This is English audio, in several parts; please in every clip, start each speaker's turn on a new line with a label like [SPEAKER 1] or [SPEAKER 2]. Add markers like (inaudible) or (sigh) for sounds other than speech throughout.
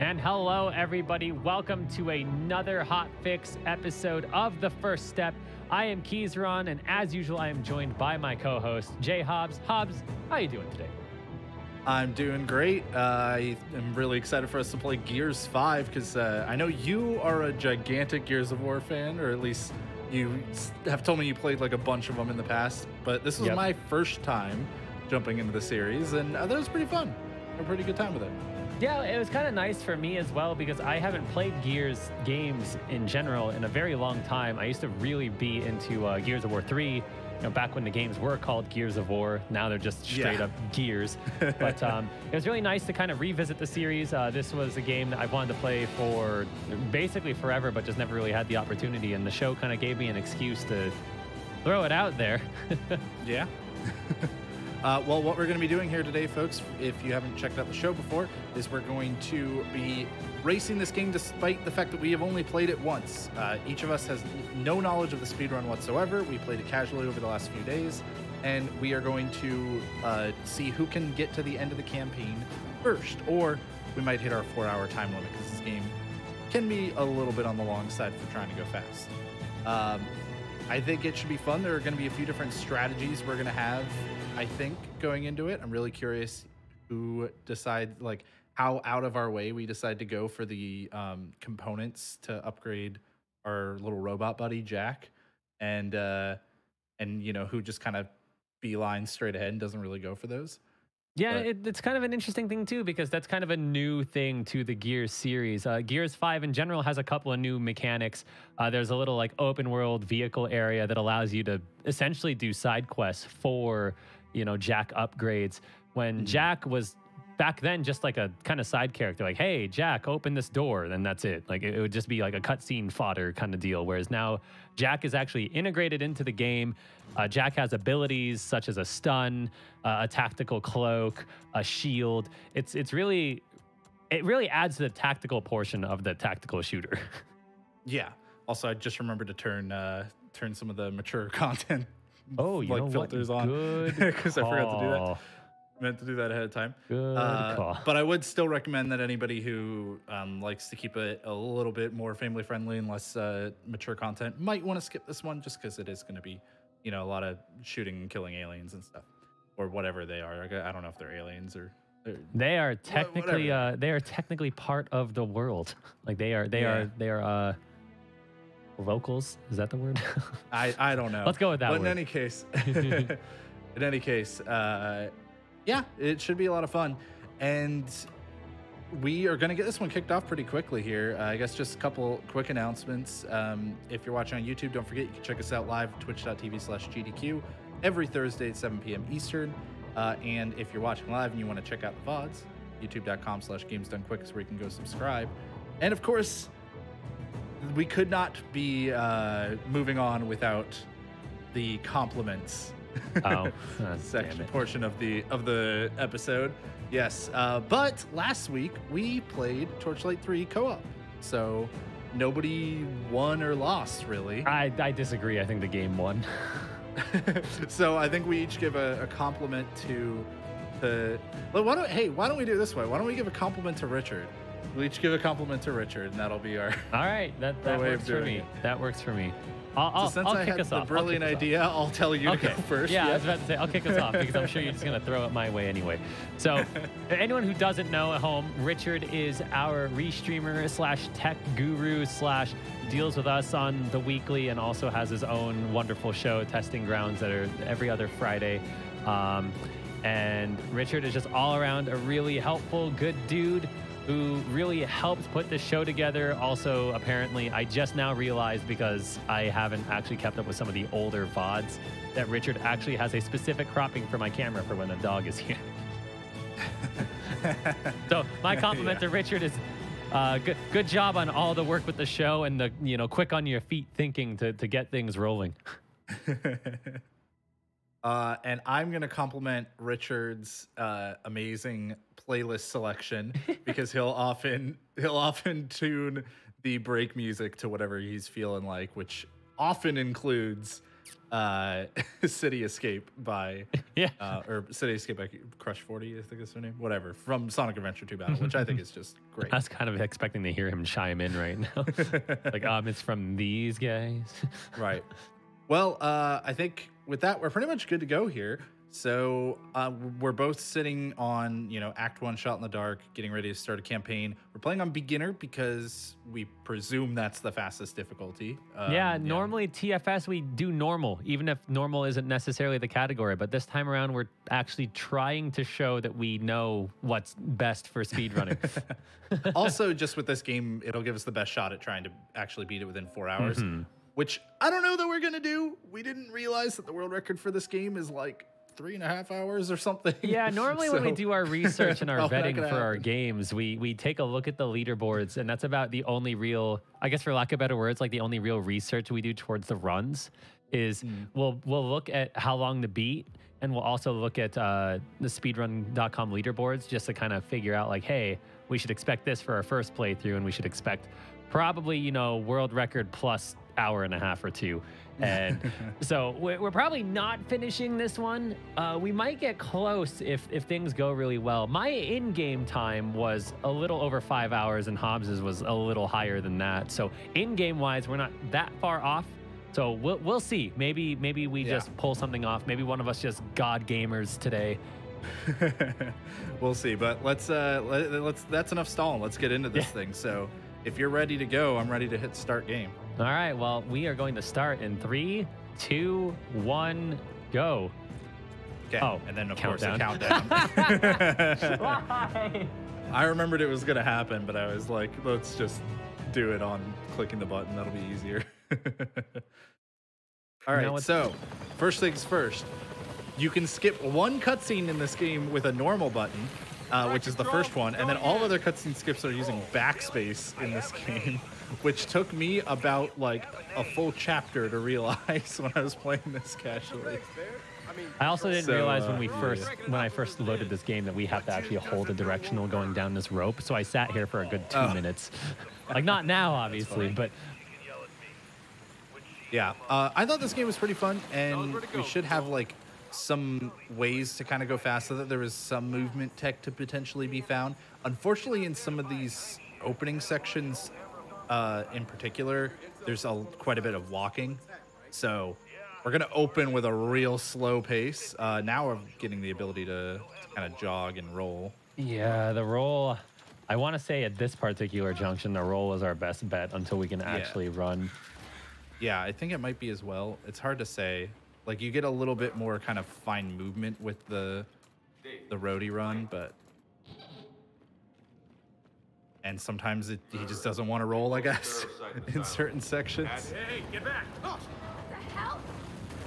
[SPEAKER 1] And hello, everybody. Welcome to another Hot Fix episode of The First Step. I am Keizaron, and as usual, I am joined by my co-host, Jay Hobbs. Hobbs, how are you doing today?
[SPEAKER 2] I'm doing great. Uh, I am really excited for us to play Gears 5 because uh, I know you are a gigantic Gears of War fan, or at least you have told me you played like a bunch of them in the past. But this was
[SPEAKER 1] Yep.
[SPEAKER 2] my first time jumping into the series, and uh, that was pretty fun. I Had a pretty good time with it.
[SPEAKER 1] Yeah, it was kind of nice for me as well because I haven't played Gears games in general in a very long time. I used to really be into uh, Gears of War 3, you know, back when the games were called Gears of War. Now they're just straight
[SPEAKER 2] Yeah.
[SPEAKER 1] up Gears. (laughs) But um, it was really nice to kind of revisit the series. Uh, this was a game that I've wanted to play for basically forever, but just never really had the opportunity. And the show kind of gave me an excuse to throw it out there. (laughs)
[SPEAKER 2] Yeah. (laughs) uh, well, what we're going to be doing here today, folks, if you haven't checked out the show before, is we're going to be racing this game despite the fact that we have only played it once. Uh, each of us has no knowledge of the speedrun whatsoever. We played it casually over the last few days, and we are going to uh, see who can get to the end of the campaign first, or we might hit our four hour time limit because this game can be a little bit on the long side for trying to go fast. Um, I think it should be fun. There are going to be a few different strategies we're going to have, I think, going into it. I'm really curious who decide, like, how out of our way we decide to go for the um, components to upgrade our little robot buddy, Jack. And, uh, and you know, who just kind of beeline straight ahead and doesn't really go for those.
[SPEAKER 1] Yeah, it, it's kind of an interesting thing too because that's kind of a new thing to the Gears series. Uh, Gears Five in general has a couple of new mechanics. Uh, there's a little like open world vehicle area that allows you to essentially do side quests for you know Jack upgrades. When
[SPEAKER 2] Mhm.
[SPEAKER 1] Jack was back then just like a kind of side character, like hey Jack, open this door, then that's it. Like it, it would just be like a cutscene fodder kind of deal. Whereas now Jack is actually integrated into the game. Uh, Jack has abilities such as a stun, uh, a tactical cloak, a shield. It's it's really it really adds to the tactical portion of the tactical shooter. (laughs)
[SPEAKER 2] Yeah. Also, I just remembered to turn uh, turn some of the mature (laughs) content
[SPEAKER 1] Oh, you
[SPEAKER 2] like
[SPEAKER 1] know what?
[SPEAKER 2] filters on because (laughs) I forgot to do that. Meant to do that ahead of time.
[SPEAKER 1] Good
[SPEAKER 2] Uh,
[SPEAKER 1] call.
[SPEAKER 2] but I would still recommend that anybody who um, likes to keep it a little bit more family friendly and less uh, mature content might want to skip this one just because it is going to be, you know, a lot of shooting and killing aliens and stuff, or whatever they are. I don't know if they're aliens or. or-
[SPEAKER 1] They are technically uh, they are technically part of the world. (laughs) Like they are they
[SPEAKER 2] Yeah.
[SPEAKER 1] are they are uh vocals. Is that the word?
[SPEAKER 2] I I don't (laughs) know.
[SPEAKER 1] Let's go with that
[SPEAKER 2] But in any case, (laughs) in any case, uh, yeah, it should be a lot of fun, and we are going to get this one kicked off pretty quickly here. Uh, I guess just a couple quick announcements. Um, if you're watching on YouTube, don't forget you can check us out live at twitch.tv/gdq every Thursday at 7 p.m. Eastern. Uh, and if you're watching live and you want to check out the VODs, youtube.com slash games done quick is where you can go subscribe. And of course, we could not be uh, moving on without the compliments (laughs)
[SPEAKER 1] oh, ah,
[SPEAKER 2] section portion of the of the episode. Yes, uh, but last week we played Torchlight 3 co-op, so nobody won or lost really.
[SPEAKER 1] I, I disagree. I think the game won. (laughs)
[SPEAKER 2] so I think we each give a, a compliment to the. Well, why don't hey why don't we do it this way? Why don't we give a compliment to Richard? We each give a compliment to Richard, and that'll be our.
[SPEAKER 1] All right, that (laughs) that works for me.
[SPEAKER 2] it.
[SPEAKER 1] That works for me. I'll, I'll,
[SPEAKER 2] so since
[SPEAKER 1] I'll
[SPEAKER 2] I had
[SPEAKER 1] us
[SPEAKER 2] the
[SPEAKER 1] off.
[SPEAKER 2] Brilliant
[SPEAKER 1] us off.
[SPEAKER 2] idea, I'll tell you
[SPEAKER 1] okay.
[SPEAKER 2] to (laughs) go first.
[SPEAKER 1] Yeah, I was about to say, I'll kick us off (laughs) because I'm sure you're just going to throw it my way anyway. So, (laughs) anyone who doesn't know at home, Richard is our restreamer slash tech guru slash deals with us on the weekly and also has his own wonderful show, Testing Grounds, that are every other Friday. Um, and Richard is just all around a really helpful, good dude who really helped put this show together. Also, apparently, I just now realized because I haven't actually kept up with some of the older VODs that Richard actually has a specific cropping for my camera for when the dog is here. (laughs) so my compliment
[SPEAKER 2] Yeah.
[SPEAKER 1] to Richard is uh, good. Good job on all the work with the show and the you know quick on your feet thinking to to get things rolling. (laughs) (laughs)
[SPEAKER 2] uh, and I'm gonna compliment Richard's uh, amazing playlist selection (laughs) because he'll often he'll often tune the break music to whatever he's feeling like, which often includes uh, (laughs) City Escape by (laughs)
[SPEAKER 1] Yeah.
[SPEAKER 2] uh, or City Escape by Crush Forty, I think is her name. Whatever from Sonic Adventure Two Battle, which I think is just great.
[SPEAKER 1] I was kind of expecting to hear him chime in right now. like, um, it's from these guys.
[SPEAKER 2] right. Well, uh, I think with that we're pretty much good to go here. So uh, we're both sitting on, you know, Act One, Shot in the Dark, getting ready to start a campaign. We're playing on beginner because we presume that's the fastest difficulty. Um,
[SPEAKER 1] yeah, normally TFS we do normal, even if normal isn't necessarily the category. But this time around, we're actually trying to show that we know what's best for speedrunning. (laughs)
[SPEAKER 2] also, just with this game, it'll give us the best shot at trying to actually beat it within four hours,
[SPEAKER 1] Mm-hmm.
[SPEAKER 2] which I don't know that we're gonna do. We didn't realize that the world record for this game is like three and a half hours or something.
[SPEAKER 1] Yeah, normally (laughs) when we do our research and (laughs) our
[SPEAKER 2] not
[SPEAKER 1] vetting for our games, we we take a look at the leaderboards, and that's about the only real, I guess, for lack of better words, like the only real research we do towards the runs is
[SPEAKER 2] Hmm.
[SPEAKER 1] we'll we'll look at how long the beat, and we'll also look at uh, the speedrun.com leaderboards just to kind of figure out like, hey, we should expect this for our first playthrough, and we should expect probably you know world record plus hour and a half or two. And (laughs) so we're, probably not finishing this one. Uh, we might get close if if things go really well. My in-game time was a little over five hours, and Hobbs's was a little higher than that. So in-game wise, we're not that far off. So we'll we'll see. Maybe maybe we
[SPEAKER 2] Yeah.
[SPEAKER 1] just pull something off. Maybe one of us just god gamers today. (laughs)
[SPEAKER 2] we'll see. But let's uh let, let's that's enough stalling. Let's get into this
[SPEAKER 1] Yeah. (laughs)
[SPEAKER 2] thing. So if you're ready to go, I'm ready to hit start game.
[SPEAKER 1] All right. Well, we are going to start in three, two, one, go.
[SPEAKER 2] Okay.
[SPEAKER 1] Oh,
[SPEAKER 2] and then of
[SPEAKER 1] countdown.
[SPEAKER 2] course a countdown. (laughs)
[SPEAKER 1] Why?
[SPEAKER 2] I remembered it was gonna happen, but I was like, let's just do it on clicking the button. That'll be easier. (laughs) All
[SPEAKER 1] Now
[SPEAKER 2] right.
[SPEAKER 1] it's-
[SPEAKER 2] So first things first. You can skip one cutscene in this game with a normal button, uh, which is the first one, and then all other cutscene skips are using backspace in this (laughs) game, which took me about like a full chapter to realize (laughs) when I was playing this casually.
[SPEAKER 1] I also didn't
[SPEAKER 2] So,
[SPEAKER 1] realize
[SPEAKER 2] uh,
[SPEAKER 1] when we
[SPEAKER 2] yeah.
[SPEAKER 1] first when I first loaded this game that we have to actually hold a directional going down this rope. So I sat here for a good two
[SPEAKER 2] Oh.
[SPEAKER 1] minutes. Like not now, (laughs) obviously, but
[SPEAKER 2] Yeah, uh, I thought this game was pretty fun, and we should have like some ways to kind of go fast so that there was some movement tech to potentially be found. Unfortunately, in some of these opening sections, uh, in particular, there's a, quite a bit of walking, so we're gonna open with a real slow pace. Uh, now we're getting the ability to, to kind of jog and roll.
[SPEAKER 1] yeah, the roll. I want to say at this particular junction, the roll is our best bet until we can actually run.
[SPEAKER 2] Yeah, I think it might be as well. It's hard to say. Like you get a little bit more kind of fine movement with the the roadie run, but and sometimes it, he just doesn't want to roll, I guess, (laughs) in certain sections.
[SPEAKER 3] Hey, get back!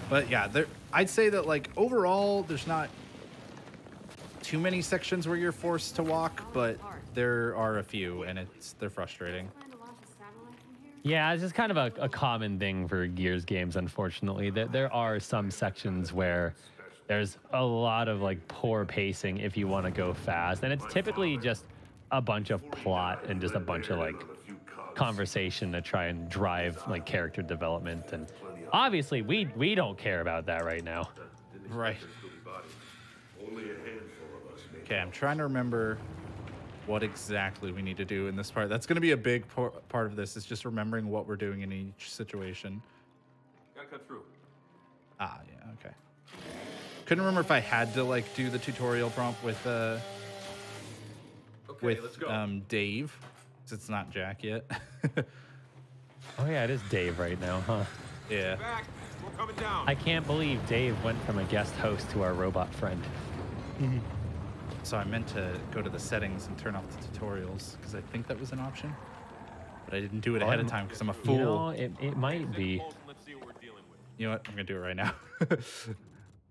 [SPEAKER 2] But yeah, there I'd say that like overall there's not too many sections where you're forced to walk, but there are a few and it's they're frustrating.
[SPEAKER 1] Yeah, it's just kind of a, a common thing for Gears games, unfortunately. There, there are some sections where there's a lot of like poor pacing if you want to go fast. And it's typically just a bunch of plot and just a bunch of like conversation to try and drive like character development. And obviously, we, we don't care about that right now.
[SPEAKER 2] Right. Okay, I'm trying to remember what exactly we need to do in this part. That's going to be a big por- part of this. Is just remembering what we're doing in each situation.
[SPEAKER 3] Gotta cut through.
[SPEAKER 2] Ah, yeah, okay. Couldn't remember if I had to like do the tutorial prompt with uh
[SPEAKER 3] Okay,
[SPEAKER 2] with
[SPEAKER 3] let's go.
[SPEAKER 2] um Dave, 'cause it's not Jack yet. (laughs)
[SPEAKER 1] Oh, yeah, it is Dave right now, huh?
[SPEAKER 2] yeah.
[SPEAKER 3] back. We're coming down.
[SPEAKER 1] I can't believe Dave went from a guest host to our robot friend.
[SPEAKER 2] So I meant to go to the settings and turn off the tutorials because I think that was an option, but I didn't do it
[SPEAKER 1] Oh,
[SPEAKER 2] ahead
[SPEAKER 1] it
[SPEAKER 2] of time because I'm a fool.
[SPEAKER 1] You know, it, it might be.
[SPEAKER 3] Bolton, Let's see what we're dealing with.
[SPEAKER 2] You know what? I'm gonna do it right now. (laughs)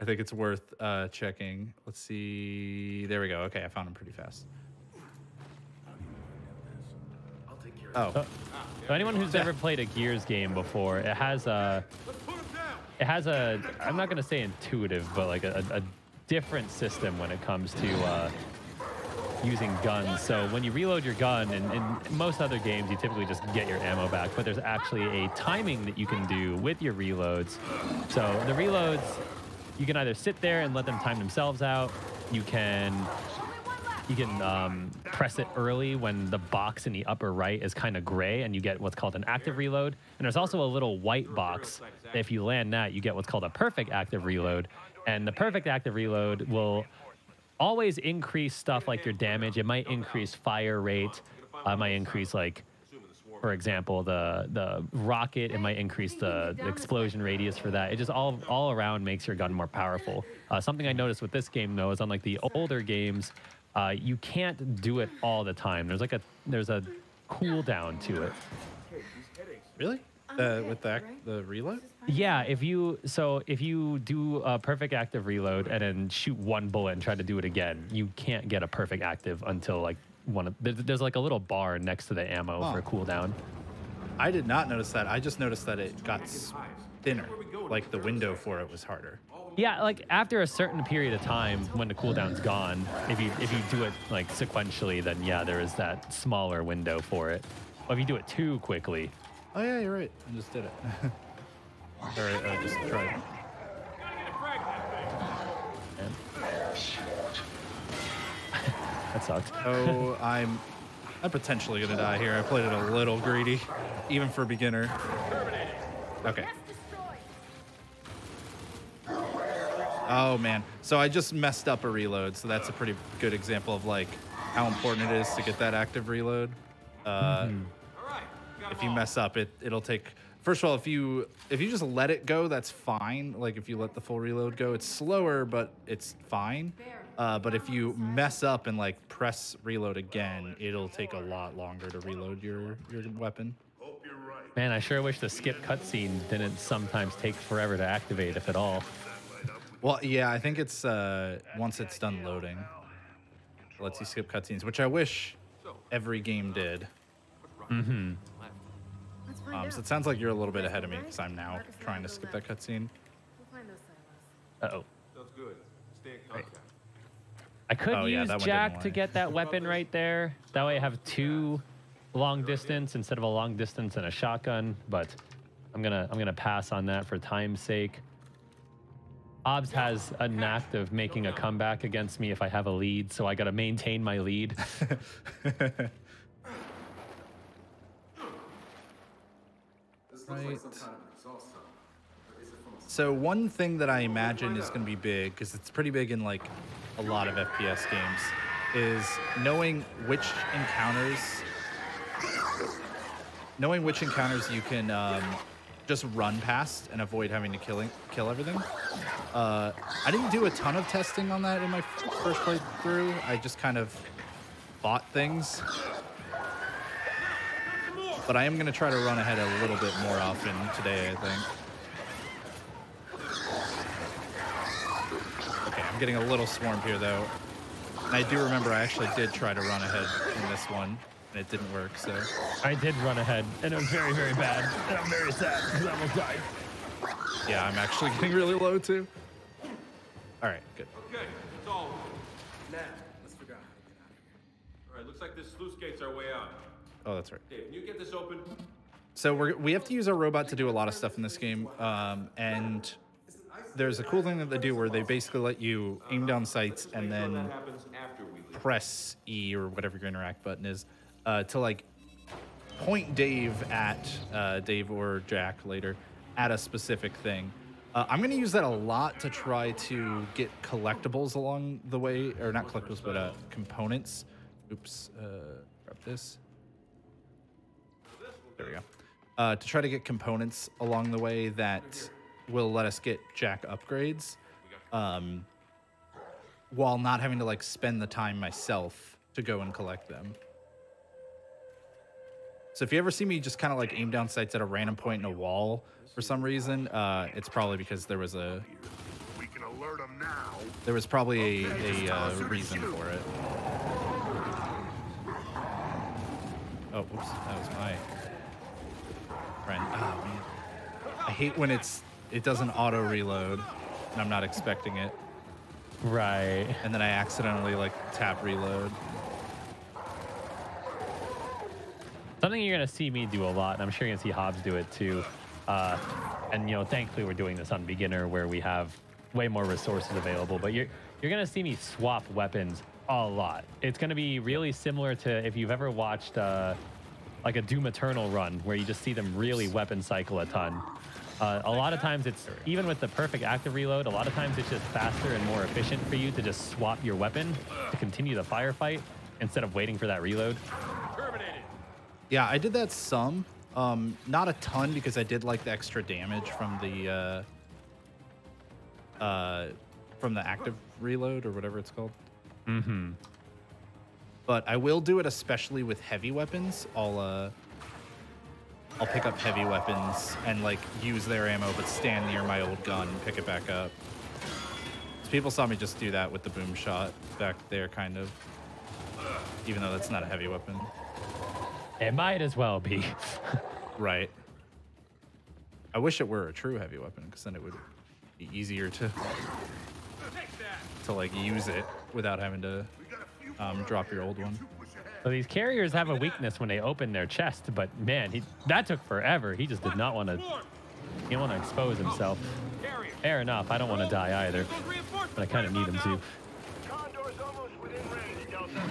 [SPEAKER 2] I think it's worth uh, checking. Let's see. There we go. Okay, I found him pretty fast. Oh,
[SPEAKER 1] So anyone who's ever played a Gears game before, it has a, it has a, I'm not gonna say intuitive, but like a, a, a different system when it comes to uh, using guns. So when you reload your gun, and in most other games, you typically just get your ammo back, but there's actually a timing that you can do with your reloads. So the reloads, you can either sit there and let them time themselves out. You can you can um, press it early when the box in the upper right is kind of gray and you get what's called an active reload. And there's also a little white box. If you land that, you get what's called a perfect active reload. And the perfect active reload will always increase stuff like your damage. It might increase fire rate. Uh, it might increase like for example, the the rocket, it might increase the, the explosion radius for that. It just all all around makes your gun more powerful. Uh, something I noticed with this game though is unlike the older games, uh, you can't do it all the time. There's like a there's a cooldown to it.
[SPEAKER 2] Really? Uh, with the ac- the reload?
[SPEAKER 1] Yeah, if you so if you do a perfect active reload and then shoot one bullet and try to do it again, you can't get a perfect active until like one of there's, there's like a little bar next to the ammo
[SPEAKER 2] Huh.
[SPEAKER 1] for cooldown.
[SPEAKER 2] I did not notice that. I just noticed that it got thinner. Like the window for it was harder.
[SPEAKER 1] Yeah, like after a certain period of time when the cooldown's gone, if you if you do it like sequentially, then yeah, there is that smaller window for it. But if you do it too quickly,
[SPEAKER 2] Oh yeah, you're right. I just did it. (laughs) or uh, just tried.
[SPEAKER 1] man. that sucks. (laughs)
[SPEAKER 2] Oh, I'm I'm potentially gonna die here. I played it a little greedy, even for a beginner. Okay. Oh man. So I just messed up a reload. So that's a pretty good example of like how important it is to get that active reload. Uh, if you mess up, it it'll take. First of all, if you if you just let it go, that's fine. Like if you let the full reload go, it's slower, but it's fine. Uh, but if you mess up and like press reload again, it'll take a lot longer to reload your your weapon.
[SPEAKER 1] Man, I sure wish the skip cutscene didn't sometimes take forever to activate, if at all.
[SPEAKER 2] Well, yeah, I think it's uh, once it's done loading, it lets you skip cutscenes, which I wish every game did.
[SPEAKER 1] Mm-hmm.
[SPEAKER 2] Um, so it sounds like you're a little bit ahead of me because I'm now trying to skip that cutscene.
[SPEAKER 4] We'll find those silos.
[SPEAKER 1] Uh oh.
[SPEAKER 3] Sounds good. Stay in contact.
[SPEAKER 1] I could
[SPEAKER 2] Oh, yeah,
[SPEAKER 1] use
[SPEAKER 2] that
[SPEAKER 1] Jack to get that (laughs) weapon right there. That way I have two long distance instead of a long distance and a shotgun, but I'm gonna I'm gonna pass on that for time's sake. Hobbs has a knack of making a comeback against me if I have a lead, so I gotta maintain my lead.
[SPEAKER 2] Right. So one thing that I imagine is going to be big because it's pretty big in like a lot of FPS games is knowing which encounters knowing which encounters you can um, just run past and avoid having to killing kill everything. Uh, I didn't do a ton of testing on that in my first playthrough. I just kind of bought things. But I am going to try to run ahead a little bit more often today, I think. Okay, I'm getting a little swarmed here, though. And I do remember I actually did try to run ahead in this one, and it didn't work, so...
[SPEAKER 1] I did run ahead, and it was very, very bad. And I'm very sad because I almost died.
[SPEAKER 2] Yeah, I'm actually (laughs) getting really low, too. All right, good.
[SPEAKER 3] Okay, it's all. Now, let's figure out how to get out of here. All right, looks like this sluice gate's our way out.
[SPEAKER 2] Oh, that's right.
[SPEAKER 3] Dave, can you get this open?
[SPEAKER 2] So we're, we have to use our robot to do a lot of stuff in this game, um, and there's a cool thing that they do where they basically let you aim down sights and then
[SPEAKER 3] that happens after we leave.
[SPEAKER 2] press E or whatever your interact button is uh, to like point Dave at uh, Dave or Jack later at a specific thing. Uh, I'm going to use that a lot to try to get collectibles along the way, or not collectibles, but uh, components. Oops, uh, grab this. There we go. Uh, to try to get components along the way that will let us get Jack upgrades. Um, while not having to like spend the time myself to go and collect them. So if you ever see me just kind of like aim down sights at a random point in a wall for some reason, uh, it's probably because there was a
[SPEAKER 5] We can alert them now.
[SPEAKER 2] there was probably a, a uh, reason for it. Oh, whoops, that was my friend. Oh man, I hate when it's it doesn't auto reload and I'm not expecting it,
[SPEAKER 1] Right.
[SPEAKER 2] and then I accidentally like tap reload.
[SPEAKER 1] Something you're going to see me do a lot, and I'm sure you're going to see Hobbs do it too. Uh, and you know, thankfully, we're doing this on beginner where we have way more resources available. But you're you're going to see me swap weapons a lot. It's going to be really similar to if you've ever watched uh, like a Doom Eternal run where you just see them really weapon cycle a ton. Uh, a lot of times it's even with the perfect active reload. A lot of times it's just faster and more efficient for you to just swap your weapon to continue the firefight instead of waiting for that reload.
[SPEAKER 2] Yeah, I did that some. Um, not a ton because I did like the extra damage from the uh, uh, from the active reload or whatever it's called.
[SPEAKER 1] Mm-hmm.
[SPEAKER 2] But I will do it especially with heavy weapons. I'll uh, I'll pick up heavy weapons and like use their ammo, but stand near my old gun, and pick it back up. So people saw me just do that with the boom shot back there, kind of. Even though that's not a heavy weapon,
[SPEAKER 1] It might as well be. (laughs)
[SPEAKER 2] right? I wish it were a true heavy weapon, because then it would be easier to to like use it without having to um, drop your old one.
[SPEAKER 1] So these carriers have a weakness when they open their chest, but man, he that took forever. He just did not want to. He didn't want to expose himself. Fair enough. I don't want to die either, but I kind of need him to.
[SPEAKER 5] Condor's almost within range, Delta.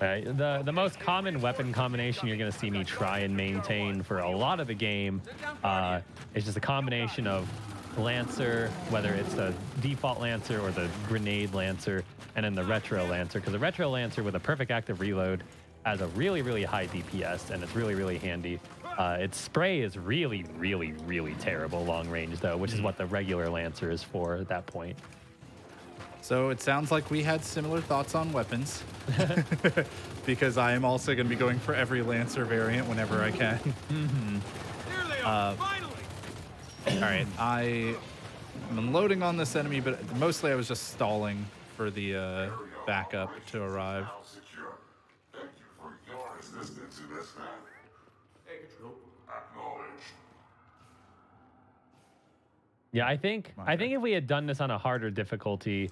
[SPEAKER 1] Uh, the the most common weapon combination you're going to see me try and maintain for a lot of the game uh, is just a combination of Lancer, whether it's the default Lancer or the grenade Lancer, and then the retro Lancer. Because the retro Lancer with a perfect active reload has a really really high DPS and it's really really handy. Uh, its spray is really really really terrible long range though, which is what the regular Lancer is for at that point.
[SPEAKER 2] So it sounds like we had similar thoughts on weapons. (laughs) because I am also going to be going for every Lancer variant whenever I can. (laughs)
[SPEAKER 3] There they are, finally!
[SPEAKER 2] All right, I am unloading on this enemy, but mostly I was just stalling for the uh, backup to arrive.
[SPEAKER 5] Secure. Thank you for your assistance in this matter.
[SPEAKER 3] Hey, Control.
[SPEAKER 5] Acknowledged.
[SPEAKER 1] Yeah, I think I think if we had done this on a harder difficulty,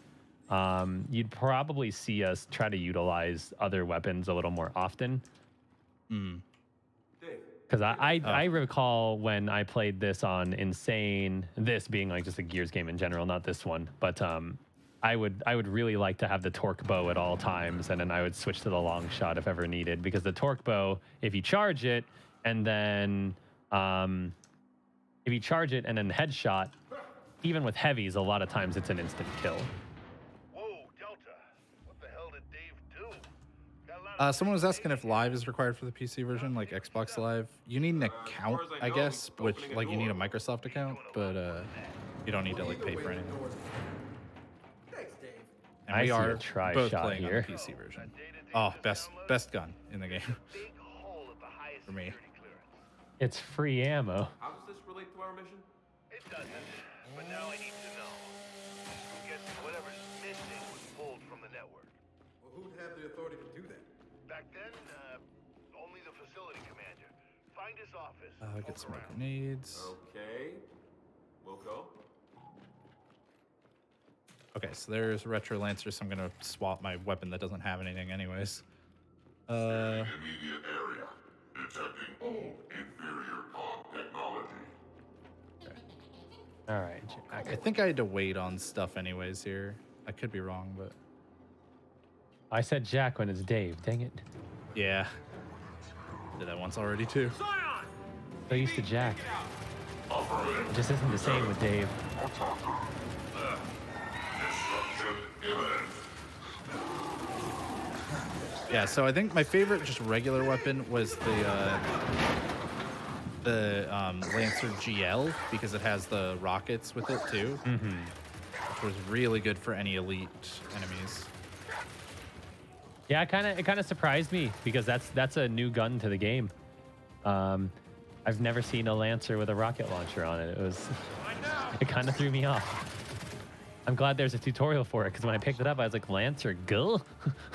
[SPEAKER 1] um, you'd probably see us try to utilize other weapons a little more often.
[SPEAKER 3] Dave,
[SPEAKER 1] Because I I, I recall when I played this on Insane, this being like just a Gears game in general, not this one, but um, I would I would really like to have the torque bow at all times, and then I would switch to the long shot if ever needed. Because the torque bow, if you charge it and then um, if you charge it and then headshot, even with heavies, a lot of times it's an instant kill.
[SPEAKER 5] Whoa, Delta. What the hell did Dave do? Got a lot of
[SPEAKER 2] Uh, someone was asking if live is required for the PC version, like Xbox Live. You need an account,
[SPEAKER 3] I
[SPEAKER 2] I guess,
[SPEAKER 3] he's
[SPEAKER 2] which like you need a. Microsoft account, but uh, you don't need to like pay for anything.
[SPEAKER 3] Thanks, Dave.
[SPEAKER 2] And
[SPEAKER 1] I
[SPEAKER 2] we are
[SPEAKER 1] try
[SPEAKER 2] both playing
[SPEAKER 1] here.
[SPEAKER 2] on the PC version. Oh, best best gun in the game
[SPEAKER 5] big hole at the highest
[SPEAKER 2] for me.
[SPEAKER 1] It's free ammo.
[SPEAKER 3] How does this relate to our mission?
[SPEAKER 5] It doesn't, but now I need to Find his office.
[SPEAKER 2] Uh, get
[SPEAKER 5] poke
[SPEAKER 2] some
[SPEAKER 5] around.
[SPEAKER 2] grenades.
[SPEAKER 3] Okay. We'll go.
[SPEAKER 2] Okay, so there's Retro Lancer, so I'm gonna swap my weapon that doesn't have anything anyways. Uh,
[SPEAKER 5] Immediate area. Detecting old inferior pod technology.
[SPEAKER 1] All right, Jack.
[SPEAKER 2] I think I had to wait on stuff anyways here. I could be wrong, but
[SPEAKER 1] I said Jack when it's Dave. Dang it.
[SPEAKER 2] yeah. Did that once already too.
[SPEAKER 1] So used to Jack. It just isn't the same with Dave.
[SPEAKER 2] Yeah, so I think my favorite just regular weapon was the uh, the um, Lancer GL because it has the rockets with it too,
[SPEAKER 1] Mm-hmm.
[SPEAKER 2] which was really good for any elite enemies.
[SPEAKER 1] Yeah, it kind of it kind of surprised me because that's that's a new gun to the game. Um, I've never seen a Lancer with a rocket launcher on it. It was (laughs) it kind of threw me off. I'm glad there's a tutorial for it because when I picked it up, I was like, Lancer, go. (laughs)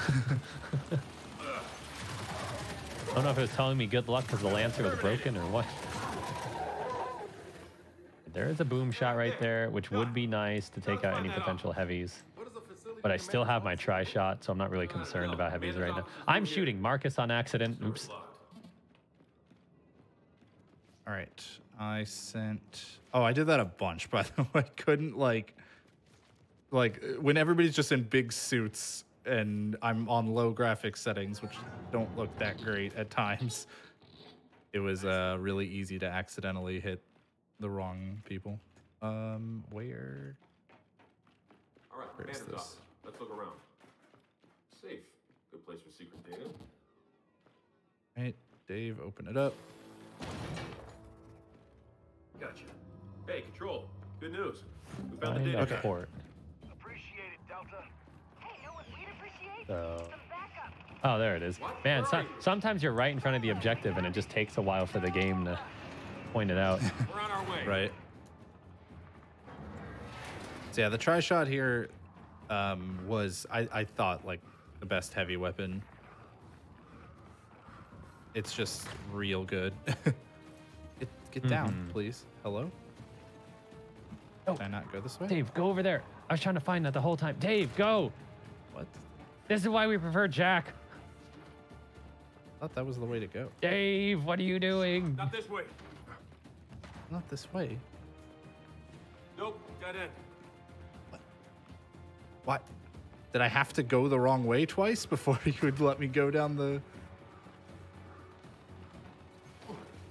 [SPEAKER 1] I don't know if it was telling me good luck because the Lancer was broken or what. There is a boom shot right there, which would be nice to take out any potential heavies. But I still have my Trishot, so I'm not really concerned about heavies right now. I'm shooting Marcus on accident. Oops.
[SPEAKER 2] All right. I sent. Oh, I did that a bunch, (laughs) by the way. I couldn't like, like when everybody's just in big suits and I'm on low graphics settings, which don't look that great at times. It was uh, really easy to accidentally hit the wrong people. Um, where?
[SPEAKER 3] All right,
[SPEAKER 2] Where's
[SPEAKER 3] hands
[SPEAKER 2] this?
[SPEAKER 3] Up. Let's look around. Safe. Good place for secret data.
[SPEAKER 2] Right, Dave, open it up.
[SPEAKER 3] Gotcha. Hey, Control. Good news. We found the data.
[SPEAKER 1] a
[SPEAKER 3] track.
[SPEAKER 1] port.
[SPEAKER 5] Appreciate it, Delta.
[SPEAKER 4] Hey, know what we'd appreciate?
[SPEAKER 1] So,
[SPEAKER 4] Some backup.
[SPEAKER 1] oh, there it is.
[SPEAKER 3] What?
[SPEAKER 1] Man, so,
[SPEAKER 3] you?
[SPEAKER 1] sometimes you're right in front of the objective, and it just takes a while for the game to point it out.
[SPEAKER 3] We're on our way. (laughs)
[SPEAKER 2] Right. So yeah, the Trishot here um, was I, I thought like the best heavy weapon. It's just real good. (laughs) get get down, please. Hello.
[SPEAKER 1] Oh.
[SPEAKER 2] Can I not go this way?
[SPEAKER 1] Dave, go over there. I was trying to find that the whole time. Dave, go.
[SPEAKER 2] What?
[SPEAKER 1] This is why we prefer Jack.
[SPEAKER 2] I thought that was the way to go.
[SPEAKER 1] Dave, what are you doing?
[SPEAKER 3] Not this way.
[SPEAKER 2] Not this way.
[SPEAKER 3] Nope. Dead end.
[SPEAKER 2] What? Did I have to go the wrong way twice before (laughs) you would let me go down the?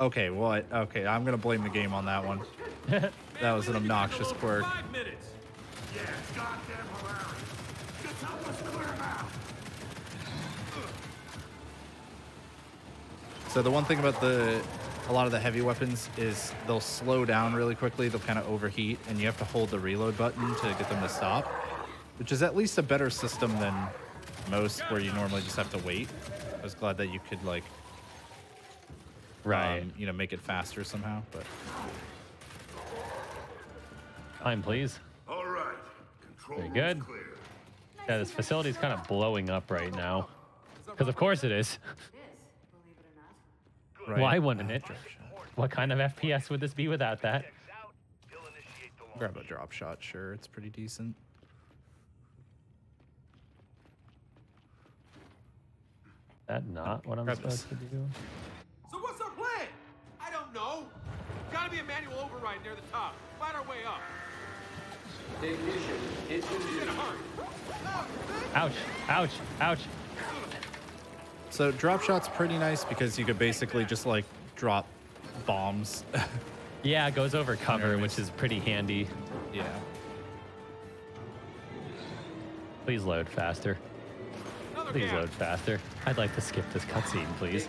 [SPEAKER 2] Okay, what? Okay, I'm gonna blame the game on that one. (laughs) that was an
[SPEAKER 3] We only been
[SPEAKER 2] obnoxious quirk.
[SPEAKER 5] Yeah, it's goddamn hilarious. Just help us clear him out.
[SPEAKER 2] So the one thing about the a lot of the heavy weapons is they'll slow down really quickly. They'll kind of overheat, and you have to hold the reload button to get them to stop, which is at least a better system than most, where you normally just have to wait. I was glad that you could like,
[SPEAKER 1] Right.
[SPEAKER 2] um, you know, make it faster somehow. But
[SPEAKER 1] Time, please.
[SPEAKER 5] All right. Control
[SPEAKER 1] Very good.
[SPEAKER 5] clear.
[SPEAKER 1] Yeah, this facility is kind of blowing up right now. Because of course it is.
[SPEAKER 4] This, believe it or not.
[SPEAKER 2] right,
[SPEAKER 1] Why wouldn't it? What kind of FPS would this be without that?
[SPEAKER 5] Checks out. He'll initiate the launch.
[SPEAKER 2] Grab a drop shot, sure, it's pretty decent.
[SPEAKER 1] That not what I'm
[SPEAKER 2] Grab
[SPEAKER 1] supposed
[SPEAKER 2] this.
[SPEAKER 1] to do?
[SPEAKER 3] So what's our plan? I don't know. Gotta be a manual override near the top. Find our way up. She's in hurry.
[SPEAKER 1] Ouch! Ouch! Ouch!
[SPEAKER 2] So drop shot's pretty nice because you could basically just like drop bombs. (laughs)
[SPEAKER 1] Yeah, it goes over cover,
[SPEAKER 2] Nervous.
[SPEAKER 1] which is pretty handy.
[SPEAKER 2] yeah.
[SPEAKER 1] Please load faster.
[SPEAKER 3] Another
[SPEAKER 1] Please
[SPEAKER 3] gap.
[SPEAKER 1] load faster. I'd like to skip this cutscene, please.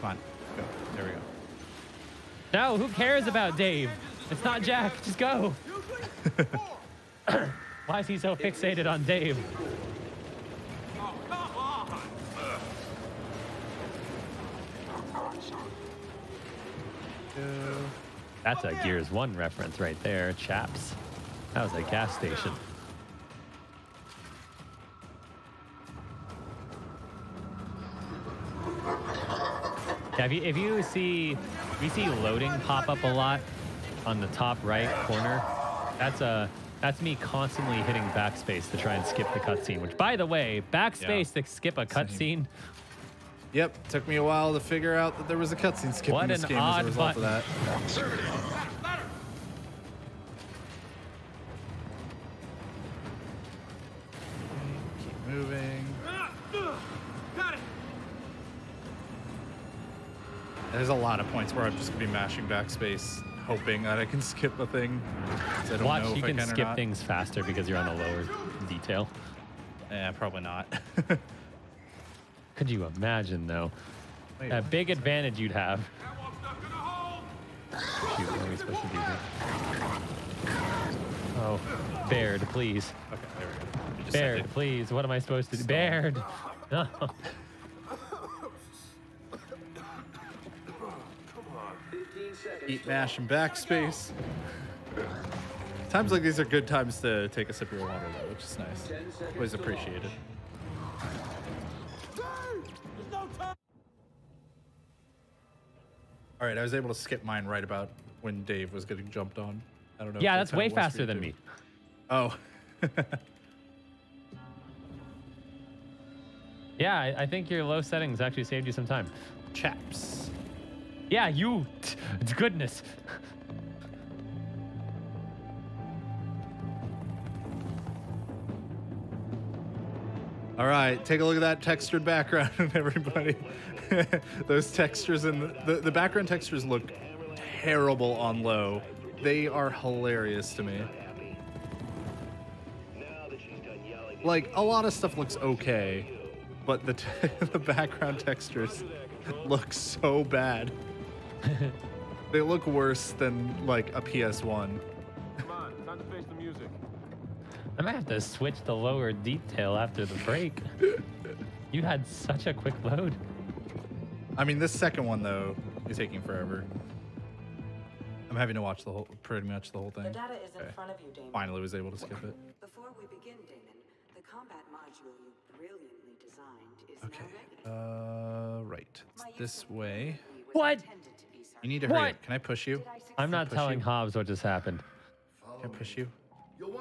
[SPEAKER 2] Come on, go. There we go.
[SPEAKER 1] No, who cares about Dave? It's not Jack. Just go. (laughs) Why is he so fixated on Dave?
[SPEAKER 3] Come on.
[SPEAKER 2] Go.
[SPEAKER 1] That's a Gears 1 reference right there, chaps. That was a gas station. Yeah, if you, if you see if you see loading pop up a lot on the top right corner, that's a that's me constantly hitting backspace to try and skip the cutscene. Which, by the way, backspace to skip a cutscene.
[SPEAKER 2] Yep, took me a while to figure out that there was a cutscene skip
[SPEAKER 1] What
[SPEAKER 2] in this
[SPEAKER 1] an
[SPEAKER 2] game as
[SPEAKER 1] odd
[SPEAKER 2] a result
[SPEAKER 1] button.
[SPEAKER 2] of that. Keep moving. There's a lot of points where I'm just gonna be mashing backspace, hoping that I can skip a thing. I don't
[SPEAKER 1] Watch,
[SPEAKER 2] know
[SPEAKER 1] you can
[SPEAKER 2] can
[SPEAKER 1] skip things faster because you're on a lower detail.
[SPEAKER 2] Yeah, probably not. (laughs)
[SPEAKER 1] Could you imagine, though?
[SPEAKER 2] Wait,
[SPEAKER 1] That big advantage you'd have.
[SPEAKER 3] That one's stuck in the hole.
[SPEAKER 1] Shoot, what are we supposed to do here? Oh, Baird, please.
[SPEAKER 2] Okay, there we go. You just had
[SPEAKER 1] Baird, please. What am I supposed to do? Baird! (laughs) No.
[SPEAKER 2] Eat mash and backspace. Times like these are good times to take a sip of your water, though, which is nice. Always appreciated. All right, I was able to skip mine right about when Dave was getting jumped on. I don't know.
[SPEAKER 1] Yeah, that's, way faster than me.
[SPEAKER 2] Oh. (laughs)
[SPEAKER 1] yeah, I think your low settings actually saved you some time.
[SPEAKER 2] Chaps.
[SPEAKER 1] Yeah, you. It's goodness.
[SPEAKER 2] All right, take a look at that textured background, (laughs) everybody. (laughs) Those textures and the, the, background textures look terrible on low. They are hilarious to me. Like a lot of stuff looks okay, but the (laughs) the background textures look so bad. They look worse than like a PS1.
[SPEAKER 3] Come on, time to face the music.
[SPEAKER 1] I might have to switch to lower detail after the break. (laughs) you had such a quick load.
[SPEAKER 2] I mean, this second one though is taking forever. I'm having to watch the whole, pretty much the whole thing.
[SPEAKER 6] The
[SPEAKER 2] thing.
[SPEAKER 6] data is in
[SPEAKER 2] Okay.
[SPEAKER 6] front of you, Damon.
[SPEAKER 2] Finally, was able to skip it.
[SPEAKER 6] Before we begin, Damon, the combat module you brilliantly designed is
[SPEAKER 2] Okay.
[SPEAKER 6] now ready.
[SPEAKER 2] Uh, right. It's this way.
[SPEAKER 1] What?
[SPEAKER 6] Intended to be
[SPEAKER 2] You need to hurry
[SPEAKER 1] What?
[SPEAKER 2] up. Can I push you?
[SPEAKER 6] I
[SPEAKER 1] I'm not telling
[SPEAKER 2] you.
[SPEAKER 1] Hobbs what just happened.
[SPEAKER 2] Can I push you?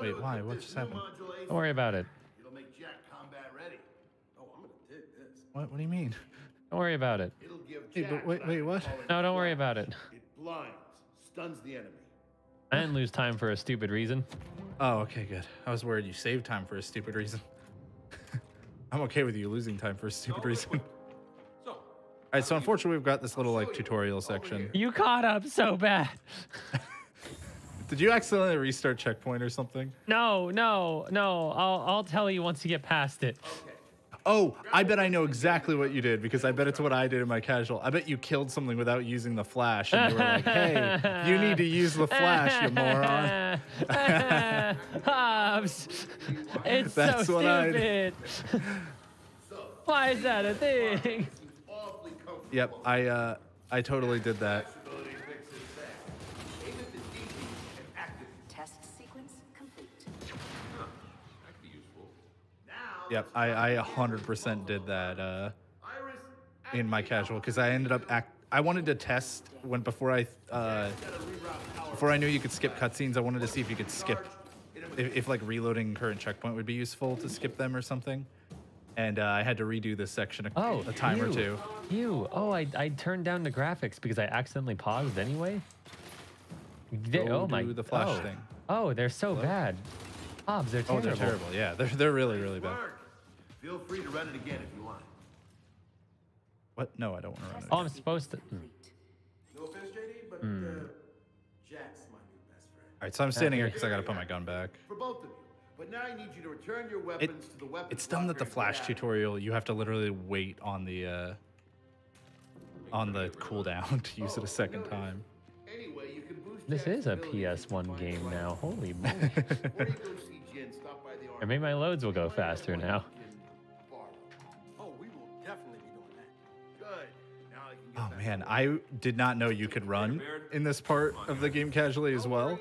[SPEAKER 2] Wait, why? What just happened?
[SPEAKER 1] Don't worry about it.
[SPEAKER 5] it'll make Jack combat ready.
[SPEAKER 3] Oh, I'm gonna dig this.
[SPEAKER 2] What? What do you mean?
[SPEAKER 1] Don't worry about it.
[SPEAKER 5] It'll give
[SPEAKER 2] Hey, but wait, wait, what?
[SPEAKER 1] No, don't worry about it.
[SPEAKER 5] It blinds, stuns the enemy.
[SPEAKER 1] I didn't lose time for a stupid reason.
[SPEAKER 2] Oh, okay, good. I was worried you saved time for a stupid reason. (laughs) I'm okay with you losing time for a stupid reason. All
[SPEAKER 3] So,
[SPEAKER 2] unfortunately, we've got this little like tutorial section.
[SPEAKER 1] You caught up so bad. (laughs)
[SPEAKER 2] Did you accidentally restart checkpoint or something?
[SPEAKER 1] No, no, no. I'll I'll tell you once you get past it.
[SPEAKER 2] Oh, I bet I know exactly what you did because I bet it's what I did in my casual. I bet you killed something without using the flash, and you were like, "Hey, you need to use the flash, you moron." (laughs)
[SPEAKER 1] Hobbs, it's
[SPEAKER 2] That's
[SPEAKER 1] so stupid. Why is that a thing?
[SPEAKER 2] Yep, I uh, I totally did that.
[SPEAKER 5] Ability fixes that. Aim at the DeeBee and activate.
[SPEAKER 6] Test sequence complete.
[SPEAKER 3] that could be useful.
[SPEAKER 5] Now,
[SPEAKER 2] Yep, I I 100% did that uh, in my casual because I ended up act. I wanted to test when before I uh, before I knew you could skip cutscenes. I wanted to see if you could skip if, if like reloading current checkpoint would be useful to skip them or something. And uh, I had to redo this section a,
[SPEAKER 1] Oh,
[SPEAKER 2] a time or two.
[SPEAKER 1] You. Oh, I, I turned down the graphics because I accidentally paused anyway. They- oh my.
[SPEAKER 2] do the flash
[SPEAKER 1] oh.
[SPEAKER 2] thing.
[SPEAKER 1] Oh, they're so bad. Hobbs, they're terrible.
[SPEAKER 2] Oh, they're terrible. Yeah, they're they're really really bad.
[SPEAKER 5] Feel free to run it again if you want.
[SPEAKER 2] What? No, I don't want to run it.
[SPEAKER 1] Oh, I'm supposed to. hmm.
[SPEAKER 3] No offense, JD, but
[SPEAKER 2] Hmm.
[SPEAKER 3] uh, Jack's my new best friend.
[SPEAKER 2] All right, so I'm standing here because I got to put my gun back.
[SPEAKER 5] For both of you. But now I need you to return your
[SPEAKER 2] It,
[SPEAKER 5] to the weapons
[SPEAKER 2] it's dumb that the flash
[SPEAKER 5] get
[SPEAKER 2] tutorial you have to literally wait on the uh, on the cooldown to use it a second time.
[SPEAKER 5] Anyway, you can boost
[SPEAKER 1] This is a
[SPEAKER 5] abilities if you
[SPEAKER 1] PS1 game
[SPEAKER 5] right
[SPEAKER 1] now. Holy moly.
[SPEAKER 5] Before you go see Jinn, stop by the
[SPEAKER 1] or maybe my loads will go faster now.
[SPEAKER 5] you can borrow.
[SPEAKER 3] Oh, we will definitely be doing that.
[SPEAKER 5] Good. Now I can get
[SPEAKER 2] Oh
[SPEAKER 5] back
[SPEAKER 2] man, I did not know you could run in this part of the game casually as well.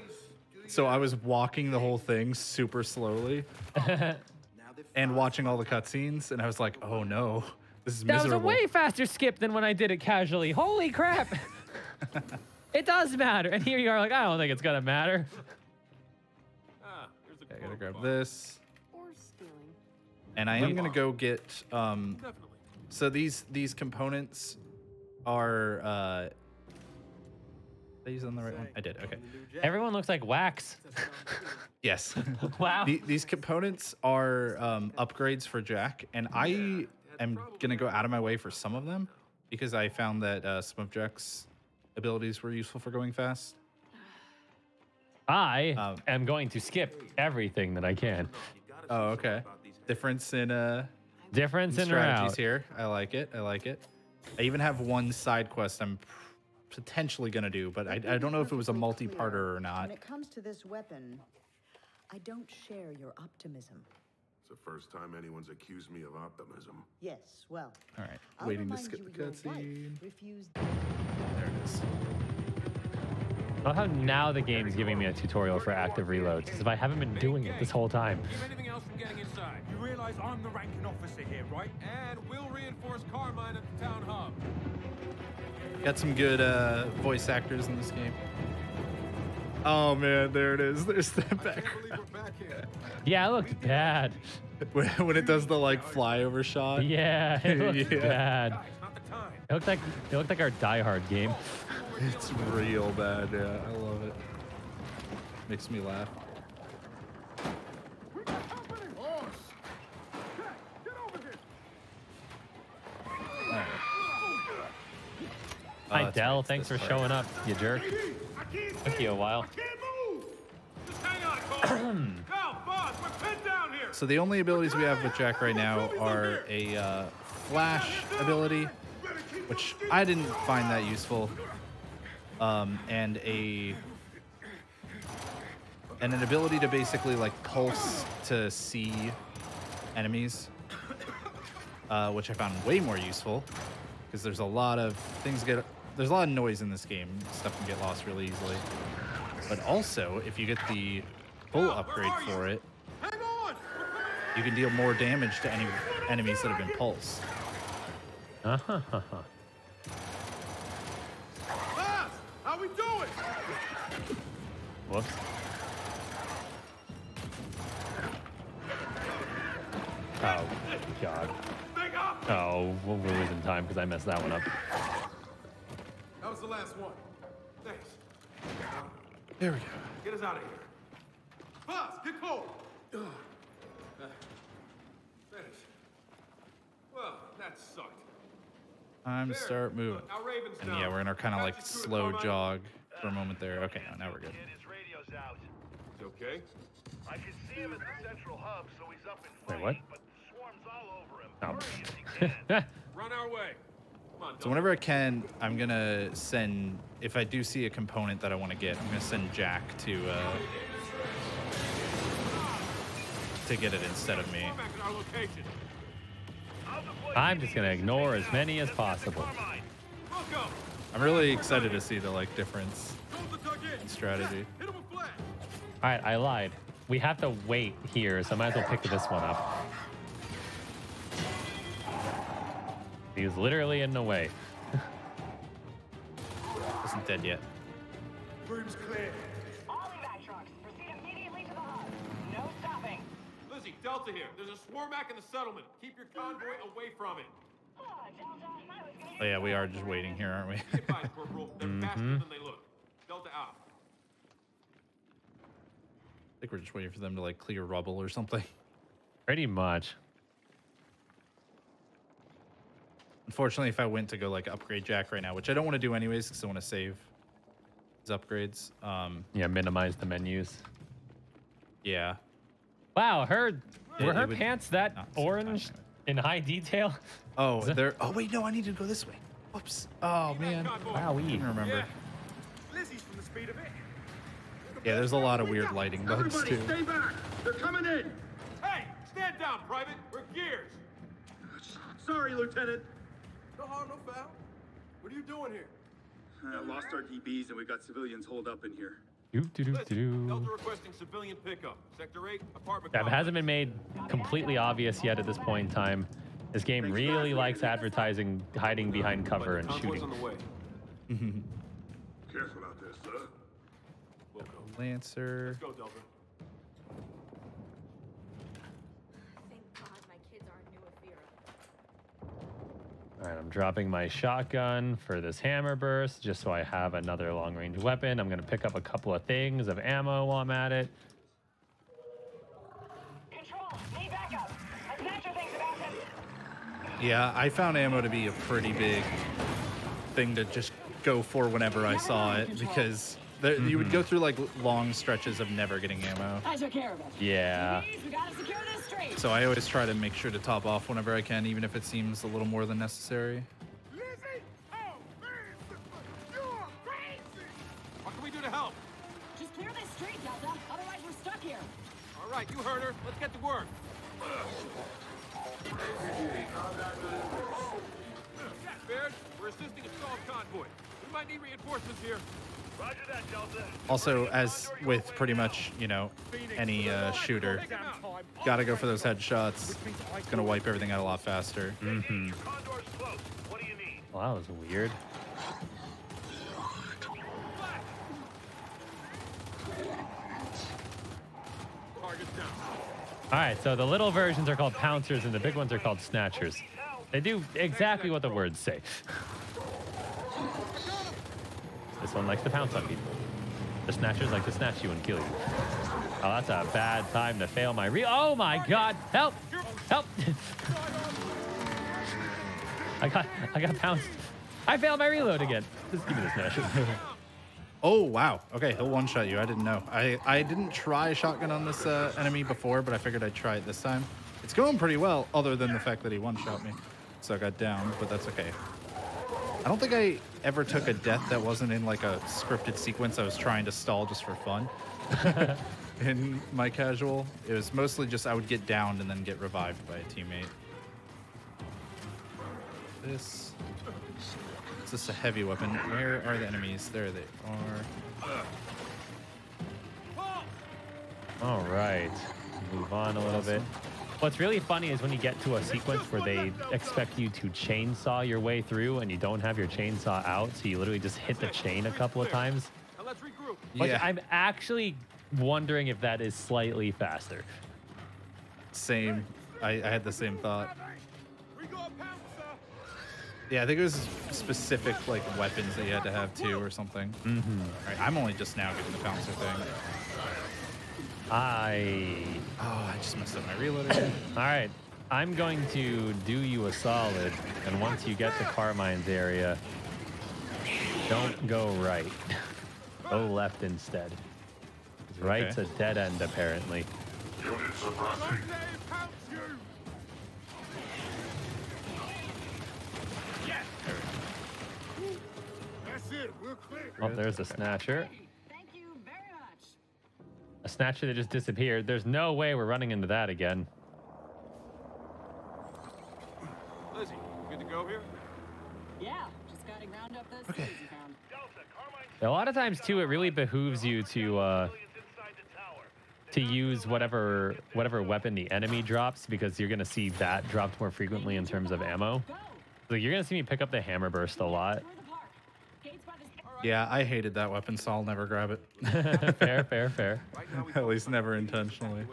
[SPEAKER 2] So I was walking the whole thing super slowly (laughs) and watching all the cutscenes, and I was like, "Oh no, this is miserable.
[SPEAKER 1] That was a
[SPEAKER 2] miserable."
[SPEAKER 1] way faster skip than when I did it casually. Holy crap. (laughs) it does matter. And here you are like, I don't think it's going to matter.
[SPEAKER 3] ah, there's a
[SPEAKER 2] I gotta grab
[SPEAKER 3] box.
[SPEAKER 2] this,
[SPEAKER 4] Or
[SPEAKER 2] and I am gonna go get. Um,
[SPEAKER 3] Definitely.
[SPEAKER 2] so these these components are. Uh, did I use on the right one? I did. Okay.
[SPEAKER 1] Everyone looks like wax. (laughs)
[SPEAKER 2] Yes. (laughs)
[SPEAKER 1] wow.
[SPEAKER 2] The- these components are um, upgrades for Jack, and I am gonna go out of my way for some of them because I found that uh, some of Jack's abilities were useful for going fast.
[SPEAKER 1] I
[SPEAKER 2] Um,
[SPEAKER 1] am going to skip everything that I can.
[SPEAKER 2] Oh, okay. Difference in uh
[SPEAKER 1] Difference in
[SPEAKER 2] strategies
[SPEAKER 1] route.
[SPEAKER 2] here. I like it. I like it. I even have one side quest I'm p- potentially gonna do, but I, I don't know if it was a multi-parter or not.
[SPEAKER 7] When it comes to this weapon, I don't share your optimism.
[SPEAKER 8] It's the first time anyone's accused me of optimism.
[SPEAKER 7] Yes, well.
[SPEAKER 2] All right,
[SPEAKER 7] I'll
[SPEAKER 2] waiting to skip the
[SPEAKER 7] your
[SPEAKER 2] cutscene.
[SPEAKER 7] refused.
[SPEAKER 2] There it is.
[SPEAKER 1] I love how now the game's giving me a tutorial for active reloads, as if I haven't been doing it this whole time.
[SPEAKER 3] Keep anything else from getting inside. You realize I'm the ranking officer here, right? And we'll reinforce Carmine at the town hub.
[SPEAKER 2] Got some good uh, voice actors in this game. Oh man, there it is. (laughs) There's that
[SPEAKER 3] I can't believe
[SPEAKER 2] background.
[SPEAKER 3] back.
[SPEAKER 1] Yeah, it looked bad. (laughs)
[SPEAKER 2] when, when it does the like flyover shot.
[SPEAKER 1] Yeah, (laughs) it looks
[SPEAKER 2] Yeah.
[SPEAKER 1] bad.
[SPEAKER 3] Guys, not the time.
[SPEAKER 1] It looked like it looked like our Die Hard game.
[SPEAKER 2] It's real bad. Yeah, I love it. Makes me laugh. Alright. Oh,
[SPEAKER 1] Hi Del,
[SPEAKER 2] right, it's
[SPEAKER 1] thanks for
[SPEAKER 2] this part.
[SPEAKER 1] showing up, you jerk. Took you a while.
[SPEAKER 3] On, Cole. Go, boss, we're pinned down here.
[SPEAKER 2] So the only abilities we have with Jack right now are a uh, flash ability, which I didn't find that useful, um, and a and an ability to basically like pulse to see enemies, uh, which I found way more useful because there's a lot of things get there's a lot of noise in this game. Stuff can get lost really easily. But also, if you get the full upgrade for it, you can deal more damage to any enemies that have been pulsed. (laughs)
[SPEAKER 1] Uh-huh.
[SPEAKER 3] Boss, how we doing?
[SPEAKER 1] Whoops. Oh god. Oh, well, we're losing time because I messed that one up.
[SPEAKER 3] That was the last one. Thanks.
[SPEAKER 2] There we go.
[SPEAKER 3] Get us out of here. Boss, get cold. Ugh. Uh, Finish. Well, that sucked.
[SPEAKER 2] Time to start moving.
[SPEAKER 3] Look, Raven's
[SPEAKER 2] And yeah, we're in our kind of like
[SPEAKER 3] you through the
[SPEAKER 2] slow jog for a moment there. Okay, now we're good.
[SPEAKER 5] Kid, his radio's out.
[SPEAKER 3] It's okay.
[SPEAKER 5] I can see him at the central hub, so he's up in
[SPEAKER 1] Wait,
[SPEAKER 5] flames,
[SPEAKER 1] what?
[SPEAKER 5] but the swarm's all over him.
[SPEAKER 1] Oh.
[SPEAKER 5] Hurry if you can. (laughs)
[SPEAKER 3] Run our way.
[SPEAKER 2] So whenever I can, I'm gonna send. If I do see a component that I want to get, I'm gonna send Jack to uh, to get it instead of me.
[SPEAKER 3] We're back at our location.
[SPEAKER 5] How's the place
[SPEAKER 1] I'm just gonna ignore as many as
[SPEAKER 5] Just get the
[SPEAKER 1] possible.
[SPEAKER 2] I'm really excited to see the like difference
[SPEAKER 3] in.
[SPEAKER 2] strategy.
[SPEAKER 3] Hit him with flash.
[SPEAKER 1] All right, I lied. We have to wait here, so I might as well pick this one up. He's literally in the way. (laughs)
[SPEAKER 2] Isn't dead yet.
[SPEAKER 3] Room's clear.
[SPEAKER 4] All evac trucks, proceed immediately to the hub. No stopping.
[SPEAKER 3] Lizzie, Delta here. There's a swarm back in the settlement. Keep your convoy away from it.
[SPEAKER 4] Oh, Delta, I was gonna
[SPEAKER 2] Oh yeah, we are just waiting here, aren't we?
[SPEAKER 3] Get by, Corporal. They're (laughs) faster mm-hmm. than they look. Delta out.
[SPEAKER 2] I think we're just waiting for them to like clear rubble or something.
[SPEAKER 1] Pretty much.
[SPEAKER 2] Unfortunately, if I went to go like upgrade Jack right now, which I don't want to do anyways, because I want to save his upgrades. Um,
[SPEAKER 1] Yeah, minimize the menus.
[SPEAKER 2] yeah,
[SPEAKER 1] Wow, her
[SPEAKER 2] It-
[SPEAKER 1] were her
[SPEAKER 2] would
[SPEAKER 1] pants that orange in high detail?
[SPEAKER 2] Oh,
[SPEAKER 1] Is that-
[SPEAKER 2] there. Oh wait, no, I need to go this way. Whoops. Oh man,
[SPEAKER 3] Wow,
[SPEAKER 2] we didn't remember.
[SPEAKER 3] Yeah. Lizzie's from the speed of it.
[SPEAKER 2] Yeah, there's a lot of weird lighting bugs too.
[SPEAKER 3] back. They're coming in. Hey, stand down, Private. We're gears. Sorry, Lieutenant. No harm, no foul. What are you doing here?
[SPEAKER 9] Uh, lost our DeeBees and we got civilians holed up in here.
[SPEAKER 1] Doo, doo, doo,
[SPEAKER 3] Listen,
[SPEAKER 1] doo.
[SPEAKER 3] Delta requesting civilian pickup. Sector 8, apartment
[SPEAKER 1] That
[SPEAKER 3] complex.
[SPEAKER 1] hasn't been made completely obvious yet at this point in time. This game really likes advertising hiding behind cover
[SPEAKER 3] But
[SPEAKER 1] and
[SPEAKER 3] the convoy's
[SPEAKER 1] shooting.
[SPEAKER 3] on the way. (laughs)
[SPEAKER 8] Careful out there, sir.
[SPEAKER 3] We'll go.
[SPEAKER 2] Lancer.
[SPEAKER 3] Let's go, Delta.
[SPEAKER 4] Thank God my kids aren't new Ephyra.
[SPEAKER 1] All right, I'm dropping my shotgun for this hammer burst just so I have another long range weapon. I'm going to pick up a couple of things of ammo while I'm at it.
[SPEAKER 4] Control, need backup. I snatched your things about him.
[SPEAKER 2] Yeah, I found ammo to be a pretty big thing to just go for whenever I saw it because there, you would mm-hmm. go through like long stretches of never getting ammo.
[SPEAKER 4] I took care of it.
[SPEAKER 1] Yeah.
[SPEAKER 4] Please, we gotta secure this street.
[SPEAKER 2] So I always try to make sure to top off whenever I can, even if it seems a little more than necessary.
[SPEAKER 3] Lizzie! Oh, man! You're crazy! What can we do to help?
[SPEAKER 4] Just clear this street, Delta. Otherwise, we're stuck here.
[SPEAKER 3] All right, you heard her. Let's get to work. Baird, we're assisting a stalled convoy. We might need reinforcements here.
[SPEAKER 2] Also, as with pretty much, you know, any uh, shooter, gotta go for those headshots. It's gonna wipe everything out a lot faster.
[SPEAKER 1] Mm-hmm. Well, that was weird. All right, so the little versions are called pouncers and the big ones are called snatchers. They do exactly what the words say. This one likes to pounce on people. The snatchers like to snatch you and kill you. Oh, that's a bad time to fail my re- Oh my god! Help! Help! (laughs) I got I got pounced. I failed my reload again. Just give me the snatcher. (laughs)
[SPEAKER 2] Oh wow. Okay, he'll one shot you. I didn't know. I I didn't try shotgun on this uh, enemy before, but I figured I'd try it this time. It's going pretty well, other than the fact that he one shot me, so I got down. But that's okay. I don't think I ever took a death that wasn't in like a scripted sequence. I was trying to stall just for fun. (laughs) in my casual, it was mostly just I would get downed and then get revived by a teammate. This is this a heavy weapon? Where are the enemies? There they are.
[SPEAKER 1] All right, move on a little bit. What's really funny is when you get to a sequence where they expect you to chainsaw your way through and you don't have your chainsaw out, so you literally just hit the chain a couple of times.
[SPEAKER 3] Now let's regroup.
[SPEAKER 1] Which
[SPEAKER 2] Yeah.
[SPEAKER 1] I'm actually wondering if that is slightly faster.
[SPEAKER 2] Same. I, I had the same thought.
[SPEAKER 3] We go pound, sir.
[SPEAKER 2] Yeah, I think it was specific like weapons that you had to have too or something. Mm-hmm. All right, I'm only just now getting the bouncer thing.
[SPEAKER 1] I.
[SPEAKER 2] Oh, I just messed up my reloader. (coughs)
[SPEAKER 1] All right, I'm going to do you a solid, and once you get to Carmine's area, don't go right. (laughs) go left instead. 'Cause Right's a dead end, apparently.
[SPEAKER 8] Unit suppressed.
[SPEAKER 3] Don't pounce you. That's it. We're clear.
[SPEAKER 1] Oh, there's a snatcher. A snatcher that just disappeared. There's no way we're running into that again.
[SPEAKER 3] Lizzie, good to go here?
[SPEAKER 6] Yeah, just gotta round up those
[SPEAKER 2] Okay.
[SPEAKER 6] okay. you found.
[SPEAKER 1] A lot of times too, it really behooves you to uh, to use whatever whatever weapon the enemy drops because you're gonna see that dropped more frequently in terms of ammo.
[SPEAKER 6] Go!
[SPEAKER 1] Like you're gonna see me pick up the hammer burst a lot.
[SPEAKER 6] Through the park. Gates by this.
[SPEAKER 2] Yeah, I hated that weapon, so I'll never grab it. (laughs)
[SPEAKER 1] fair, fair, fair.
[SPEAKER 3] Right now we (laughs)
[SPEAKER 2] At least never intentionally.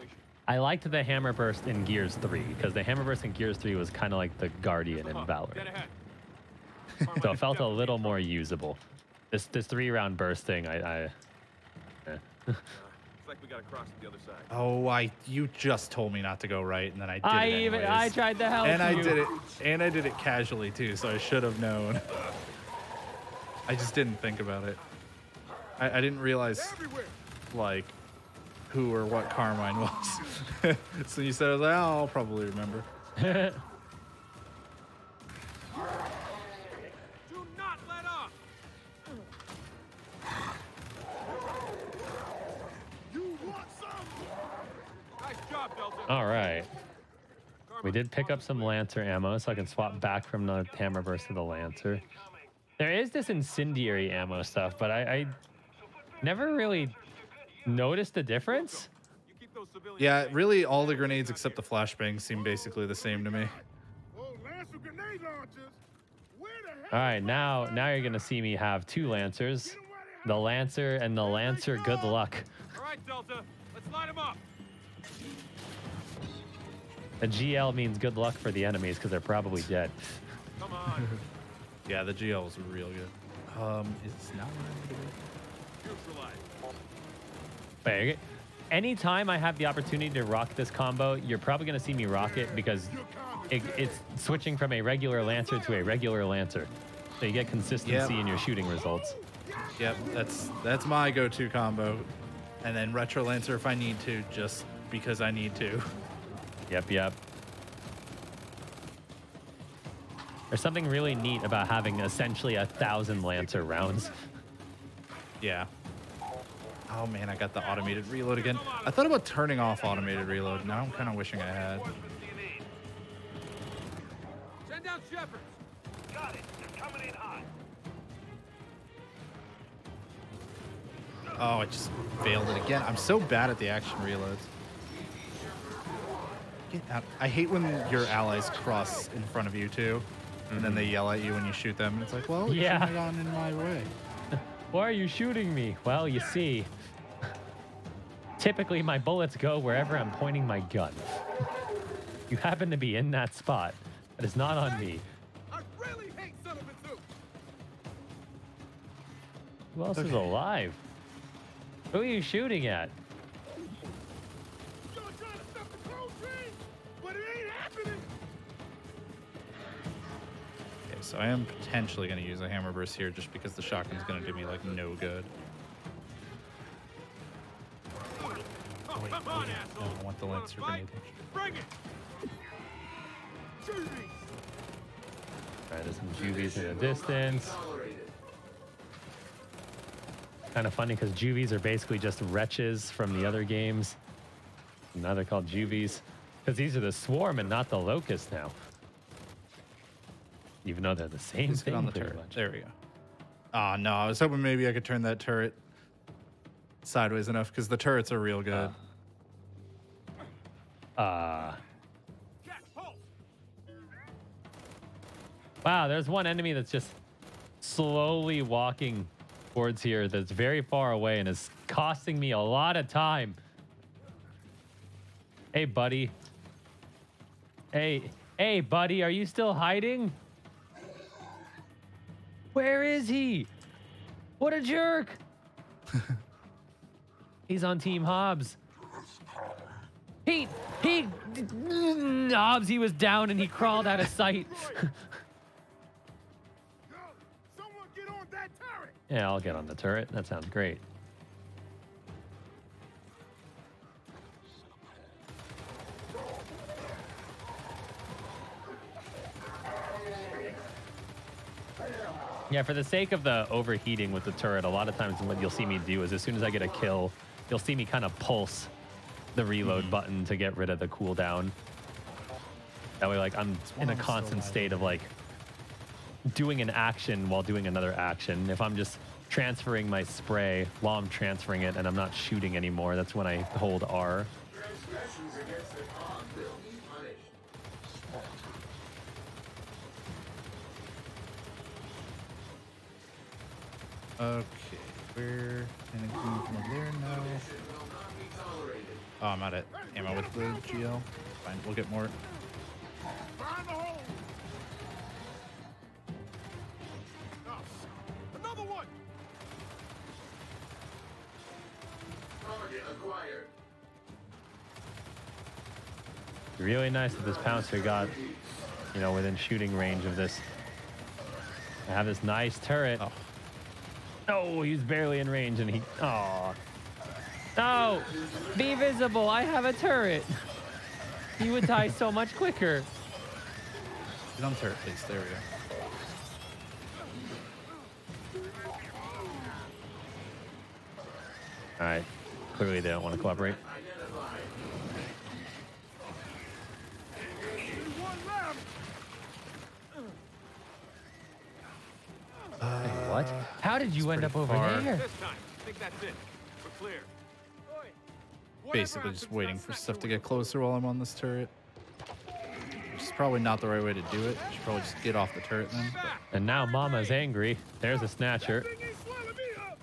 [SPEAKER 1] I liked the hammer burst in Gears 3 because the hammer burst in Gears 3 was kind of like the Guardian in
[SPEAKER 3] Dead
[SPEAKER 1] Valorant. (laughs) So it felt a little more usable. This this three round bursting, I, I eh.
[SPEAKER 3] Like we gotta cross to the other side.
[SPEAKER 2] Oh, I you just told me not to go right, and then I did
[SPEAKER 1] I
[SPEAKER 2] it
[SPEAKER 1] even I tried to help
[SPEAKER 2] and I did it, and I did it casually too, so I should have known. I just didn't think about it. I, I didn't realize like who or what Carmine was. (laughs) so you said, I was like, oh, I'll probably remember. (laughs)
[SPEAKER 3] Do not let up. You want some? Nice job, Delta.
[SPEAKER 1] All right. We did pick up some Lancer ammo, so I can swap back from the hammer burst to the Lancer. There is this incendiary ammo stuff, but I, I never really noticed the difference.
[SPEAKER 3] You keep those civilians
[SPEAKER 2] Yeah, really, all the grenades except the flashbangs seem basically the same to me.
[SPEAKER 3] Oh, Lancer grenade launchers. Where the hell?
[SPEAKER 1] All right, now now you're gonna see me have two Lancers, the Lancer and the Lancer. Good luck.
[SPEAKER 3] All right, Delta. Let's light them up.
[SPEAKER 1] A GL means good luck for the enemies because they're probably dead.
[SPEAKER 3] Come on. (laughs)
[SPEAKER 2] Yeah, the GL was real good. Um, is not what I need to do.
[SPEAKER 3] Neutralize.
[SPEAKER 1] Bang. Anytime I have the opportunity to rock this combo, you're probably going to see me rock it because it, it's switching from a regular Lancer to a regular Lancer. So you get consistency
[SPEAKER 2] Yep.
[SPEAKER 1] in your shooting results.
[SPEAKER 2] Yep, that's that's my go-to combo, and then retro lancer if I need to, just because I need to.
[SPEAKER 1] Yep, yep. There's something really neat about having essentially a thousand Lancer rounds.
[SPEAKER 2] Yeah. Oh man, I got the automated reload again. I thought about turning off automated reload. Now I'm kind of wishing I had.
[SPEAKER 5] Weapons do you need?
[SPEAKER 3] Send out shepherds.
[SPEAKER 5] Got it. They're coming in hot.
[SPEAKER 2] Oh, I just failed it again. I'm so bad at the action reloads. Get out. I hate when your allies cross in front of you too, and then they yell at you when you shoot them. And it's like, well, you
[SPEAKER 1] Yeah.
[SPEAKER 2] shouldn't have gone in my way. (laughs)
[SPEAKER 1] Why are you shooting me? Well, you see. (laughs) typically my bullets go wherever I'm pointing my gun. (laughs) You happen to be in that spot. That is not on me.
[SPEAKER 3] I really hate son of a.
[SPEAKER 1] Who else is alive? Who are you shooting at?
[SPEAKER 2] So I am potentially going to use a hammer burst here just because the shotgun's going to do me like no good.
[SPEAKER 3] Oh,
[SPEAKER 2] wait,
[SPEAKER 3] come
[SPEAKER 2] oh,
[SPEAKER 3] on,
[SPEAKER 2] no, I want the
[SPEAKER 3] Wanna
[SPEAKER 2] Lancer
[SPEAKER 3] fight?
[SPEAKER 2] grenade.
[SPEAKER 3] Bring it.
[SPEAKER 1] All right, there's some juvies in the distance. Kind of funny because juvies are basically just wretches from the other games. Now they're called juvies because these are the swarm and not the locust now. Even though they're the same thing
[SPEAKER 2] get on the
[SPEAKER 1] pretty
[SPEAKER 2] turret.
[SPEAKER 1] much.
[SPEAKER 2] There we go. Ah, no, I was hoping maybe I could turn that turret sideways enough because the turrets are real good.
[SPEAKER 1] Uh, wow, there's one enemy that's just slowly walking towards here that's very far away and is costing me a lot of time. Hey, buddy. Hey, hey, buddy, are you still hiding? Where is he? What a jerk. (laughs) He's on Team Hobz. He, he, Hobz, he was down and he crawled out of sight. (laughs)
[SPEAKER 3] Yo, someone get on that turret.
[SPEAKER 1] yeah, I'll get on the turret. That sounds great. Yeah, for the sake of the overheating with the turret, a lot of times what you'll see me do is as soon as I get a kill, you'll see me kind of pulse the reload button to get rid of the cooldown. That way, like, I'm in a constant
[SPEAKER 2] alive.
[SPEAKER 1] state of like doing an action while doing another action. If I'm just transferring my spray while I'm transferring it and I'm not shooting anymore, that's when I hold R.
[SPEAKER 2] Okay, we're gonna go from there now. Oh, I'm out of ammo with the GL. Fine, we'll get more.
[SPEAKER 3] Another one.
[SPEAKER 1] Really nice that this pouncer got, you know, within shooting range of this. I have this nice turret.
[SPEAKER 2] Oh.
[SPEAKER 1] Oh, he's barely in range and he. Oh. No! Be visible. I have a turret. He would die so much quicker.
[SPEAKER 2] Get on turret, please. There we go.
[SPEAKER 1] All right. Clearly, they don't want to cooperate.
[SPEAKER 3] One left.
[SPEAKER 1] Wait, uh, what? How did you end up over
[SPEAKER 2] far.
[SPEAKER 1] there?
[SPEAKER 3] This time, I think that's it. We're clear.
[SPEAKER 2] Basically, just waiting for stuff to get closer while I'm on this turret. Which is probably not the right way to do it. Should probably just get off the turret then. but-
[SPEAKER 1] And now Mama's angry. There's a snatcher.
[SPEAKER 3] Thing ain't swallowing me up.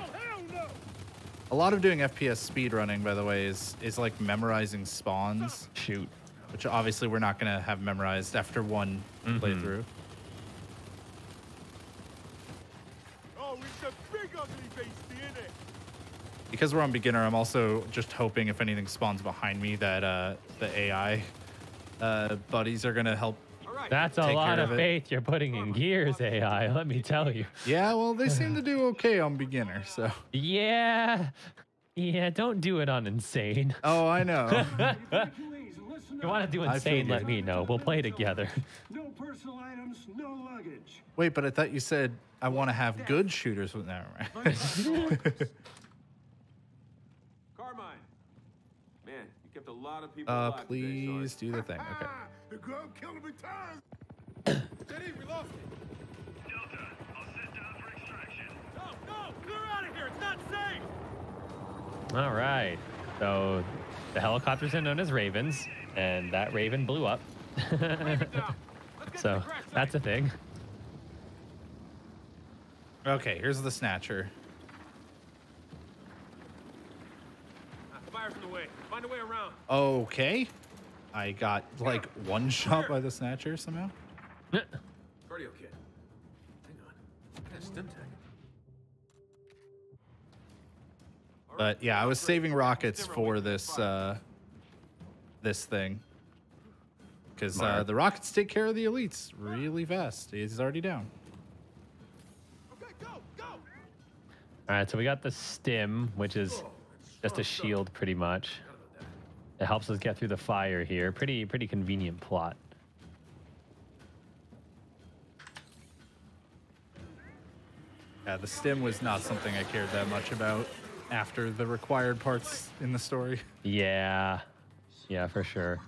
[SPEAKER 3] Oh hell no.
[SPEAKER 2] A lot of doing FPS speedrunning, by the way, is is like memorizing spawns,
[SPEAKER 1] Shoot.
[SPEAKER 2] which obviously we're not gonna have memorized after one mm-hmm. playthrough.
[SPEAKER 3] Oh, it's a big ugly beastie, isn't it?
[SPEAKER 2] Because we're on beginner, I'm also just hoping if anything spawns behind me that uh, the AI uh, buddies are gonna help.
[SPEAKER 1] That's a
[SPEAKER 2] Take
[SPEAKER 1] lot of
[SPEAKER 2] of
[SPEAKER 1] faith you're putting in gears, AI. Let me tell you.
[SPEAKER 2] Yeah, well, they seem to do okay on beginner, so.
[SPEAKER 1] Yeah. Yeah, don't do it on insane.
[SPEAKER 2] Oh, I know. (laughs)
[SPEAKER 1] You want to do insane, let me know. We'll play together.
[SPEAKER 10] No personal items, no luggage.
[SPEAKER 2] Wait, but I thought you said I want to have good shooters with now, right? (laughs)
[SPEAKER 3] Carmine. Man, you kept a lot of people
[SPEAKER 2] Uh,
[SPEAKER 3] alive today, Sarge.
[SPEAKER 2] please do the thing. Okay. (laughs)
[SPEAKER 3] The glove killed him in time. (coughs) Steady, we lost it.
[SPEAKER 5] Delta, I'll sit down for extraction.
[SPEAKER 3] No, no, clear out of here. It's not safe.
[SPEAKER 1] All right. So the helicopters are known as Ravens, and that Raven blew up.
[SPEAKER 3] Raven down. (laughs) Let's get to
[SPEAKER 1] so
[SPEAKER 3] the crash site.
[SPEAKER 1] that's a thing.
[SPEAKER 2] Okay, here's the snatcher.
[SPEAKER 3] Find a way around.
[SPEAKER 2] Okay. I got like one shot by the snatcher somehow. (laughs)
[SPEAKER 3] Cardio kit. Hang on. I got stim tech.
[SPEAKER 2] But yeah, I was saving rockets for this uh, this thing because uh, the rockets take care of the elites really fast. He's already down.
[SPEAKER 1] All right, so we got the stim, which is just a shield, pretty much. It helps us get through the fire here. Pretty, pretty convenient plot.
[SPEAKER 2] Yeah, the stim was not something I cared that much about after the required parts in the story.
[SPEAKER 1] Yeah, yeah, for sure.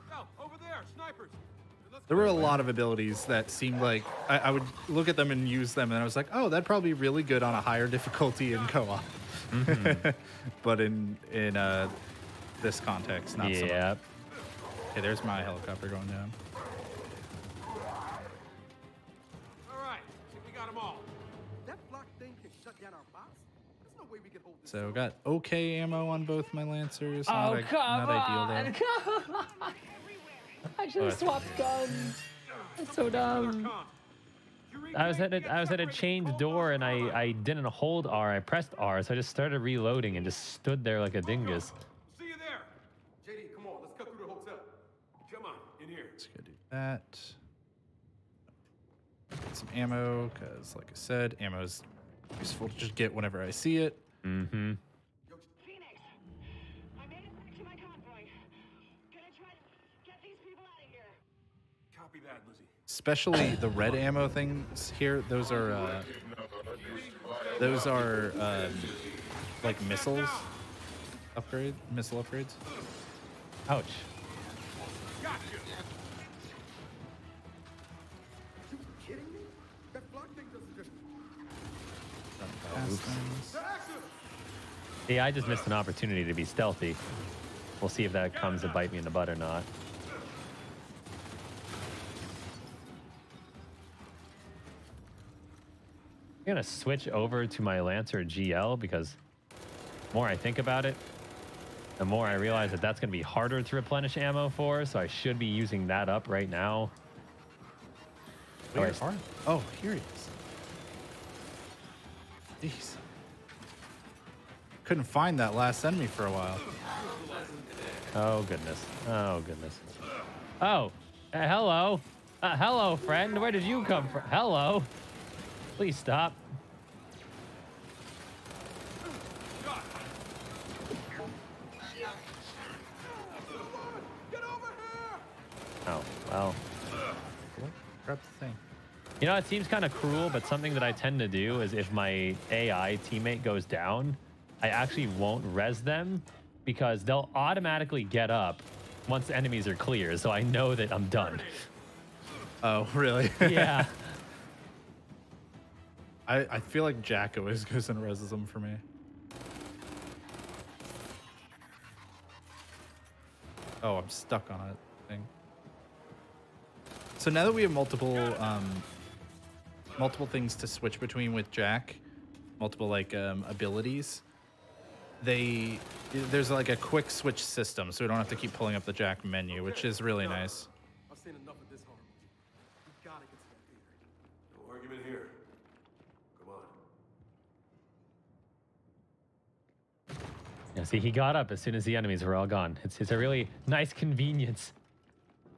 [SPEAKER 3] There,
[SPEAKER 2] were a lot of abilities that seemed like I, I would look at them and use them, and I was like, "Oh, that'd probably be really good on a higher difficulty in co-op." (laughs) but in in uh, this context, not so much.
[SPEAKER 1] Yep.
[SPEAKER 2] Okay, there's my helicopter going down.
[SPEAKER 3] All right. We got them all. That block thing can shut down our bots? There's no way we can hold this.
[SPEAKER 2] So got okay ammo on both my lancers.
[SPEAKER 1] Oh,
[SPEAKER 2] not, i-
[SPEAKER 1] come
[SPEAKER 2] not ideal though.
[SPEAKER 1] on! (laughs) I should have swapped guns. That's so dumb. I was at a, I was at a chained door and I, I didn't hold R. I pressed R, so I just started reloading and just stood there like a dingus.
[SPEAKER 3] See you there. JD, come on. Let's cut through the hotel. Come on, in here.
[SPEAKER 2] Let's go do that. Get some ammo, because like I said, ammo is useful to just get whenever I see it.
[SPEAKER 1] Mm-hmm.
[SPEAKER 3] Copy that, Lizzie.
[SPEAKER 2] Especially the red ammo things here. Those are uh, those are um, like missiles upgrade, missile upgrades.
[SPEAKER 1] Ouch.
[SPEAKER 2] Pass things.
[SPEAKER 1] See, I just missed an opportunity to be stealthy. We'll see if that comes to bite me in the butt or not. I'm gonna switch over to my Lancer GL because the more I think about it, the more I realize that that's gonna be harder to replenish ammo for, so I should be using that up right now.
[SPEAKER 2] Where
[SPEAKER 1] Or-
[SPEAKER 2] are- Oh, here he is. Jeez. Couldn't find that last enemy for a while.
[SPEAKER 1] Oh goodness. Oh goodness. Oh, uh, hello. Uh, hello, friend. Where did you come from? Hello. Please stop. Oh, well.
[SPEAKER 2] Grab the thing.
[SPEAKER 1] You know, it seems kind of cruel, but something that I tend to do is if my AI teammate goes down, I actually won't res them because they'll automatically get up once enemies are clear. So I know that I'm done.
[SPEAKER 2] Oh, (laughs) really?
[SPEAKER 1] Yeah. (laughs)
[SPEAKER 2] I, I feel like Jack always (laughs) goes and reses them for me. Oh, I'm stuck on a thing. So now that we have multiple um, multiple things to switch between with Jack, multiple like um, abilities, they there's like a quick switch system, so we don't have to keep pulling up the Jack menu, which is really nice.
[SPEAKER 3] I've seen enough of this harm. We gotta get to that theater.
[SPEAKER 8] No argument here. Come on.
[SPEAKER 1] Yeah, see, he got up as soon as the enemies were all gone. It's, it's a really nice convenience.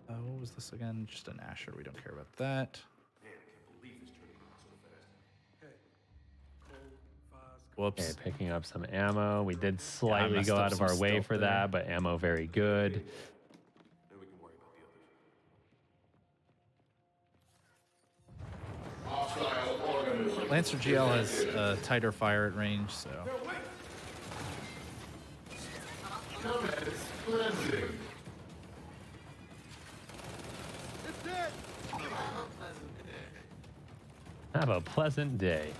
[SPEAKER 2] Uh, what was this again? Just an Asher. We don't care about that. Whoops.
[SPEAKER 1] Okay, picking up some ammo. We did slightly
[SPEAKER 2] messed
[SPEAKER 1] go out of our way for
[SPEAKER 2] there.
[SPEAKER 1] that, but ammo very good.
[SPEAKER 2] Lancer GL has a tighter fire at range, so.
[SPEAKER 1] Have a pleasant day.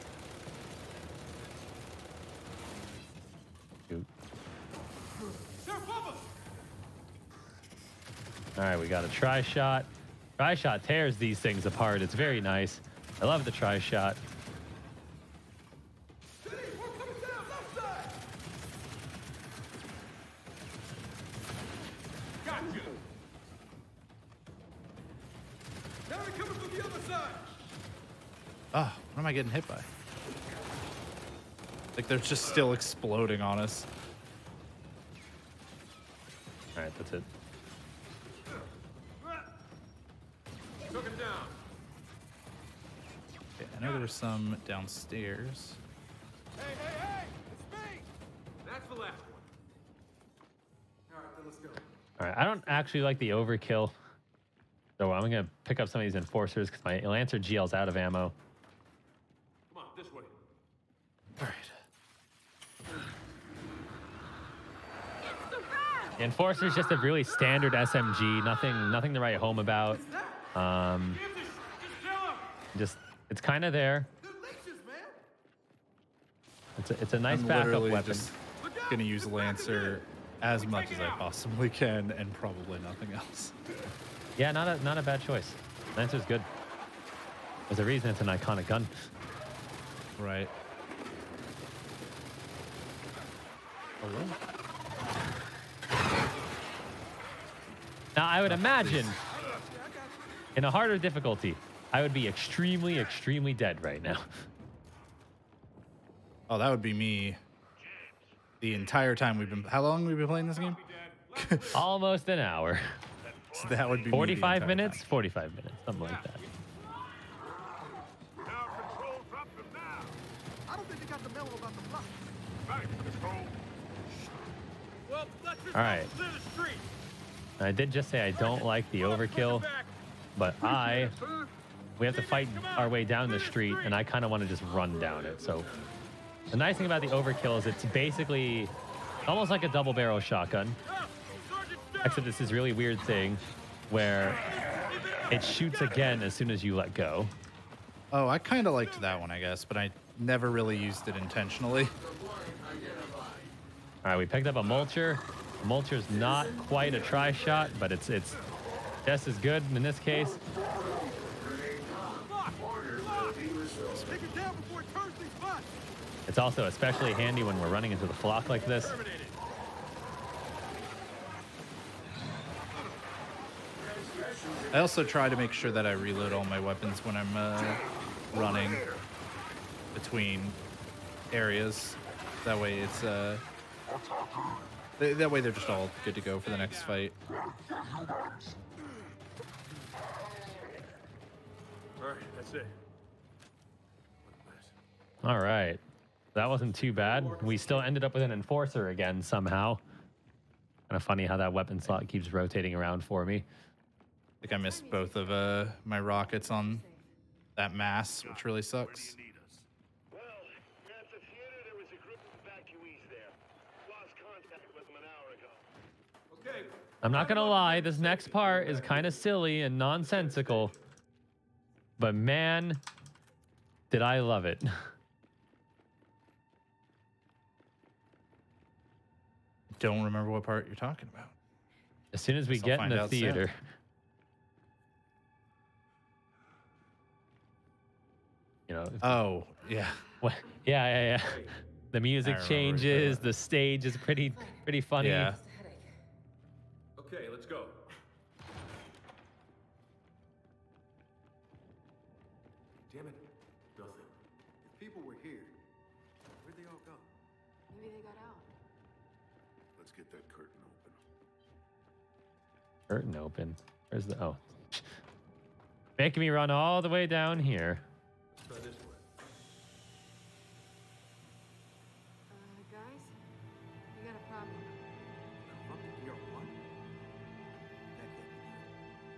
[SPEAKER 1] All right, we got a Trishot. Try shot tears these things apart. It's very nice. I love the
[SPEAKER 3] Trishot.
[SPEAKER 2] Oh, what am I getting hit by? Like they're just still exploding on us.
[SPEAKER 1] All right, that's it.
[SPEAKER 2] I know there's some downstairs.
[SPEAKER 3] Hey, hey, hey! It's me! That's the last one. All right, then let's go.
[SPEAKER 1] All right, I don't actually like the overkill. So I'm gonna pick up some of these enforcers because my Lancer GL's out of ammo.
[SPEAKER 3] Come on, this way.
[SPEAKER 2] All right.
[SPEAKER 1] The enforcer's just a really standard SMG, nothing nothing to write home about. Um,
[SPEAKER 3] Give this, just kill him!
[SPEAKER 1] just it's kind of there.
[SPEAKER 3] Good leeches, man!
[SPEAKER 1] It's a, it's a nice
[SPEAKER 2] I'm
[SPEAKER 1] backup
[SPEAKER 2] literally
[SPEAKER 1] weapon.
[SPEAKER 2] just gonna use Lancer as much as I possibly can, and probably nothing else.
[SPEAKER 1] Yeah, not a not a bad choice. Lancer's good. There's a reason it's an iconic gun.
[SPEAKER 2] Right. Hello.
[SPEAKER 1] Now I would imagine in a harder difficulty, I would be extremely, extremely dead right now. (laughs)
[SPEAKER 2] Oh, that would be me. The entire time we've been. How long have we been playing this game? (laughs)
[SPEAKER 1] Almost an hour.
[SPEAKER 2] So that would be
[SPEAKER 1] 45
[SPEAKER 2] entire
[SPEAKER 1] minutes?
[SPEAKER 2] time.
[SPEAKER 1] 45 minutes, something like that.
[SPEAKER 5] Now control, drop them now.
[SPEAKER 3] I don't think they got the memo about the block.
[SPEAKER 5] Right, control.
[SPEAKER 3] Well, let's just
[SPEAKER 1] All right.
[SPEAKER 3] clear the street.
[SPEAKER 1] I did just say I don't like the overkill, but I we have to fight our way down the street, and I kind of want to just run down it. So the nice thing about the overkill is it's basically almost like a double barrel shotgun, except it's this really weird thing where it shoots again as soon as you let go.
[SPEAKER 2] Oh, I kind of liked that one, I guess, but I never really used it intentionally.
[SPEAKER 1] All right, we picked up a mulcher. Mulcher's not quite a Trishot, but it's it's just as good in this case. It's also especially handy when we're running into the flock like this.
[SPEAKER 2] I also try to make sure that I reload all my weapons when I'm uh, running between areas. That way it's uh th- that way they're just all good to go for the next fight.
[SPEAKER 3] All right, that's it.
[SPEAKER 1] All right. That wasn't too bad. We still ended up with an enforcer again somehow. Kind of funny how that weapon slot keeps rotating around for me.
[SPEAKER 2] I think I missed both of uh my rockets on that mass, which really sucks.
[SPEAKER 5] Well, at the theater, there was a group of evacuees there. Lost contact with them an hour ago.
[SPEAKER 3] Okay.
[SPEAKER 1] I'm not going to lie, this next part is kind of silly and nonsensical. But man, did I love it. (laughs)
[SPEAKER 2] Don't remember what part you're talking about.
[SPEAKER 1] As soon as we get in the
[SPEAKER 2] out soon.
[SPEAKER 1] theater. You know,
[SPEAKER 2] Oh, yeah.
[SPEAKER 1] What? Yeah, yeah, yeah. The music
[SPEAKER 2] remember what you're talking
[SPEAKER 1] changes. The stage is pretty, pretty funny.
[SPEAKER 2] Yeah.
[SPEAKER 8] Curtain open.
[SPEAKER 1] Where's the? Oh, making me run all the way down here.
[SPEAKER 3] Try this way.
[SPEAKER 4] Uh, guys, we got a problem.
[SPEAKER 3] Corrupted ER1? That can't be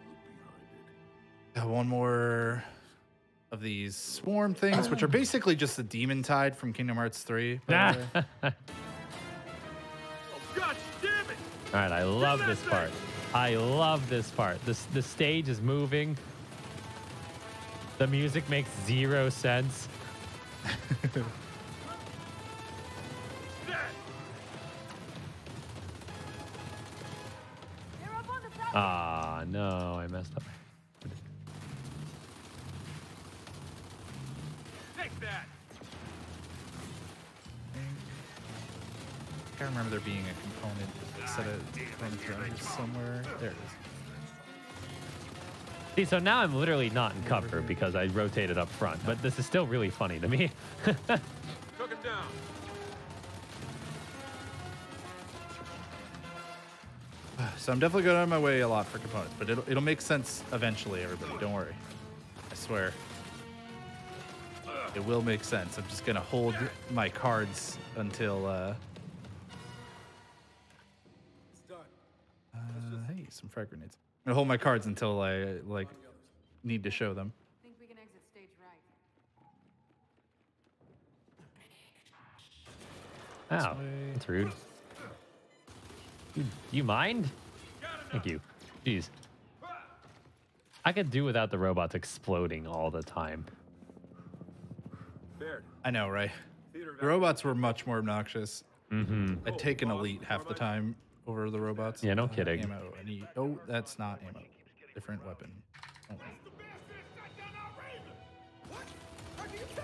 [SPEAKER 8] Look behind it.
[SPEAKER 2] Got one more of these swarm things, which are basically just the demon tide from Kingdom Hearts 3. by the (laughs) way.
[SPEAKER 1] All
[SPEAKER 3] good. Oh, God damn it!
[SPEAKER 1] right, I love this part. I love this part. This the stage is moving. The music makes zero sense. Ah, no, I messed up.
[SPEAKER 3] Take that!
[SPEAKER 2] I can't remember there being a component set of flamethrowers somewhere. There it is.
[SPEAKER 1] See, so now I'm literally not in cover because I rotated up front, but this is still really funny to me. (laughs)
[SPEAKER 3] Took him down. (sighs)
[SPEAKER 2] So I'm definitely going on my way a lot for components, but it'll, it'll make sense eventually, everybody. Don't worry. I swear. It will make sense. I'm just going to hold my cards until. Uh, some frag grenades. I'm going to hold my cards until I like need to show them.
[SPEAKER 4] Think we can exit stage right.
[SPEAKER 1] Ow, that's rude. You, you mind? Thank you. Jeez. I could do without the robots exploding all the time.
[SPEAKER 2] I know, right? The robots were much more obnoxious.
[SPEAKER 1] Mm-hmm.
[SPEAKER 2] I'd take an elite half the time over the robots.
[SPEAKER 1] Yeah, no
[SPEAKER 2] Uh,
[SPEAKER 1] kidding.
[SPEAKER 2] Ammo. I need, oh, that's not ammo. Different weapon. Oh.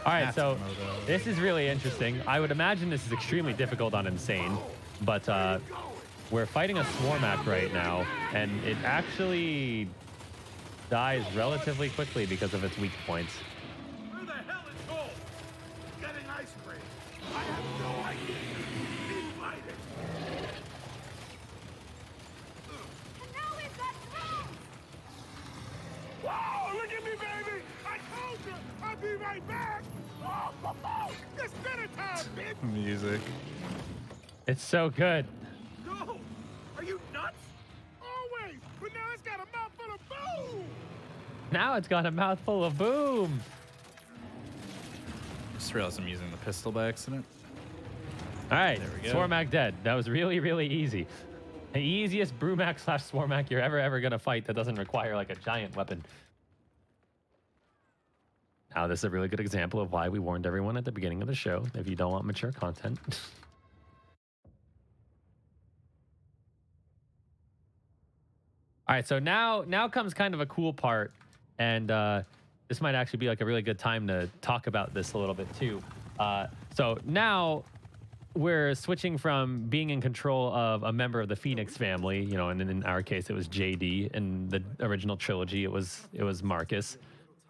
[SPEAKER 1] All right,
[SPEAKER 2] That's
[SPEAKER 1] so
[SPEAKER 2] ammo,
[SPEAKER 1] this is really interesting. I would imagine this is extremely difficult on Insane, but uh, we're fighting a swarm Swarmak right now, and it actually dies relatively quickly because of its weak points. So good.
[SPEAKER 3] No. Are you nuts? Always. But now it's got a mouthful of boom.
[SPEAKER 1] Now it's got a mouthful of boom.
[SPEAKER 2] Just realized I'm using the pistol by accident.
[SPEAKER 1] All right,
[SPEAKER 2] There we go.
[SPEAKER 1] Swarmak dead. That was really, really easy. The easiest Brumak slash Swarmak you're ever, ever going to fight that doesn't require like a giant weapon. Now, this is a really good example of why we warned everyone at the beginning of the show if you don't want mature content. (laughs) All right, so now now comes kind of a cool part, and uh, this might actually be like a really good time to talk about this a little bit too. Uh, so now we're switching from being in control of a member of the Phoenix family, you know, and in our case it was JD. In the original trilogy, it was it was Marcus.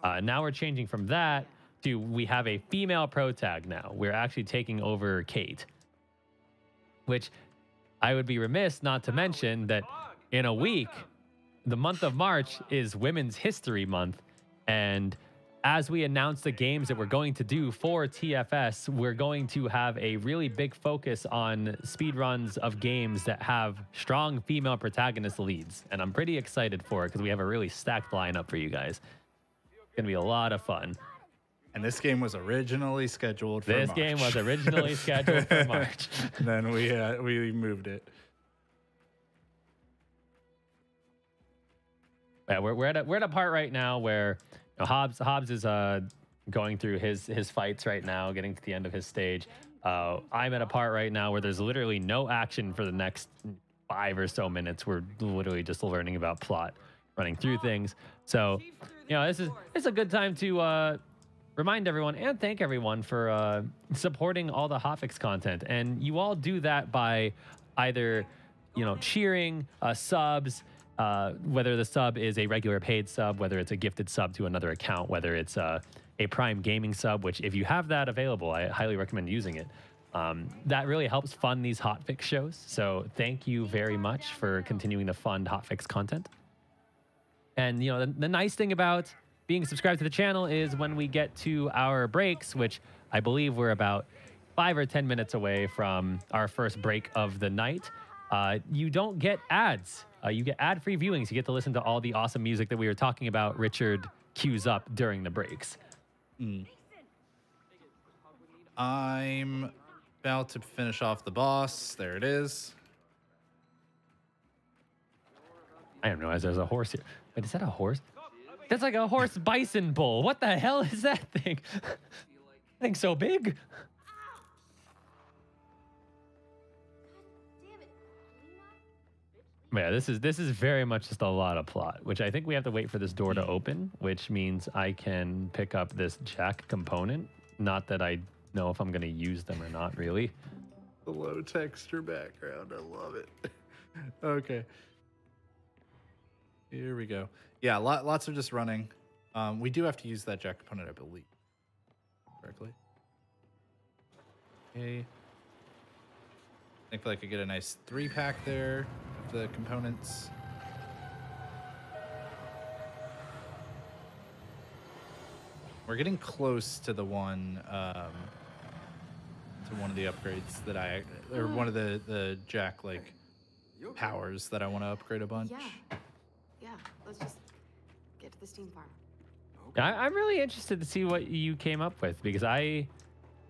[SPEAKER 1] Uh, now we're changing from that to we have a female pro tag now. We're actually taking over Kait, which I would be remiss not to mention that in a week, the month of March is Women's History Month, and as we announce the games that we're going to do for TFS, we're going to have a really big focus on speedruns of games that have strong female protagonist leads. And I'm pretty excited for it because we have a really stacked lineup for you guys. It's going to be a lot of fun.
[SPEAKER 2] And this game was originally scheduled for
[SPEAKER 1] This
[SPEAKER 2] March.
[SPEAKER 1] game was originally scheduled for (laughs) March.
[SPEAKER 2] then we uh, we moved it.
[SPEAKER 1] Yeah, we're, we're at a, we're at a part right now where you know, Hobz Hobz is uh going through his his fights right now, getting to the end of his stage. Uh, I'm at a part right now where there's literally no action for the next five or so minutes. We're literally just learning about plot, running through things. So, you know, this is is a good time to uh, remind everyone and thank everyone for uh, supporting all the Hotfix content. And you all do that by either, you know, cheering, uh, subs, uh, whether the sub is a regular paid sub, whether it's a gifted sub to another account, whether it's uh, a Prime Gaming sub, which if you have that available, I highly recommend using it. Um, that really helps fund these Hotfix shows. So thank you very much for continuing to fund Hotfix content. And you know, the, the nice thing about being subscribed to the channel is when we get to our breaks, which I believe we're about five or 10 minutes away from our first break of the night, uh, you don't get ads. Uh, you get ad free viewings. You get to listen to all the awesome music that we were talking about, Richard cues up during the breaks.
[SPEAKER 2] I'm about to finish off the boss. There it is.
[SPEAKER 1] I didn't know. realize there's a horse here. Wait, is that a horse? That's like a horse bison bull. What the hell is that thing? (laughs) thing's so big. Yeah, this is this is very much just a lot of plot, which I think we have to wait for this door to open, which means I can pick up this jack component. Not that I know if I'm going to use them or not, really.
[SPEAKER 2] The low texture background. I love it. (laughs) okay. Here we go. Yeah, lot, lots of just running. Um, we do have to use that jack component, I believe. Correctly. Okay. I feel like I could get a nice three pack there of the components. We're getting close to the one, um, to one of the upgrades that I, or one of the the jack like powers that I want to upgrade a bunch.
[SPEAKER 6] Yeah. Yeah. Let's just get to the steam farm.
[SPEAKER 1] I, I'm really interested to see what you came up with because I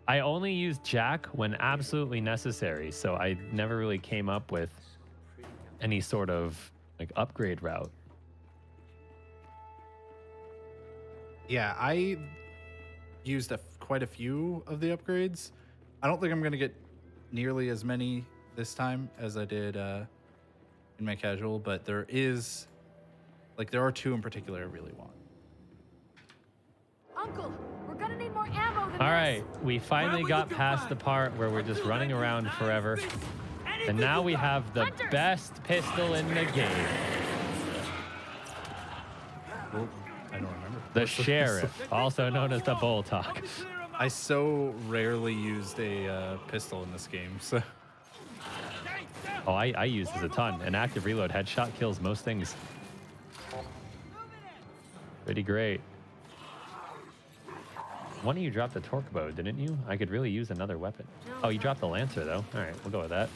[SPEAKER 1] I only use Jack when absolutely necessary, so I never really came up with any sort of like upgrade route.
[SPEAKER 2] Yeah, I used a, quite a few of the upgrades. I don't think I'm going to get nearly as many this time as I did uh, in my casual, but there is, like, there are two in particular I really want.
[SPEAKER 4] Uncle, we're gonna need more ammo than
[SPEAKER 1] All
[SPEAKER 4] this.
[SPEAKER 1] we finally
[SPEAKER 3] Whatever
[SPEAKER 1] got past
[SPEAKER 3] find.
[SPEAKER 1] the part where we're just running around forever. And now we have the best pistol in the game.
[SPEAKER 2] I don't remember.
[SPEAKER 1] The Sheriff, also known as the Boltok.
[SPEAKER 2] I so rarely used a uh, pistol in this game, so
[SPEAKER 1] Oh, I, I use this a ton. An active reload headshot kills most things. Pretty great. One of you dropped the torque bow, didn't you? I could really use another weapon. Oh, you dropped the lancer though. All right, we'll go with that.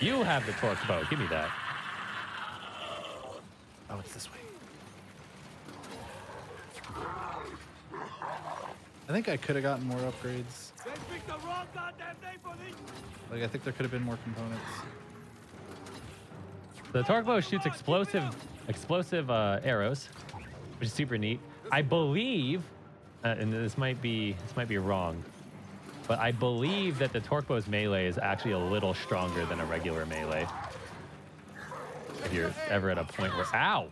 [SPEAKER 1] You have the torque bow. Give me that.
[SPEAKER 2] oh, it's this way. I think I could have gotten more upgrades.
[SPEAKER 3] They picked the wrong goddamn name for these.
[SPEAKER 2] Like, I think there could have been more components.
[SPEAKER 1] The torque bow shoots explosive, explosive uh, arrows, which is super neat. I believe, uh, and this might be this might be wrong, but I believe that the torque bow's melee is actually a little stronger than a regular melee. If you're ever at a point where, ow,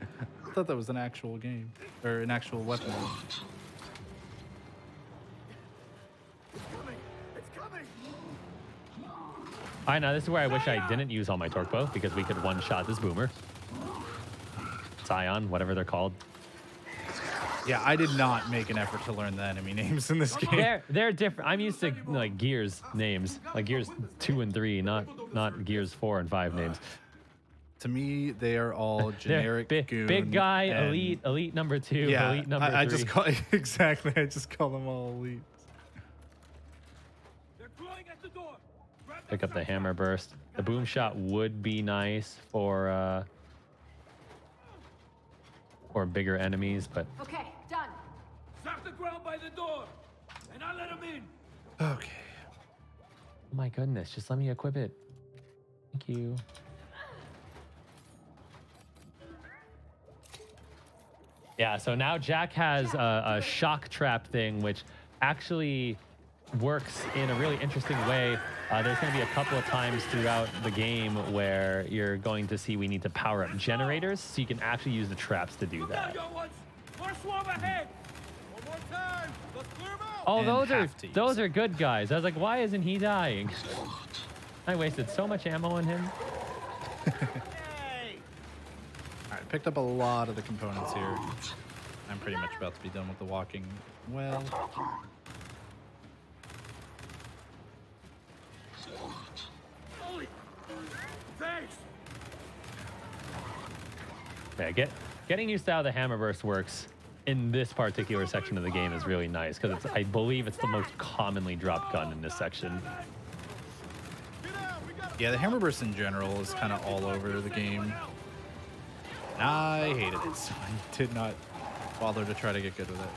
[SPEAKER 2] I thought that was an actual game or an actual weapon. It's coming. It's coming.
[SPEAKER 1] I know this is where I wish I didn't use all my torque bow because we could one shot this boomer, Scion, whatever they're called.
[SPEAKER 2] Yeah, I did not make an effort to learn the enemy names in this game.
[SPEAKER 1] They're they're different. I'm used to like Gears names, like Gears two and three, not not Gears four and five names.
[SPEAKER 2] To me, they are all (laughs) generic.
[SPEAKER 1] bi-
[SPEAKER 2] goon
[SPEAKER 1] big guy,
[SPEAKER 2] and-
[SPEAKER 1] elite, elite number two,
[SPEAKER 2] Yeah,
[SPEAKER 1] elite number
[SPEAKER 2] I, I just call (laughs) exactly. I just call them all elite.
[SPEAKER 3] They're clawing at the door.
[SPEAKER 1] Pick up the hammer burst. The boom shot would be nice for uh for bigger enemies, but
[SPEAKER 4] Okay, done.
[SPEAKER 3] Stop the ground by the door, and I'll let him in.
[SPEAKER 2] Okay.
[SPEAKER 1] oh my goodness, just let me equip it. Thank you. Yeah, so now Jack has a, a shock trap thing, which actually works in a really interesting way. Uh, there's going to be a couple of times throughout the game where you're going to see we need to power up generators, so you can actually use the traps to do
[SPEAKER 3] Look
[SPEAKER 1] that.
[SPEAKER 3] young ones. More swarm ahead. One more time. Let's clear 'em out.
[SPEAKER 1] Oh, those are
[SPEAKER 2] have to use
[SPEAKER 1] those are good guys. I was like, why isn't he dying? I wasted so much ammo on him.
[SPEAKER 2] All right, picked up a lot of the components here. I'm pretty much about to be done with the walking. Well,
[SPEAKER 1] Yeah, get getting used to how the hammer burst works in this particular section of the game is really nice because I believe it's the most commonly dropped gun in this section.
[SPEAKER 2] yeah, the hammer burst in general is kind of all over the game. I hated it, so (laughs) I did not bother to try to get good with it.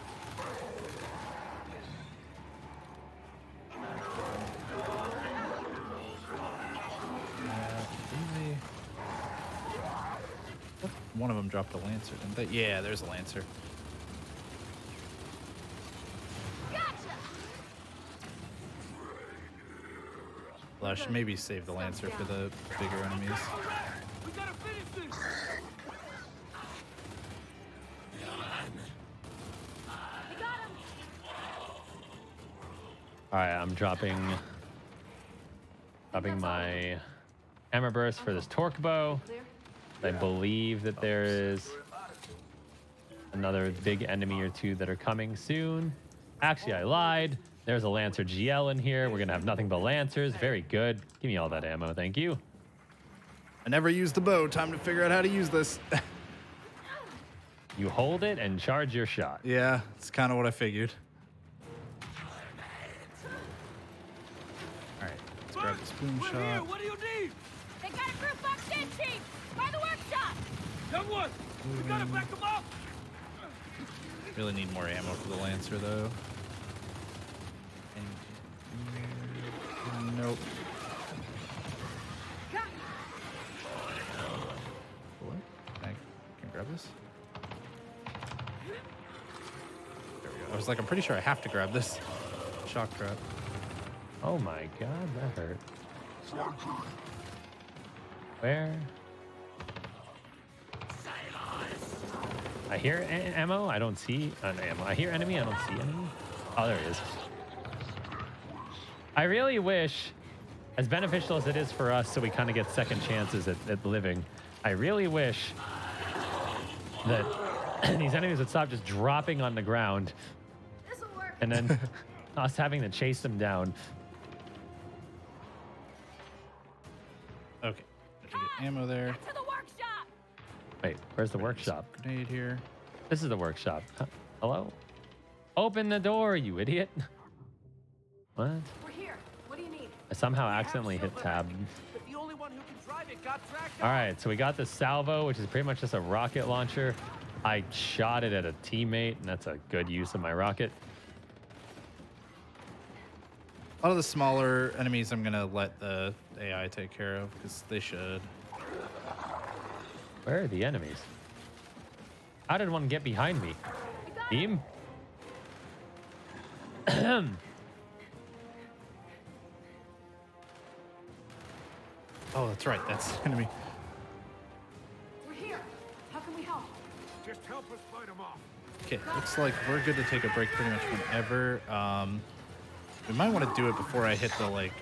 [SPEAKER 2] Uh, didn't they- One of them dropped a lancer, didn't they? Yeah, there's a lancer. Well, I should maybe save the lancer for the bigger enemies.
[SPEAKER 3] We gotta finish this.
[SPEAKER 1] All right, I'm dropping dropping my hammer burst for this torque bow.
[SPEAKER 6] Clear?
[SPEAKER 1] I believe that there is another big enemy or two that are coming soon. Actually, I lied. There's a Lancer GL in here. We're going to have nothing but Lancers. Very good. Give me all that ammo. Thank you.
[SPEAKER 2] I never used the bow. Time to figure out how to use this.
[SPEAKER 1] You hold it and charge your shot.
[SPEAKER 2] yeah, it's kind of what I figured. All right, let's grab this boom
[SPEAKER 3] We're here.
[SPEAKER 2] shot.
[SPEAKER 3] What do you need? Young one, we gotta back them up.
[SPEAKER 2] Really need more ammo for the Lancer, though. And, nope. What? Can I, can I grab this? There we go. I was like, I'm pretty sure I have to grab this. Shock trap.
[SPEAKER 1] Oh my god, that hurt. Where? I hear ammo. I don't see uh, an ammo. I hear enemy. I don't see enemy. Oh, there it is. I really wish, as beneficial as it is for us, so we kind of get second chances at, at living. I really wish that (clears throat) these enemies would stop just dropping on the ground and then (laughs) us having to chase them down.
[SPEAKER 2] Okay. Did you get ammo there?
[SPEAKER 4] To the workshop!
[SPEAKER 1] Wait, where's the workshop?
[SPEAKER 2] Grenade here.
[SPEAKER 1] This is the workshop. Huh? Hello? Open the door, you idiot. (laughs) What?
[SPEAKER 6] We're here. What do you need?
[SPEAKER 1] I somehow accidentally hit tab.
[SPEAKER 3] The only one who can drive it got
[SPEAKER 1] All right, so we got the salvo, which is pretty much just a rocket launcher. I shot it at a teammate, and that's a good use of my rocket.
[SPEAKER 2] A lot of the smaller enemies I'm gonna let the AI take care of because they should.
[SPEAKER 1] Where are the enemies? How did one get behind me? Team? (clears throat)
[SPEAKER 2] Oh, that's right. That's gonna be.
[SPEAKER 6] We're here. How can we help?
[SPEAKER 3] Just help us fight them off.
[SPEAKER 2] Okay, looks like we're good to take a break pretty much whenever. Um, we might want to do it before I hit the like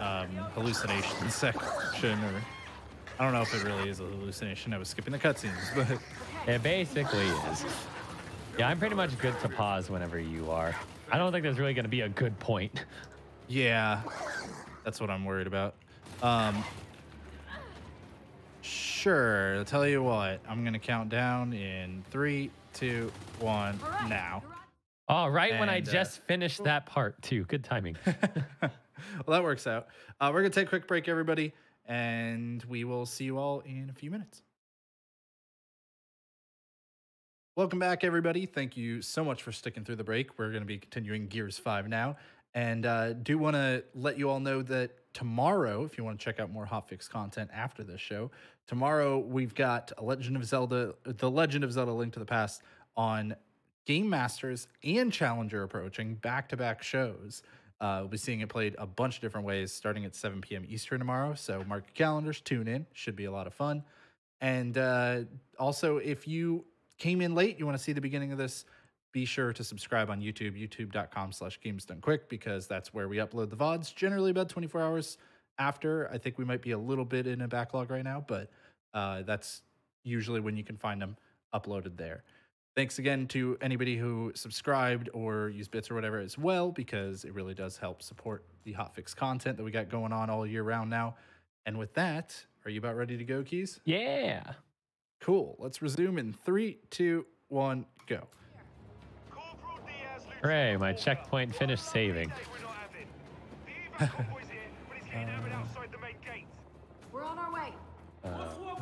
[SPEAKER 2] um, hallucination (laughs) section, or I don't know if it really is a hallucination. I was skipping the cutscenes, but
[SPEAKER 1] It basically is. Yeah, I'm pretty much good to pause whenever you are. I don't think there's really going to be a good point.
[SPEAKER 2] yeah, that's what I'm worried about. Um, sure. I'll tell you what. I'm gonna count down in three, two, one, now.
[SPEAKER 1] All right, when I
[SPEAKER 2] And, uh,
[SPEAKER 1] just finished that part too. Good timing. (laughs)
[SPEAKER 2] well, that works out. Uh, we're gonna take a quick break, everybody, and we will see you all in a few minutes. Welcome back, everybody. Thank you so much for sticking through the break. We're going to be continuing Gears 5 now. And uh, do want to let you all know that tomorrow, if you want to check out more hotfix content after this show, tomorrow we've got a Legend of Zelda, The Legend of Zelda Link to the Past on Game Masters and Challenger approaching back to back shows. Uh, we'll be seeing it played a bunch of different ways starting at 7 p.m. Eastern tomorrow. So mark your calendars, tune in. Should be a lot of fun. And uh, also, if you came in late, you want to see the beginning of this, be sure to subscribe on YouTube, youtube.com slash games because that's where we upload the VODs, generally about 24 hours after. I think we might be a little bit in a backlog right now, but uh, that's usually when you can find them uploaded there. Thanks again to anybody who subscribed or used bits or whatever as well, because it really does help support the hotfix content that we got going on all year round now. And with that, are you about ready to go, Keys?
[SPEAKER 1] yeah.
[SPEAKER 2] Cool. Let's resume in three, two, one, go.
[SPEAKER 1] Hooray, my checkpoint finished saving. (laughs)
[SPEAKER 6] Uh, We're on our way.
[SPEAKER 2] Uh,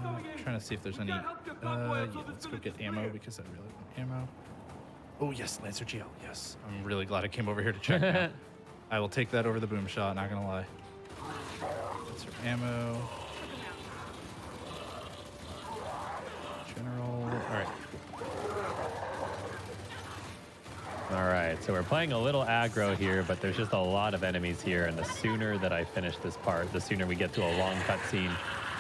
[SPEAKER 2] I'm trying to see if there's any. Uh, yeah, let's go get ammo because I really want ammo. Oh yes, Lancer GL. Yes, I'm really glad I came over here to check. now. (laughs) I will take that over the boom shot. Not gonna lie. Lancer ammo. General. All right.
[SPEAKER 1] All right, so we're playing a little aggro here, but there's just a lot of enemies here, and the sooner that I finish this part, the sooner we get to a long cutscene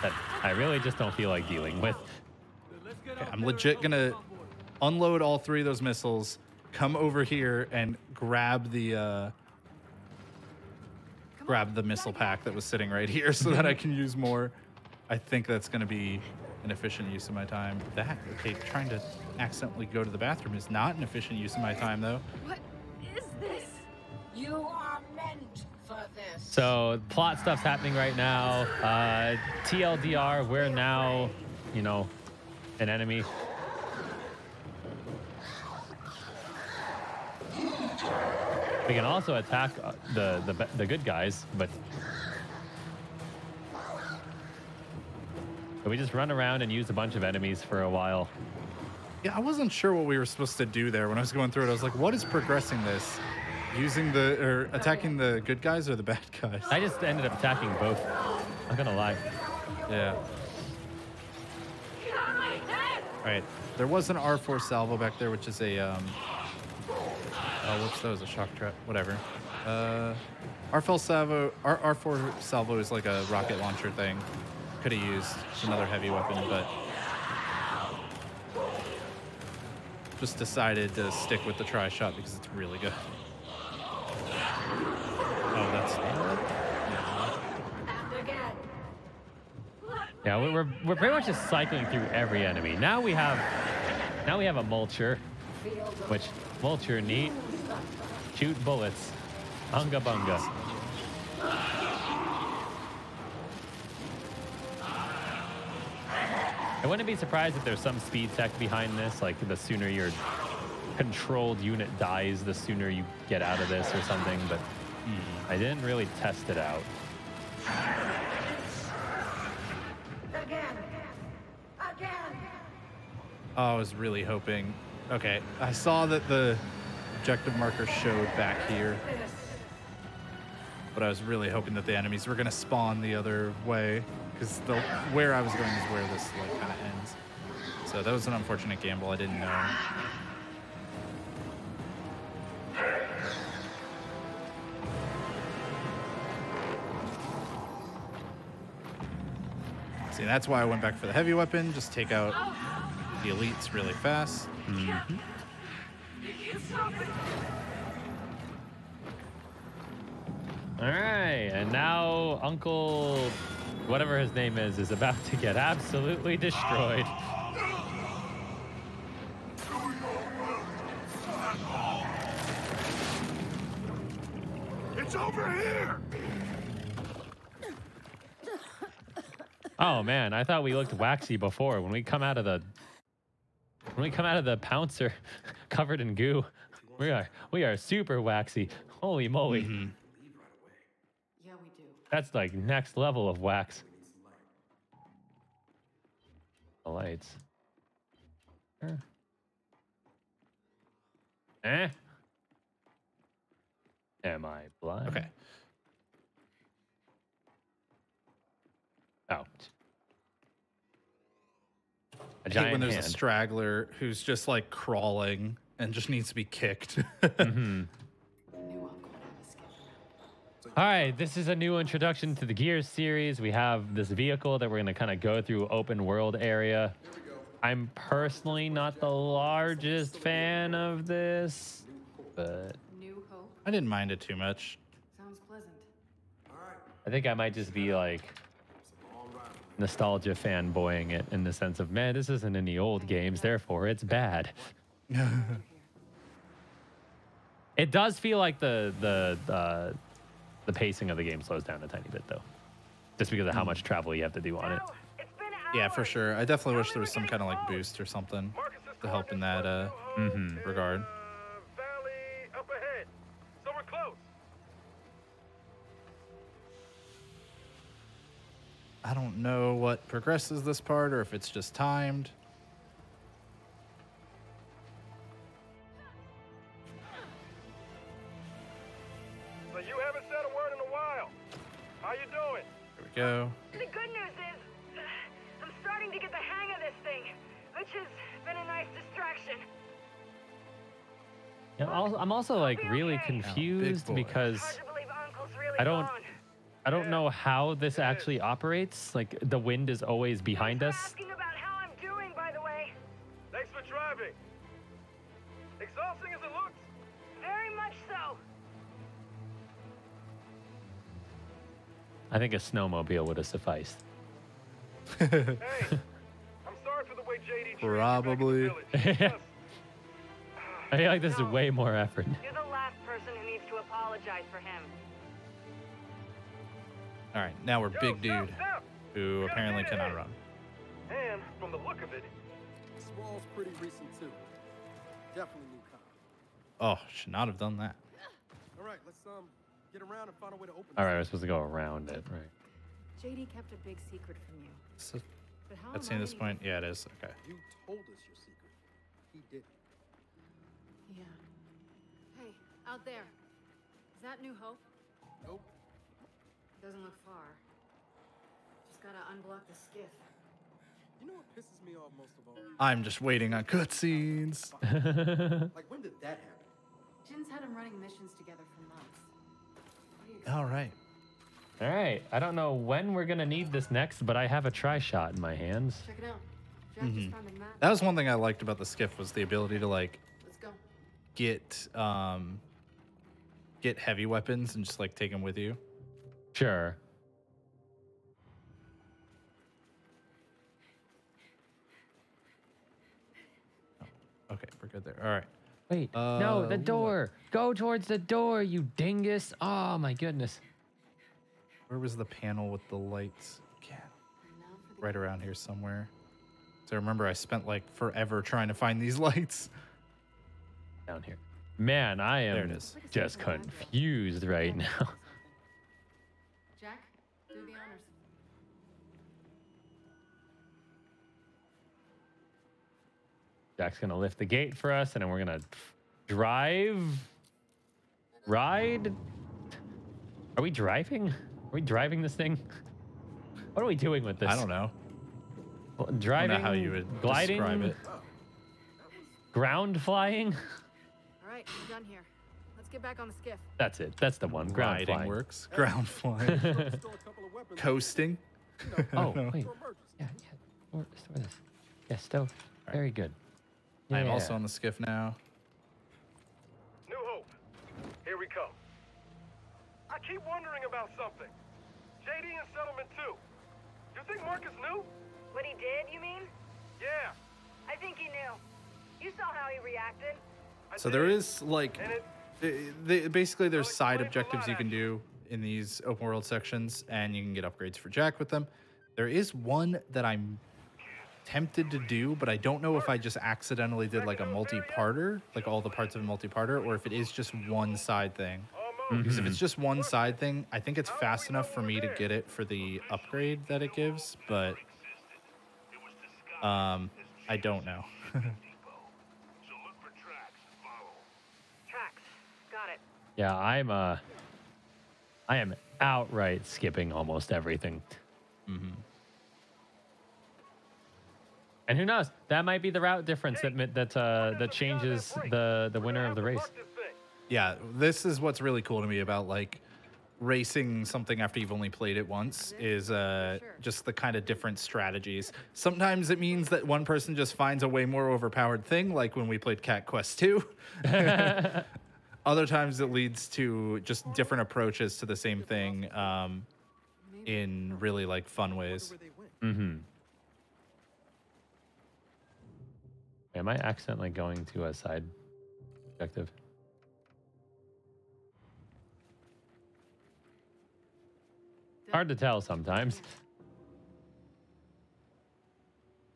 [SPEAKER 1] that I really just don't feel like dealing with.
[SPEAKER 2] Okay, I'm legit gonna unload all three of those missiles, come over here and grab the uh, grab the missile pack that was sitting right here (laughs) so that I can use more. I think that's going to be an efficient use of my time. That, okay, trying to accidentally go to the bathroom is not an efficient use of my time, though.
[SPEAKER 4] What is this?
[SPEAKER 11] You are meant for this.
[SPEAKER 1] So plot stuff's happening right now. Uh, TLDR, we're now, you know, an enemy. We can also attack uh, the the, the good guys, but But we just run around and use a bunch of enemies for a while.
[SPEAKER 2] Yeah, I wasn't sure what we were supposed to do there when I was going through it. I was like, what is progressing this? Using the, or attacking the good guys or the bad guys?
[SPEAKER 1] I just ended up attacking both. I'm gonna lie.
[SPEAKER 2] Yeah. All right. There was an R4 salvo back there, which is a, um, oh, whoops, that was a shock trap. Whatever. Uh, R4 salvo, R, R4 salvo is like a rocket launcher thing. Could have used another heavy weapon, but just decided to stick with the Trishot because it's really good. Oh, that's.
[SPEAKER 1] Yeah, we- we're we're pretty much just cycling through every enemy. Now we have now we have a mulcher, which mulcher neat. Shoot bullets. Unga bunga. I wouldn't be surprised if there's some speed tech behind this, like the sooner your controlled unit dies, the sooner you get out of this or something, but mm-hmm. I didn't really test it out.
[SPEAKER 11] Again. Again.
[SPEAKER 2] Oh, I was really hoping. Okay, I saw that the objective marker showed back here, but I was really hoping that the enemies were gonna spawn the other way, because the where I was going is where this like kind of ends. So that was an unfortunate gamble. I didn't know. See, that's why I went back for the heavy weapon. Just take out the elites really fast.
[SPEAKER 1] Mhm. All right, and now Uncle, whatever his name is, is about to get absolutely destroyed. Looked waxy before. When we come out of the when we come out of the pouncer (laughs) covered in goo, we are we are super waxy. Holy moly.
[SPEAKER 6] Yeah, we do.
[SPEAKER 1] That's like next level of wax. The lights. Sure. Eh? Am I blind?
[SPEAKER 2] Okay.
[SPEAKER 1] Out. A
[SPEAKER 2] I hate
[SPEAKER 1] giant
[SPEAKER 2] when there's
[SPEAKER 1] hand.
[SPEAKER 2] a straggler who's just like crawling and just needs to be kicked. (laughs)
[SPEAKER 1] Mhm. All right, this is a new introduction to the Gears series. We have this vehicle that we're going to kind of go through open world area. I'm personally not the largest fan of this, but
[SPEAKER 2] I didn't mind it too much.
[SPEAKER 6] Sounds pleasant.
[SPEAKER 1] I think I might just be like nostalgia fanboying it in the sense of, man, this isn't in the old games, therefore it's bad. (laughs) It does feel like the the uh, the pacing of the game slows down a tiny bit though, just because of how much travel you have to do on it.
[SPEAKER 2] Yeah, for sure. I definitely wish there was some kind of like boost or something to help in that uh,
[SPEAKER 1] Mhm.
[SPEAKER 2] regard. I don't know what progresses this part or if it's just timed.
[SPEAKER 5] So you haven't said a word in a while. How you doing?
[SPEAKER 2] There we go.
[SPEAKER 11] The good news is, uh, I'm starting to get the hang of this thing, which has been a nice distraction.
[SPEAKER 1] Yeah, I'm also like really oh, confused
[SPEAKER 2] boy.
[SPEAKER 1] because I don't I don't know how this actually operates. Like the wind is always behind us.
[SPEAKER 11] Asking about how I'm doing, by the way.
[SPEAKER 5] Thanks for driving. Exhausting as it looks.
[SPEAKER 11] Very much so.
[SPEAKER 1] I think a snowmobile would have sufficed.
[SPEAKER 5] hey, (laughs) I'm sorry for the way JD treated you back in the
[SPEAKER 2] Probably.
[SPEAKER 5] village. It's just- (laughs) uh,
[SPEAKER 1] I feel like this is way more effort.
[SPEAKER 11] You're the last person who needs to apologize for him.
[SPEAKER 2] All right, now we're
[SPEAKER 5] Yo,
[SPEAKER 2] big
[SPEAKER 5] stop,
[SPEAKER 2] dude
[SPEAKER 5] stop.
[SPEAKER 2] who
[SPEAKER 5] Gotta
[SPEAKER 2] apparently
[SPEAKER 5] get
[SPEAKER 2] cannot run.
[SPEAKER 5] And from the look of it,
[SPEAKER 12] This wall's pretty recent too. Definitely new kind.
[SPEAKER 2] Oh, should not have done that.
[SPEAKER 12] All right, let's um get around and find a way to open.
[SPEAKER 1] All right, we're supposed to go around it, right?
[SPEAKER 6] JD kept a big secret from you.
[SPEAKER 2] So,
[SPEAKER 6] But how
[SPEAKER 2] let's
[SPEAKER 6] am
[SPEAKER 2] this
[SPEAKER 6] gonna-
[SPEAKER 2] point. Yeah, it is. Okay.
[SPEAKER 12] You told us your secret. He did.
[SPEAKER 6] Yeah. Hey, out there. Is that New Hope?
[SPEAKER 12] Nope.
[SPEAKER 6] Doesn't look far. Just gotta unblock the skiff.
[SPEAKER 12] You know what pisses me off most of all?
[SPEAKER 2] I'm just waiting on cutscenes. (laughs)
[SPEAKER 12] Like when did that happen?
[SPEAKER 6] Jinn's had him running missions together for months. What do you
[SPEAKER 2] All right.
[SPEAKER 1] All right. I don't know when we're gonna need this next, but I have a Trishot in my hands.
[SPEAKER 6] Check it out. Jack just found a map.
[SPEAKER 2] That was one thing I liked about the skiff was the ability to like
[SPEAKER 6] Let's go.
[SPEAKER 2] get um get heavy weapons and just like take them with you.
[SPEAKER 1] Sure.
[SPEAKER 2] Okay, we're good there. All right.
[SPEAKER 1] Wait. no,
[SPEAKER 2] Uh,
[SPEAKER 1] the
[SPEAKER 2] what-
[SPEAKER 1] door. Go towards the door, you dingus. Oh my goodness.
[SPEAKER 2] Where was the panel with the lights? Again. Right around here somewhere. So I remember I spent like forever trying to find these (laughs) lights.
[SPEAKER 1] Down here. Man, I am
[SPEAKER 2] There it is.
[SPEAKER 1] just confused right (laughs) now.
[SPEAKER 6] Jack, do the honors.
[SPEAKER 1] Jack's gonna lift the gate for us, and then we're gonna drive, ride. Are we driving? Are we driving this thing? (laughs) What are we doing with this?
[SPEAKER 2] I don't know.
[SPEAKER 1] Well,
[SPEAKER 2] I don't know how you would
[SPEAKER 1] gliding,
[SPEAKER 2] describe it.
[SPEAKER 1] ground flying.
[SPEAKER 6] All right, we're done here. Let's get back on the skiff.
[SPEAKER 1] That's it. That's the one. Ground
[SPEAKER 2] Riding
[SPEAKER 1] flying.
[SPEAKER 2] works. Ground (laughs) flying.
[SPEAKER 12] Stole a couple of weapons.
[SPEAKER 2] Coasting.
[SPEAKER 1] Oh,
[SPEAKER 2] know. (laughs)
[SPEAKER 1] wait.
[SPEAKER 12] For.
[SPEAKER 1] Yeah, yeah. Store, store this. Yeah, stove. Very good.
[SPEAKER 2] I'm also on the skiff now.
[SPEAKER 5] New Hope, here we come. I keep wondering about something. JD and Settlement 2. You think Marcus knew?
[SPEAKER 11] What he did, you mean?
[SPEAKER 5] Yeah.
[SPEAKER 11] I think he knew. You saw how he reacted.
[SPEAKER 5] I
[SPEAKER 2] So
[SPEAKER 5] did.
[SPEAKER 2] there is like,
[SPEAKER 5] And it,
[SPEAKER 2] they, basically there's
[SPEAKER 5] Well,
[SPEAKER 2] side objectives you can do in these open world sections, and you can get upgrades for Jack with them. There is one that I'm tempted to do, but I don't know if I just accidentally did like a multi-parter, like all the parts of a multi-parter, or if it is just one side thing.
[SPEAKER 5] almost.
[SPEAKER 2] Because if it's just one side thing, I think it's fast enough for me to get it for the upgrade that it gives, but um, I don't know.
[SPEAKER 5] So look for tracks (laughs) and follow.
[SPEAKER 11] Tracks. Got it.
[SPEAKER 1] Yeah, I'm uh I am outright skipping almost everything.
[SPEAKER 2] Mhm.
[SPEAKER 1] And who knows? That might be the route difference that that uh, that changes the the winner of the race.
[SPEAKER 2] Yeah, this is what's really cool to me about like racing something after you've only played it once is uh just the kind of different strategies. Sometimes it means that one person just finds a way more overpowered thing like when we played Cat Quest 2. (laughs) Other times it leads to just different approaches to the same thing um in really like fun ways.
[SPEAKER 1] Mm-hmm. Am I accidentally going to a side objective? Hard to tell sometimes.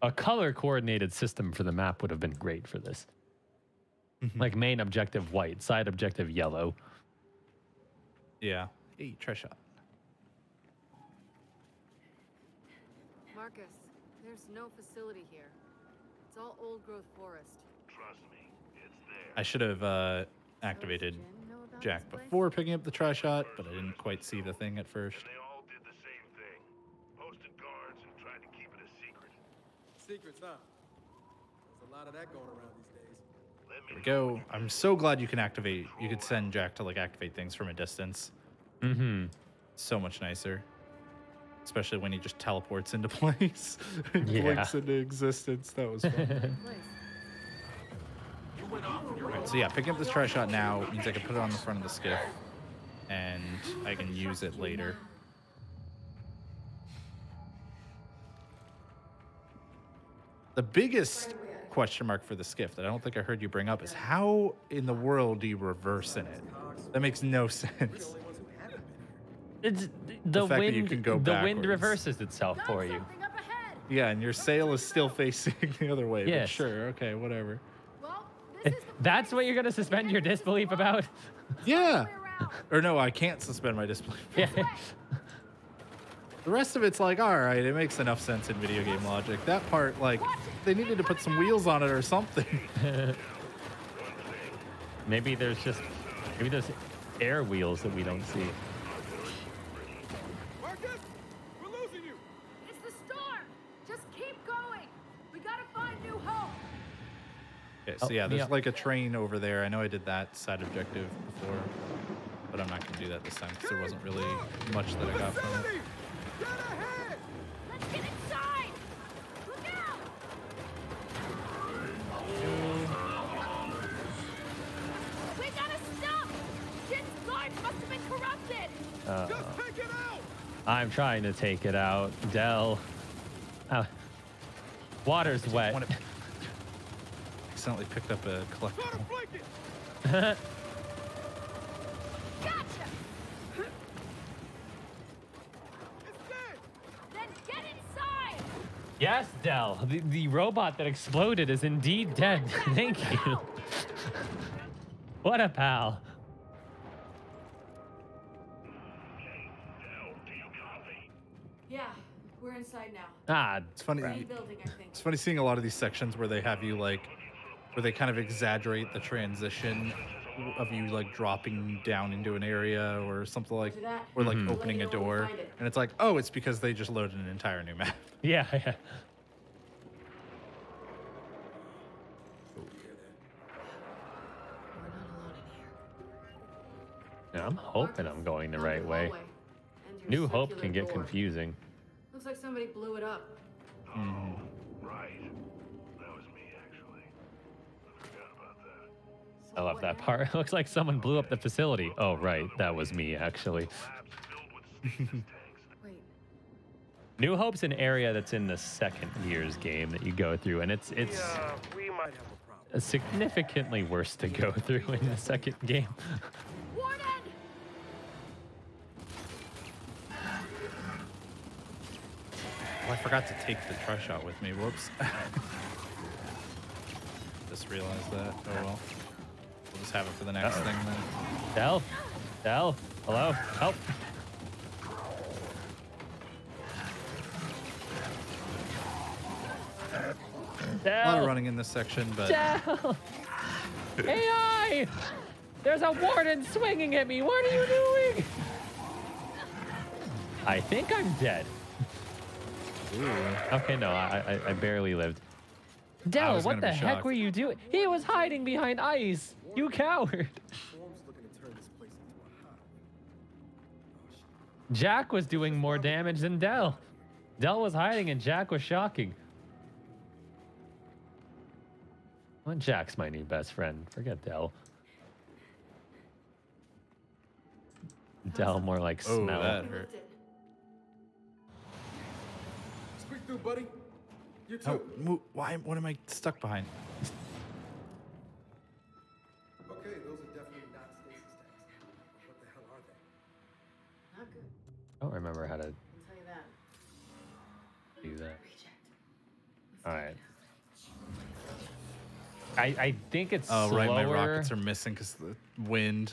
[SPEAKER 1] A color coordinated system for the map would have been great for this. Mm-hmm. Like main objective white, side objective yellow.
[SPEAKER 2] Yeah. Hey, Trishot.
[SPEAKER 6] Marcus, there's no facility here. It's all old growth forest.
[SPEAKER 5] Trust me, it's there.
[SPEAKER 2] I should have uh activated
[SPEAKER 6] Jin
[SPEAKER 2] Jack
[SPEAKER 6] this place?
[SPEAKER 2] before picking up the Trishot, but I didn't quite see the thing at first.
[SPEAKER 5] They all did the same thing. Posted guards and tried to keep it a secret.
[SPEAKER 12] Secrets, huh? There's a lot of that going around these days.
[SPEAKER 2] There we go. I'm so glad you can activate. You could send Jack to like activate things from a distance.
[SPEAKER 1] Mm-hmm.
[SPEAKER 2] So much nicer. Especially when he just teleports into (laughs) place. and
[SPEAKER 1] Yeah.
[SPEAKER 2] blinks into existence. That was fun. (laughs) Alright, so yeah, picking up this Trishot now means I can put it on the front of the skiff. And I can use it later. The biggest question mark for the skiff that I don't think I heard you bring up is how in the world do you reverse in it? That makes no (laughs) sense.
[SPEAKER 1] It's the,
[SPEAKER 2] fact that
[SPEAKER 1] wind.
[SPEAKER 2] you can go
[SPEAKER 1] the wind reverses itself for you.
[SPEAKER 2] Yeah, and your sail is still facing (laughs) the other way.
[SPEAKER 1] Yes.
[SPEAKER 2] Sure, okay, whatever.
[SPEAKER 1] That's what you're gonna suspend your disbelief about. (laughs)
[SPEAKER 2] Yeah. Or no, I can't suspend my disbelief.
[SPEAKER 1] Yeah.
[SPEAKER 2] The rest of it's like, all right, it makes enough sense in video game logic. That part, like, they needed to put some wheels on it or something. (laughs)
[SPEAKER 1] maybe there's just maybe there's air wheels that we don't see. Oh,
[SPEAKER 2] yeah, there's
[SPEAKER 1] yeah.
[SPEAKER 2] like a train over there. I know I did that side objective before, but I'm not going to do that this time because there wasn't really much that I got from it.
[SPEAKER 3] Facility! Get ahead!
[SPEAKER 13] Let's get inside! We gotta stop! Jinn's guards must have been corrupted!
[SPEAKER 1] Uh,
[SPEAKER 3] Just take it out!
[SPEAKER 1] I'm trying to take it out, Del. Uh, water's wet.
[SPEAKER 2] Wanna- Accidentally picked up a collectible.
[SPEAKER 3] Flank it! (laughs)
[SPEAKER 13] Gotcha!
[SPEAKER 3] It's dead!
[SPEAKER 13] Then get inside!
[SPEAKER 1] yes, Del. The, the robot that exploded is indeed dead. (laughs) Thank you. what a pal.
[SPEAKER 13] Yeah, we're inside now.
[SPEAKER 1] Ah,
[SPEAKER 2] It's funny.
[SPEAKER 13] Building, I think.
[SPEAKER 2] It's funny seeing a lot of these sections where they have you like, where they kind of exaggerate the transition of you like dropping down into an area or something like,
[SPEAKER 13] that.
[SPEAKER 2] or like
[SPEAKER 1] Mhm.
[SPEAKER 2] opening a
[SPEAKER 13] Let me know when we
[SPEAKER 2] door,
[SPEAKER 13] it.
[SPEAKER 2] and it's like, oh, it's because they just loaded an entire new map. (laughs)
[SPEAKER 1] yeah, yeah.
[SPEAKER 13] We're not alone in here.
[SPEAKER 1] Yeah, I'm hoping I'm going the right way.
[SPEAKER 13] hallway and your
[SPEAKER 1] New Hope can get
[SPEAKER 13] door.
[SPEAKER 1] confusing.
[SPEAKER 13] Looks like somebody blew it up.
[SPEAKER 8] Oh, right. I
[SPEAKER 1] love that
[SPEAKER 13] now?
[SPEAKER 1] part. (laughs) Looks like someone blew up the facility. Oh, right. That was me, actually.
[SPEAKER 8] Labs (laughs) filled with stasis tanks.
[SPEAKER 13] Wait,
[SPEAKER 1] New Hope's an area that's in the second year's game that you go through, and it's it's
[SPEAKER 5] Yeah, we might have a
[SPEAKER 1] significantly worse to go (laughs) through in the second game.
[SPEAKER 13] Warden!
[SPEAKER 2] Oh, I forgot to take the trash out with me. Whoops. just realized that. Oh well. We'll just have it for the next
[SPEAKER 1] Uh-oh.
[SPEAKER 2] thing then.
[SPEAKER 1] Del? Del? Hello? Help.
[SPEAKER 2] A lot of running in this section, but
[SPEAKER 1] Del! (laughs) AI! There's a warden swinging at me. What are you doing? I think I'm dead. Okay, no, I, I, I barely lived.
[SPEAKER 2] Del,
[SPEAKER 1] what the heck
[SPEAKER 2] shocked.
[SPEAKER 1] were you doing? He was hiding behind ice. You coward.
[SPEAKER 3] Swarm's looking to turn this place into a hive.
[SPEAKER 1] Jack was doing more damage than Del. Del was hiding and Jack was shocking. Well, Jack's my new best friend. Forget Del. Del more like
[SPEAKER 2] oh,
[SPEAKER 1] smell.
[SPEAKER 2] that
[SPEAKER 13] We
[SPEAKER 2] hurt.
[SPEAKER 13] lift.
[SPEAKER 3] Squeak through, buddy. You oh, too.
[SPEAKER 2] Oh, why? What am I stuck behind?
[SPEAKER 1] I don't remember how to
[SPEAKER 13] I'll tell you that.
[SPEAKER 1] do that.
[SPEAKER 13] Reject. Let's
[SPEAKER 1] All
[SPEAKER 13] take
[SPEAKER 1] right.
[SPEAKER 13] it
[SPEAKER 1] I, I think it's
[SPEAKER 2] Oh,
[SPEAKER 1] slower.
[SPEAKER 2] right. My rockets are missing because the wind.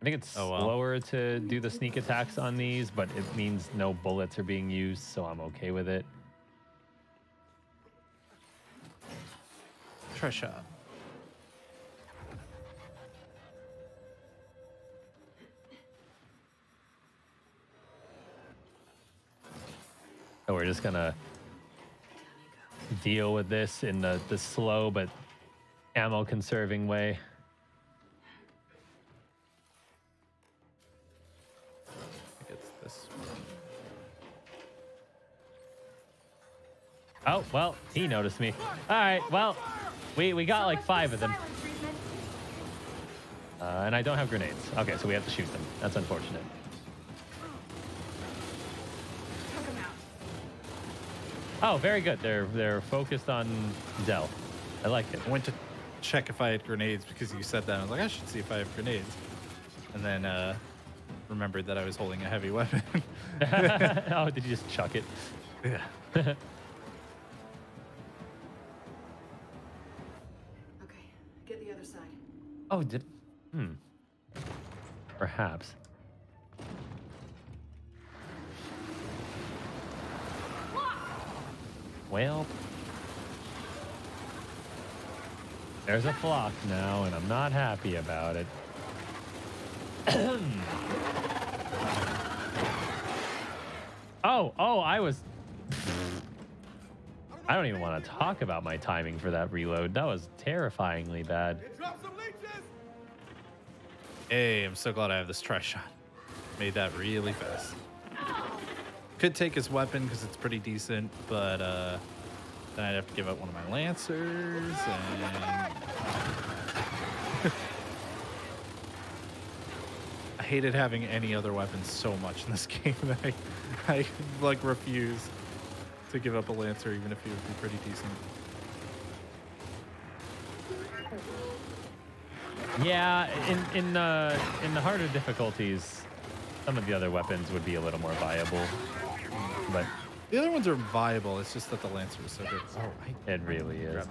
[SPEAKER 1] I think it's
[SPEAKER 2] Oh, well.
[SPEAKER 1] slower to do the sneak attacks on these, but it means no bullets are being used, so I'm okay with it.
[SPEAKER 2] Trishot.
[SPEAKER 1] So we're just gonna deal with this in the, the slow but ammo conserving way.
[SPEAKER 2] I it's this.
[SPEAKER 1] Oh, well, he noticed me. All right, well, we, we got like five of them. Uh, and I don't have grenades. Okay, so we have to shoot them. That's unfortunate. Oh, very good. They're they're focused on Del. I like it.
[SPEAKER 2] I went to check if I had grenades because you said that. I was like, I should see if I have grenades. And then uh, remembered that I was holding a heavy (laughs) weapon. (laughs)
[SPEAKER 1] oh, did you just chuck it?
[SPEAKER 2] yeah. (laughs)
[SPEAKER 6] Okay, get the other side.
[SPEAKER 1] Oh, did. Hmm. Perhaps. Well. There's a flock now, and I'm not happy about it. (clears throat) oh, oh, I was. I don't even want to talk about my timing for that reload. That was terrifyingly bad.
[SPEAKER 2] Hey, I'm so glad I have this Trishot. Made that really fast. Could take his weapon because it's pretty decent, but uh, then I'd have to give up one of my lancers and. (laughs) I hated having any other weapons so much in this (laughs) game that I, I like refuse to give up a lancer even if he would be pretty decent.
[SPEAKER 1] Yeah, in in the in the harder difficulties, some of the other weapons would be a little more viable. But
[SPEAKER 2] The other ones are viable. It's just that the lancer is so good. Oh, I,
[SPEAKER 1] it really is.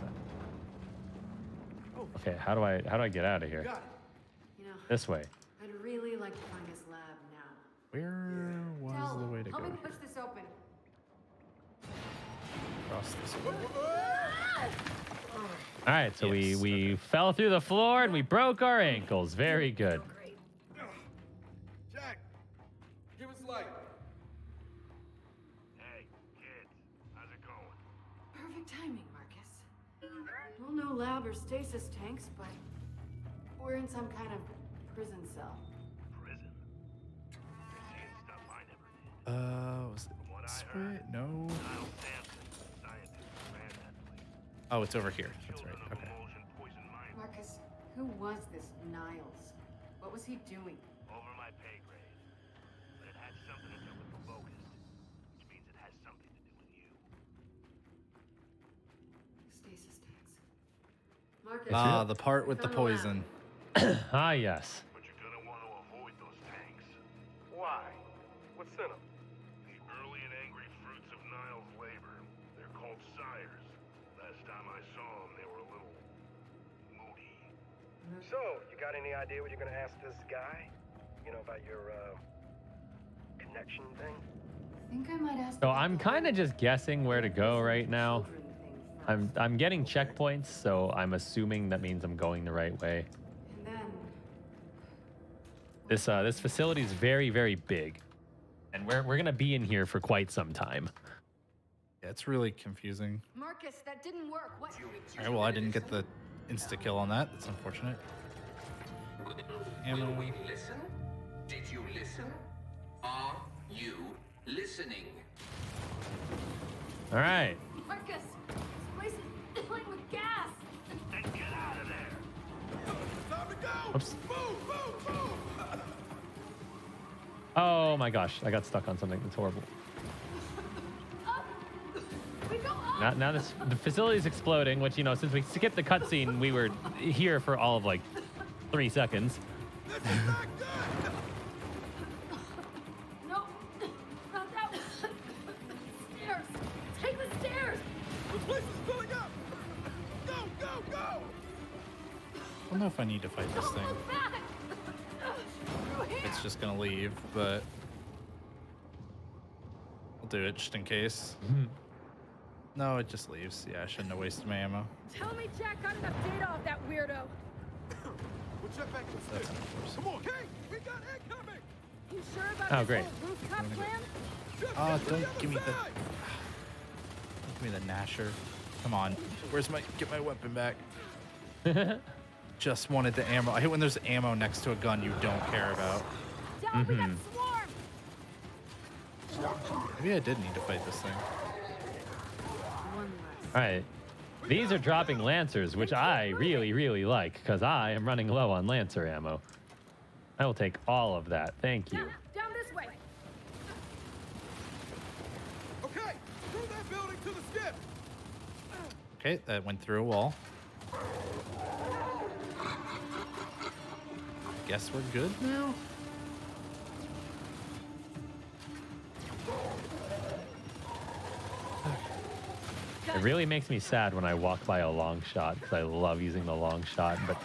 [SPEAKER 1] Okay, how do I how do I get out of here?
[SPEAKER 6] You know,
[SPEAKER 1] This way.
[SPEAKER 6] I'd really like to find this lab now.
[SPEAKER 2] Where was
[SPEAKER 6] Tell,
[SPEAKER 2] the way to go?
[SPEAKER 6] help me push this open.
[SPEAKER 2] Across this way. Ah!
[SPEAKER 1] All right, so we we fell through the floor and we broke our ankles. Very good.
[SPEAKER 3] Jack, give us light.
[SPEAKER 8] Hey, kids, how's it going?
[SPEAKER 6] Perfect timing, Marcus. Well, no lab or stasis tanks, but we're in some kind of prison cell.
[SPEAKER 8] Prison. Seeing stuff I never did.
[SPEAKER 2] Uh, was it
[SPEAKER 8] What
[SPEAKER 2] this
[SPEAKER 8] I
[SPEAKER 2] way?
[SPEAKER 8] heard,
[SPEAKER 2] No.
[SPEAKER 8] Niles Samson, scientist who ran that place.
[SPEAKER 2] Oh, it's over here. That's right. Okay.
[SPEAKER 6] Marcus, who was this Niles? What was he doing?
[SPEAKER 8] Over my pay grade. But it had something to do with the locust. Which means it has something to do with you.
[SPEAKER 6] Stasis tanks. Marcus.
[SPEAKER 2] Ah, the part with the
[SPEAKER 6] found the lab.
[SPEAKER 2] poison. (coughs)
[SPEAKER 1] ah, yes.
[SPEAKER 8] But you're gonna want to avoid those tanks.
[SPEAKER 5] Why? What's in them?
[SPEAKER 8] The early and angry fruits of Niles' labor. They're called sires. Last time I saw them, they were a little moody.
[SPEAKER 5] So, you got any idea what you're gonna ask this guy? You know about your uh, connection thing?
[SPEAKER 6] I think I might ask.
[SPEAKER 1] So I'm kind of just guessing where to go right now. I'm I'm getting checkpoints, so I'm assuming that means I'm going the right way.
[SPEAKER 6] And then
[SPEAKER 1] This uh this facility is very very big, and we're we're gonna be in here for quite some time.
[SPEAKER 2] Yeah, it's really confusing.
[SPEAKER 13] Marcus, that didn't work. What?
[SPEAKER 2] All right, well, I didn't get the insta kill on that. That's unfortunate. Ammo.
[SPEAKER 14] Will we listen? Did you listen? Are you listening?
[SPEAKER 1] All right.
[SPEAKER 13] Marcus, gas.
[SPEAKER 8] Then get out of there!
[SPEAKER 3] Time to go!
[SPEAKER 1] Oops.
[SPEAKER 3] Move, move, move!
[SPEAKER 1] Oh my gosh, I got stuck on something. That's horrible.
[SPEAKER 13] We go up.
[SPEAKER 1] Now, now this the facility's exploding, which you know, since we skipped the cutscene, we were here for all of like three seconds.
[SPEAKER 2] Don't know if I need to fight this thing.
[SPEAKER 13] Look back. Through here.
[SPEAKER 2] It's just gonna leave, but I'll do it just in case. Mm-hmm. No, it just leaves. Yeah, I shouldn't have wasted my ammo.
[SPEAKER 13] Tell me Jack got enough data off that weirdo.
[SPEAKER 3] We'll check back to the
[SPEAKER 2] That's unfortunate.
[SPEAKER 3] Come on, King! We got incoming!
[SPEAKER 13] You sure about
[SPEAKER 1] Oh,
[SPEAKER 13] this
[SPEAKER 1] great.
[SPEAKER 13] whole rooftop plan?
[SPEAKER 2] Oh,
[SPEAKER 3] get
[SPEAKER 2] don't give me the
[SPEAKER 3] side.
[SPEAKER 2] give me the Gnasher. Come on. Where's my get my weapon back? (laughs) Just wanted the ammo. I hate when there's ammo next to a gun you don't care about.
[SPEAKER 13] Down, we got
[SPEAKER 1] Mhm.
[SPEAKER 2] Maybe I did need to fight this thing.
[SPEAKER 1] All right. These are dropping lancers, which I really, really like because I am running low on lancer ammo. I will take all of that. Thank you.
[SPEAKER 13] Down this way.
[SPEAKER 3] Okay, through that building to the
[SPEAKER 2] Okay, that went through a wall. Guess we're good now.
[SPEAKER 1] It really makes me sad when I walk by a long shot because I love using the long shot, but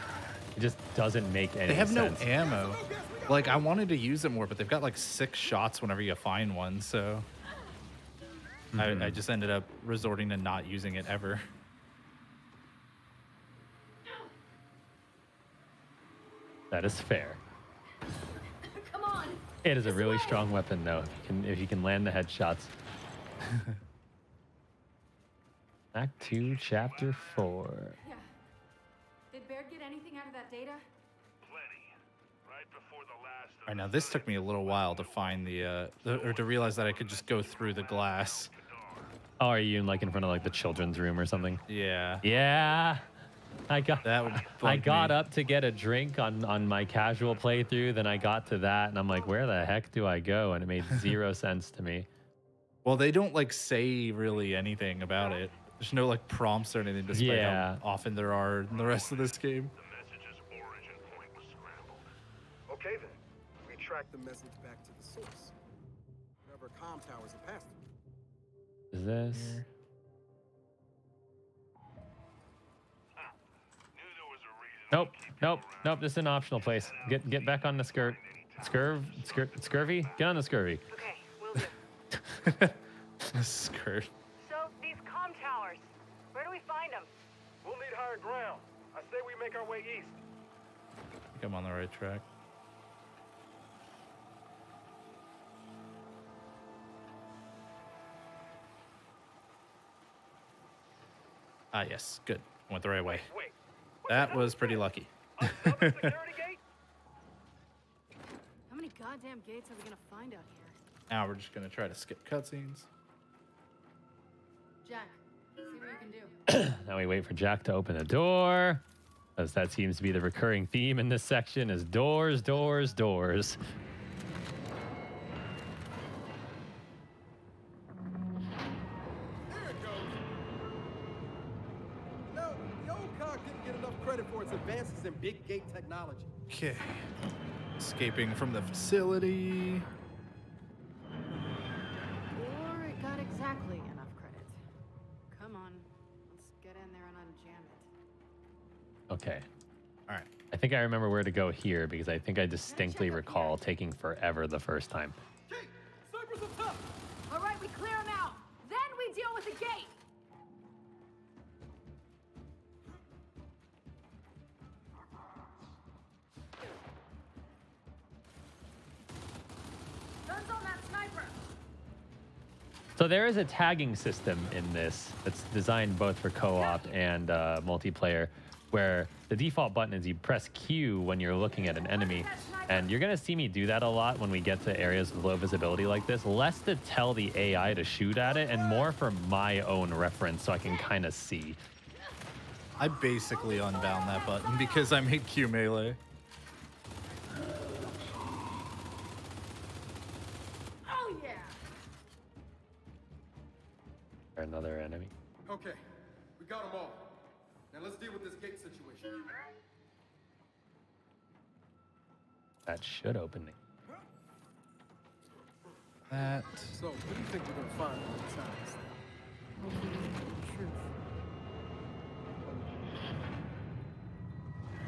[SPEAKER 1] it just doesn't make any
[SPEAKER 2] They have
[SPEAKER 1] sense.
[SPEAKER 2] no ammo. Like I wanted to use it more, but they've got like six shots whenever you find one. So I, I
[SPEAKER 1] Mhm.
[SPEAKER 2] just ended up resorting to not using it ever. (laughs)
[SPEAKER 1] That is fair.
[SPEAKER 6] Come on.
[SPEAKER 1] It is a really strong weapon, though. If you can, if you can land the headshots. (laughs) Act two, chapter four.
[SPEAKER 6] Yeah. Did Baird get anything out of that data?
[SPEAKER 2] All right, now this took me a little while to find the, uh, the or to realize that I could just go through the glass.
[SPEAKER 1] Oh, are you in, like in front of like the children's room or something?
[SPEAKER 2] Yeah.
[SPEAKER 1] Yeah. I got
[SPEAKER 2] that. Would
[SPEAKER 1] I got
[SPEAKER 2] me.
[SPEAKER 1] up to get a drink on on my casual playthrough. Then I got to that, and I'm like, where the heck do I go? And it made (laughs) zero sense to me.
[SPEAKER 2] Well, they don't like say really anything about it. There's no like prompts or anything, despite
[SPEAKER 1] Yeah.
[SPEAKER 2] how often there are in the rest of this game. The message's origin point was scrambled.
[SPEAKER 3] Okay then. We track the message back to the source. Whatever comm towers it passed through.
[SPEAKER 1] Is this? Nope, nope, nope. This is an optional place. Get get back on the skirt. Scurv, scur, scurvy. Get on the scurvy.
[SPEAKER 11] Okay, will do. (laughs)
[SPEAKER 2] Skirt.
[SPEAKER 11] So, these comm towers, where do we find them?
[SPEAKER 5] We'll need higher ground. I say we make our way east.
[SPEAKER 2] I think I'm on the right track. Ah, yes, good. Went the right way. That was pretty lucky.
[SPEAKER 6] Oh, (laughs) oh, How many goddamn gates are we gonna find out here?
[SPEAKER 2] Now we're just gonna try to skip cutscenes.
[SPEAKER 6] Jack, see what you can do. (clears throat)
[SPEAKER 1] now we wait for Jack to open the door, as that seems to be the recurring theme in this section: is doors, doors, doors.
[SPEAKER 2] Escaping from the facility.
[SPEAKER 6] Or it got exactly enough credit. Come on, let's get in there and unjam it.
[SPEAKER 1] Okay.
[SPEAKER 2] All right.
[SPEAKER 1] I think I remember where to go here because I think I distinctly recall taking forever the first time. So there is a tagging system in this that's designed both for co-op and uh, multiplayer, where the default button is you press Q when you're looking at an enemy, and you're gonna see me do that a lot when we get to areas with low visibility like this. Less to tell the AI to shoot at it, and more for my own reference, so I can kind of see.
[SPEAKER 2] I basically unbound that button because I made Q melee.
[SPEAKER 1] Another enemy.
[SPEAKER 3] Okay, we got them all. Now let's deal with this gate situation.
[SPEAKER 1] That should open it.
[SPEAKER 2] That.
[SPEAKER 3] So, what do you think we're gonna find on the sides?
[SPEAKER 6] Hopefully, the truth.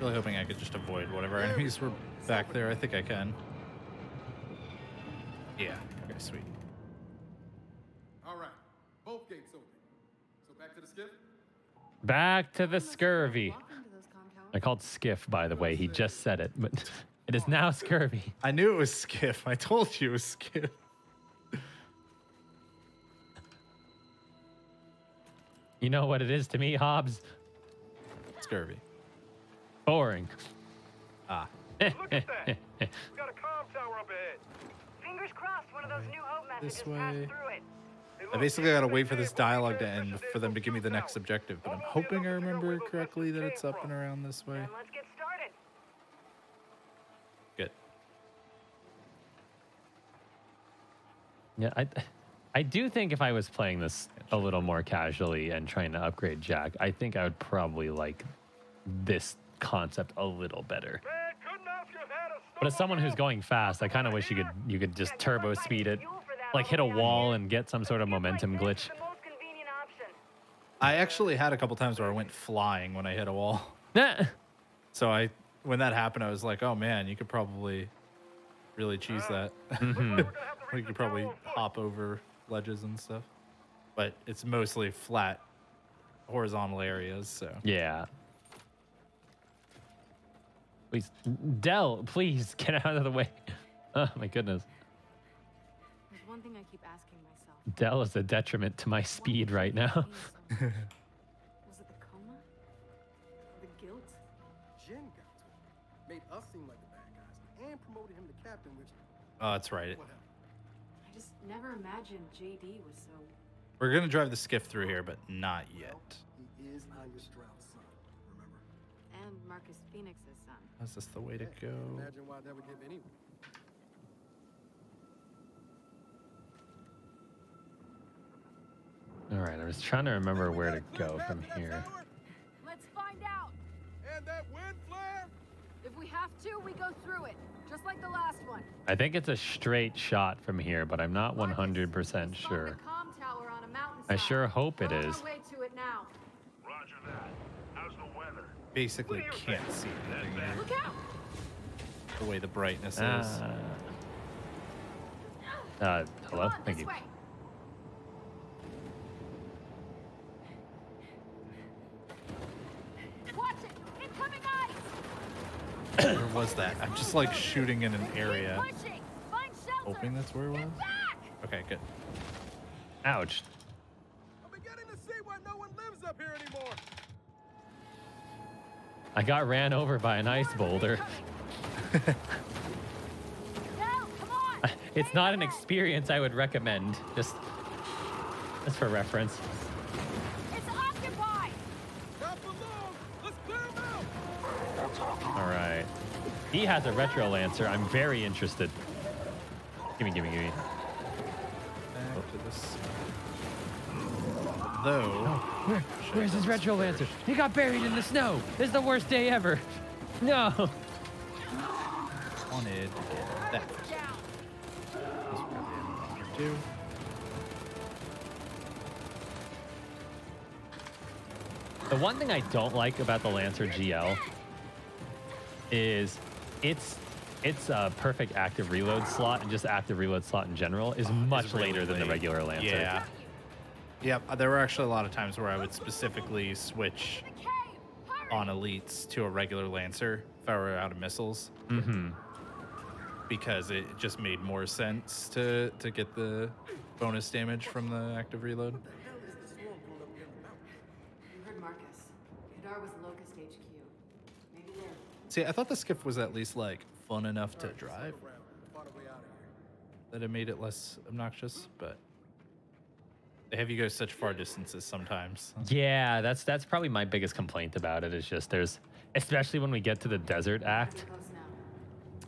[SPEAKER 2] Really hoping I could just avoid whatever enemies were back there. I think I can. Yeah. Okay, sweet.
[SPEAKER 3] All right, both gates open. So back to the skiff.
[SPEAKER 1] Back to the scurvy. I called skiff, by the way. He just said it, but (laughs) it is now scurvy.
[SPEAKER 2] I knew it was Skiff. I told you it was Skiff.
[SPEAKER 1] You know what it is to me, Hobz?
[SPEAKER 2] Scurvy.
[SPEAKER 1] Boring.
[SPEAKER 2] Ah. (laughs)
[SPEAKER 5] Look at that. we got a comm tower up ahead.
[SPEAKER 11] Fingers crossed one of those new hope messages
[SPEAKER 2] This
[SPEAKER 11] passed
[SPEAKER 2] way.
[SPEAKER 11] through it.
[SPEAKER 2] I basically gotta wait for this dialogue to end for them to give me the next objective, but I'm hoping I remember correctly that it's up and around this way.
[SPEAKER 11] Let's get started.
[SPEAKER 2] Good.
[SPEAKER 1] Yeah, I, I do think if I was playing this a little more casually and trying to upgrade Jack, I think I would probably like this concept a little better. But as someone who's going fast, I kind of wish you could you could just turbo speed it, like hit a wall and get some sort of momentum glitch.
[SPEAKER 2] I actually had a couple times where I went flying when I hit a wall. (laughs) So I, when that happened, I was like, oh man, you could probably really cheese that. (laughs)
[SPEAKER 1] Mhm.
[SPEAKER 2] you could probably hop over ledges and stuff. But it's mostly flat, horizontal areas. So
[SPEAKER 1] Yeah. Please, Del, please (laughs) get out of the way. Oh my goodness.
[SPEAKER 13] There's one thing I keep asking myself.
[SPEAKER 1] Del is a detriment to my speed right now. (laughs)
[SPEAKER 13] Was it the coma? The guilt?
[SPEAKER 3] Jinn got to him. Made us seem like the bad guys and promoted him to captain, which
[SPEAKER 2] oh, that's right.
[SPEAKER 13] I just never imagined JD was so.
[SPEAKER 2] We're gonna drive the skiff through here, but not yet.
[SPEAKER 3] he is Anya Stroud's son. Remember?
[SPEAKER 13] And Marcus Phoenix's son.
[SPEAKER 2] Is this the way to go?
[SPEAKER 3] Imagine why that would give anyone.
[SPEAKER 1] All right, I was trying to remember where to go from here.
[SPEAKER 13] Let's find out.
[SPEAKER 3] And that wind flare?
[SPEAKER 13] If we have to, we go through it, just like the last one.
[SPEAKER 1] I think it's a straight shot from here, but I'm not 100% sure.
[SPEAKER 13] tower on a.
[SPEAKER 1] I sure hope it is.
[SPEAKER 13] We're on
[SPEAKER 1] is.
[SPEAKER 13] our way to it now.
[SPEAKER 8] Roger that. How's the weather?
[SPEAKER 2] Basically, can't see anything.
[SPEAKER 13] Look out!
[SPEAKER 2] The way the brightness is.
[SPEAKER 1] Uh, uh, hello?
[SPEAKER 13] Come on,
[SPEAKER 1] Thank
[SPEAKER 13] this
[SPEAKER 1] you.
[SPEAKER 13] way. Watch it! Incoming ice!
[SPEAKER 2] Where was that? I'm just like shooting in an area.
[SPEAKER 13] Pushing! Find shelter!
[SPEAKER 2] Hoping that's where it was. Okay, good.
[SPEAKER 1] Ouch.
[SPEAKER 3] I'm beginning to see why no one lives up here anymore.
[SPEAKER 1] I got ran over by an ice boulder. (laughs) it's not an experience I would recommend. Just, just for reference. He has a retro lancer. I'm very interested. Gimme, gimme, gimme.
[SPEAKER 2] Back to this. Though.
[SPEAKER 1] Oh, where, where's his retro lancer? He got buried in the snow. This is the worst day ever. No.
[SPEAKER 2] wanted to get that. Those are probably too.
[SPEAKER 1] The one thing I don't like about the Lancer GL is it's its uh, perfect active reload slot and just active reload slot in general is much
[SPEAKER 2] really
[SPEAKER 1] later than the regular Lancer.
[SPEAKER 2] Yeah. Yep. uh, There were actually a lot of times where I would specifically switch on elites to a regular lancer if I were out of missiles
[SPEAKER 1] Mm-hmm.
[SPEAKER 2] because it just made more sense to to get the bonus damage from the active reload.
[SPEAKER 6] You heard Marcus. Kadar was Locust HQ. Maybe they're
[SPEAKER 2] See, I thought the skiff was at least like fun enough to drive
[SPEAKER 3] Find a way out of here.
[SPEAKER 2] that it made it less obnoxious, but they have you go such far distances sometimes.
[SPEAKER 1] Yeah, that's that's probably my biggest complaint about it is just there's especially when we get to the desert act.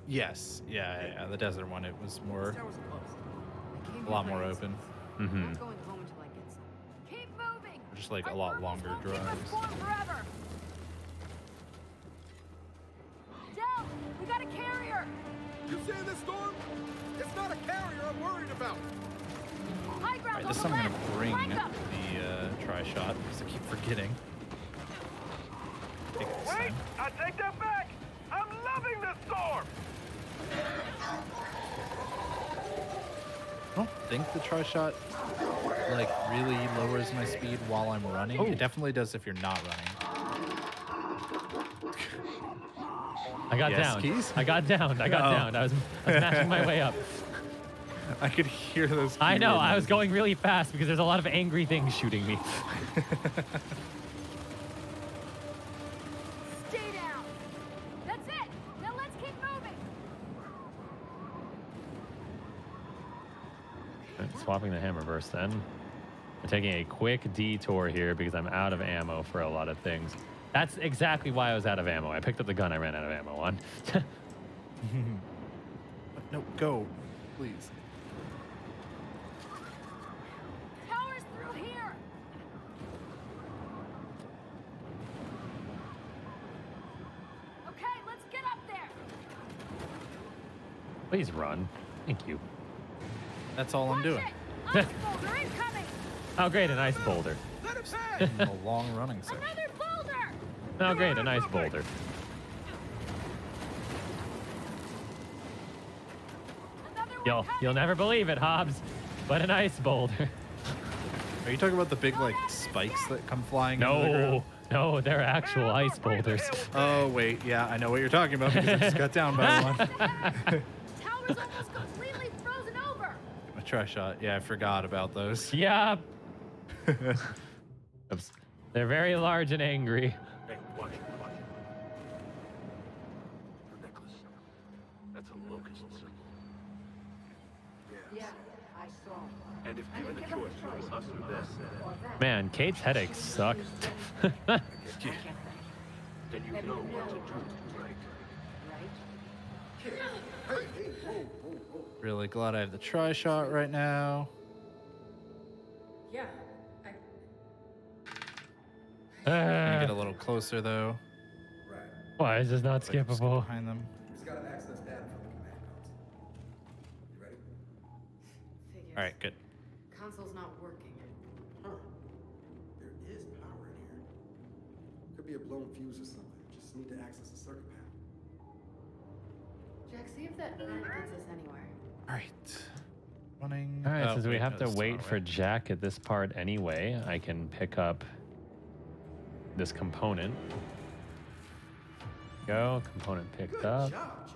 [SPEAKER 2] Yes, yeah, yeah, yeah. The desert one, it was more, a lot more open.
[SPEAKER 1] Mm-hmm.
[SPEAKER 13] not going home until I get some. Keep moving!
[SPEAKER 2] Just like a lot longer
[SPEAKER 13] won't keep us
[SPEAKER 2] drives.
[SPEAKER 13] warm forever. Del, we got a carrier!
[SPEAKER 3] You see this storm? It's not a carrier I'm worried about.
[SPEAKER 13] High ground
[SPEAKER 2] Alright, this
[SPEAKER 13] on
[SPEAKER 2] I'm
[SPEAKER 13] the
[SPEAKER 2] gonna bring
[SPEAKER 13] Flank 'em.
[SPEAKER 2] the uh, Trishot because I keep forgetting. Take this
[SPEAKER 5] Wait,
[SPEAKER 2] time.
[SPEAKER 5] I take that back. I'm loving this storm.
[SPEAKER 2] I don't think the Trishot like really lowers my speed while I'm running.
[SPEAKER 1] Oh.
[SPEAKER 2] It definitely does if you're not running.
[SPEAKER 1] I got
[SPEAKER 2] Yes,
[SPEAKER 1] down.
[SPEAKER 2] Keys?
[SPEAKER 1] I got down. I got
[SPEAKER 2] Oh.
[SPEAKER 1] down. I was, I was matching my way up. (laughs)
[SPEAKER 2] I could hear those.
[SPEAKER 1] I know.
[SPEAKER 2] keyword
[SPEAKER 1] I was going really fast because there's a lot of angry things shooting me. (laughs)
[SPEAKER 13] Stay down. That's it. Now let's keep moving.
[SPEAKER 1] Swapping the Hammerburst then. I'm taking a quick detour here because I'm out of ammo for a lot of things. That's exactly why I was out of ammo. I picked up the gun I ran out of ammo on. (laughs)
[SPEAKER 2] no, go, please. Power's through here. Okay, let's get up there.
[SPEAKER 1] Please run. Thank you.
[SPEAKER 2] That's all Watch I'm doing. It.
[SPEAKER 11] Ice (laughs) boulder incoming.
[SPEAKER 1] Oh, great, an ice boulder.
[SPEAKER 2] Let him A long running section.
[SPEAKER 11] Another.
[SPEAKER 1] Oh, great, a nice boulder. You'll, you'll never believe it, Hobz, but an ice boulder.
[SPEAKER 2] Are you talking about the big like spikes that come flying? into the
[SPEAKER 1] No, no, they're actual ice boulders.
[SPEAKER 2] Oh wait, yeah, I know what you're talking about because I just got down by one.
[SPEAKER 11] Tower's almost completely frozen over!
[SPEAKER 2] A Trishot. Yeah, I forgot about those.
[SPEAKER 1] Yeah. (laughs) They're very large and angry.
[SPEAKER 8] Hey, watch it, watch it. Her necklace. That's a locust symbol.
[SPEAKER 7] Yeah, I saw.
[SPEAKER 8] And if given a choice between us or them,
[SPEAKER 1] Man, Kait's headaches suck. (laughs) (laughs)
[SPEAKER 8] then you know what to do, right?
[SPEAKER 2] Really glad I have the Trishot right now. Gonna get a
[SPEAKER 1] Uh,
[SPEAKER 2] little closer though.
[SPEAKER 1] why is this not
[SPEAKER 2] Like,
[SPEAKER 1] skippable?
[SPEAKER 2] behind them.
[SPEAKER 12] He's got to access data from the command console. You ready?
[SPEAKER 6] Figures.
[SPEAKER 2] All right, good.
[SPEAKER 6] Console's not working.
[SPEAKER 12] Huh. There is power in here. Could be a blown fuse or something. Just need to access the circuit panel.
[SPEAKER 6] Jack, see if that vent gets us anywhere.
[SPEAKER 2] All right. Running.
[SPEAKER 1] All right,
[SPEAKER 2] oh,
[SPEAKER 1] since we have to wait for
[SPEAKER 2] right.
[SPEAKER 1] Jack at this part anyway, I can pick up this component. Go, component picked
[SPEAKER 12] Good
[SPEAKER 1] up.
[SPEAKER 12] job,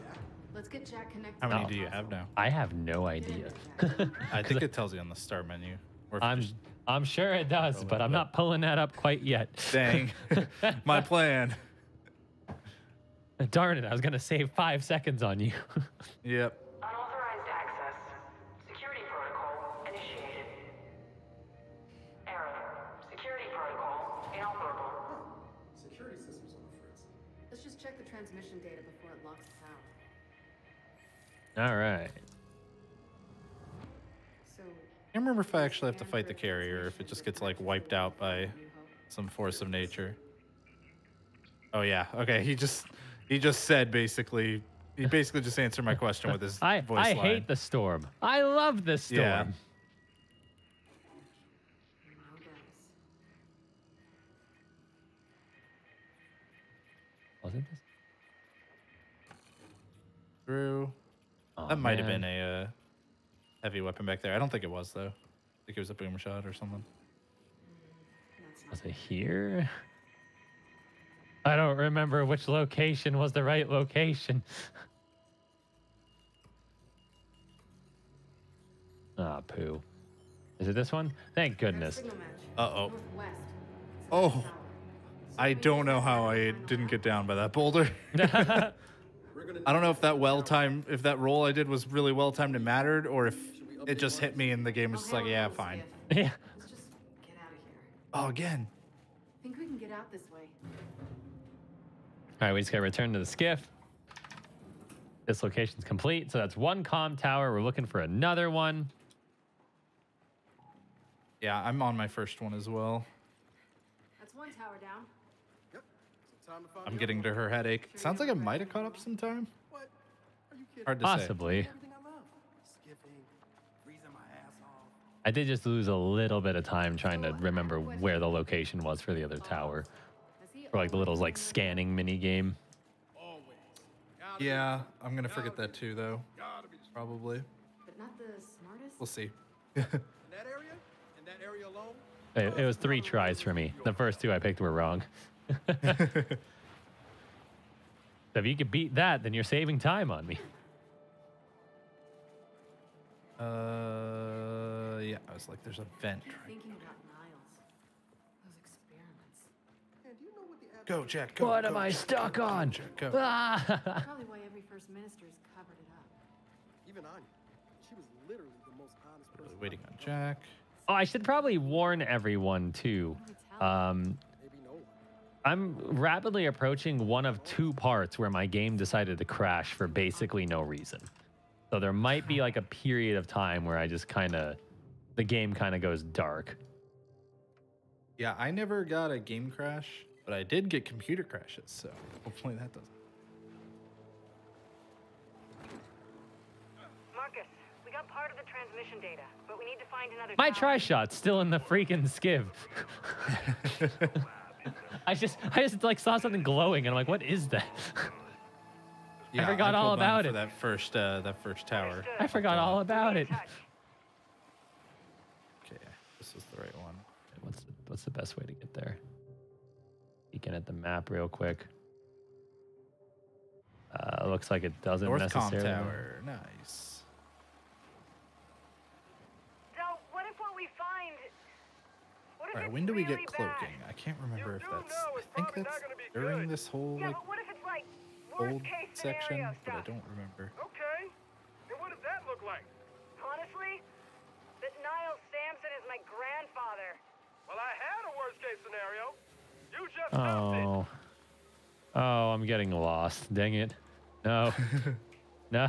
[SPEAKER 6] Let's get Jack connected.
[SPEAKER 2] How many
[SPEAKER 1] Oh.
[SPEAKER 2] do you have now?
[SPEAKER 1] I have no idea. (laughs)
[SPEAKER 2] I think (laughs) it tells you on the start menu. Or
[SPEAKER 1] I'm
[SPEAKER 2] just-
[SPEAKER 1] I'm sure it does, but I'm
[SPEAKER 2] up.
[SPEAKER 1] not pulling that up quite yet.
[SPEAKER 2] Dang. (laughs) My plan.
[SPEAKER 1] Darn it, I was gonna save five seconds on you.
[SPEAKER 2] Yep.
[SPEAKER 1] All right.
[SPEAKER 2] I can't remember if I actually have to fight the carrier or if it just gets like wiped out by some force of nature. Oh yeah. Okay. He just he just said basically he basically just answered my question with his (laughs)
[SPEAKER 1] I
[SPEAKER 2] voice
[SPEAKER 1] I
[SPEAKER 2] line.
[SPEAKER 1] hate the storm. I love the storm.
[SPEAKER 2] Yeah.
[SPEAKER 1] Wasn't this?
[SPEAKER 2] Through.
[SPEAKER 1] Aw,
[SPEAKER 2] that might have been a uh, heavy weapon back there. I don't think it was though. I think it was a Boomshot or something.
[SPEAKER 1] Was it here? I don't remember which location was the right location. (laughs) Ah, poo. Is it this one? Thank goodness.
[SPEAKER 2] Uh oh. Oh. I don't know how I didn't get down by that boulder. (laughs) (laughs) I don't know if that well time, if that roll I did was really well timed and mattered, or if it just hit me and the game was just like, yeah, fine. (laughs)
[SPEAKER 1] yeah.
[SPEAKER 6] Let's just get out of here.
[SPEAKER 2] Oh, again.
[SPEAKER 6] I Think we can get out this way?
[SPEAKER 1] All right, we just gotta return to the skiff. This location's complete, so that's one com tower. We're looking for another one.
[SPEAKER 2] Yeah, I'm on my first one as well.
[SPEAKER 6] That's one tower down.
[SPEAKER 12] Yep. So time to find
[SPEAKER 2] I'm getting to her headache. Sounds like I might have caught up some time.
[SPEAKER 12] one. What? Are you kidding?
[SPEAKER 2] Hard to
[SPEAKER 1] Possibly.
[SPEAKER 12] Everything I love. Skiffing, freezing my ass off.
[SPEAKER 1] I did just lose a little bit of time trying to remember where the location was for the other tower.
[SPEAKER 6] Has
[SPEAKER 1] For like the little like scanning mini game.
[SPEAKER 2] Yeah, I'm gonna forget that too, though. Probably.
[SPEAKER 6] But not the smartest.
[SPEAKER 2] We'll see.
[SPEAKER 12] In that (laughs) area? In that area alone?
[SPEAKER 1] It, it was three tries for me. The first two I picked were wrong. So (laughs) if you could beat that, then you're saving time on me.
[SPEAKER 2] Uh, yeah, I was like, there's a vent. Right.
[SPEAKER 6] thinking about Niles. Those experiments.
[SPEAKER 12] And do you know what the ad-
[SPEAKER 2] Go, Jack. Go.
[SPEAKER 1] What
[SPEAKER 2] go,
[SPEAKER 1] am I
[SPEAKER 2] Jack,
[SPEAKER 1] stuck
[SPEAKER 2] go, go,
[SPEAKER 1] on?
[SPEAKER 2] Jack, go.
[SPEAKER 1] Ah!
[SPEAKER 6] Probably why every first minister's covered it up.
[SPEAKER 12] Even Anya. She was literally the most honest person.
[SPEAKER 2] Waiting on Jack.
[SPEAKER 1] oh, I should probably warn everyone too. Um,
[SPEAKER 12] Maybe no one.
[SPEAKER 1] I'm rapidly approaching one of two parts where my game decided to crash for basically no reason. So there might be like a period of time where I just kind of, the game kind of goes dark.
[SPEAKER 2] Yeah, I never got a game crash, but I did get computer crashes, so hopefully that doesn't.
[SPEAKER 11] Marcus, we got part of the transmission data, but we need to find another
[SPEAKER 1] My
[SPEAKER 11] tower.
[SPEAKER 1] Trishot's still in the freaking skiff. (laughs) (laughs) I just I just like saw something glowing and I'm like, what is that? (laughs) I forgot all
[SPEAKER 2] pulled mine
[SPEAKER 1] about
[SPEAKER 2] for
[SPEAKER 1] it.
[SPEAKER 2] That first, uh, that first tower.
[SPEAKER 1] I forgot all about it.
[SPEAKER 2] Okay, this is the right one.
[SPEAKER 1] What's the, what's the best way to get there? Peeking at the map real quick. Uh, looks like it doesn't
[SPEAKER 2] North Com
[SPEAKER 1] necessarily.
[SPEAKER 2] Tower. Nice.
[SPEAKER 11] So, what if what we find... What if
[SPEAKER 2] All right, when do we
[SPEAKER 11] really
[SPEAKER 2] get
[SPEAKER 11] bad?
[SPEAKER 2] cloaking? I can't remember if that's. I think that's during this whole
[SPEAKER 11] Yeah,
[SPEAKER 2] like
[SPEAKER 11] what if it's like
[SPEAKER 2] old
[SPEAKER 11] case
[SPEAKER 2] section,
[SPEAKER 11] scenario
[SPEAKER 2] but I don't remember.
[SPEAKER 5] Okay. And what does that look like?
[SPEAKER 11] Honestly, that Niles Samson is my grandfather.
[SPEAKER 5] Well, I had a worst case scenario. You just oh. found it.
[SPEAKER 1] Oh. Oh, I'm getting lost. Dang it. No. (laughs) no.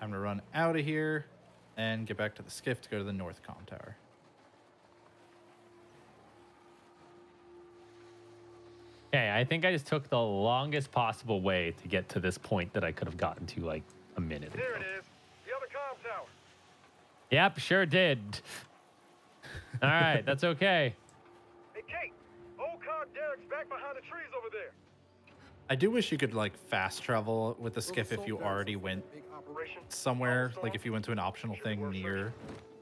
[SPEAKER 2] Time to run out of here and get back to the skiff to go to the North Com Tower.
[SPEAKER 1] Okay, I think I just took the longest possible way to get to this point that I could have gotten to like a minute ago.
[SPEAKER 5] There it is. The other comm tower.
[SPEAKER 1] Yep, sure did. All right, that's okay.
[SPEAKER 5] Hey, Kait. Old car Derek's back behind the trees over there.
[SPEAKER 2] I do wish you could like fast travel with the skiff if you already went somewhere, like if you went to an optional thing near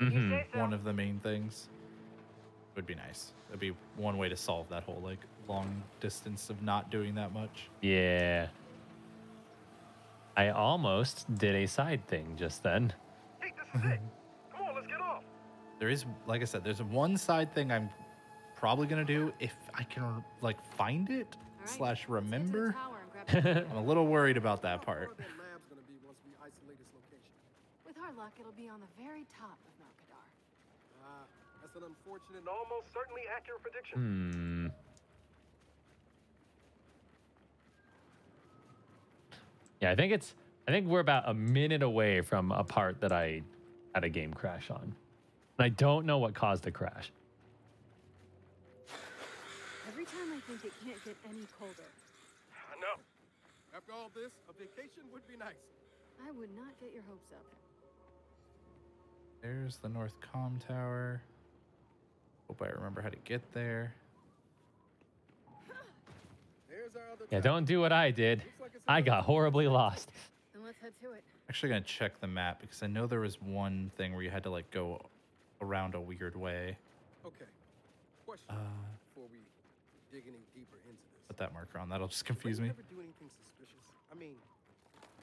[SPEAKER 1] Mhm.
[SPEAKER 2] one of the main things. Would be nice. That'd be one way to solve that whole like long distance of not doing that much.
[SPEAKER 1] Yeah. I almost did a side thing just then.
[SPEAKER 5] Hey, this is it. Come on, let's get off.
[SPEAKER 2] There is, like I said, there's one side thing I'm probably gonna do if I can like find it slash remember. (laughs) I'm a little worried about that part.
[SPEAKER 6] With our luck, it'll be on the very top of Mount Kadar.
[SPEAKER 3] Ah, that's an unfortunate
[SPEAKER 5] and almost certainly accurate prediction.
[SPEAKER 1] Hmm. Yeah, I think it's. I think we're about a minute away from a part that I had a game crash on, and I don't know what caused the crash.
[SPEAKER 6] Every time think it can't get any colder,
[SPEAKER 5] I know.
[SPEAKER 3] After all this, a vacation would be nice.
[SPEAKER 6] I would not get your hopes up.
[SPEAKER 2] There's the North Com Tower. Hope I remember how to get there.
[SPEAKER 3] There's our other
[SPEAKER 1] Yeah, don't do what I did. I got horribly lost.
[SPEAKER 6] Then let's head to it.
[SPEAKER 2] Actually, gonna check the map because I know there was one thing where you had to like go around a weird way.
[SPEAKER 3] Okay. Question
[SPEAKER 2] Uh,
[SPEAKER 3] before we dig any deeper into this.
[SPEAKER 2] Put that marker on. That'll just confuse me.
[SPEAKER 3] Ever do anything suspicious? I mean,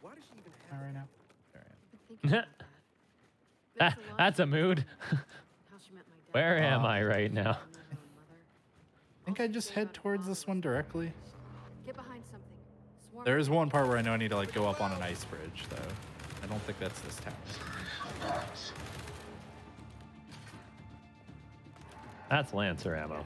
[SPEAKER 3] why does she even have
[SPEAKER 2] All right
[SPEAKER 3] that?
[SPEAKER 2] now.
[SPEAKER 1] That- (laughs) that's a mood. (laughs)
[SPEAKER 6] How she met my dad.
[SPEAKER 1] Where am
[SPEAKER 2] Uh,
[SPEAKER 1] I right now?
[SPEAKER 2] I think I just head towards this one directly.
[SPEAKER 6] Get behind something.
[SPEAKER 2] There is one part where I know I need to like go up on an ice bridge though. I don't think that's this tower.
[SPEAKER 1] That's Lancer ammo.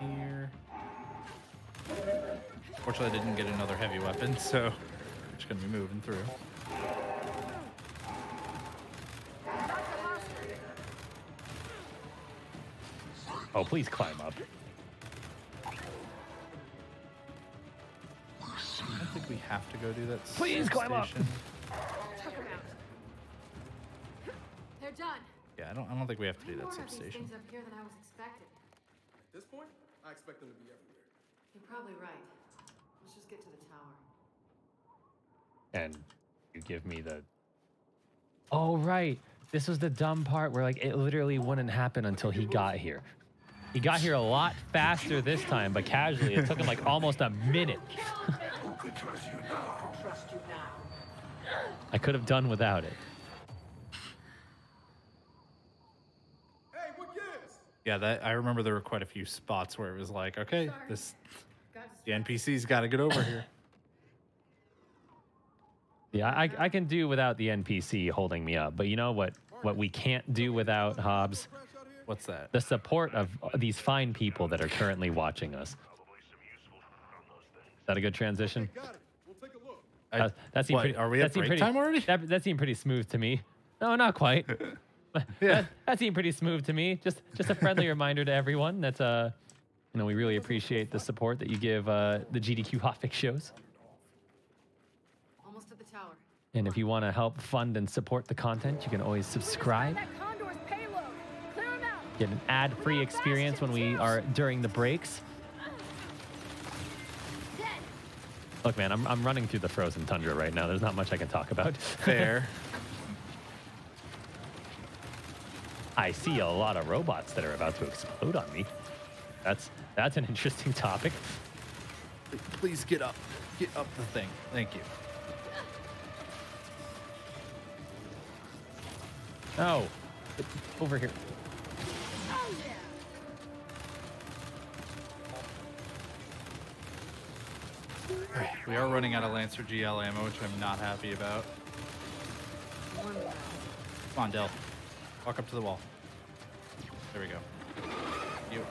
[SPEAKER 2] Here. Fortunately, I didn't get another heavy weapon, so I'm just gonna be moving through.
[SPEAKER 1] Oh, please climb up.
[SPEAKER 2] I think we have to go do that.
[SPEAKER 1] Please climb up.
[SPEAKER 2] station.
[SPEAKER 6] Took him out. They're done.
[SPEAKER 2] Yeah, I don't. I don't think we have to do that
[SPEAKER 6] of
[SPEAKER 2] substation.
[SPEAKER 6] things up here than I was expecting.
[SPEAKER 3] At this point, I expect them to be everywhere.
[SPEAKER 6] You're probably right. Let's just get to the tower.
[SPEAKER 1] And you give me the. Oh, right. This was the dumb part where, like, it literally wouldn't happen until he got here. He got here a lot faster this time, but casually, it took him like almost a minute. (laughs) I could have done without it.
[SPEAKER 3] Hey, what gives?
[SPEAKER 2] Yeah, that I remember there were quite a few spots where it was like, okay, this the NPC's got to get over here. (coughs)
[SPEAKER 1] Yeah, I, I can do without the NPC holding me up, but you know what? What we can't do without Hobz?
[SPEAKER 2] What's that?
[SPEAKER 1] The support of these fine people that are currently watching us. Is that a good transition?
[SPEAKER 3] Got it. We'll take a look.
[SPEAKER 2] I-
[SPEAKER 1] That, that seemed
[SPEAKER 2] what,
[SPEAKER 1] pretty,
[SPEAKER 2] are we at break
[SPEAKER 1] pretty,
[SPEAKER 2] time already?
[SPEAKER 1] That, that seemed pretty smooth to me. No, not quite. (laughs) But that, that seemed pretty smooth to me. Just just a friendly (laughs) reminder to everyone that uh, you know we really appreciate the support that you give uh, the GDQ (laughs) Hotfix shows.
[SPEAKER 13] Almost at the tower.
[SPEAKER 1] And if you want to help fund and support the content, you can always subscribe.
[SPEAKER 11] That Condor's payload. Clear him out.
[SPEAKER 1] Get an ad-free experience when we are during the breaks. Look, man, I'm, I'm running through the frozen tundra right now. There's not much I can talk about.
[SPEAKER 2] Fair. (laughs)
[SPEAKER 1] I see a lot of robots that are about to explode on me. That's that's an (laughs) interesting topic.
[SPEAKER 2] Please get up. Get up the thing. Thank you.
[SPEAKER 1] Oh, over here.
[SPEAKER 2] We are running out of Lancer GL ammo, which I'm not happy about. Come on, Del. Walk up to the wall. There we go. You.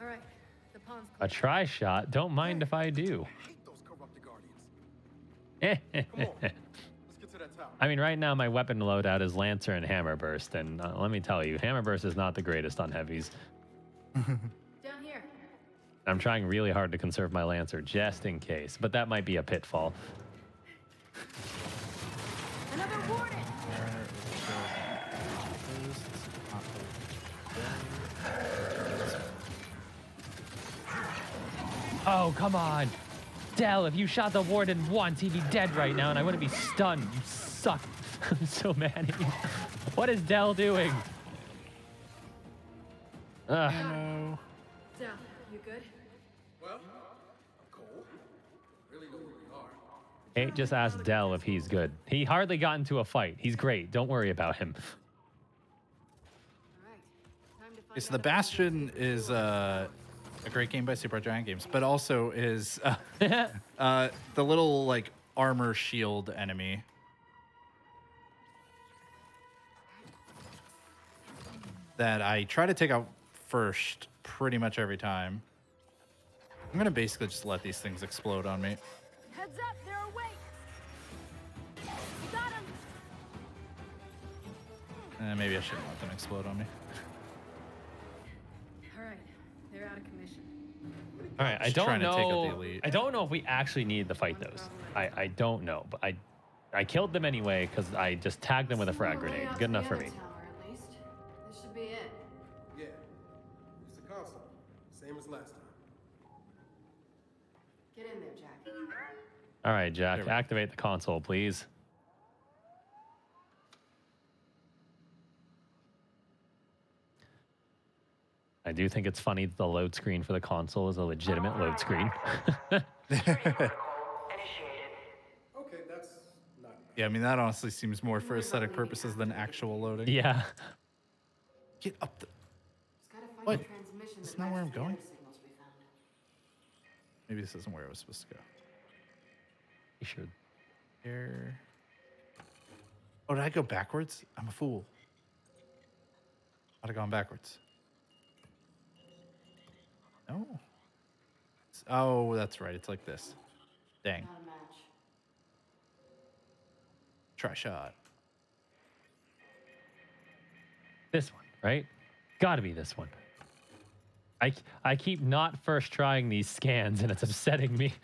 [SPEAKER 13] All right, the pond's
[SPEAKER 1] A Trishot. Don't mind if I do. (laughs) I mean, right now my weapon loadout is Lancer and Hammerburst, and uh, let me tell you, Hammerburst is not the greatest on heavies. (laughs)
[SPEAKER 13] down here.
[SPEAKER 1] I'm trying really hard to conserve my Lancer just in case, but that might be a pitfall.
[SPEAKER 11] Another warning.
[SPEAKER 1] Oh, come on. Del, if you shot the warden once, he'd be dead right now, and I wouldn't be stunned. You suck. (laughs) I'm so mad at you. What is Del doing? Ugh.
[SPEAKER 13] Down. You good?
[SPEAKER 12] Well, I'm cold. Really know where we are.
[SPEAKER 1] Kait just ask Del if he's good. He hardly got into a fight. He's great. Don't worry about him.
[SPEAKER 2] Okay, so the Bastion is uh, a great game by Supergiant Games, but also is uh, (laughs) uh, the little like armor shield enemy. That I try to take out first pretty much every time. I'm gonna basically just let these things explode on me.
[SPEAKER 11] Heads up, they're awake. You got him.
[SPEAKER 2] Eh, maybe I shouldn't let them explode on me.
[SPEAKER 13] All right, they're out of commission.
[SPEAKER 1] All right, I don't
[SPEAKER 2] trying to take out the
[SPEAKER 1] know.
[SPEAKER 2] elite.
[SPEAKER 1] I don't know if we actually needed to fight those. I, I don't know, but I I killed them anyway because I just tagged them with a frag grenade. Good enough for me. All right, Jack, activate the console, please. I do think it's funny that the load screen for the console is a legitimate load screen. (laughs)
[SPEAKER 12] Okay, that's not
[SPEAKER 2] Yeah, I mean that honestly seems more for aesthetic purposes than actual loading.
[SPEAKER 1] yeah.
[SPEAKER 2] Get up the.
[SPEAKER 6] Gotta find
[SPEAKER 2] What?
[SPEAKER 6] the transmission
[SPEAKER 2] That's not where I'm going.
[SPEAKER 6] other signals we found.
[SPEAKER 2] Maybe this isn't where I was supposed to go.
[SPEAKER 1] You should.
[SPEAKER 2] Here. Oh, did I go backwards? I'm a fool. I'd have gone backwards. No. It's- Oh, that's right. It's like this. Dang.
[SPEAKER 6] Not a match.
[SPEAKER 2] Trishot.
[SPEAKER 1] This one, right? Gotta be this one. I, I keep not first trying these scans and it's upsetting me. (laughs)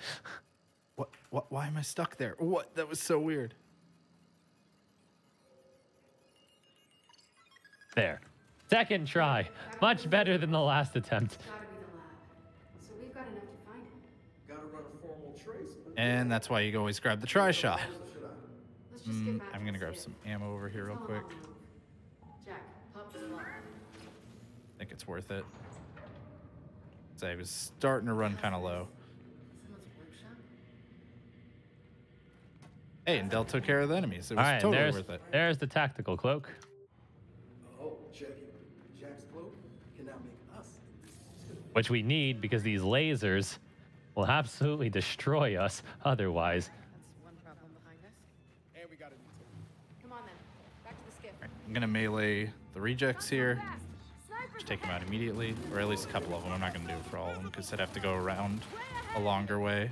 [SPEAKER 2] What? What? Why am I stuck there? What? That was so weird.
[SPEAKER 1] There. Second try. Much better than the last attempt.
[SPEAKER 6] Gotta be the lab. So we've got enough to find him.
[SPEAKER 12] Gotta run a formal trace.
[SPEAKER 2] And that's why you always grab the
[SPEAKER 6] Trishot.
[SPEAKER 2] Mm, I'm gonna grab some ammo over here real quick.
[SPEAKER 6] Jack, pop to the.
[SPEAKER 2] I think it's worth it. 'Cause I was starting to run kind of low.
[SPEAKER 6] Someone's workshop?
[SPEAKER 2] Hey, and Del took care of the enemies. It was
[SPEAKER 1] right,
[SPEAKER 2] totally
[SPEAKER 1] there's,
[SPEAKER 2] worth it.
[SPEAKER 1] there's the tactical cloak.
[SPEAKER 12] Oh, check it. Jack's cloak can now make us.
[SPEAKER 1] which we need because these lasers will absolutely destroy us otherwise.
[SPEAKER 13] One problem behind us.
[SPEAKER 12] And we got a new
[SPEAKER 13] Come on then, back to the skiff.
[SPEAKER 2] I'm gonna melee the rejects here. Just take them out immediately, or at least a couple of them. I'm not going to do it for all of them because I'd have to go around a longer way.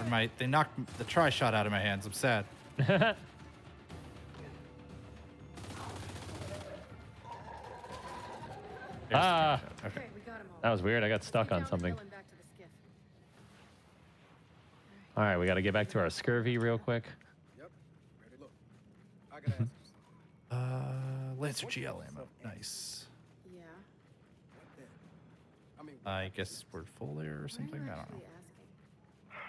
[SPEAKER 2] Or my, they knocked the Trishot out of my hands. I'm sad. (laughs)
[SPEAKER 1] Ah.
[SPEAKER 2] Trishot. Okay.
[SPEAKER 1] That was weird. I got stuck on something. All right, we got to get back to our scurvy real quick.
[SPEAKER 12] I
[SPEAKER 2] Uh, Lancer GL ammo. Nice.
[SPEAKER 13] Yeah.
[SPEAKER 2] I guess we're full there or something. I don't know.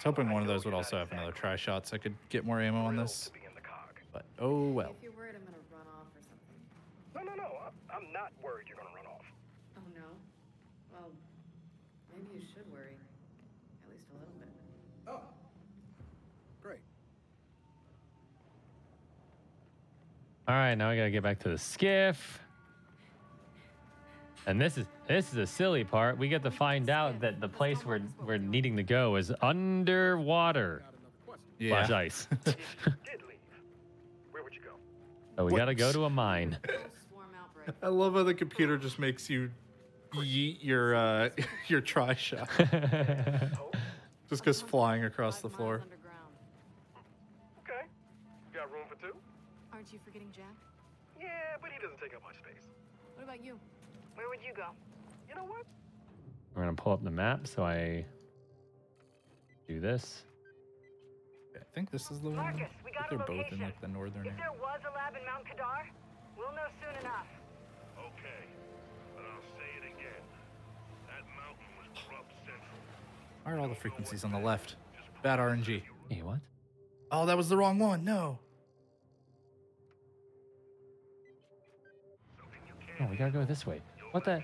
[SPEAKER 2] I was hoping one of those would also have another Trishot so I could get more ammo on this. But oh well.
[SPEAKER 13] If you're worried I'm gonna run off or something.
[SPEAKER 5] No, no, no. I'm, I'm not worried you're gonna run off.
[SPEAKER 13] Oh no? Well, maybe you should worry. At least a little bit.
[SPEAKER 12] Oh. Great.
[SPEAKER 1] All right, now we got to get back to the skiff. And this is this is a silly part. We get to find out that the place we're we're needing to go is underwater.
[SPEAKER 2] Yeah.
[SPEAKER 1] Slash ice.
[SPEAKER 5] Did. Where would you go?
[SPEAKER 1] so we got to go to a mine.
[SPEAKER 2] I love how the computer just makes you yeet your uh, (laughs) your Trishot. (laughs) just goes flying across the floor.
[SPEAKER 5] Okay. You got room for two?
[SPEAKER 13] Aren't you forgetting Jack?
[SPEAKER 5] Yeah, but he doesn't take up much space.
[SPEAKER 13] What about you?
[SPEAKER 11] Where would you go?
[SPEAKER 5] You know what?
[SPEAKER 1] We're gonna pull up the map so I do this.
[SPEAKER 2] I think this is the one.
[SPEAKER 11] Marcus, we got
[SPEAKER 2] They're
[SPEAKER 11] a
[SPEAKER 2] both in like the northern
[SPEAKER 11] If
[SPEAKER 2] area.
[SPEAKER 11] there was a lab in Mount Kadar, we'll know soon enough.
[SPEAKER 8] Okay, but I'll say it again. That mountain was corrupt central.
[SPEAKER 2] Why are all the frequencies on the left? Bad RNG.
[SPEAKER 1] Hey, what?
[SPEAKER 2] Oh, that was the wrong one. No.
[SPEAKER 1] Oh, we gotta go this way. What the?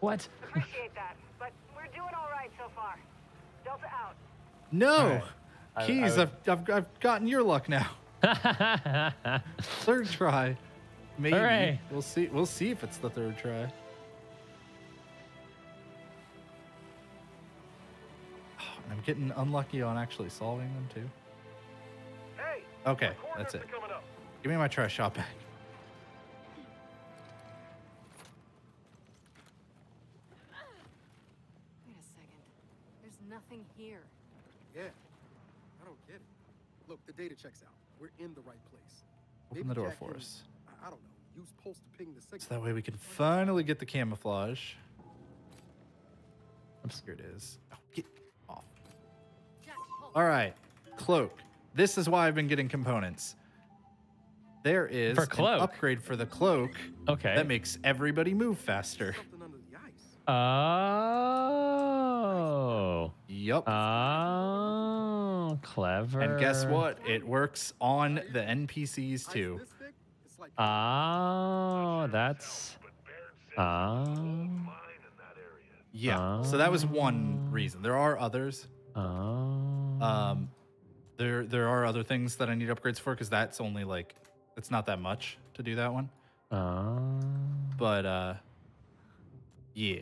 [SPEAKER 1] What?
[SPEAKER 11] Appreciate that, but we're doing all right so far. Delta out.
[SPEAKER 2] No.
[SPEAKER 1] Alright. I- I
[SPEAKER 2] Keys,
[SPEAKER 1] would-
[SPEAKER 2] I've, I've, I've gotten your luck now. (laughs) Third try. Maybe.
[SPEAKER 1] Hooray.
[SPEAKER 2] We'll see. We'll see if it's the third try. Oh, (sighs) I'm getting unlucky on actually solving them too.
[SPEAKER 5] Hey.
[SPEAKER 2] Okay, that's it. Give me my Trishot back.
[SPEAKER 12] Yeah. I don't get it. Look, the data checks out. We're in the right place.
[SPEAKER 2] Open
[SPEAKER 12] Maybe
[SPEAKER 2] the door
[SPEAKER 12] Jack
[SPEAKER 2] for
[SPEAKER 12] can-
[SPEAKER 2] us.
[SPEAKER 12] I, I don't know. Use pulse to ping the signal.
[SPEAKER 2] So that way we can finally get the camouflage. Oops, here it is. Oh, get off. All right, cloak. This is why I've been getting components. There is
[SPEAKER 1] For
[SPEAKER 2] an upgrade for the cloak.
[SPEAKER 1] Okay.
[SPEAKER 2] That makes everybody move faster.
[SPEAKER 1] Oh.
[SPEAKER 2] Yup.
[SPEAKER 1] Oh, clever.
[SPEAKER 2] And guess what? It works on the NPCs too.
[SPEAKER 1] Oh, that's. Oh.
[SPEAKER 2] Yeah. So that was one reason. There are others.
[SPEAKER 1] Oh.
[SPEAKER 2] Um, there there are other things that I need upgrades for because that's only like it's not that much to do that one.
[SPEAKER 1] Oh.
[SPEAKER 2] But uh, yeah.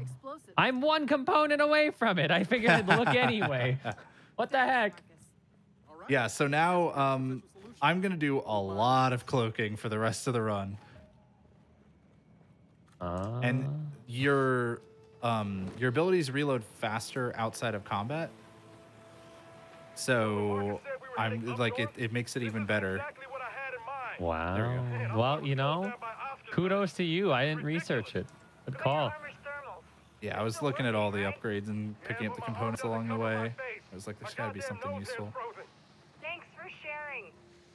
[SPEAKER 13] Explosive.
[SPEAKER 1] I'm one component away from it. I figured it'd look anyway. (laughs) What the heck?
[SPEAKER 2] Yeah. So now um, I'm gonna do a lot of cloaking for the rest of the run.
[SPEAKER 1] Uh,
[SPEAKER 2] and your um your abilities reload faster outside of combat. So I'm like it, it makes it even better.
[SPEAKER 1] Wow. Well, you know, kudos to you. I didn't research it. Good call.
[SPEAKER 2] Yeah, I was looking at all the upgrades and picking up the components along the way. I was like, there's got to be something useful.
[SPEAKER 11] Thanks for sharing.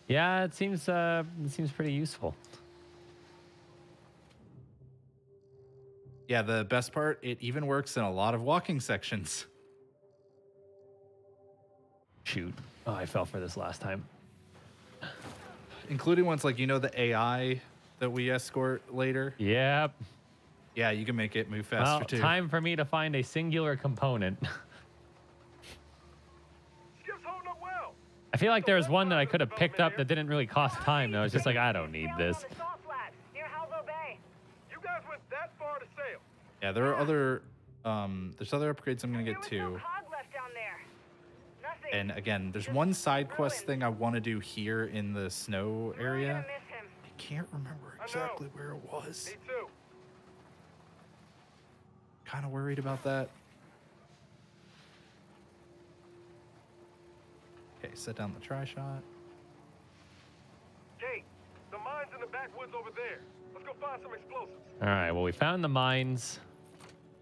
[SPEAKER 1] Yeah, it seems uh, it seems pretty useful.
[SPEAKER 2] Yeah, the best part, it even works in a lot of walking sections.
[SPEAKER 1] Shoot. Oh, I fell for this last time.
[SPEAKER 2] Including ones like, you know, the AI that we escort later?
[SPEAKER 1] Yep.
[SPEAKER 2] Yeah, you can make it move faster
[SPEAKER 1] Well,
[SPEAKER 2] too.
[SPEAKER 1] time for me to find a singular component. (laughs) I feel like there was one that I could have picked up that didn't really cost time. though. It's just like, I don't need this.
[SPEAKER 11] Near Halvo Bay.
[SPEAKER 5] You guys went that far to sail.
[SPEAKER 2] Yeah, there are other um there's other upgrades I'm gonna get too.
[SPEAKER 11] Hog left down there. Nothing
[SPEAKER 2] And again, there's one side quest thing I want to do here in the snow area. I can't remember exactly where it was.
[SPEAKER 5] Me too.
[SPEAKER 2] Kind of worried about that. Okay, set down the try shot.
[SPEAKER 5] Kait, the mine's in the backwoods over there. Let's go find some explosives.
[SPEAKER 1] All right. Well, we found the mines.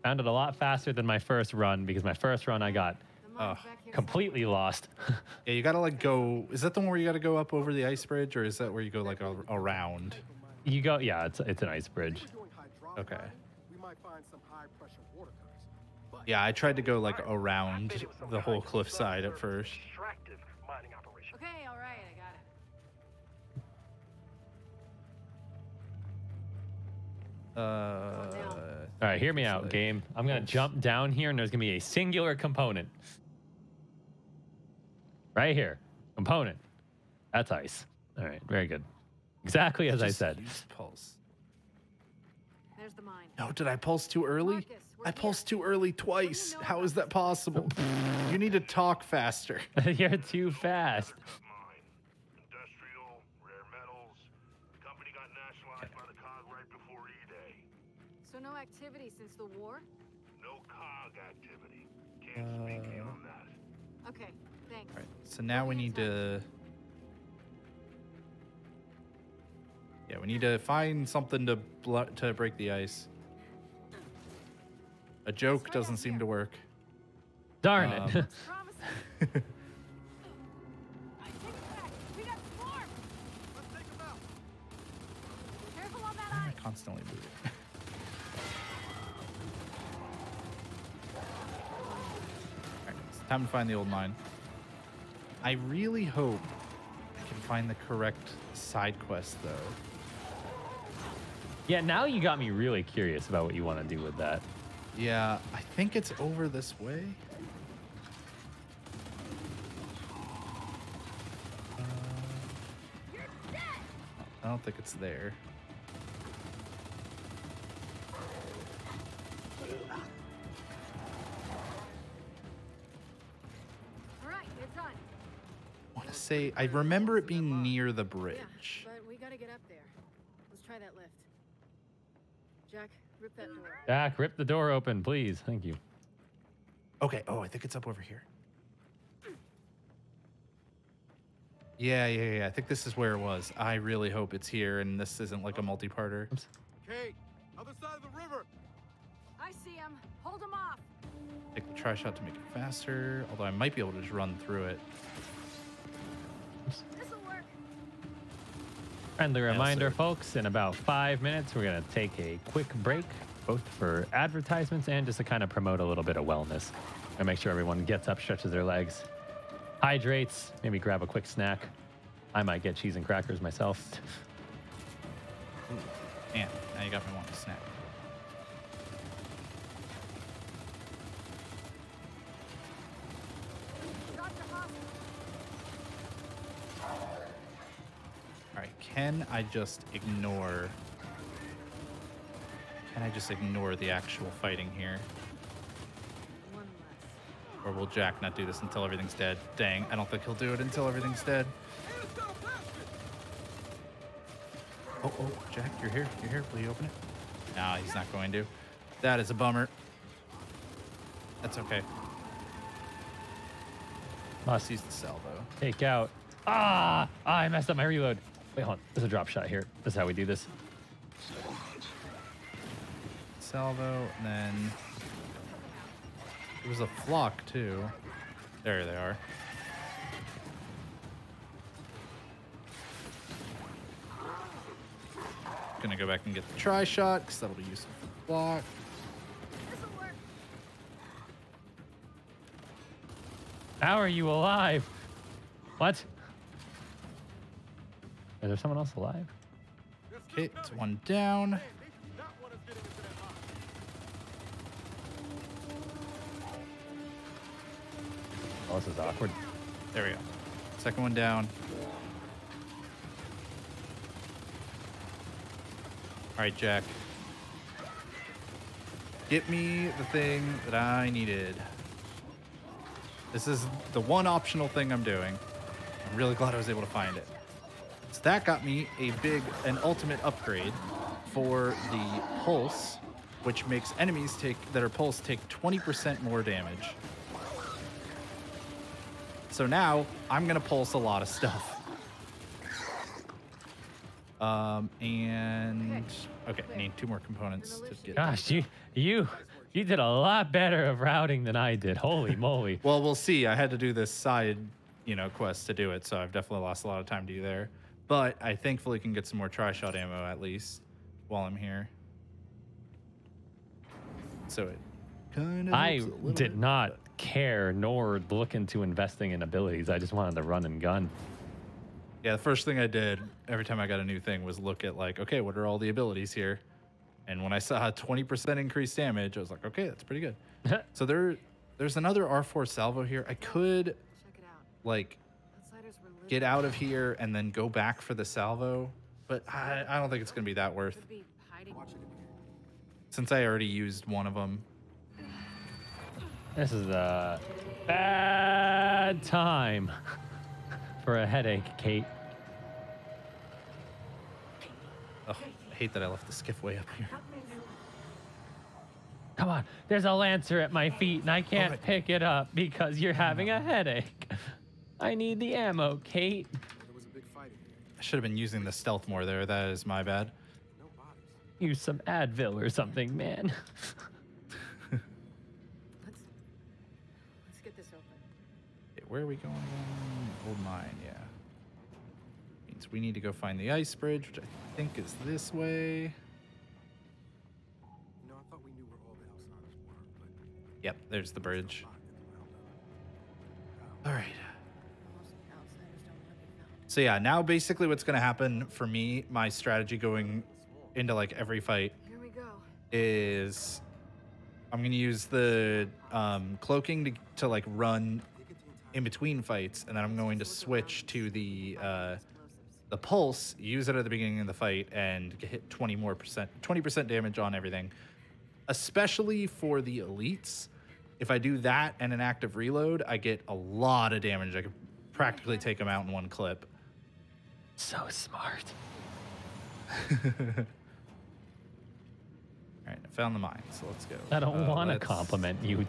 [SPEAKER 1] Found it a lot faster than my first run because my first run I got
[SPEAKER 2] Oh,
[SPEAKER 1] completely lost. (laughs)
[SPEAKER 2] yeah, you gotta like go. Is that the one where you gotta go up over the ice bridge, or is that where you go like a, around?
[SPEAKER 1] You go, yeah, it's it's an ice bridge.
[SPEAKER 2] Okay. Yeah, I tried to go like around the whole cliffside at first.
[SPEAKER 5] Mining operation.
[SPEAKER 13] Okay, all right, I got it.
[SPEAKER 2] Uh,
[SPEAKER 1] All right, hear me out, game. I'm gonna jump down here, and there's gonna be a singular component. Right here, component. That's ice. All right, very good. Exactly as I said.
[SPEAKER 2] pulse.
[SPEAKER 13] There's the mine.
[SPEAKER 2] No, did I pulse too early? I pulsed too early twice. How is that possible? (laughs) you need to talk faster. (laughs)
[SPEAKER 1] You're too fast.
[SPEAKER 8] Industrial, rare metals. The company got nationalized by the COG right before E-Day.
[SPEAKER 13] So no activity since the war?
[SPEAKER 8] No COG activity. Can't speak beyond uh. that.
[SPEAKER 13] Okay, thanks.
[SPEAKER 2] All right, so now we need to. Yeah, we need to find something to bl- to break the ice. A joke doesn't seem to work.
[SPEAKER 1] Darn
[SPEAKER 2] Um,
[SPEAKER 1] it. (laughs) (laughs)
[SPEAKER 13] Careful on that
[SPEAKER 2] Why am I
[SPEAKER 13] ice.
[SPEAKER 2] constantly moving? (laughs) Alright, it's time to find the old mine. I really hope I can find the correct side quest, though.
[SPEAKER 1] Yeah, now you got me really curious about what you want to do with that.
[SPEAKER 2] Yeah, I think it's over this way. Uh, I don't think it's there.
[SPEAKER 13] All right, it's done.
[SPEAKER 2] I want to say I remember it being near the bridge.
[SPEAKER 13] Yeah, But we gotta get up there. Let's try that lift. Jack, rip that door.
[SPEAKER 1] Jack, rip the door open, please. Thank you.
[SPEAKER 2] Okay. Oh, I think it's up over here. Yeah, yeah, yeah. I think this is where it was. I really hope it's here and this isn't like a multi-parter.
[SPEAKER 3] Kait, other side of the river.
[SPEAKER 13] I see him. Hold him off.
[SPEAKER 2] Take the Trishot to make it faster. Although I might be able to just run through it.
[SPEAKER 13] This'll work.
[SPEAKER 1] Friendly reminder,
[SPEAKER 2] sir.
[SPEAKER 1] folks, in about five minutes, we're going to take a quick break, both for advertisements and just to kind of promote a little bit of wellness and make sure everyone gets up, stretches their legs, hydrates, maybe grab a quick snack. I might get cheese and crackers myself.
[SPEAKER 2] Man, now you got me wanting to snack. Can I just ignore? Can I just ignore the actual fighting here? Or will Jack not do this until everything's dead? Dang, I don't think he'll do it until everything's dead. Oh, oh, Jack, you're here. You're here. Will you open it? No, he's not going to. That is a bummer. That's okay.
[SPEAKER 1] Must
[SPEAKER 2] use the salvo.
[SPEAKER 1] Take out. Ah! ah! I messed up my reload. Wait, hold on. There's a drop shot here. This is how we do this.
[SPEAKER 2] Salvo, and then there was a flock too. There they are. Gonna go back and get the Trishot because that'll be useful for the flock.
[SPEAKER 1] How are you alive? What? Is there someone else alive?
[SPEAKER 2] Okay, it's one down.
[SPEAKER 1] Oh, this is awkward.
[SPEAKER 2] There we go. Second one down. All right, Jack. Get me the thing that I needed. This is the one optional thing I'm doing. I'm really glad I was able to find it. So that got me a big, an ultimate upgrade for the pulse, which makes enemies take that are pulse take 20% more damage. So now I'm gonna pulse a lot of stuff. (laughs) Um, and okay, I need two more components to get.
[SPEAKER 1] Gosh, you you you did a lot better of routing than I did. Holy (laughs) moly!
[SPEAKER 2] Well, we'll see. I had to do this side, you know, quest to do it, so I've definitely lost a lot of time to you there. But I thankfully can get some more Trishot ammo at least while I'm here. So it kind of.
[SPEAKER 1] I did not care nor look into investing in abilities. I just wanted to run and gun.
[SPEAKER 2] Yeah, the first thing I did every time I got a new thing was look at like, okay, what are all the abilities here? And when I saw a 20% increased damage, I was like, okay, that's pretty good. (laughs) so there, there's another R4 salvo here. I could, check it out. like, get out of here and then go back for the salvo, but I, I don't think it's gonna be that worth. Since I already used one of them.
[SPEAKER 1] This is a bad time (laughs) for a headache, Kait.
[SPEAKER 2] Oh, I hate that I left the skiff way up here.
[SPEAKER 1] Come on, there's a lancer at my feet and I can't pick it up because you're having a headache. (laughs) I need the ammo, Kait.
[SPEAKER 2] I should have been using the stealth more there. That is my bad.
[SPEAKER 1] Use some Advil or something, man.
[SPEAKER 13] Let's let's get this open.
[SPEAKER 2] Where are we going? Old mine, yeah. Means we need to go find the ice bridge, which I think is this way.
[SPEAKER 12] You know, I thought we knew where all the outsiders were, but
[SPEAKER 2] Yep, there's the bridge. All right. So yeah, now basically what's going to happen for me, my strategy going into like every fight
[SPEAKER 6] Here we go.
[SPEAKER 2] is I'm going to use the um, cloaking to, to like run in between fights, and then I'm going to switch to the uh, the pulse, use it at the beginning of the fight, and get hit 20 more percent, 20 percent damage on everything. Especially for the elites, if I do that and an active reload, I get a lot of damage. I could practically take them out in one clip.
[SPEAKER 1] So smart. (laughs)
[SPEAKER 2] All right, I found the mine, so let's go.
[SPEAKER 1] I don't
[SPEAKER 2] Uh,
[SPEAKER 1] want to compliment you.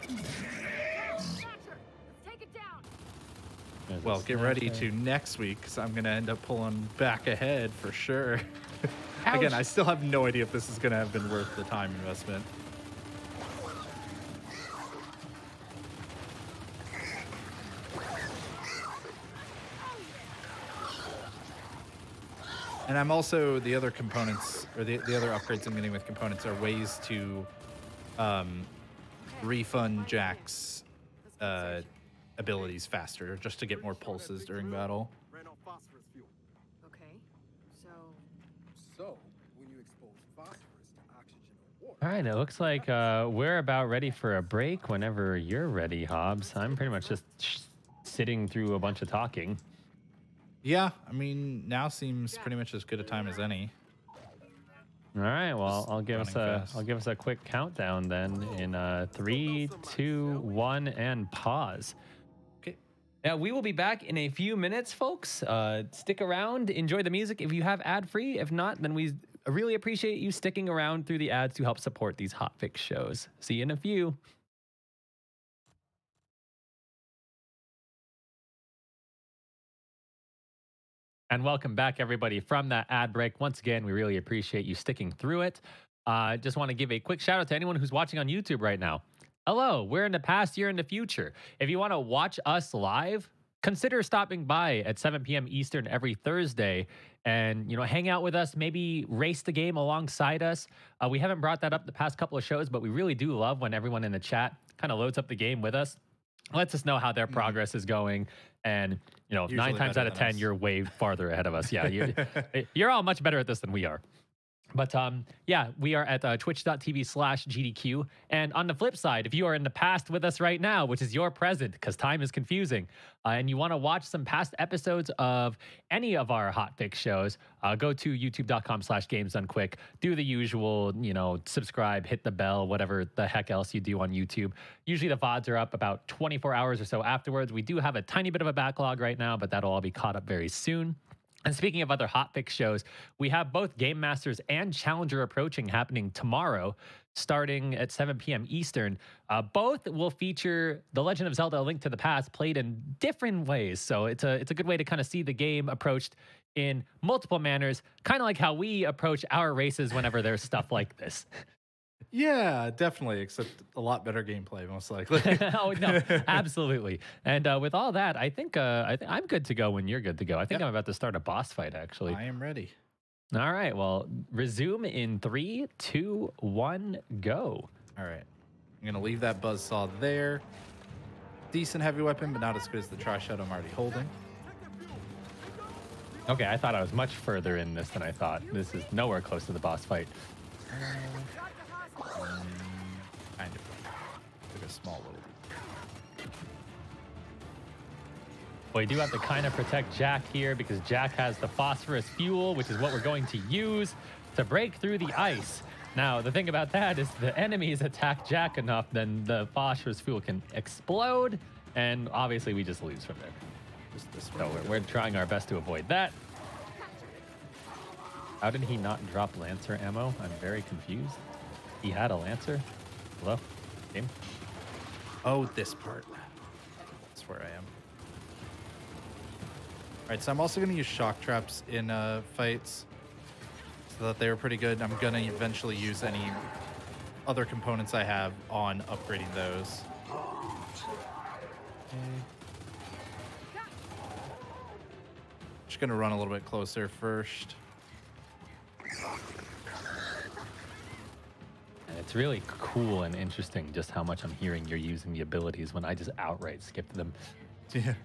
[SPEAKER 1] There's (laughs)
[SPEAKER 2] Well, get ready
[SPEAKER 1] snatcher.
[SPEAKER 2] to next week because I'm going to end up pulling back ahead for sure. (laughs) Again, I still have no idea if this is going to have been worth the time investment. And I'm also the other components or the, the other upgrades I'm getting with components are ways to um, refund Jack's uh, abilities faster, just to get more pulses during battle.
[SPEAKER 12] ran off.
[SPEAKER 6] Okay. So,
[SPEAKER 12] So, when you expose phosphorus to oxygen or water,
[SPEAKER 1] All right, it looks like uh, we're about ready for a break whenever you're ready, Hobz. I'm pretty much just sitting through a bunch of talking.
[SPEAKER 2] Yeah, I mean, now seems pretty much as good a time as any.
[SPEAKER 1] All right, well,
[SPEAKER 2] Just
[SPEAKER 1] I'll give us a
[SPEAKER 2] running fast.
[SPEAKER 1] will give us a quick countdown then in uh, three, two, one, and pause.
[SPEAKER 2] Okay.
[SPEAKER 1] Now we will be back in a few minutes, folks. Uh, stick around, enjoy the music if you have ad free. If not, then we really appreciate you sticking around through the ads to help support these hotfix shows. See you in a few. And welcome back, everybody, from that ad break. Once again, we really appreciate you sticking through it. I just want to give a quick shout out to anyone who's watching on YouTube right now. Hello, we're in the past, you're in the future. If you want to watch us live, consider stopping by at 7 p.m. Eastern every Thursday and you know hang out with us maybe race the game alongside us uh, we haven't brought that up the past couple of shows but we really do love when everyone in the chat kind of loads up the game with us lets us know how their progress is going and you know nine times out of ten
[SPEAKER 2] us.
[SPEAKER 1] you're way farther ahead of us yeah you're, (laughs) eh, you're all much better at this than we are But um, yeah, we are at uh, twitch.tv slash GDQ. And on the flip side, if you are in the past with us right now, which is your present, because time is confusing, uh, and you want to watch some past episodes of any of our hot fix shows, uh, go to youtube.com slash games done quick. Do the usual, you know, subscribe, hit the bell, whatever the heck else you do on YouTube. Usually the VODs are up about 24 hours or so afterwards. We do have a tiny bit of a backlog right now, but that'll all be caught up very soon. And speaking of other hotfix shows, we have both Game Masters and Challenger approaching happening tomorrow, starting at 7 p.m. Eastern. Uh, both will feature The Legend of Zelda: A Link to the Past played in different ways, so it's a it's a good way to kind of see the game approached in multiple manners, kind of like how we approach our races whenever there's stuff like this. (laughs)
[SPEAKER 2] Yeah, definitely. Except a lot better gameplay, most likely. (laughs)
[SPEAKER 1] oh no, (laughs) absolutely. And uh, with all that, I think uh, I th- I'm good to go when you're good to go. I think I'm about to start a boss fight. Actually,
[SPEAKER 2] I am ready.
[SPEAKER 1] All right. Well, resume in three, two, one, go.
[SPEAKER 2] All right. I'm gonna leave that buzz saw there. Decent heavy weapon, but not as good as the trash shot I'm already holding.
[SPEAKER 1] Okay, I thought I was much further in this than I thought. This is nowhere close to the boss fight.
[SPEAKER 2] Um, kind of. Took a small little.
[SPEAKER 1] Well, you do have to kind of protect Jack here because Jack has the phosphorus fuel, which is what we're going to use to break through the ice. Now, the thing about that is the enemies attack Jack enough, then the phosphorus fuel can explode, and obviously we just lose from there. So we're, we're trying our best to avoid that. How did he not drop Lancer ammo? I'm very confused. He had a Lancer? Hello? Game?
[SPEAKER 2] Oh, this part. That's where I am. All right, so I'm also going to use shock traps in uh, fights so that they were pretty good. I'm going to eventually use any other components I have on upgrading those. Just going to run a little bit closer first.
[SPEAKER 1] And it's really cool and interesting just how much I'm hearing you're using the abilities when I just outright skipped them.
[SPEAKER 2] Yeah.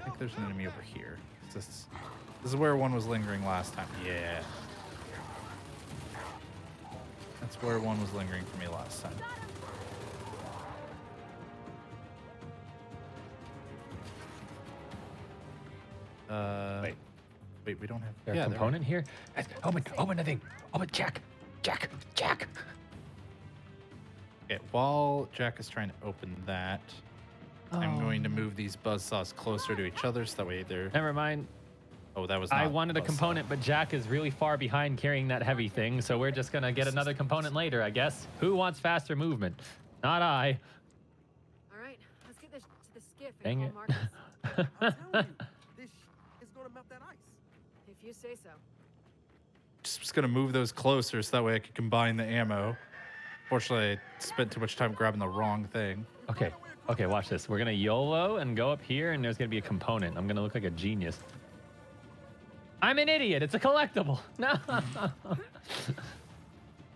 [SPEAKER 2] I think there's an enemy over here. This, this is where one was lingering last time. Yeah. That's where one was lingering for me last time. Uh,
[SPEAKER 1] Wait.
[SPEAKER 2] Wait, we don't have.
[SPEAKER 1] There
[SPEAKER 2] yeah,
[SPEAKER 1] a component here? Guys, Open, open the thing. Open, Jack. Jack. Jack.
[SPEAKER 2] Okay, while Jack is trying to open that, I'm going to oh. move these buzzsaws closer to each other so that way they're.
[SPEAKER 1] Never mind.
[SPEAKER 2] Oh, that was.
[SPEAKER 1] I wanted a
[SPEAKER 2] buzzsaw.
[SPEAKER 1] component, but Jack is really far behind carrying that heavy thing, so we're just gonna get another component later, I guess. Who wants faster movement? Not I.
[SPEAKER 13] All right, let's get this to the skiff
[SPEAKER 1] Dang
[SPEAKER 13] and
[SPEAKER 1] it. (laughs)
[SPEAKER 13] call Marcus.
[SPEAKER 3] This is gonna melt that ice.
[SPEAKER 13] if you say so.
[SPEAKER 2] Just was gonna move those closer so that way I could combine the ammo. Fortunately, I spent too much time grabbing the wrong thing.
[SPEAKER 1] Okay, okay, watch this. We're gonna YOLO and go up here, and there's gonna be a component. I'm gonna look like a genius. I'm an idiot. It's a collectible. (laughs) No. (laughs)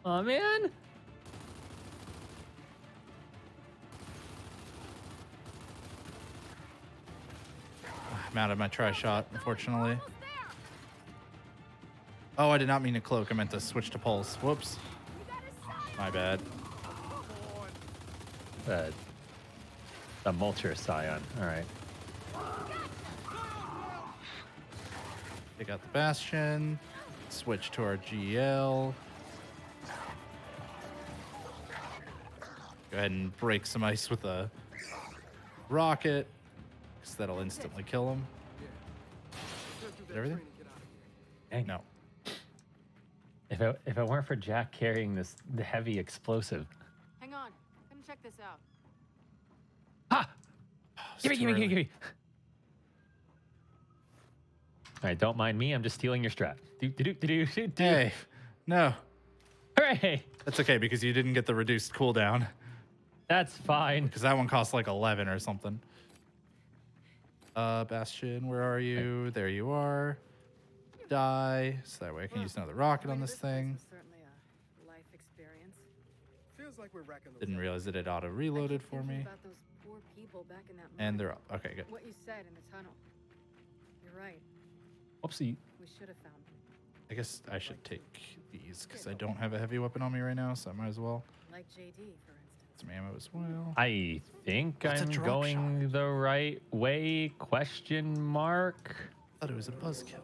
[SPEAKER 1] oh man.
[SPEAKER 2] I'm out of my Trishot, unfortunately. Oh, I did not mean to cloak. I meant to switch to pulse. Whoops. My bad.
[SPEAKER 1] Uh, the Mulcher Scion. All right.
[SPEAKER 2] Take out the Bastion. Switch to our GL. Go ahead and break some ice with a rocket, because that'll instantly kill him. Is everything?
[SPEAKER 1] Dang.
[SPEAKER 2] No.
[SPEAKER 1] If it, if it weren't for Jack carrying this the heavy explosive,
[SPEAKER 13] Hang on, come check this out.
[SPEAKER 1] give me,
[SPEAKER 2] too
[SPEAKER 1] give me, give me, give me. All right, don't mind me. I'm just stealing your strap. Do, do, do, do, do, do.
[SPEAKER 2] Hey, no.
[SPEAKER 1] Hooray!
[SPEAKER 2] That's okay because you didn't get the reduced cooldown.
[SPEAKER 1] That's fine.
[SPEAKER 2] Because that one costs like 11 or something. Uh, Bastion, where are you? There you are. Die. So that way I can hmm. use another rocket on this thing.
[SPEAKER 13] Certainly a life experience.
[SPEAKER 3] Feels like we're wrecking
[SPEAKER 2] Didn't realize that it auto reloaded for me.
[SPEAKER 13] About those poor people back in that
[SPEAKER 2] And they're up. Okay, good.
[SPEAKER 13] What you said in the tunnel. You're right.
[SPEAKER 1] Oopsie.
[SPEAKER 13] We should have found them.
[SPEAKER 2] I guess I should take these because I don't have a heavy weapon on me right now, so I might as well.
[SPEAKER 13] like JD, for instance.
[SPEAKER 2] Some ammo as well.
[SPEAKER 1] I think
[SPEAKER 2] What's a
[SPEAKER 1] I'm
[SPEAKER 2] drop
[SPEAKER 1] going the right way? Question mark.
[SPEAKER 2] thought it was a buzzkill.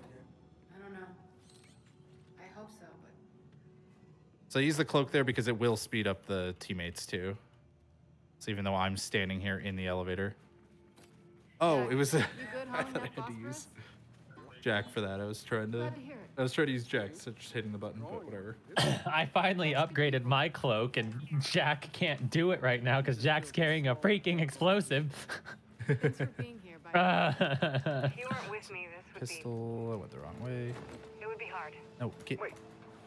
[SPEAKER 13] So
[SPEAKER 2] I use the cloak there because it will speed up the teammates too. So even though I'm standing here in the elevator. Oh, it was.
[SPEAKER 13] You good (laughs)
[SPEAKER 2] I thought I had to use Jack for that. I was trying to.
[SPEAKER 13] To.
[SPEAKER 2] I was trying to use Jack, so just hitting the button, but whatever. (coughs)
[SPEAKER 1] I finally upgraded my cloak, and Jack can't do it right now because Jack's carrying a freaking explosive.
[SPEAKER 13] thanks for being here. By
[SPEAKER 1] Uh, (laughs)
[SPEAKER 11] If you weren't with me, this would
[SPEAKER 2] Pistol. I went the wrong way.
[SPEAKER 11] it would be hard.
[SPEAKER 2] No, get.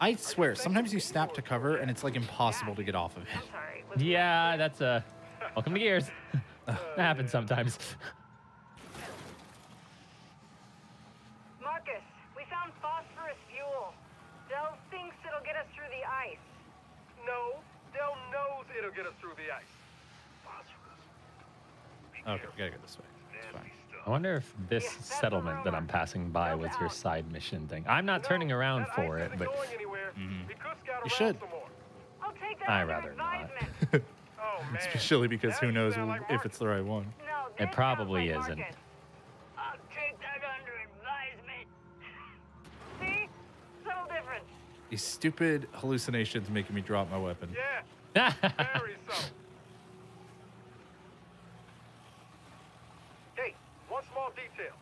[SPEAKER 2] I swear, sometimes you snap to cover and it's like impossible to get off of it.
[SPEAKER 1] Yeah, that's a. Welcome to Gears. (laughs) that happens sometimes.
[SPEAKER 11] Marcus, we found phosphorus fuel. Del thinks it'll get us through the ice.
[SPEAKER 5] No, Del knows it'll get us through the ice.
[SPEAKER 2] Okay, we gotta go this way. It's fine.
[SPEAKER 1] I wonder if this settlement that I'm passing by was your side mission thing. I'm not turning around for it, but
[SPEAKER 5] Going anywhere.
[SPEAKER 2] Mhm.
[SPEAKER 5] We could scout
[SPEAKER 2] You should.
[SPEAKER 11] I'll take that
[SPEAKER 1] I rather not. (laughs)
[SPEAKER 5] Oh man.
[SPEAKER 2] Especially because who
[SPEAKER 5] Now you
[SPEAKER 2] knows
[SPEAKER 5] like
[SPEAKER 2] if it's the right one.
[SPEAKER 11] No,
[SPEAKER 1] it probably
[SPEAKER 11] like
[SPEAKER 1] isn't.
[SPEAKER 11] I'll take that under advisement. (laughs) See? Subtle difference.
[SPEAKER 2] These stupid hallucinations making me drop my weapon.
[SPEAKER 5] Yeah, (laughs) very so. Hey, one small detail.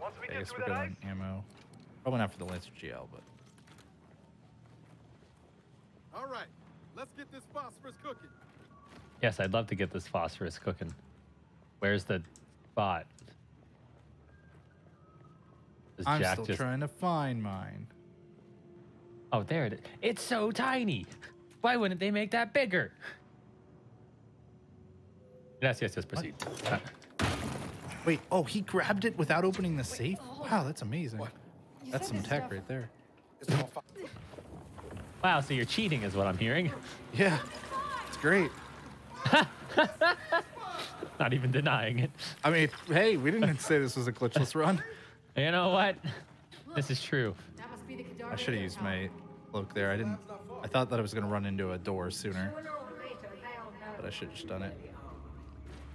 [SPEAKER 5] Once we
[SPEAKER 2] I
[SPEAKER 5] get through that
[SPEAKER 2] going
[SPEAKER 5] ice,
[SPEAKER 2] ammo. Probably not for the Lancer GL, but
[SPEAKER 3] All right, let's get this phosphorus cooking.
[SPEAKER 1] yes, I'd love to get this phosphorus cooking. Where's the spot? Does
[SPEAKER 2] I'm
[SPEAKER 1] Jack
[SPEAKER 2] still
[SPEAKER 1] just-
[SPEAKER 2] trying to find mine.
[SPEAKER 1] Oh, there it is. It's so tiny. Why wouldn't they make that bigger? Yes, yes, yes. Proceed. Uh,
[SPEAKER 2] Wait, oh, he grabbed it without opening the safe? Wow, that's amazing. That's some tech right there.
[SPEAKER 1] Wow, so you're cheating, is what I'm hearing. (laughs)
[SPEAKER 2] Yeah, it's great. (laughs)
[SPEAKER 1] Not even denying it.
[SPEAKER 2] I mean, hey, we didn't say this was a glitchless run. (laughs)
[SPEAKER 1] You know what? This is true.
[SPEAKER 13] that must be the
[SPEAKER 2] I should have used my cloak there. I didn't. I thought that I was gonna run into a door sooner, but I should have just done it.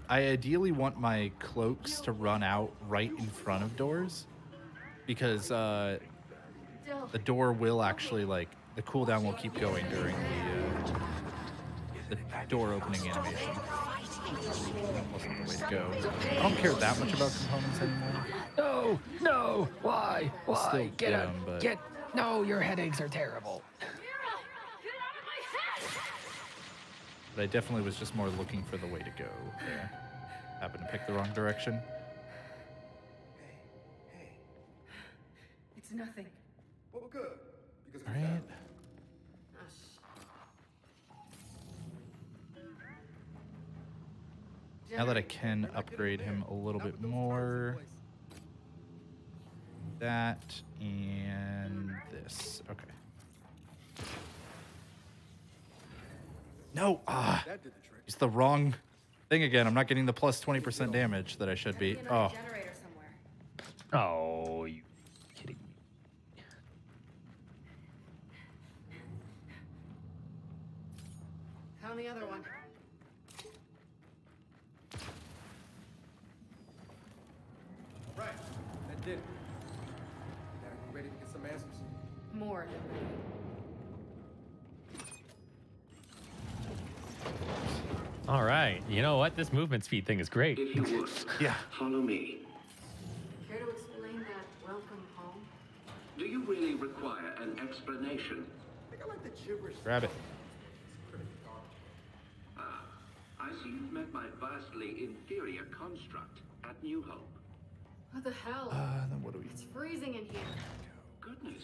[SPEAKER 2] I ideally want my cloaks to run out right in front of doors, because uh, the door will actually like the cooldown will keep going during the uh, the door opening animation. Wasn't the way to go. I don't care that much about components anymore.
[SPEAKER 1] No, no. Why?
[SPEAKER 2] I'll still get them, but
[SPEAKER 1] Get. No, your headaches are terrible.
[SPEAKER 2] but I definitely was just more looking for the way to go there. Happened to pick the wrong direction.
[SPEAKER 6] It's nothing.
[SPEAKER 12] Well, good. Because
[SPEAKER 2] All right. Now that I can upgrade him a little bit more. That and this. Okay. No, ah,
[SPEAKER 12] that did the trick.
[SPEAKER 2] it's the wrong thing again. I'm not getting the plus 20% damage that I should be. Oh,
[SPEAKER 13] generator somewhere.
[SPEAKER 1] Oh, you kidding me?
[SPEAKER 13] Found the other one.
[SPEAKER 12] Right, that did it. Now you ready to get some answers?
[SPEAKER 13] More than ready.
[SPEAKER 1] All right. You know what? This movement speed thing is great.
[SPEAKER 14] If you would,
[SPEAKER 2] yeah.
[SPEAKER 14] follow me.
[SPEAKER 6] Care to explain that welcome home?
[SPEAKER 14] Do you really require an explanation?
[SPEAKER 12] I think I like the gibberish.
[SPEAKER 2] Grab it.
[SPEAKER 14] Ah, I see you've met my vastly inferior construct at New Hope.
[SPEAKER 13] What the hell?
[SPEAKER 2] Uh, then what do we?
[SPEAKER 13] it's freezing in here.
[SPEAKER 14] Goodness.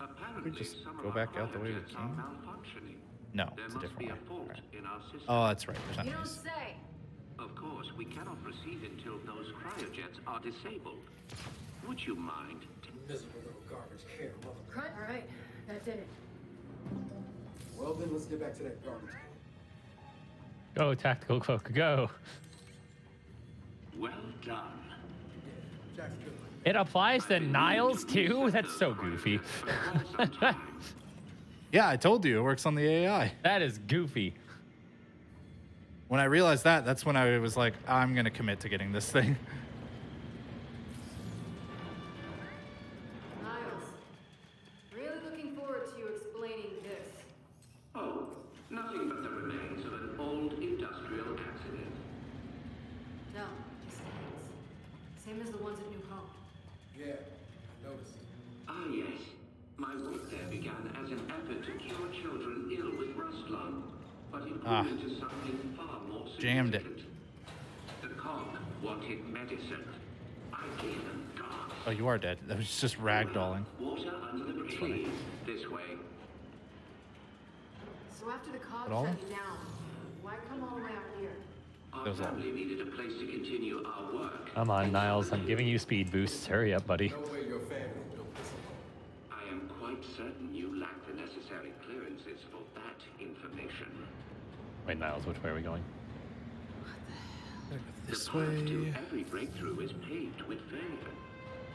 [SPEAKER 14] Apparently,
[SPEAKER 2] just go back out the way we came? No,
[SPEAKER 14] There
[SPEAKER 2] it's a different
[SPEAKER 14] be
[SPEAKER 2] way.
[SPEAKER 14] a fault in our.
[SPEAKER 2] Oh, that's right. There's not
[SPEAKER 13] You don't say.
[SPEAKER 14] Of course, we cannot proceed until those cryojets are disabled. Would you mind?
[SPEAKER 12] Miserable little garbage can, mother.
[SPEAKER 13] Crunch. All right, that did it.
[SPEAKER 12] Well, then let's get back to that garbage.
[SPEAKER 1] Go, tactical cloak. Go.
[SPEAKER 14] Well done.
[SPEAKER 1] It applies to Niles too? (laughs) That's so goofy. (laughs)
[SPEAKER 2] Yeah, I told you it works on the AI.
[SPEAKER 1] that is goofy.
[SPEAKER 2] When I realized that, that's when I was like, I'm gonna commit to getting this thing. (laughs)
[SPEAKER 14] Oh,
[SPEAKER 2] you are dead. That was just ragdolling.
[SPEAKER 14] Water under the bridge. This way.
[SPEAKER 6] So after the cog
[SPEAKER 2] At all?
[SPEAKER 6] shut you down, why come all the way out here?
[SPEAKER 14] Our
[SPEAKER 2] That was
[SPEAKER 14] family needed a place to continue our work.
[SPEAKER 1] Come on, Niles. I'm giving you speed boosts. Hurry up, buddy.
[SPEAKER 12] No way your family built this alone.
[SPEAKER 14] I am quite certain you lack the necessary clearances for that information.
[SPEAKER 1] Wait, Niles, which way are we going?
[SPEAKER 2] This
[SPEAKER 14] the path
[SPEAKER 2] way.
[SPEAKER 14] to every breakthrough is paved with failure.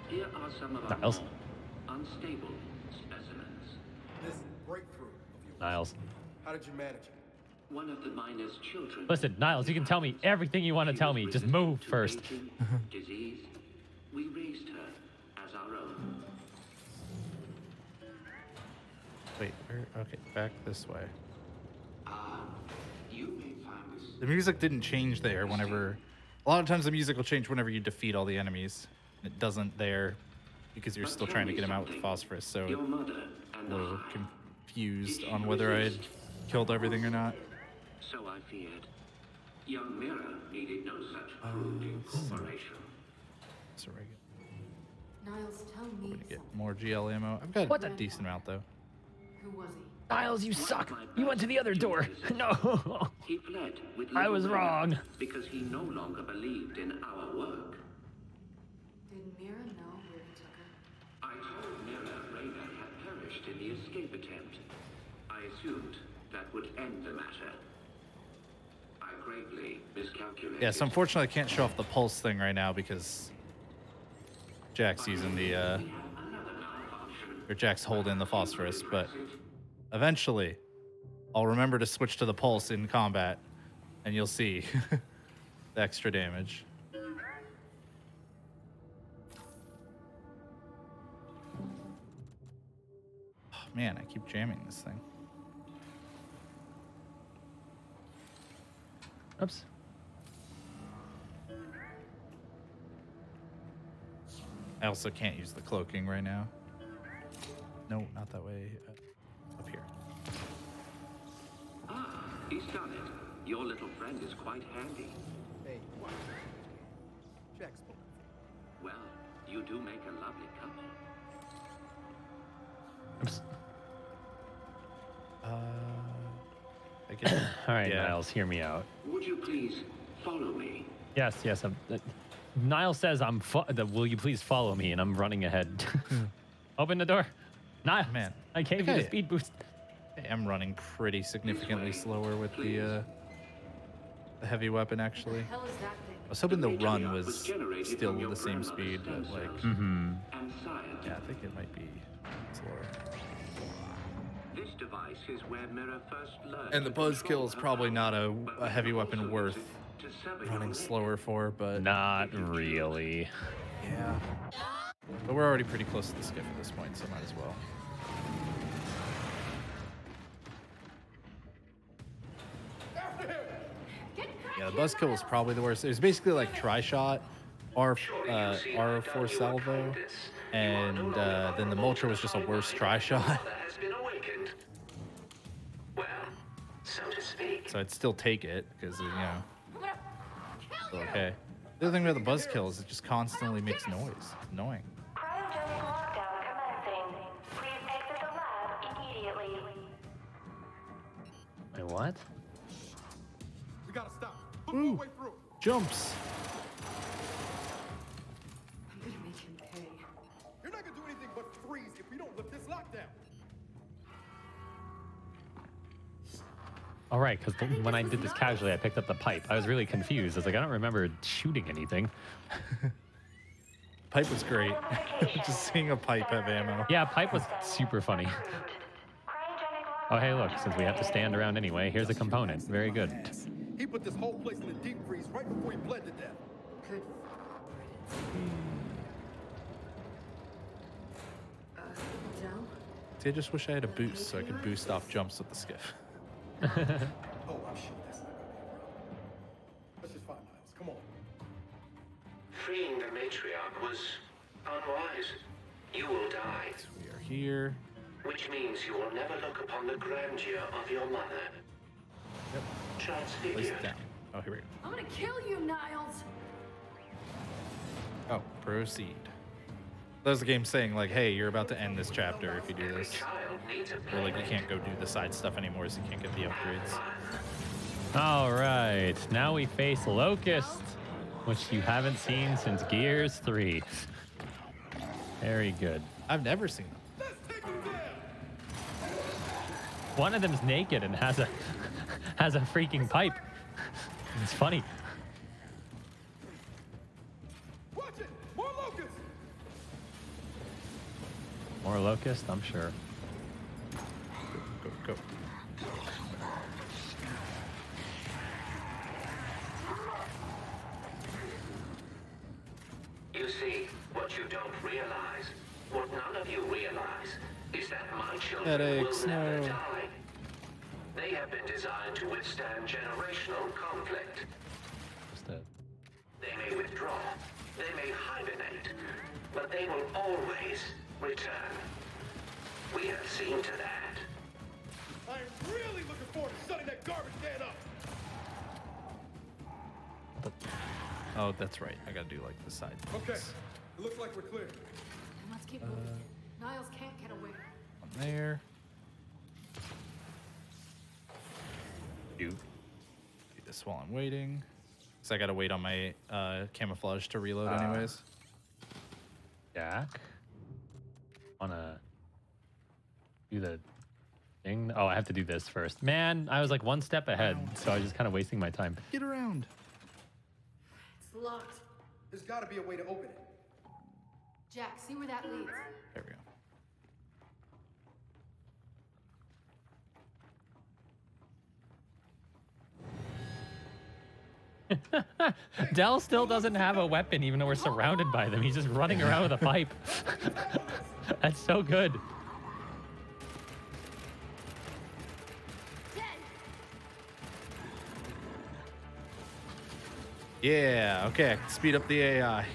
[SPEAKER 14] Here are some of our
[SPEAKER 1] Niles.
[SPEAKER 14] more unstable specimens.
[SPEAKER 12] This breakthrough of yours.
[SPEAKER 1] Niles.
[SPEAKER 12] How did you manage it?
[SPEAKER 14] One of the miner's children.
[SPEAKER 1] Listen, Niles, you can tell me everything you want to tell me. Just move first.
[SPEAKER 14] Aging, (laughs) disease. We raised her as our own.
[SPEAKER 2] Wait, where? Okay, back this way.
[SPEAKER 14] Ah, you may find this
[SPEAKER 2] The music didn't change there whenever. A lot of times the music will change whenever you defeat all the enemies. It doesn't there because you're
[SPEAKER 14] But
[SPEAKER 2] still trying to get him out with phosphorus. So
[SPEAKER 14] Your mother and
[SPEAKER 2] a little
[SPEAKER 14] I.
[SPEAKER 2] confused on whether I had killed everything or not.
[SPEAKER 14] So I feared. Young Myrrah needed no such oh, crude incorporation.
[SPEAKER 2] So regular.
[SPEAKER 6] Niles, tell me
[SPEAKER 2] Gonna get more GL ammo. I've got
[SPEAKER 1] What
[SPEAKER 2] a
[SPEAKER 1] the-
[SPEAKER 2] decent amount though.
[SPEAKER 6] Who was he?
[SPEAKER 1] Niles, you suck. You went to the other door. (laughs) No.
[SPEAKER 14] He fled with
[SPEAKER 1] I was wrong.
[SPEAKER 14] because he no longer believed in our work.
[SPEAKER 6] Did Myrrah know where he took her?
[SPEAKER 14] I told Mira Reyna had perished in the escape attempt. I assumed that would end the matter. I greatly miscalculated.
[SPEAKER 2] Yes, unfortunately I can't show off the pulse thing right now because Jack's using the uh or Jack's holding the phosphorus, but eventually I'll remember to switch to the pulse in combat and you'll see (laughs) the extra damage. Man, I keep jamming this thing.
[SPEAKER 1] Oops.
[SPEAKER 2] I also can't use the cloaking right now. No, not that way. Uh, up here.
[SPEAKER 14] Ah, he's done it. Your little friend is quite handy.
[SPEAKER 12] Hey, what? Jack spoke.
[SPEAKER 14] Well, you do make a lovely couple.
[SPEAKER 1] Oops.
[SPEAKER 2] Uh, I (coughs) guess.
[SPEAKER 1] All right,
[SPEAKER 2] Yeah.
[SPEAKER 1] Niles, hear me out.
[SPEAKER 14] Would you please follow me?
[SPEAKER 1] Yes, yes. I'm, uh, Niles says I'm. Fo- that, Will you please follow me? And I'm running ahead. (laughs) Open the door. Niles,
[SPEAKER 2] Man,
[SPEAKER 1] I gave you
[SPEAKER 2] okay.
[SPEAKER 1] the speed boost.
[SPEAKER 2] I am running pretty significantly slower with the uh, the heavy weapon. Actually,
[SPEAKER 6] hell is that thing?
[SPEAKER 2] I was hoping the run was
[SPEAKER 14] was
[SPEAKER 2] still the same speed, but like.
[SPEAKER 1] Mm-hmm.
[SPEAKER 14] And science.
[SPEAKER 2] yeah, I think it might be slower.
[SPEAKER 14] This device is where Myrrah first learned.
[SPEAKER 2] And the
[SPEAKER 14] to
[SPEAKER 2] buzzkill is probably not a, a heavy weapon worth
[SPEAKER 14] use to
[SPEAKER 2] running slower for, but
[SPEAKER 1] Not really.
[SPEAKER 2] yeah. But we're already pretty close to the skiff at this point, so might as well. Yeah, the buzzkill was probably the worst. It was basically like Trishot, R uh, R4 salvo, and uh, then the Mulcher was just a worse Trishot.
[SPEAKER 8] Has. Well, so to speak.
[SPEAKER 2] So I'd still take it because you know. still okay. The other thing about the buzzkill is it just constantly makes noise. It's annoying.
[SPEAKER 15] Cryogenic lockdown commencing. Please exit the lab immediately.
[SPEAKER 1] Wait, what?
[SPEAKER 3] We gotta stop. Look all the way through.
[SPEAKER 2] Jumps.
[SPEAKER 1] All right, because when I did this casually, I picked up the pipe. I was really confused. I was like, I don't remember shooting anything. (laughs)
[SPEAKER 2] Pipe was great. (laughs) Just seeing a pipe have ammo.
[SPEAKER 1] Yeah, pipe was super funny. (laughs) Oh, hey, look, since we have to stand around anyway, here's a component. Very good.
[SPEAKER 3] He put this whole place in the deep freeze right before he bled to death.
[SPEAKER 6] Good. Uh,
[SPEAKER 2] See, I just wish I had a boost so I could boost off jumps with the skiff.
[SPEAKER 12] Oh, I'm sure that's not gonna be a problem. Let's just find Niles. Come on.
[SPEAKER 14] Freeing the matriarch was unwise. You will die.
[SPEAKER 2] We are here.
[SPEAKER 14] Which means you will never look upon the grandeur of your mother.
[SPEAKER 2] Yep. Place
[SPEAKER 14] Transfigured.
[SPEAKER 2] it down. Oh, here we go.
[SPEAKER 6] I'm gonna kill you, Niles!
[SPEAKER 2] Oh, proceed. There's the game saying like, hey, you're about to end this chapter if you do this. Or like you can't go do the side stuff anymore, so you can't get the upgrades.
[SPEAKER 1] All right, now we face Locust, which you haven't seen since Gears 3. Very good.
[SPEAKER 2] I've never seen them.
[SPEAKER 1] One of them's naked and has a (laughs) has a freaking pipe. It's funny.
[SPEAKER 3] More
[SPEAKER 1] Locust, I'm sure.
[SPEAKER 2] Go, go.
[SPEAKER 14] You see, what you don't realize, what none of you realize, is that my children
[SPEAKER 2] Headaches,
[SPEAKER 14] will never
[SPEAKER 2] no.
[SPEAKER 14] die. They have been designed to withstand generational conflict.
[SPEAKER 1] Just a-
[SPEAKER 14] They may withdraw, they may hibernate, but they will always return. We have seen to that.
[SPEAKER 3] I'm really looking forward to setting that garbage can up!
[SPEAKER 2] Oh, that's right. I gotta do like the side. Things.
[SPEAKER 3] Okay, it looks like we're clear.
[SPEAKER 6] Let's keep moving. Niles can't get away.
[SPEAKER 2] One there. Do. Do this while I'm waiting. Cause I gotta wait on my uh, camouflage to reload
[SPEAKER 1] Ah.
[SPEAKER 2] anyways.
[SPEAKER 1] Jack? Wanna do the thing? Oh, I have to do this first. Man, I was like one step ahead, so I was just kind of wasting my time.
[SPEAKER 2] Get around.
[SPEAKER 6] It's locked.
[SPEAKER 12] There's gotta be a way to open it.
[SPEAKER 6] Jack, see where that leads.
[SPEAKER 2] There we go. (laughs)
[SPEAKER 1] Del still doesn't have a weapon, even though we're surrounded by them. He's just running around with a pipe. (laughs) That's so good.
[SPEAKER 2] Yeah, okay, speed up the AI,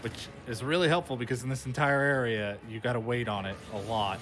[SPEAKER 2] which is really helpful because in this entire area, you gotta wait on it a lot.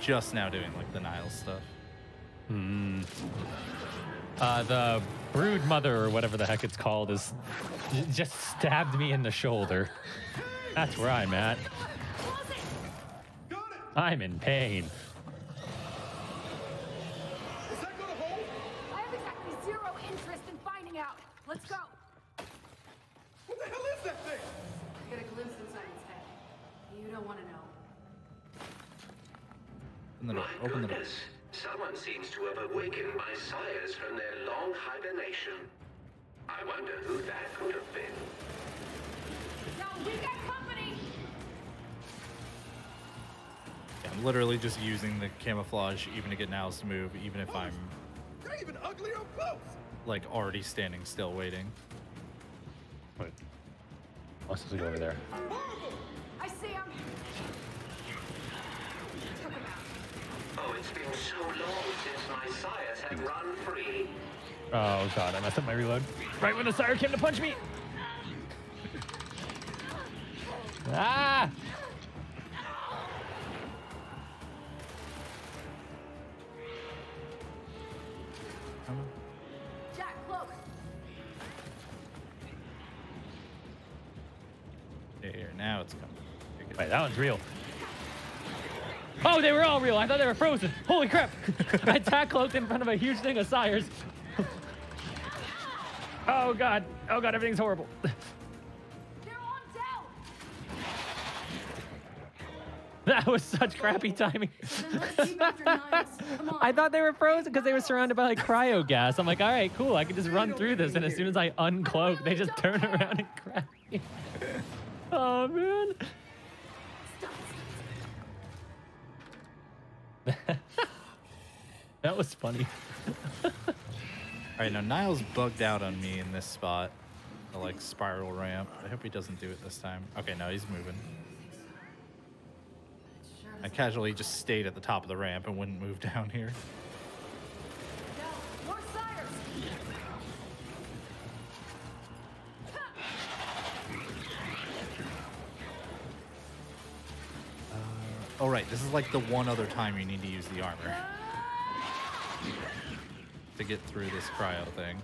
[SPEAKER 2] Just now doing like the Nile stuff.
[SPEAKER 1] Hmm. Uh, the brood mother, or whatever the heck it's called, is just stabbed me in the shoulder. That's where I'm at. I'm in pain.
[SPEAKER 6] I
[SPEAKER 14] wonder who that could have been.
[SPEAKER 6] No, we got company.
[SPEAKER 2] Yeah, I'm literally just using the camouflage even to get Niles to move, even if I'm
[SPEAKER 3] They're even uglier close.
[SPEAKER 2] like already standing still waiting.
[SPEAKER 1] Wait. Let's just go over there.
[SPEAKER 6] I see him. Took him out.
[SPEAKER 14] Oh, it's been so long since my sires have run free.
[SPEAKER 1] Oh god, I messed up my reload. Right when the sire came to punch me. Ah! Jack, close.
[SPEAKER 2] Now it's coming.
[SPEAKER 1] Wait, that one's real. Oh, they were all real. I thought they were frozen. Holy crap. (laughs) I tack cloaked in front of a huge thing of sires oh, God. Oh, God. Everything's horrible. (laughs) That was such crappy timing. (laughs) I thought they were frozen because they were surrounded by like cryo gas. I'm like, all right, cool. I can just run through this. And as soon as I uncloak, they just turn around and grab me. (laughs) Oh, man. that was funny.
[SPEAKER 2] All right, now Niles bugged out on me in this spot, the like spiral ramp. I hope he doesn't do it this time. Okay, no, he's moving. I casually just stayed at the top of the ramp and wouldn't move (laughs) down here. Oh right, this is like the one other time you need to use the armor to get through this cryo thing.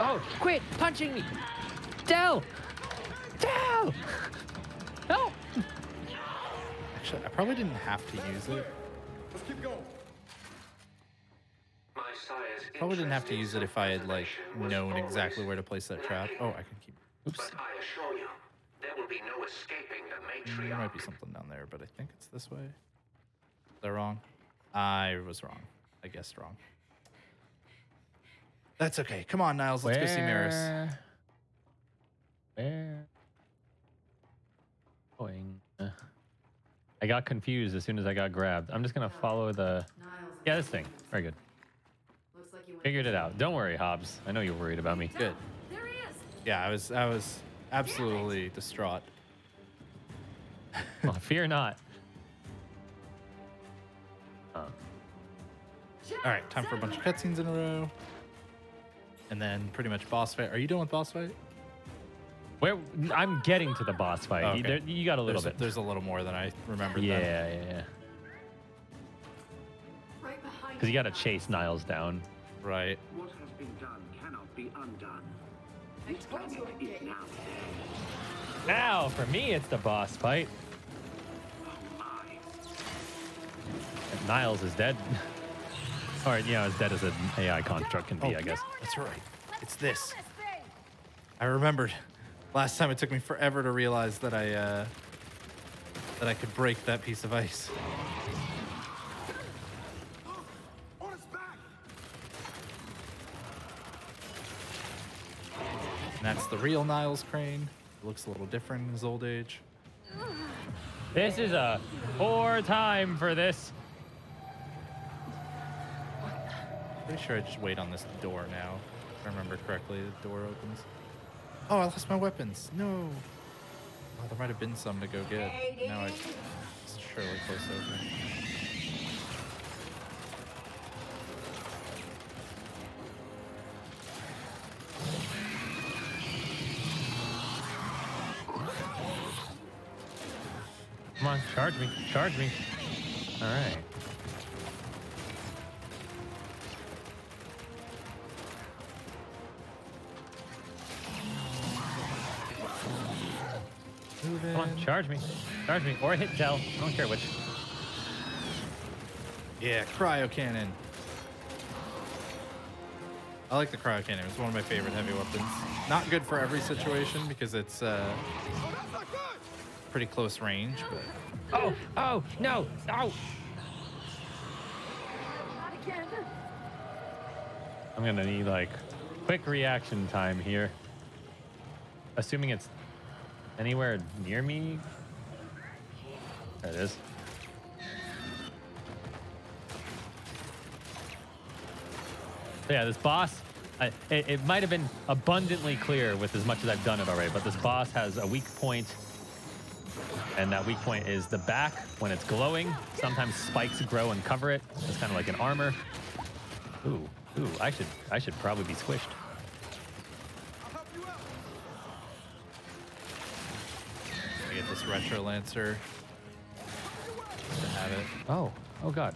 [SPEAKER 1] Oh, quit punching me. Del! Del! Help!
[SPEAKER 2] Actually, I probably didn't have to use it.
[SPEAKER 3] Let's keep going.
[SPEAKER 2] Probably didn't have to use it if I had like known exactly where to place that trap. Oh, I can keep. Oops.
[SPEAKER 14] But I assure you, there will be no escaping the
[SPEAKER 2] mm,
[SPEAKER 14] There
[SPEAKER 2] might be something down there, but I think it's this way. Is that wrong? I was wrong. I guessed wrong. That's okay. Come on, Niles. Let's go see Maris.
[SPEAKER 1] Where? Where? Going. I got confused as soon as I got grabbed. I'm just gonna follow the. Yeah, this thing. Very good.
[SPEAKER 6] Looks like you went
[SPEAKER 1] Figured it out. Don't worry, Hobz. I know you're worried about me.
[SPEAKER 2] Good.
[SPEAKER 6] There he is!
[SPEAKER 2] Yeah, I was I was absolutely distraught.
[SPEAKER 1] Well, fear not.
[SPEAKER 2] All right, time for a bunch of cutscenes in a row. And then pretty much boss fight. Are you done with boss fight?
[SPEAKER 1] where I'm getting to the boss fight.
[SPEAKER 2] Oh,
[SPEAKER 1] You-
[SPEAKER 2] okay.
[SPEAKER 1] there- You, got a little
[SPEAKER 2] there's,
[SPEAKER 1] bit.
[SPEAKER 2] There's a little more than I remembered.
[SPEAKER 1] yeah,
[SPEAKER 2] then.
[SPEAKER 1] yeah, yeah.
[SPEAKER 6] Right behind
[SPEAKER 1] Because you got to chase Niles down.
[SPEAKER 2] Right.
[SPEAKER 14] What has been done cannot be undone.
[SPEAKER 6] I told you I'd
[SPEAKER 14] Is now dead.
[SPEAKER 1] Now, for me, it's the boss fight.
[SPEAKER 14] Oh my.
[SPEAKER 1] And Niles is dead. (laughs) or, yeah, as dead as an AI construct can be,
[SPEAKER 2] Oh,
[SPEAKER 1] I guess.
[SPEAKER 2] That's right. It's this. I remembered. Last time it took me forever to realize that I uh, that I could break that piece of ice.
[SPEAKER 3] On his back!
[SPEAKER 2] And that's the real Niles crane. It looks a little different in his old age.
[SPEAKER 1] This is a poor time for this.
[SPEAKER 2] Pretty sure I just wait on this door now. If I remember correctly, the door opens. Oh, I lost my weapons. No. Oh, there might have been some to go get. Now I it's surely close over.
[SPEAKER 1] Come on, charge me, charge me. All right.
[SPEAKER 2] Moving.
[SPEAKER 1] Come on, charge me, charge me, or hit Del. I don't care which.
[SPEAKER 2] Yeah, cryo cannon. I like the cryo cannon. It's one of my favorite heavy weapons. Not good for every situation because it's uh, pretty close range, but
[SPEAKER 1] Oh, oh, no, oh. I'm gonna need like quick reaction time here. Assuming it's anywhere near me. There it is. So yeah, this boss, I, it, it might have been abundantly clear with as much as I've done it already, but this boss has a weak point, and that weak point is the back when it's glowing. Sometimes spikes grow and cover it. It's kind of like an armor. Ooh, ooh, I should, I should probably be squished.
[SPEAKER 2] I get this retro lancer to have it.
[SPEAKER 1] Oh, oh god.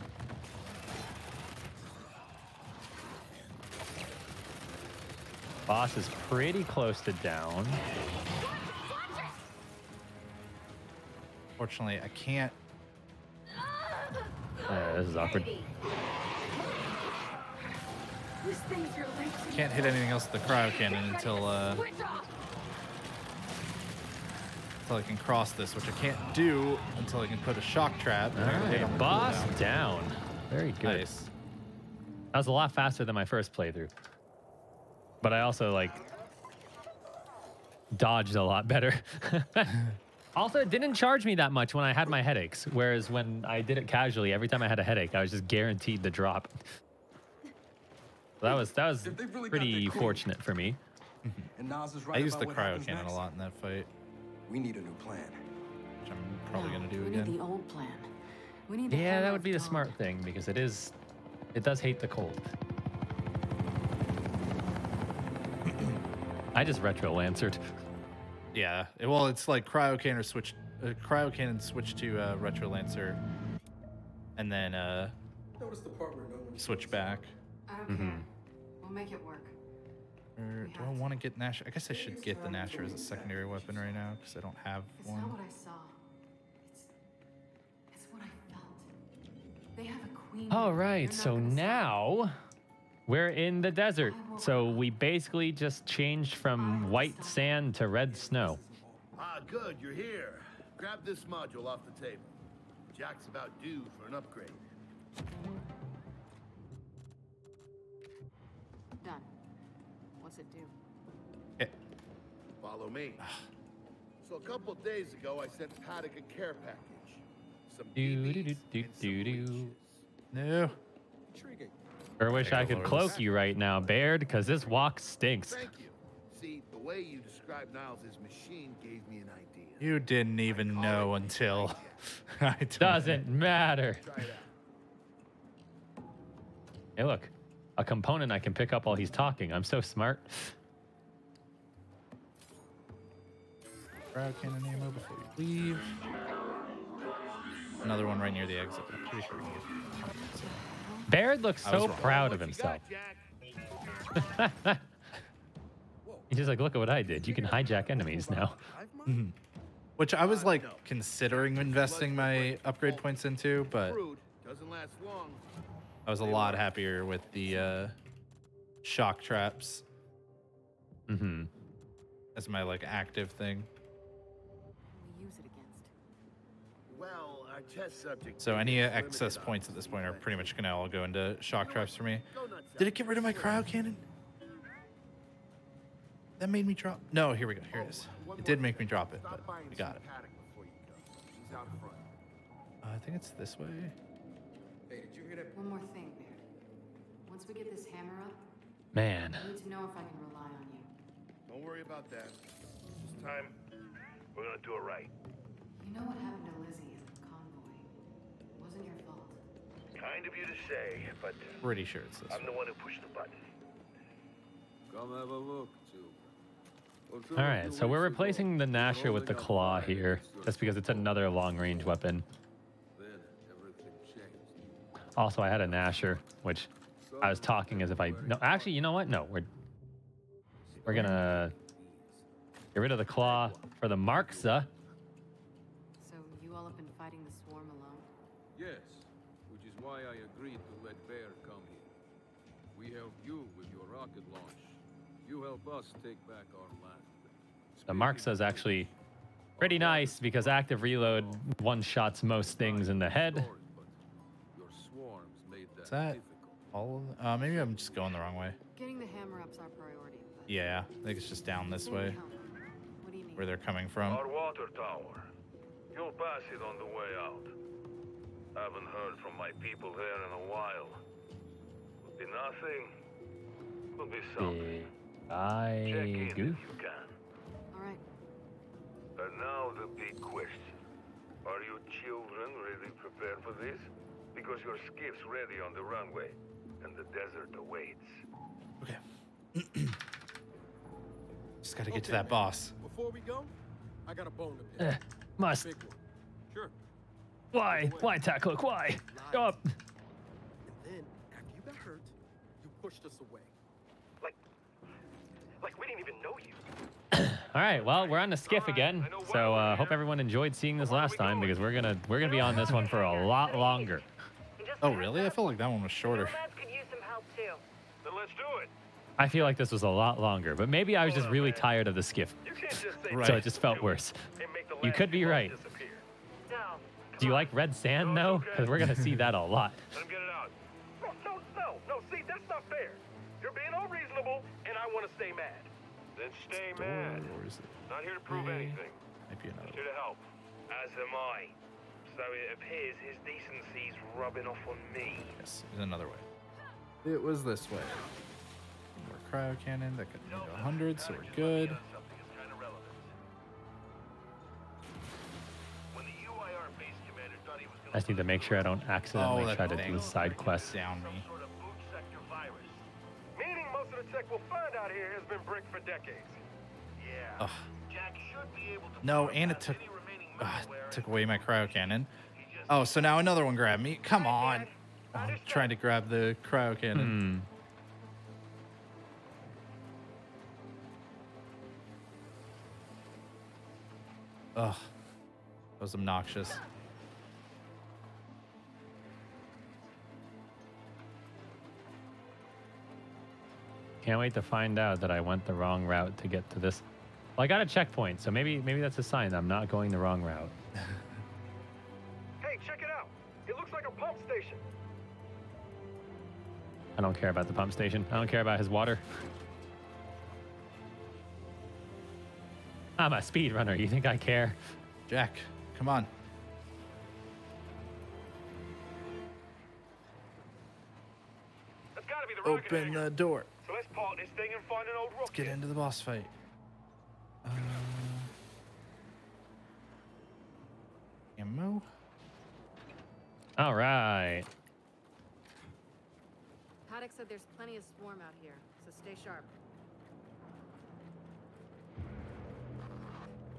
[SPEAKER 1] Boss is pretty close to down.
[SPEAKER 2] Fortunately, I can't.
[SPEAKER 1] Uh, this is awkward.
[SPEAKER 6] This thing's your legs.
[SPEAKER 2] Can't hit anything else with the cryo cannon until uh,
[SPEAKER 6] Switch off.
[SPEAKER 2] Until I can cross this, which I can't do until I can put a shock trap.
[SPEAKER 1] All
[SPEAKER 2] and I can hit on
[SPEAKER 1] right, boss
[SPEAKER 2] cooldown.
[SPEAKER 1] down. Very good.
[SPEAKER 2] Nice.
[SPEAKER 1] That was a lot faster than my first playthrough. But I also like dodged a lot better. (laughs) also, it didn't charge me that much when I had my headaches. Whereas when I did it casually, every time I had a headache, I was just guaranteed the drop. So that was that was
[SPEAKER 3] really
[SPEAKER 1] pretty
[SPEAKER 3] cool-
[SPEAKER 1] fortunate for me. (laughs)
[SPEAKER 3] And Nas is right
[SPEAKER 2] I used the
[SPEAKER 3] about
[SPEAKER 2] cryo cannon
[SPEAKER 3] next.
[SPEAKER 2] a lot in that fight,
[SPEAKER 3] We need a new plan.
[SPEAKER 2] which I'm probably
[SPEAKER 6] No,
[SPEAKER 2] gonna do
[SPEAKER 6] we
[SPEAKER 2] again.
[SPEAKER 6] need the old plan. We need the
[SPEAKER 1] Yeah, that would be the
[SPEAKER 6] dawn.
[SPEAKER 1] smart thing because it is it does hate the cold. (clears throat) I just retro answered.
[SPEAKER 2] Yeah. Well, it's like cryo cannon switch, uh, cryo cannon switch to uh, retro lancer, and then uh,
[SPEAKER 12] the part where no one
[SPEAKER 2] switch back.
[SPEAKER 6] I don't
[SPEAKER 2] Mhm.
[SPEAKER 6] care. We'll make it work.
[SPEAKER 2] Or do I want to get Nash? I guess I should get the Gnasher as a secondary weapon right now because I don't have
[SPEAKER 6] It's not
[SPEAKER 2] one.
[SPEAKER 6] what I saw. It's, it's what I felt. They have a queen.
[SPEAKER 1] All
[SPEAKER 6] here.
[SPEAKER 1] right,
[SPEAKER 6] You're not
[SPEAKER 1] so
[SPEAKER 6] gonna stop
[SPEAKER 1] now we're in the desert. So we basically just changed from white sand to red snow.
[SPEAKER 8] Ah, good, you're here. Grab this module off the table. Jack's about due for an upgrade.
[SPEAKER 13] What's it do? Eh.
[SPEAKER 8] Follow me. Ah. So a couple days ago, I sent Paddock a care package. Some
[SPEAKER 1] Do do do
[SPEAKER 8] BBs
[SPEAKER 1] do
[SPEAKER 8] and some
[SPEAKER 1] do do.
[SPEAKER 8] leeches.
[SPEAKER 2] No.
[SPEAKER 8] Intriguing.
[SPEAKER 1] Or wish I could cloak you right now, Baird, because this walk stinks.
[SPEAKER 8] Thank you. See, the way you described Niles' machine gave me an idea.
[SPEAKER 2] You didn't even know until (laughs) I told
[SPEAKER 1] Doesn't matter.
[SPEAKER 8] Try it out.
[SPEAKER 1] Hey, look, a component I can pick up while he's talking. I'm so smart.
[SPEAKER 2] Cryo cannon ammo before you leave. Another one right near the exit. I'm pretty sure we can get.
[SPEAKER 1] Baird looks so proud of himself. (laughs) He's just like, look at what I did. You can hijack enemies now.
[SPEAKER 2] Mhm. Which I was like considering investing my upgrade points into, but I was a lot happier with the uh, shock traps
[SPEAKER 1] Mm-hmm.
[SPEAKER 2] as my like active thing.
[SPEAKER 13] We use it against.
[SPEAKER 8] Well, our test subject.
[SPEAKER 2] So any excess points at this point are pretty much gonna all go into shock traps for me. Did it get rid of my cryo cannon? That made me drop. No, here we go. Here it is. It did make me drop it, but we got it.
[SPEAKER 8] Paddock before you go. He's out front.
[SPEAKER 2] Uh, I think it's this way.
[SPEAKER 12] Hey, did you hear that?
[SPEAKER 6] One more thing, Baird. Once we get this hammer up,
[SPEAKER 1] Man.
[SPEAKER 6] I need to know if I can rely on you.
[SPEAKER 8] Don't worry about that. This time,
[SPEAKER 14] We're gonna do it right.
[SPEAKER 6] You know what happened to Lizzie in the convoy? It wasn't your fault.
[SPEAKER 14] Kind of you to say, but
[SPEAKER 2] Pretty sure it's this.
[SPEAKER 14] I'm the one who pushed the button.
[SPEAKER 3] Come have a look, too.
[SPEAKER 1] All right, so we're replacing the Gnasher with the Claw here, just because it's another long-range weapon.
[SPEAKER 3] Then everything changed.
[SPEAKER 1] Also, I had a Gnasher, which I was talking as if I. No, actually, you know what? No, we're we're gonna get rid of the Claw for the Markza.
[SPEAKER 13] So you all have been fighting the swarm alone?
[SPEAKER 3] Yes, which is why I agreed to let Bear come here. We help you with your rocket launch. You help us take back our land.
[SPEAKER 1] The Markza is actually pretty nice because active reload one-shots most things in the head.
[SPEAKER 3] Your swarms made that,
[SPEAKER 2] Is that all of uh, maybe I'm just going the wrong way.
[SPEAKER 13] Getting the hammer up's our priority.
[SPEAKER 2] Yeah, I think it's just down this way
[SPEAKER 13] What do you mean?
[SPEAKER 2] where they're coming from.
[SPEAKER 8] Our water tower. You'll pass it on the way out. Haven't heard from my people there in a while. Could be nothing. Could be something.
[SPEAKER 1] I
[SPEAKER 8] Check in if you can.
[SPEAKER 13] All right.
[SPEAKER 8] And now the big question. Are you children really prepared for this? Because your skiff's ready on the runway, and the desert awaits. Okay. (clears throat)
[SPEAKER 2] Just gotta get to that
[SPEAKER 3] man.
[SPEAKER 2] boss.
[SPEAKER 3] Before we go, I got a bone to pick.
[SPEAKER 1] Eh, must.
[SPEAKER 3] Big. Sure.
[SPEAKER 1] Why? Why, Tacklook? Why? Go up.
[SPEAKER 3] And then, after you got hurt, you pushed us away.
[SPEAKER 5] Like we didn't even know you. (clears throat)
[SPEAKER 1] All right. Well, we're on the skiff again. So uh, hope everyone enjoyed seeing this last time because we're gonna we're gonna be on this one for a lot longer.
[SPEAKER 2] Oh, really? I felt like that one was shorter.
[SPEAKER 11] Could use some help too.
[SPEAKER 8] Then let's do it.
[SPEAKER 1] I feel like this was a lot longer, but maybe I was just really tired of the skiff,
[SPEAKER 8] You can't just say
[SPEAKER 1] so it just felt worse.
[SPEAKER 8] and make the
[SPEAKER 1] You could be right. Do you like red sand though? Because we're gonna see that a lot. (laughs)
[SPEAKER 8] Let him get it out. No, no, no, no. See, that's not fair. You're being unreasonable, and I want to stay mad. Then stay mad.
[SPEAKER 2] Or is it?
[SPEAKER 8] Not here to prove eh, anything.
[SPEAKER 2] Might be another.
[SPEAKER 8] Just here to help. As am I. So it appears his decency's rubbing off on me.
[SPEAKER 2] Yes, there's another way. It was this way. More cryo cannon. That could go 100, so we're good.
[SPEAKER 8] Something is kind of relevant. When the UIR base commander thought he was
[SPEAKER 1] I just need to make sure I don't accidentally
[SPEAKER 2] Oh,
[SPEAKER 1] try to do side quests.
[SPEAKER 2] Down me.
[SPEAKER 8] sort of boot. Meaning most of the tech we'll find out here has been bricked for decades. Yeah.
[SPEAKER 2] Ugh.
[SPEAKER 8] Jack should be able to
[SPEAKER 2] No, and it took took away my cryo cannon. Oh, so now another one grabbed me. Come on. Oh, I'm trying to grab the cryo cannon. Ugh. That was obnoxious.
[SPEAKER 1] Can't wait to find out that I went the wrong route to get to this. Well, I got a checkpoint, so maybe maybe that's a sign that I'm not going the wrong route. (laughs)
[SPEAKER 8] Hey, check it out. It looks like a pump station.
[SPEAKER 1] I don't care about the pump station. I don't care about his water. I'm a speedrunner. You think I care?
[SPEAKER 2] Jack, come on.
[SPEAKER 8] That's gotta be the rocket
[SPEAKER 2] Open the door.
[SPEAKER 8] So let's park this thing and find an old
[SPEAKER 2] Let's get into the boss fight. Uh, ammo?
[SPEAKER 1] All right.
[SPEAKER 13] Paddock said there's plenty of swarm out here, so stay sharp.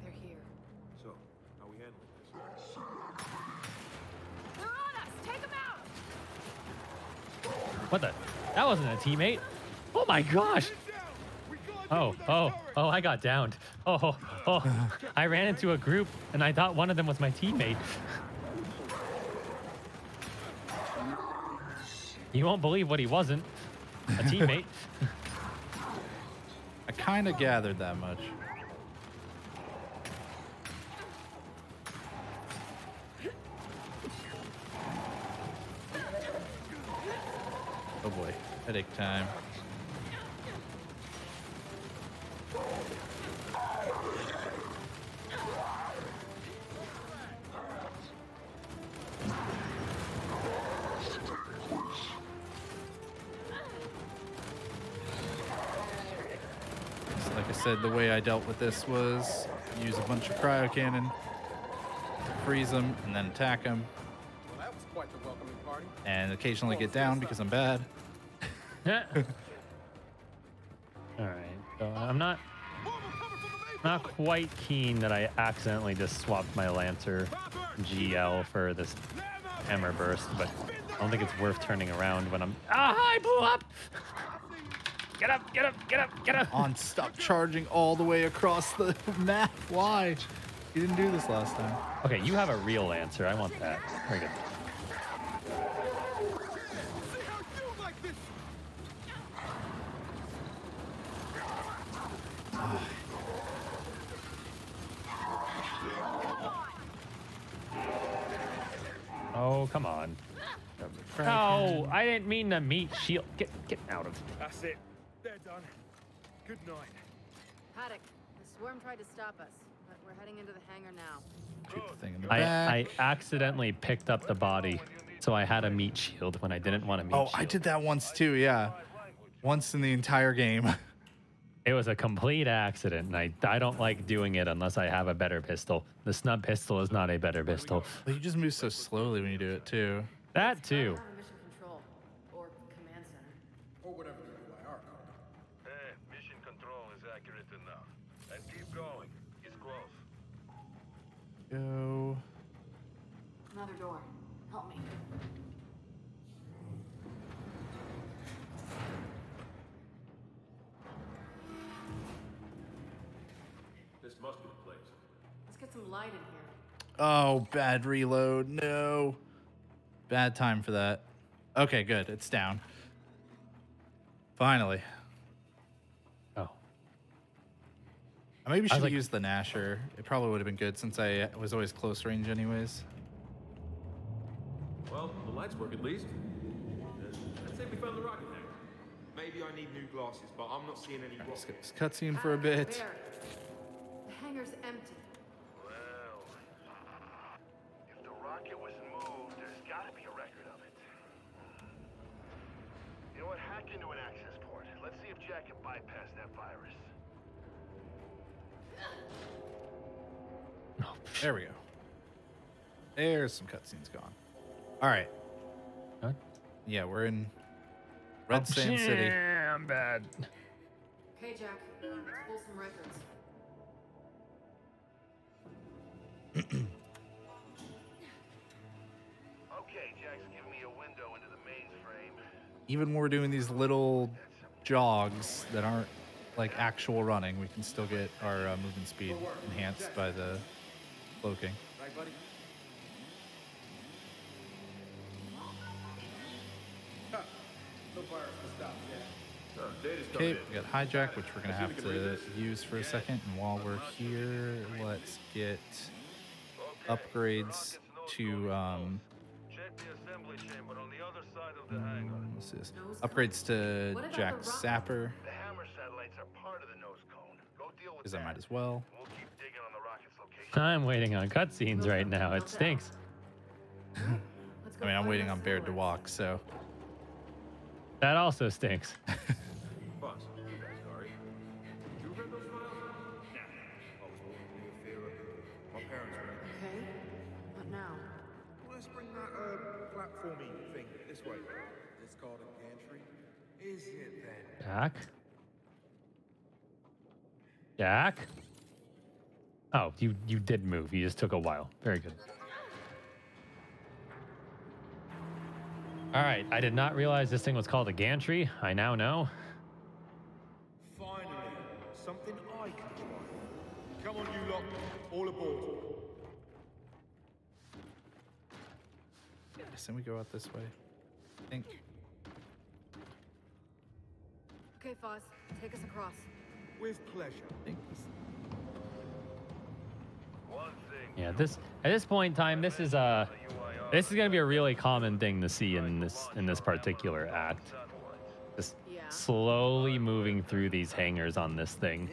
[SPEAKER 13] They're here.
[SPEAKER 3] So, how we handling this?
[SPEAKER 13] They're on us! Take them out!
[SPEAKER 1] What the? That wasn't a teammate. Oh my gosh. Oh, oh, oh, I got downed. Oh, oh, oh, I ran into a group and I thought one of them was my teammate. You won't believe what he wasn't. A (laughs) teammate.
[SPEAKER 2] I kind of gathered that much. Oh boy, headache time. Said, the way I dealt with this was use a bunch of cryo cannon, freeze them, and then attack them,
[SPEAKER 3] Well, the
[SPEAKER 2] and occasionally get down because I'm bad. (laughs)
[SPEAKER 1] All right. So I'm not not quite keen that I accidentally just swapped my Lancer GL for this Hammerburst, but I don't think it's worth turning around when I'm Ah, I blew up. (laughs) Get up, get up, get up, get up.
[SPEAKER 2] On, stop charging all the way across the (laughs) map. Why? You didn't do this last time.
[SPEAKER 1] Okay, you have a real answer. I want that. Very good. Oh, come on. No, I didn't mean to meet shield. Get get out of. Here.
[SPEAKER 3] That's it. They're done. Good night.
[SPEAKER 13] Paddock, the swarm tried to stop us, but we're heading into the hangar now.
[SPEAKER 2] Shoot the thing in the
[SPEAKER 1] I. I accidentally picked up the body, so I had a meat shield when I didn't want to meat
[SPEAKER 2] oh,
[SPEAKER 1] shield.
[SPEAKER 2] I did that once too. Yeah, once in the entire game. (laughs)
[SPEAKER 1] It was a complete accident, and I, I don't like doing it unless I have a better pistol. The snub pistol is not a better pistol.
[SPEAKER 2] But you just move so slowly when you do it too.
[SPEAKER 1] That too.
[SPEAKER 13] We're on mission control, or command center.
[SPEAKER 3] Or whatever the UIR called it.
[SPEAKER 8] Eh, mission control is accurate enough. And keep going. It's close.
[SPEAKER 2] Go.
[SPEAKER 6] Another door. Help me. some light in here.
[SPEAKER 2] Oh, bad reload. No. Bad time for that. Okay, good. It's down. Finally.
[SPEAKER 1] Oh.
[SPEAKER 2] I maybe
[SPEAKER 1] I was
[SPEAKER 2] should have
[SPEAKER 1] like-
[SPEAKER 2] used the Gnasher. It probably would have been good since I was always close range anyways.
[SPEAKER 3] Well, the lights work at least. I'd say we found the rocket hangar. Maybe I need new glasses, but I'm not seeing any
[SPEAKER 2] Let's get this cutscene for a bit.
[SPEAKER 6] There. The hangar's empty.
[SPEAKER 5] Well, if the rocket was moved, there's got to be a record of it. You know what? Hack into an access port. Let's see if Jack can bypass that virus.
[SPEAKER 2] There we go. There's some cutscenes gone. All right.
[SPEAKER 1] What?
[SPEAKER 2] Yeah, we're in Red Sand City.
[SPEAKER 1] I'm bad.
[SPEAKER 6] Okay, Jack. Let's pull some records. (clears throat)
[SPEAKER 5] Okay, Jack's giving me a window into the mainframe.
[SPEAKER 2] Even when we're doing these little jogs that aren't like actual running, we can still get our uh, movement speed enhanced by the cloaking.
[SPEAKER 3] Right, buddy? No virus stop yet. Data's coming
[SPEAKER 2] Okay, we got hijack, which we're gonna
[SPEAKER 3] Let's see if
[SPEAKER 2] have
[SPEAKER 3] we can read
[SPEAKER 2] to use for a second. And while we're here, let's get upgrades to um,
[SPEAKER 8] Check the assembly chamber on the other side of the hangar.
[SPEAKER 2] what's this? Upgrades to
[SPEAKER 6] What
[SPEAKER 2] Jack? Sapper,
[SPEAKER 5] The hammer satellites are part of the nose cone. Go deal with
[SPEAKER 2] because I
[SPEAKER 5] that.
[SPEAKER 2] might as well.
[SPEAKER 5] We'll keep digging on the rocket's location.
[SPEAKER 1] I'm waiting on cutscenes right now. It stinks.
[SPEAKER 2] I mean, I'm waiting on Baird to walk, so
[SPEAKER 1] That also stinks.
[SPEAKER 3] Boss, you guys sorry. You read those files? Nah. I was born in the fear of my parents were.
[SPEAKER 6] Okay. What now?
[SPEAKER 3] Let's bring that uh, platforming thing this way.
[SPEAKER 12] It's called a gantry.
[SPEAKER 3] Is it then?
[SPEAKER 1] Jack? Jack? Oh, you you did move. You just took a while. Very good. All right. I did not realize this thing was called a gantry. I now know.
[SPEAKER 3] Finally, something I can try. Come on, you lot. All aboard.
[SPEAKER 2] yes, then we go out this way. I think.
[SPEAKER 6] Okay, Fahz. Take us across.
[SPEAKER 3] With pleasure.
[SPEAKER 2] I think
[SPEAKER 8] One thing.
[SPEAKER 1] Yeah. This at this point in time, this is uh this is gonna be a really common thing to see in this in this particular act. Just slowly moving through these hangars on this thing.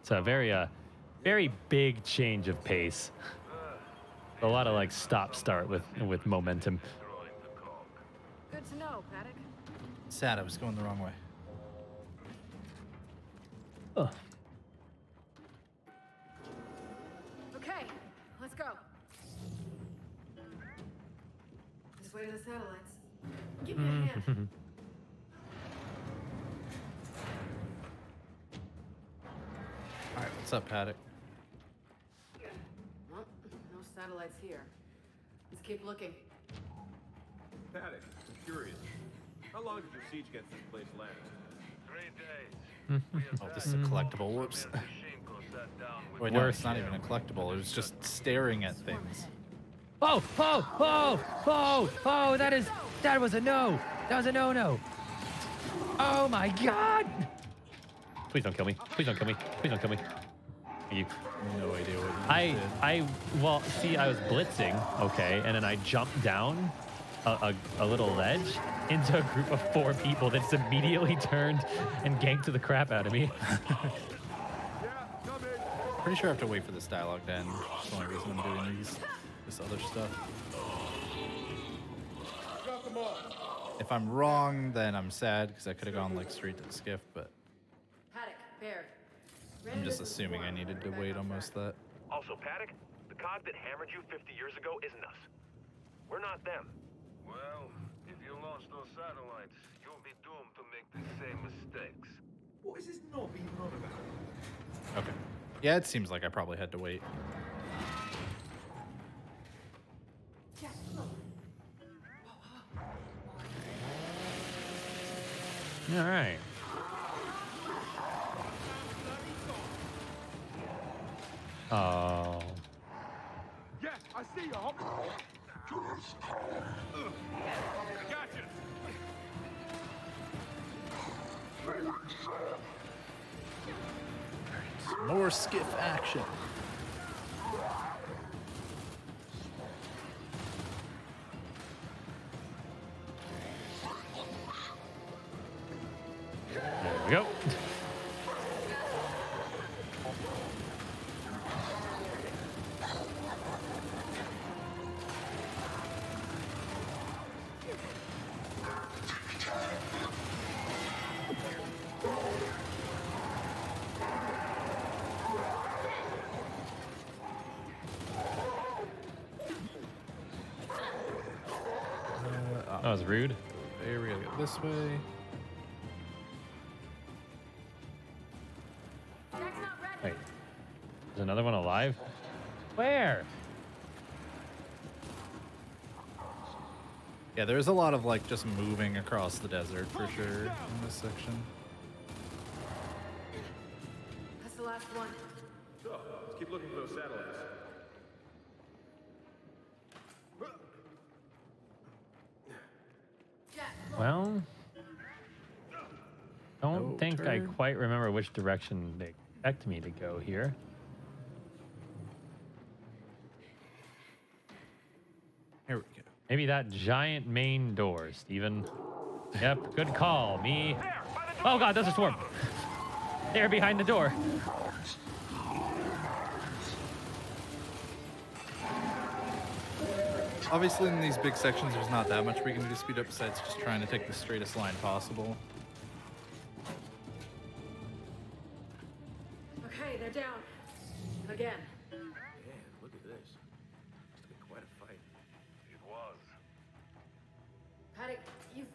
[SPEAKER 1] It's a very uh very big change of pace. A lot of like stop start with with momentum.
[SPEAKER 6] Good to know, Paddock.
[SPEAKER 2] sad I was going the wrong way.
[SPEAKER 1] Ugh.
[SPEAKER 6] Way to the satellites. Give me a hand. Mm-hmm. (laughs)
[SPEAKER 2] All right, what's up, Paddock?
[SPEAKER 6] Well, no satellites here. Let's keep looking.
[SPEAKER 3] Paddock, I'm curious. How long did your siege against this place last?
[SPEAKER 8] Three days. Mm-hmm.
[SPEAKER 2] Oh, this is a collectible. Whoops. Wait, no, it's not even a collectible. It was just staring at things.
[SPEAKER 1] Oh, oh, oh, oh, oh, that is, that was a no. That was a no no. Oh my god. Please don't kill me. Please don't kill me. Please don't kill me. You.
[SPEAKER 2] No idea what you
[SPEAKER 1] I,
[SPEAKER 2] did.
[SPEAKER 1] I, well, see, I was blitzing, okay, and then I jumped down a, a, a little ledge into a group of four people that just immediately turned and ganked the crap out of me. (laughs) (laughs)
[SPEAKER 2] Pretty sure I have to wait for this dialogue to end. That's the only reason I'm doing these, this other stuff.
[SPEAKER 3] Drop them off.
[SPEAKER 2] If I'm wrong, then I'm sad because I could have gone like straight to the skiff, but
[SPEAKER 6] Paddock, Baird.
[SPEAKER 2] I'm just assuming I needed to wait almost that.
[SPEAKER 5] Also, Paddock, the cog that hammered you 50 years ago isn't us. We're not them.
[SPEAKER 8] Well, if you launch those satellites, you'll be doomed to make the same mistakes.
[SPEAKER 3] What is this knob even on about?
[SPEAKER 2] Okay. Yeah, it seems like I probably had to wait.
[SPEAKER 1] All right. Oh.
[SPEAKER 3] Yes, I see you, homie. Gotcha.
[SPEAKER 2] More skiff action.
[SPEAKER 1] We go.
[SPEAKER 2] Uh,
[SPEAKER 1] That was rude.
[SPEAKER 2] There we go. This way.
[SPEAKER 1] Where?
[SPEAKER 2] Yeah, there's a lot of like just moving across the desert for sure in this section.
[SPEAKER 6] That's the last one.
[SPEAKER 3] So, let's keep looking for those satellites.
[SPEAKER 1] Well, don't think I quite remember which direction they expect me to go here.
[SPEAKER 2] Here we go.
[SPEAKER 1] Maybe that giant main door, Steven. Yep, good call. Me. Oh god, there's a swarm. (laughs) They're behind the door.
[SPEAKER 2] Obviously, in these big sections, there's not that much we can do to speed up besides just trying to take the straightest line possible.
[SPEAKER 6] Okay, they're down. Again.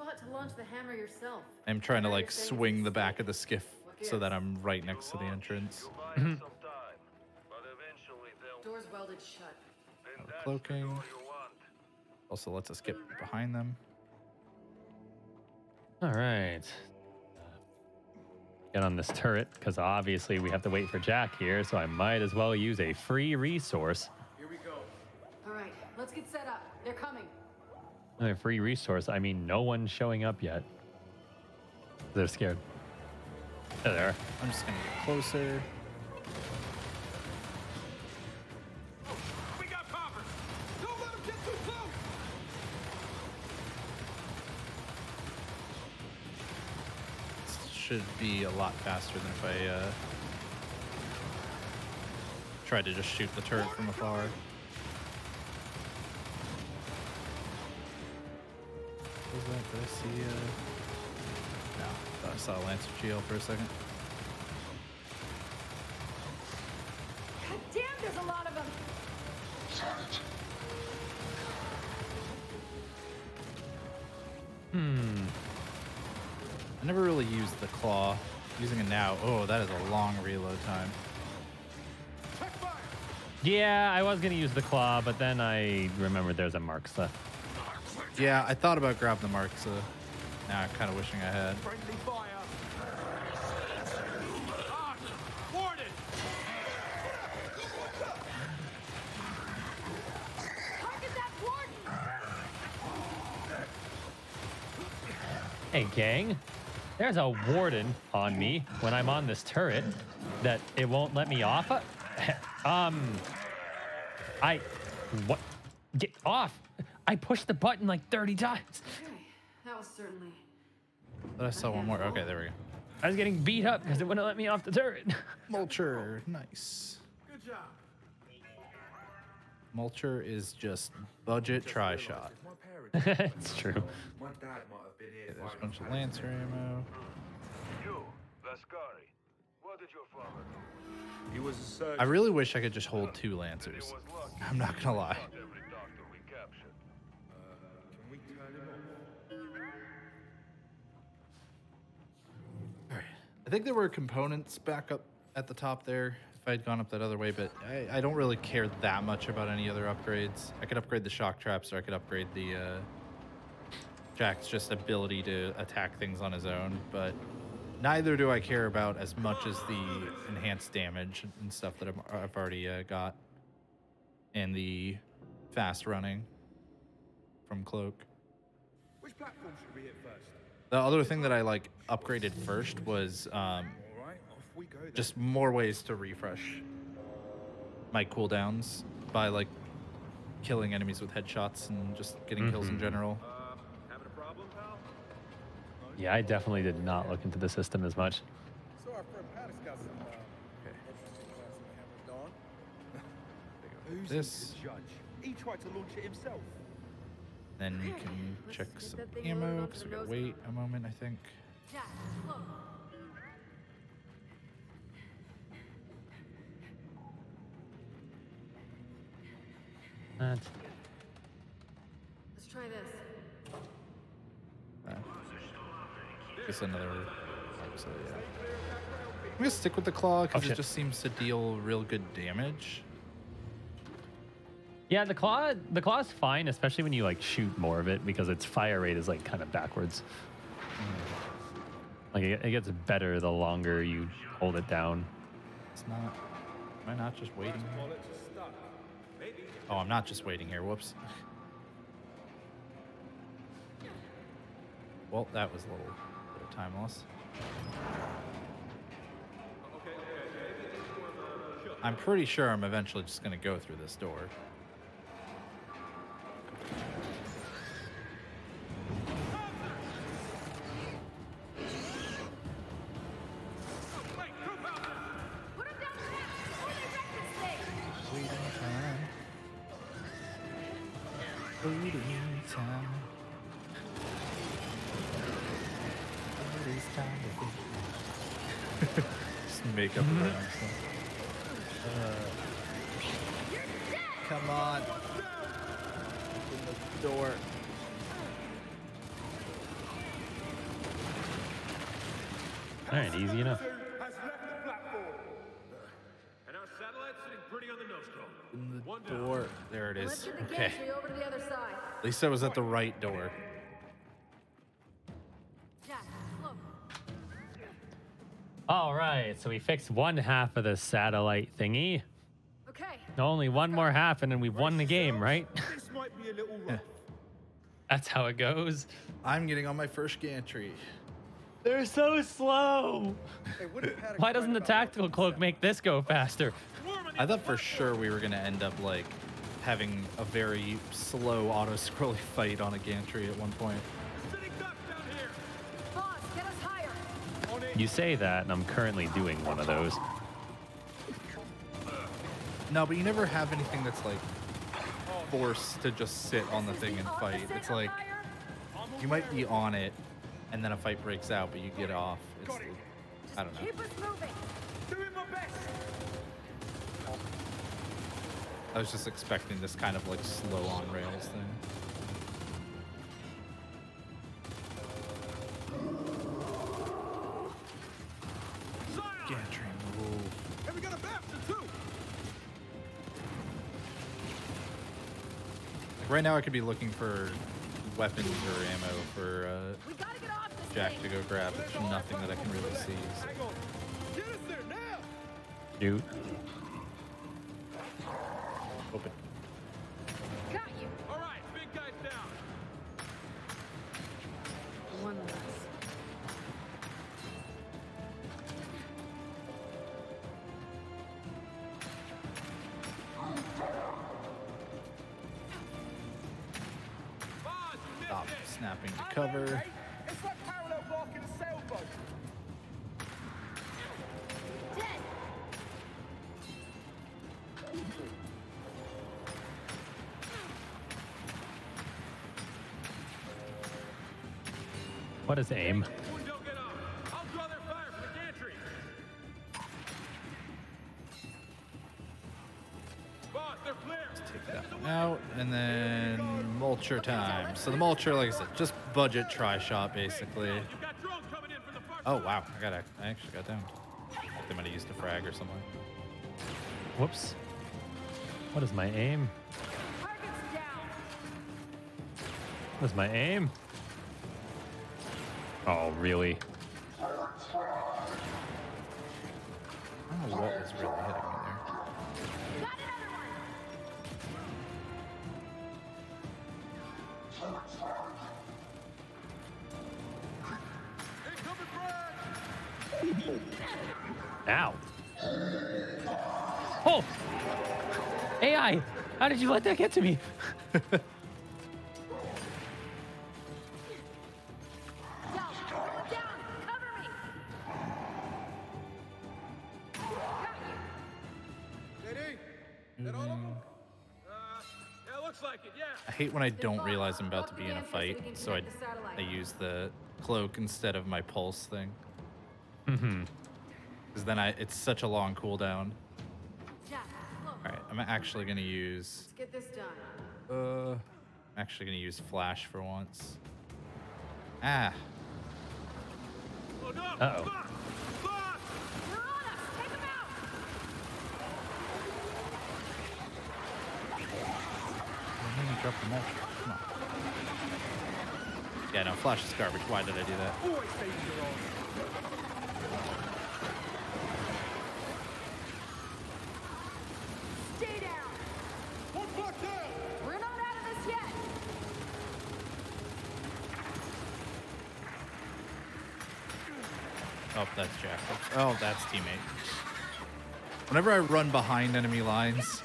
[SPEAKER 6] You fought to launch the hammer yourself.
[SPEAKER 2] I'm trying to like swing the back of the skiff so that? I'm right next to the entrance.
[SPEAKER 8] Buy mm-hmm. some time, but eventually they'll
[SPEAKER 6] Doors welded shut.
[SPEAKER 2] Cloaking.
[SPEAKER 8] the door you want.
[SPEAKER 2] Also lets us get behind them.
[SPEAKER 1] All right. Get on this turret because obviously we have to wait for Jack here, so I might as well use a free resource.
[SPEAKER 3] Here we go.
[SPEAKER 6] All right, let's get set up. They're coming.
[SPEAKER 1] A free resource. I mean, no one's showing up yet. They're scared. There they are.
[SPEAKER 2] I'm just gonna get closer.
[SPEAKER 3] We got poppers. Don't let them get too close.
[SPEAKER 2] Should be a lot faster than if I uh, tried to just shoot the turret from afar. Was that? Did I see? Uh... No, I saw Lancer GL for a second.
[SPEAKER 6] God damn, there's a lot of them.
[SPEAKER 1] Hmm.
[SPEAKER 2] I never really used the claw. Using it now, oh, that is a long reload time.
[SPEAKER 1] Yeah, I was gonna use the claw, but then I remembered there's a Markza.
[SPEAKER 2] Yeah, I thought about grabbing the marks. Uh, now I'm kind of wishing I had.
[SPEAKER 3] Friendly fire. Warning.
[SPEAKER 6] Target that warden.
[SPEAKER 1] Hey, gang. There's a warden on me when I'm on this turret that it won't let me off. of. (laughs) um, I what? Get off! I pushed the button like 30 times.
[SPEAKER 6] Okay, that was certainly.
[SPEAKER 2] But I saw one more. Okay, there we go.
[SPEAKER 1] I was getting beat up because it wouldn't let me off the turret. (laughs)
[SPEAKER 2] Mulcher, nice.
[SPEAKER 3] Good job.
[SPEAKER 2] Mulcher is just budget Trishot.
[SPEAKER 1] it's (laughs) true.
[SPEAKER 12] My dad might have been here.
[SPEAKER 2] Okay, there's a bunch of Lancer ammo.
[SPEAKER 8] You, Lascari. What did your father do?
[SPEAKER 3] He was a surgeon.
[SPEAKER 2] I really wish I could just hold two Lancers. I'm not gonna lie. Think there were components back up at the top there if I'd gone up that other way, but I, I don't really care that much about any other upgrades. I could upgrade the shock traps or I could upgrade the uh, Jack's just ability to attack things on his own, but neither do I care about as much as the enhanced damage and stuff that I'm, I've already uh, got, and the fast running from cloak.
[SPEAKER 3] Which platform should we hit?
[SPEAKER 2] The other thing that I like upgraded first was um,
[SPEAKER 3] All right, off we go. Then.
[SPEAKER 2] just more ways to refresh my cooldowns by like killing enemies with headshots and just getting kills in
[SPEAKER 1] Mhm.
[SPEAKER 2] general.
[SPEAKER 3] Uh, problem.
[SPEAKER 1] Yeah, I definitely did not look into the system as much.
[SPEAKER 3] So our friend Patty's got some uh, interesting plans in the Hammer of Dawn. Who's
[SPEAKER 2] This.
[SPEAKER 3] the judge? He tried to launch it himself.
[SPEAKER 2] Then
[SPEAKER 6] we
[SPEAKER 2] can check some ammo
[SPEAKER 6] loaded
[SPEAKER 2] because we
[SPEAKER 6] the
[SPEAKER 2] gotta wait a moment, I think.
[SPEAKER 6] Jack, look.
[SPEAKER 1] That's
[SPEAKER 6] Let's try this.
[SPEAKER 2] Uh, just another. So yeah, I'm gonna stick with the claw because it just seems to deal real good damage.
[SPEAKER 1] Yeah, the claw the claw's fine, especially when you like shoot more of it because its fire rate is like kind of backwards. Like it, it gets better the longer you hold it down.
[SPEAKER 2] It's not. Am I not just waiting? Oh, I'm not just waiting here. Whoops. Well, that was a little bit of time loss. I'm pretty sure I'm eventually just gonna go through this door. Okay.
[SPEAKER 6] gantry over to the other side.
[SPEAKER 2] At least I was at the right door.
[SPEAKER 6] Jack, look.
[SPEAKER 1] All right, so we fixed one half of the satellite thingy.
[SPEAKER 6] Okay.
[SPEAKER 1] Only one more half, and then we've won the game, right? (laughs)
[SPEAKER 3] This might be a little rough.
[SPEAKER 1] That's how it goes.
[SPEAKER 2] I'm getting on my first gantry.
[SPEAKER 1] They're so slow.
[SPEAKER 3] Hey, what did Paddock
[SPEAKER 1] Why doesn't the tactical cloak make this go faster?
[SPEAKER 2] I thought for sure we were gonna end up like having a very slow auto-scrolling (laughs) fight on a gantry at one point.
[SPEAKER 6] Boss, get us higher.
[SPEAKER 1] You say that, and I'm currently doing one of those.
[SPEAKER 2] No, but you never have anything that's like forced to just sit on the thing and fight. It's like you might be on it, and then a fight breaks out, but you get off. It's I don't know.
[SPEAKER 6] Keep us moving.
[SPEAKER 3] Doing my best.
[SPEAKER 2] I was just expecting this kind of like slow on rails thing. Gantry move.
[SPEAKER 3] And we got a bastard too.
[SPEAKER 2] Like right now, I could be looking for weapons or ammo for uh,
[SPEAKER 6] We gotta get off this
[SPEAKER 2] Jack
[SPEAKER 6] thing.
[SPEAKER 2] to go grab. There's nothing that I can really see. so-
[SPEAKER 3] Get us there now.
[SPEAKER 1] Dude.
[SPEAKER 2] Open.
[SPEAKER 6] Got you.
[SPEAKER 3] All right, big guy's down.
[SPEAKER 6] One less.
[SPEAKER 2] Stop snapping to
[SPEAKER 3] I know,
[SPEAKER 2] cover. Take that one out, and then mulcher time. So the mulcher, like I said, just budget Trishot basically.
[SPEAKER 3] You got drones coming in from the far
[SPEAKER 2] Oh wow, I got I actually got down. They might have used a frag or something.
[SPEAKER 1] Whoops. What is my aim? What is my aim? Oh, really?
[SPEAKER 2] don't know what was really hitting me there.
[SPEAKER 1] Ow. Oh! AI! How did you let that get to me? (laughs)
[SPEAKER 2] hate when I don't realize I'm about to be in a fight, so I, I use the cloak instead of my pulse thing.
[SPEAKER 1] Mm-hmm.
[SPEAKER 2] Because then I it's such a long cooldown.
[SPEAKER 13] Jack.
[SPEAKER 2] All right, I'm actually gonna use.
[SPEAKER 13] Let's get this done.
[SPEAKER 2] Uh, I'm actually gonna use flash for once. Ah.
[SPEAKER 3] Look up!
[SPEAKER 1] Uh-oh.
[SPEAKER 3] Fuck! Fuck!
[SPEAKER 13] They're on us! Take them out!
[SPEAKER 2] I didn't drop the mesh. Come on. Yeah, no, flash is garbage. Why did I do that?
[SPEAKER 3] Always say you're on.
[SPEAKER 13] Stay down!
[SPEAKER 3] One block down!
[SPEAKER 13] We're not out of this yet!
[SPEAKER 2] Oh, that's Jack. Oh, that's teammate. Whenever I run behind enemy lines,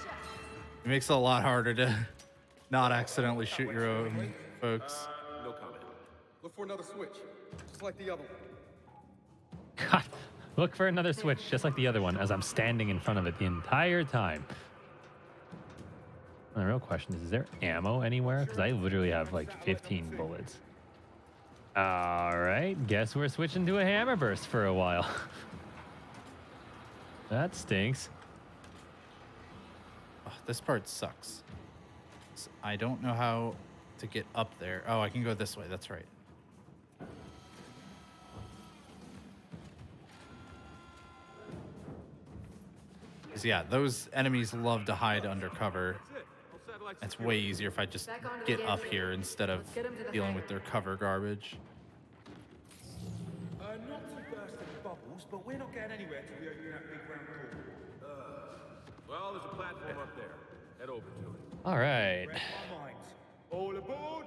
[SPEAKER 2] it makes it a lot harder to not accidentally shoot your own folks.
[SPEAKER 3] No comment. Look for another switch, just like the other one.
[SPEAKER 1] God, look for another switch, just like the other one, as I'm standing in front of it the entire time. And the real question is, is there ammo anywhere? Because I literally have like 15 bullets. All right, guess we're switching to a Hammerburst for a while. (laughs) that stinks.
[SPEAKER 2] Oh, this part sucks. S- I don't know how to get up there. Oh, I can go this way. That's right. Because, yeah, those enemies love to hide under cover. It's way easier if I just
[SPEAKER 13] Back onto the
[SPEAKER 2] get up here instead of
[SPEAKER 13] Let's get 'em to the
[SPEAKER 2] dealing with their cover garbage.
[SPEAKER 9] Uh, not to burst any bubbles, but we're not getting anywhere till we open that big round door.
[SPEAKER 3] Well, there's a platform up there. Head over to it.
[SPEAKER 1] All right.
[SPEAKER 9] Read my minds.
[SPEAKER 3] All aboard!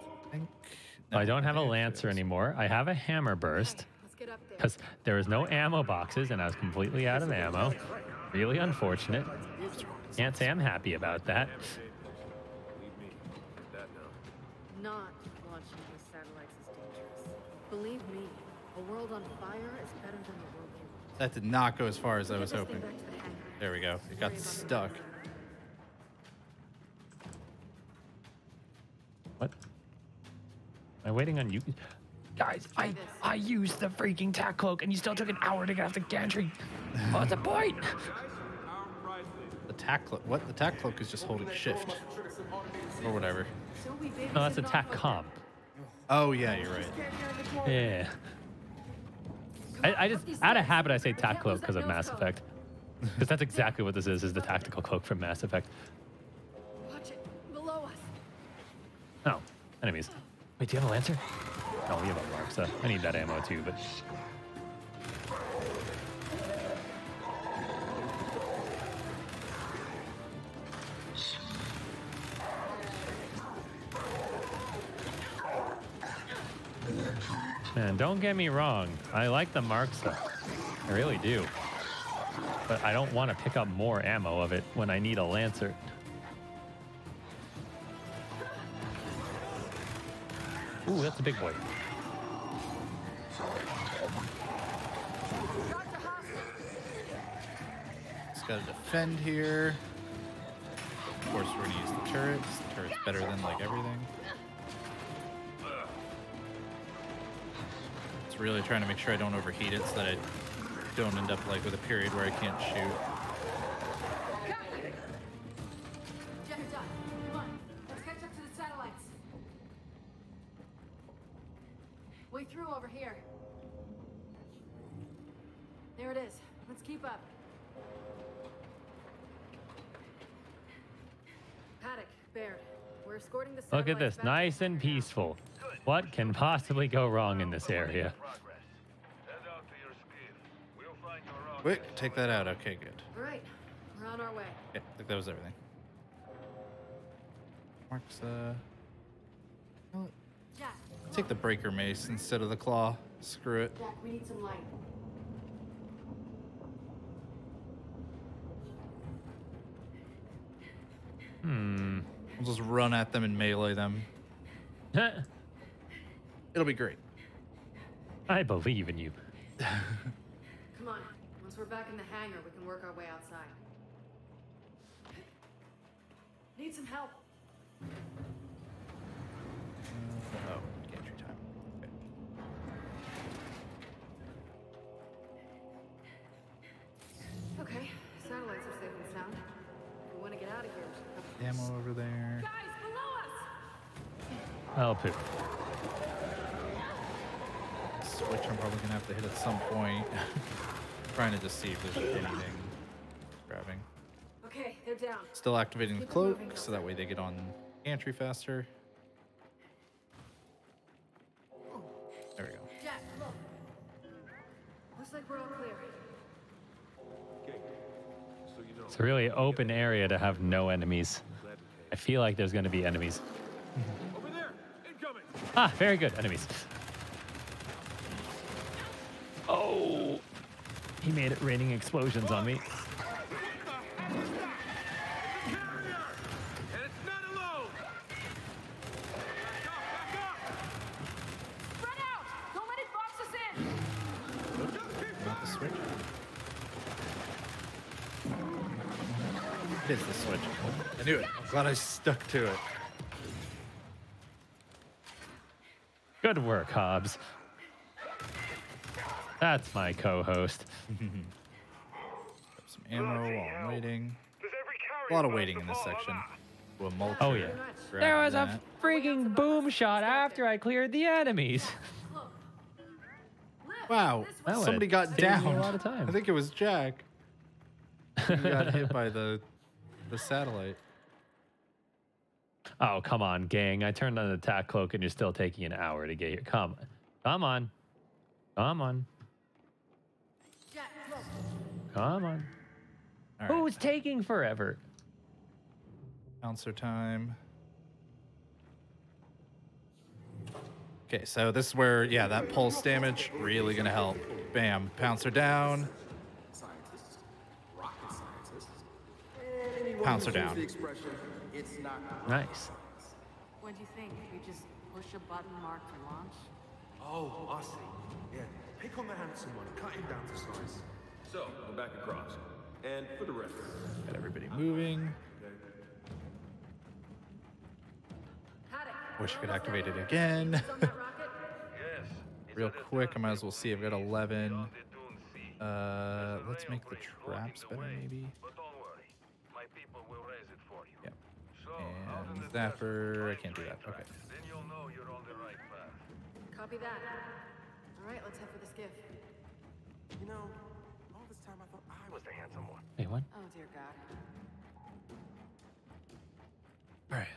[SPEAKER 1] I don't have a lancer anymore. I have a Hammerburst
[SPEAKER 13] Let's get up there.
[SPEAKER 1] because there was no ammo boxes and I was completely out of ammo. Really unfortunate. Can't say I'm happy about that.
[SPEAKER 3] Believe me, get that.
[SPEAKER 13] Not launching these satellites is dangerous. Believe me, a world on fire is better than the world you want.
[SPEAKER 2] That did not go as far as I was hoping.
[SPEAKER 13] back to the hangar.
[SPEAKER 2] There we go. It got stuck.
[SPEAKER 1] What? Am I waiting on you? Guys, I, I used the freaking tack cloak and you still took an hour to get off the gantry. What's the point?
[SPEAKER 2] The tack cloak. What? The tack cloak is just holding shift. Or whatever.
[SPEAKER 1] No, that's a tack comp.
[SPEAKER 2] Oh, yeah, you're right.
[SPEAKER 1] Yeah. I, I just, out of habit, I say tack cloak because of Mass Effect. Because that's exactly what this is, is the tactical cloak from Mass Effect. Oh, enemies. Wait, do you have a Lancer? No, we have a Mark, so I need that ammo too, but... Man, don't get me wrong. I like the Mark stuff. I really do. But I don't want to pick up more ammo of it when I need a Lancer. Ooh, that's a big boy.
[SPEAKER 2] Just gotta defend here. Of course, we're gonna use the turrets. The turret's better than like everything. It's really trying to make sure I don't overheat it so that I don't end up like with a period where I can't shoot.
[SPEAKER 1] Look at this, nice and peaceful. What can possibly go wrong in this area?
[SPEAKER 8] Head out to your skiff. We'll find your
[SPEAKER 2] Quick, take that out. Okay, good.
[SPEAKER 6] All right, we're on our way.
[SPEAKER 2] Yeah, I think that was everything. Mark's, uh...
[SPEAKER 6] Jack,
[SPEAKER 2] Take the breaker mace instead of the claw. Screw it.
[SPEAKER 6] Jack, we need some light.
[SPEAKER 1] Hmm.
[SPEAKER 2] We'll just run at them and melee them. (laughs) It'll be great.
[SPEAKER 1] I believe in you. (laughs)
[SPEAKER 6] Come on. Once we're back in the hangar, we can work our way outside. Need some help.
[SPEAKER 2] Oh, gantry time. Okay.
[SPEAKER 6] Okay, satellites are safe and sound. We want to get out of here, we should cover
[SPEAKER 2] Ammo over there.
[SPEAKER 6] Guys, below us!
[SPEAKER 1] I'll poop.
[SPEAKER 2] Switch I'm probably gonna have to hit at some point. (laughs) Trying to just see if there's anything grabbing.
[SPEAKER 6] Okay, they're down.
[SPEAKER 2] Still activating the
[SPEAKER 6] Keep it
[SPEAKER 2] cloak,
[SPEAKER 6] moving.
[SPEAKER 2] so that way they get on entry faster. There we go.
[SPEAKER 6] Jack, look. Looks like we're all clear.
[SPEAKER 3] So you know.
[SPEAKER 1] It's a really open area to have no enemies. I feel like there's going to be enemies.
[SPEAKER 3] Over there! Incoming!
[SPEAKER 1] Ah, very good. Enemies. Oh. He made it raining explosions on me.
[SPEAKER 3] And it's not alone!
[SPEAKER 6] Spread out! Don't let it box us in!
[SPEAKER 2] Not the switch. It is the switch. I knew it. I'm glad I stuck to it.
[SPEAKER 1] Good work, Hobz. That's my co-host.
[SPEAKER 2] Some ammo while I'm waiting. A lot of waiting in this section. Do a mulcher.
[SPEAKER 1] Oh, yeah. There was
[SPEAKER 2] that.
[SPEAKER 1] a freaking Boomshot after I cleared the enemies.
[SPEAKER 2] Wow,
[SPEAKER 1] That
[SPEAKER 2] somebody got
[SPEAKER 1] saved me a
[SPEAKER 2] down.
[SPEAKER 1] lot of time.
[SPEAKER 2] I think it was Jack. He got hit by the the (laughs) satellite.
[SPEAKER 1] Oh, come on, gang. I turned on the attack cloak and you're still taking an hour to get here. Come on. Come on. Come on. Come on.
[SPEAKER 2] All right.
[SPEAKER 1] Who's taking forever?
[SPEAKER 2] Pouncer time. Okay, so this is where, yeah, that pulse damage really gonna help. Bam, pouncer down.
[SPEAKER 12] Scientists, rocket scientists.
[SPEAKER 2] Pouncer down.
[SPEAKER 12] The expression, it's not
[SPEAKER 1] Nice.
[SPEAKER 6] What do you think? We just push a button mark, marked launch?
[SPEAKER 9] Oh, I see. Yeah, pick on the handsome one, cut him down to size.
[SPEAKER 3] So, we're back across. And for the record,
[SPEAKER 2] Got everybody moving. Wish I could activate it again. (laughs) Real quick, I might as well see. I've got 11. Uh, let's make the traps better, maybe.
[SPEAKER 8] My people will raise it for you.
[SPEAKER 2] Yep.
[SPEAKER 8] So, out in
[SPEAKER 2] And
[SPEAKER 8] the
[SPEAKER 2] Zapper, I can't do that. Okay.
[SPEAKER 8] Then you'll know you're on the right path.
[SPEAKER 6] Copy that. All right, let's head for the skiff.
[SPEAKER 12] You know, all this time I thought I was the handsome one.
[SPEAKER 1] Wait, what?
[SPEAKER 6] Oh, dear God.
[SPEAKER 2] All right.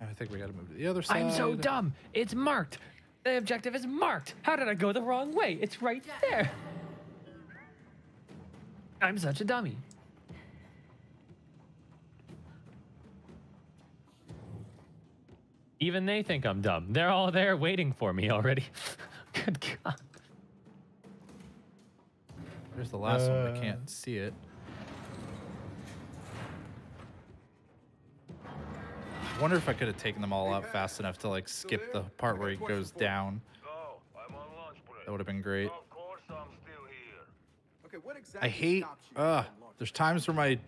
[SPEAKER 2] I think we got to move to the other side.
[SPEAKER 1] I'm so dumb. It's marked. The objective is marked. How did I go the wrong way? It's right there. I'm such a dummy. Even they think I'm dumb. They're all there waiting for me already. (laughs) Good God.
[SPEAKER 2] There's the last one. I
[SPEAKER 1] Uh.
[SPEAKER 2] can't see it. I wonder if I could have taken them all out fast enough to like skip the part where he goes down. That would have been great.
[SPEAKER 12] Okay, what exactly
[SPEAKER 2] I hate.
[SPEAKER 12] stops
[SPEAKER 2] Uh, there's times where my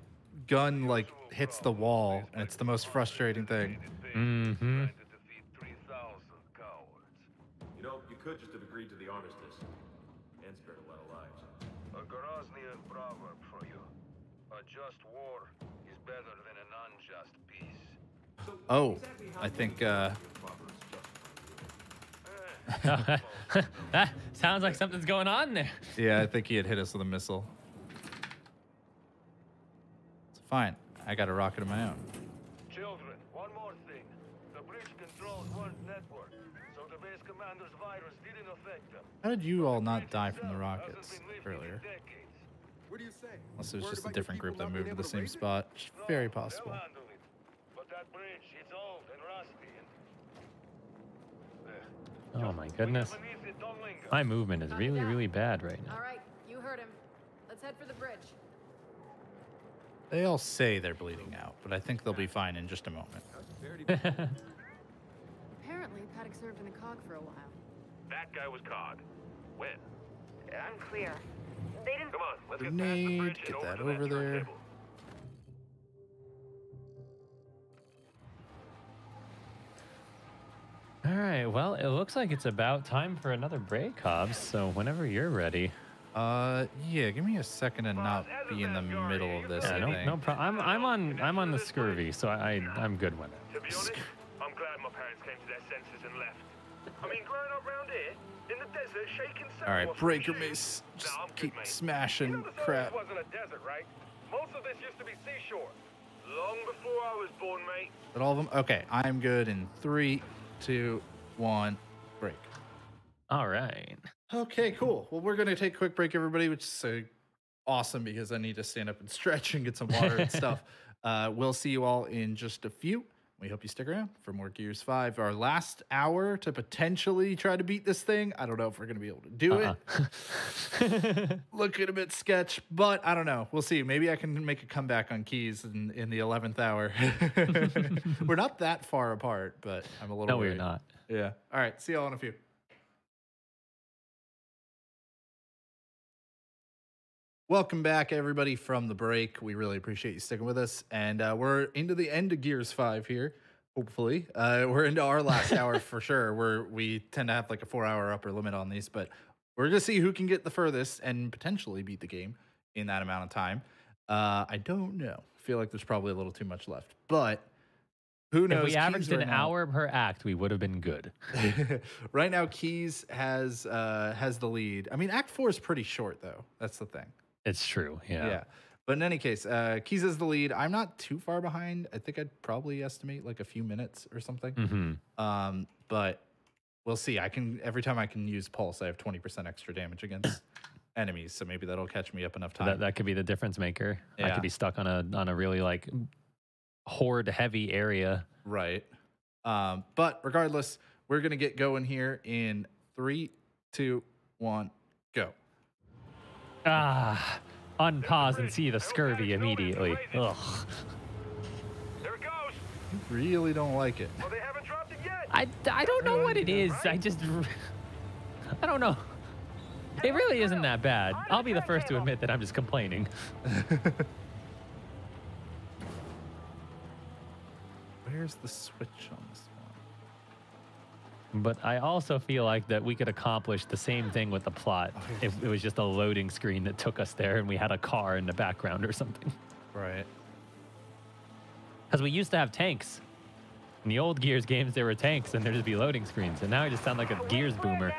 [SPEAKER 2] gun like hits the wall, and it's the most frustrating thing.
[SPEAKER 1] Mm-hmm.
[SPEAKER 3] you know, you could just have agreed to the armistice and spared a lot of lives.
[SPEAKER 8] A Groznian proverb for you. A just war is better than an unjust peace.
[SPEAKER 2] Oh, I think. uh
[SPEAKER 1] that (laughs) sounds like something's going on there.
[SPEAKER 2] Yeah, I think he had hit us with a missile. It's fine. I got a rocket of my own.
[SPEAKER 8] Children, one more thing. The bridge controls one network, so the base commander's virus didn't affect them.
[SPEAKER 2] How did you all not die from the rockets earlier?
[SPEAKER 12] What do you say?
[SPEAKER 2] Unless it was just a different group that moved to the same spot. It's very possible.
[SPEAKER 8] They'll handle it. But that bridge, it's old and rusty and...
[SPEAKER 1] Oh my goodness.
[SPEAKER 8] Beneath it, don't linger.
[SPEAKER 1] My movement is really, really bad right now.
[SPEAKER 13] All right, you heard him. Let's head for the bridge.
[SPEAKER 2] They all say they're bleeding out, but I think they'll be fine in just a moment. (laughs) (laughs)
[SPEAKER 13] Apparently, Paddock served in the cog for a while.
[SPEAKER 8] That guy was cog. When?
[SPEAKER 11] Unclear. They didn't.
[SPEAKER 8] Come on, let's get past the
[SPEAKER 2] Grenade,
[SPEAKER 8] bridge and
[SPEAKER 2] get
[SPEAKER 8] over
[SPEAKER 2] that
[SPEAKER 8] to
[SPEAKER 2] over there.
[SPEAKER 8] turntable.
[SPEAKER 1] All right. Well, it looks like it's about time for another break, Hobz. So whenever you're ready.
[SPEAKER 2] Uh, yeah, give me a second and not be in the middle of this.
[SPEAKER 1] Yeah,
[SPEAKER 2] I
[SPEAKER 1] no,
[SPEAKER 2] think.
[SPEAKER 1] no problem. I'm I'm on I'm on the scurvy, so I I'm good with it.
[SPEAKER 8] To be honest, I'm glad my parents came to their senses and left. I mean, growing up round here, in the desert, shaking
[SPEAKER 2] All right, breaker mace. Just keep smashing crap.
[SPEAKER 8] This wasn't a desert, right? Most of this used to be seashore. Long before I was born, mate.
[SPEAKER 2] But all of them. Okay, I'm good in three, two, one, break.
[SPEAKER 1] All right.
[SPEAKER 2] Okay, cool. Well, we're gonna take a quick break, everybody, which is uh, awesome because I need to stand up and stretch and get some water and (laughs) stuff. Uh, we'll see you all in just a few. We hope you stick around for more Gears 5. Our last hour to potentially try to beat this thing. I don't know if we're going to be able to do it. Looking a bit sketch, but I don't know. We'll see. Maybe I can make a comeback on keys in, in the 11th hour. (laughs) we're not that far apart, but I'm a little
[SPEAKER 1] No, we're not.
[SPEAKER 2] Yeah. All right. See y'all in a few. Welcome back, everybody, from the break. We really appreciate you sticking with us. And uh, we're into the end of Gears 5 here, hopefully. Uh, we're into our last hour for (laughs) sure. We're, we tend to have like a four hour upper limit on these, but we're going to see who can get the furthest and potentially beat the game in that amount of time. Uh, I don't know. I feel like there's probably a little too much left, but who knows?
[SPEAKER 1] If we
[SPEAKER 2] Keys
[SPEAKER 1] averaged an
[SPEAKER 2] now-
[SPEAKER 1] hour per act, we would have been good. (laughs) (laughs)
[SPEAKER 2] right now, Keys has uh, has the lead. I mean, Act Four is pretty short, though. That's the thing.
[SPEAKER 1] It's true. Yeah. Yeah.
[SPEAKER 2] But in any case, uh, Keys is the lead. I'm not too far behind. I think I'd probably estimate like a few minutes or something.
[SPEAKER 1] Mhm.
[SPEAKER 2] Um, but we'll see. I can every time I can use pulse, I have 20% extra damage against (coughs) enemies. So maybe that'll catch me up enough time.
[SPEAKER 1] that that could be the difference maker. I could be stuck on a on a really like horde heavy area.
[SPEAKER 2] Right. Um, but regardless, we're gonna get going here in three, two, one, go.
[SPEAKER 1] Ah, unpause and see the scurvy immediately. Ugh. There it goes.
[SPEAKER 2] You really don't like it.
[SPEAKER 1] oh they haven't dropped it I, I don't know what it is. I just I don't know. It really isn't that bad. I'll be the first to admit that I'm just complaining. (laughs)
[SPEAKER 2] Where's the switch on this one?
[SPEAKER 1] But I also feel like that we could accomplish the same thing with the plot oh, if it was just a loading screen that took us there and we had a car in the background or something.
[SPEAKER 2] Right.
[SPEAKER 1] Because we used to have tanks. In the old Gears games, there were tanks and there'd just be loading screens. And now I just sound like a Gears boomer.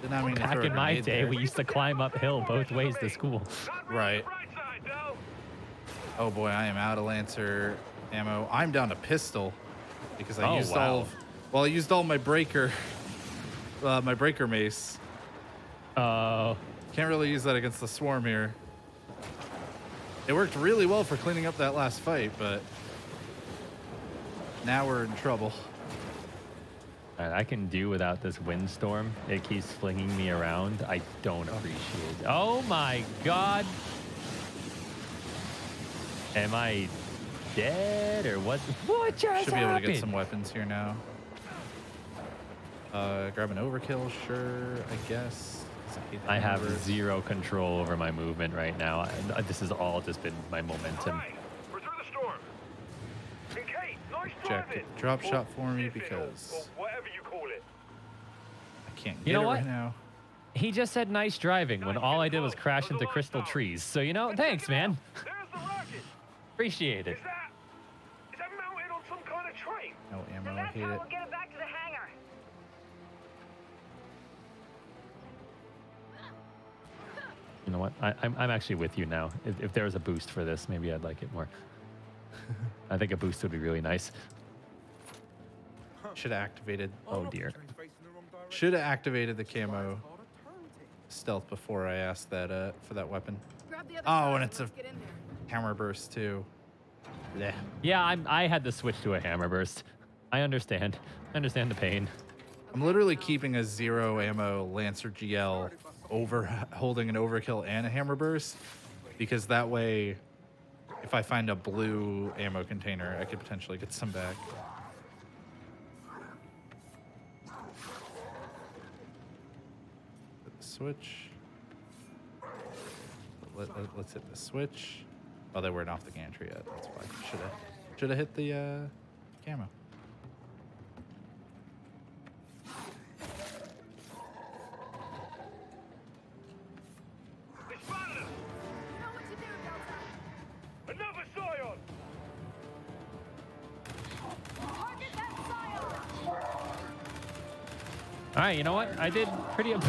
[SPEAKER 2] Did not mean
[SPEAKER 1] Back in my day,
[SPEAKER 2] there.
[SPEAKER 1] we used to climb uphill both ways to school.
[SPEAKER 2] Right. Oh boy, I am out of Lancer ammo. I'm down to pistol because I
[SPEAKER 1] Oh,
[SPEAKER 2] used
[SPEAKER 1] wow.
[SPEAKER 2] all. Of, well, I used all my breaker, uh, my breaker mace.
[SPEAKER 1] Oh.
[SPEAKER 2] Can't really use that against the swarm here. It worked really well for cleaning up that last fight, but now we're in trouble.
[SPEAKER 1] I can do without this windstorm. It keeps flinging me around. I don't appreciate it. Oh my god. Am I dead or what? What just
[SPEAKER 2] Should be able to get some weapons here now. Uh, grab an overkill, sure, I guess. hate
[SPEAKER 1] I have
[SPEAKER 2] number.
[SPEAKER 1] zero control over my movement right now. I- This has all just been my momentum.
[SPEAKER 8] We're through the storm. And Kait, nice
[SPEAKER 2] Jack,
[SPEAKER 8] driving.
[SPEAKER 2] drop
[SPEAKER 8] Or
[SPEAKER 2] shot for me
[SPEAKER 8] biffing, or-
[SPEAKER 2] because
[SPEAKER 8] or whatever you call it.
[SPEAKER 2] I can't
[SPEAKER 1] You
[SPEAKER 2] get
[SPEAKER 1] know
[SPEAKER 2] it
[SPEAKER 1] what?
[SPEAKER 2] right now.
[SPEAKER 1] He just said nice driving when all I did was crash into crystal trees. So, you know, thanks, man. (laughs) Appreciate it.
[SPEAKER 8] Is that, is that mounted on some kind of train?
[SPEAKER 2] No ammo, I
[SPEAKER 11] That's
[SPEAKER 2] hate
[SPEAKER 11] how
[SPEAKER 2] it.
[SPEAKER 1] Know what? I, I'm, I'm actually with you now. If, if there was a boost for this, maybe I'd like it more. (laughs) I think a boost would be really nice.
[SPEAKER 2] Should have activated.
[SPEAKER 1] Oh dear.
[SPEAKER 2] Should have activated the camo stealth before I asked that uh, for that weapon.
[SPEAKER 6] Grab the other
[SPEAKER 2] Oh, and it's a
[SPEAKER 6] let's get in there.
[SPEAKER 2] Hammerburst too. Blech.
[SPEAKER 1] Yeah, I'm, I had to switch to a Hammerburst. I understand. I understand the pain.
[SPEAKER 2] I'm literally keeping a zero ammo Lancer GL over holding an overkill and a Hammerburst because that way, if I find a blue ammo container, I could potentially get some back. Switch. Let, us hit the switch. Oh, they weren't off the gantry yet. That's why. Should have should have hit the uh, camo.
[SPEAKER 1] Right, you know what? I did pretty. (laughs)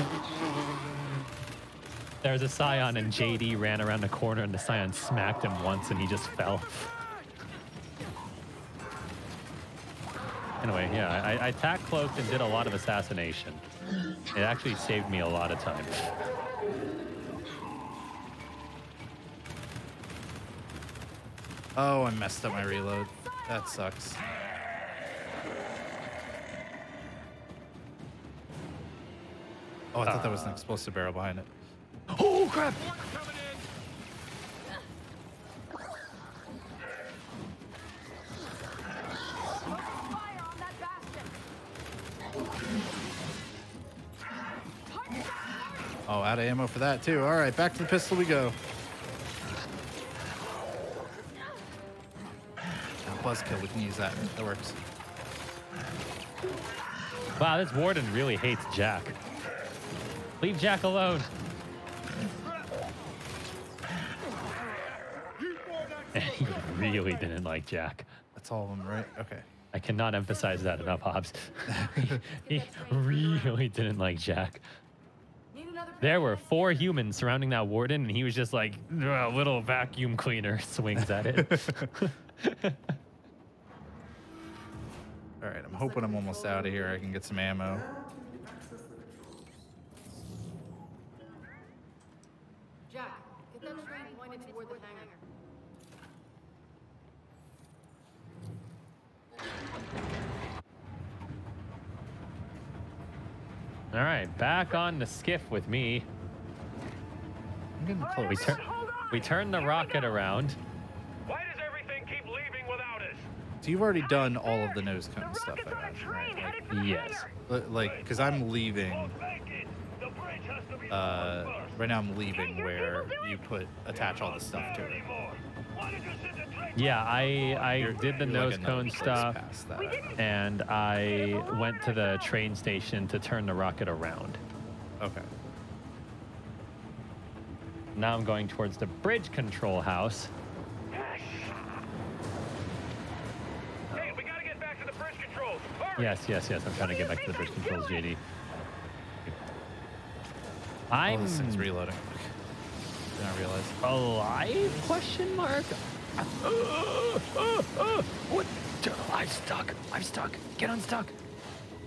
[SPEAKER 1] There was a Scion, and JD ran around the corner, and the Scion smacked him once, and he just fell. Anyway, yeah, I, I attack cloaked and did a lot of assassination. It actually saved me a lot of time.
[SPEAKER 2] Oh, I messed up my reload. That sucks. Oh, I thought that was an uh. explosive barrel behind it.
[SPEAKER 1] Oh crap!
[SPEAKER 2] Oh, out of ammo for that too. All right, back to the pistol we go. Now, buzzkill, we can use that. That works.
[SPEAKER 1] Wow, this warden really hates Jack. Leave Jack alone. he (laughs) really didn't like Jack.
[SPEAKER 2] That's all of them, right? Okay.
[SPEAKER 1] I cannot emphasize that enough, Hobz. (laughs) he really didn't like Jack. There were four humans surrounding that warden, and he was just like a little vacuum cleaner swings at it. (laughs)
[SPEAKER 2] All right, I'm hoping I'm almost out of here. I can get some ammo.
[SPEAKER 6] Jack, get that train pointed toward the hangar.
[SPEAKER 1] All right, back on the skiff with me.
[SPEAKER 2] I'm getting close.
[SPEAKER 1] We turn we turn the rocket around.
[SPEAKER 5] Why does everything keep leaving without us?
[SPEAKER 2] So you've already done all of the nose cone stuff, I imagine, right? Like,
[SPEAKER 1] Yes.
[SPEAKER 2] li- like, because I'm leaving. Uh, right now I'm leaving where you put attach all the stuff to it.
[SPEAKER 1] Yeah, I I
[SPEAKER 2] You're-
[SPEAKER 1] did the nose
[SPEAKER 2] like
[SPEAKER 1] cone stuff, and I went to the train station to turn the rocket around.
[SPEAKER 2] Okay.
[SPEAKER 1] Now I'm going towards the bridge control house.
[SPEAKER 5] Hey, we gotta get back to the bridge controls. Hurry!
[SPEAKER 1] Yes, yes, yes. I'm trying to get back to the bridge controls, JD.
[SPEAKER 2] Oh,
[SPEAKER 1] I'm
[SPEAKER 2] this thing's reloading. Did I realize?
[SPEAKER 1] alive? Question mark. (gasps) What? I'm stuck. I'm stuck. Get unstuck.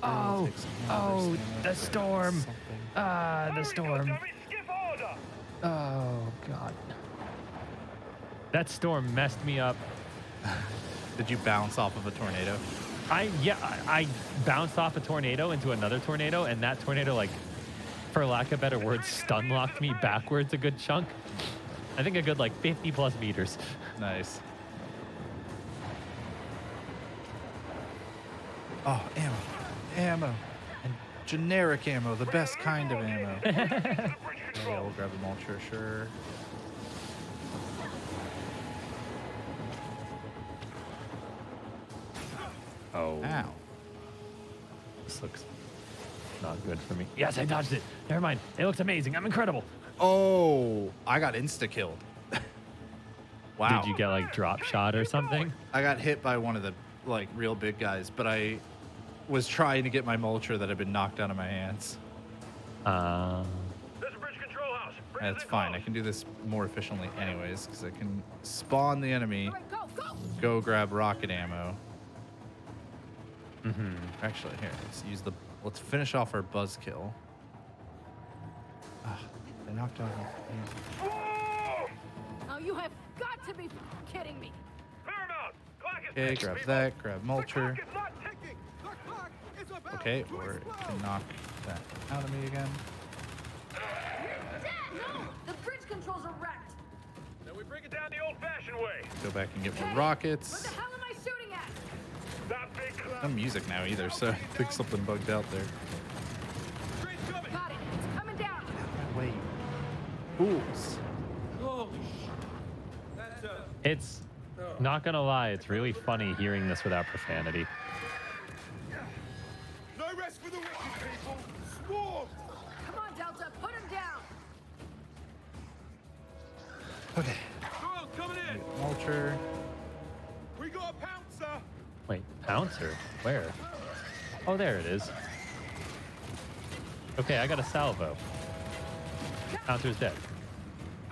[SPEAKER 1] Oh, oh, the storm. Ah, the storm. Oh God. That storm messed me up. (laughs)
[SPEAKER 2] Did you bounce off of a tornado?
[SPEAKER 1] I yeah, I, I bounced off a tornado into another tornado, and that tornado, like, for lack of better words, stun locked me backwards a good chunk. I think a good like 50 plus meters.
[SPEAKER 2] Nice. Oh, ammo. Ammo. And generic ammo, the best kind of ammo. (laughs) yeah, we'll grab the mulcher, sure.
[SPEAKER 1] Oh.
[SPEAKER 2] Ow.
[SPEAKER 1] This looks not good for me. Yes, I dodged it. Never mind. It looks amazing. I'm incredible.
[SPEAKER 2] Oh, I got insta killed. (laughs) wow.
[SPEAKER 1] Did you get like drop shot or something?
[SPEAKER 2] I got hit by one of the like real big guys, but I was trying to get my mulcher that had been knocked out of my hands.
[SPEAKER 1] Uh,
[SPEAKER 5] There's a bridge control house.
[SPEAKER 2] That's fine. I can do this more efficiently anyways, because I can spawn the enemy, go grab rocket ammo.
[SPEAKER 1] Mm-hmm.
[SPEAKER 2] Actually, here, let's use the. Let's finish off our buzzkill. Ah, they knocked out. his-
[SPEAKER 13] Oh, you have got to be kidding me.
[SPEAKER 2] Okay, grab that. Grab mulcher. Okay, or it can knock that out of me again.
[SPEAKER 11] No! The bridge controls are wrecked.
[SPEAKER 5] Then we bring it down the old-fashioned way.
[SPEAKER 2] Go back and get more
[SPEAKER 11] Hey, What
[SPEAKER 2] rockets. No music now either, so (laughs) I think something bugged out there. Wait. Fools.
[SPEAKER 1] It's not gonna lie, it's really funny hearing this without profanity. Wait, pouncer? Where? Oh, there it is. Okay, I got a salvo. Pouncer's dead.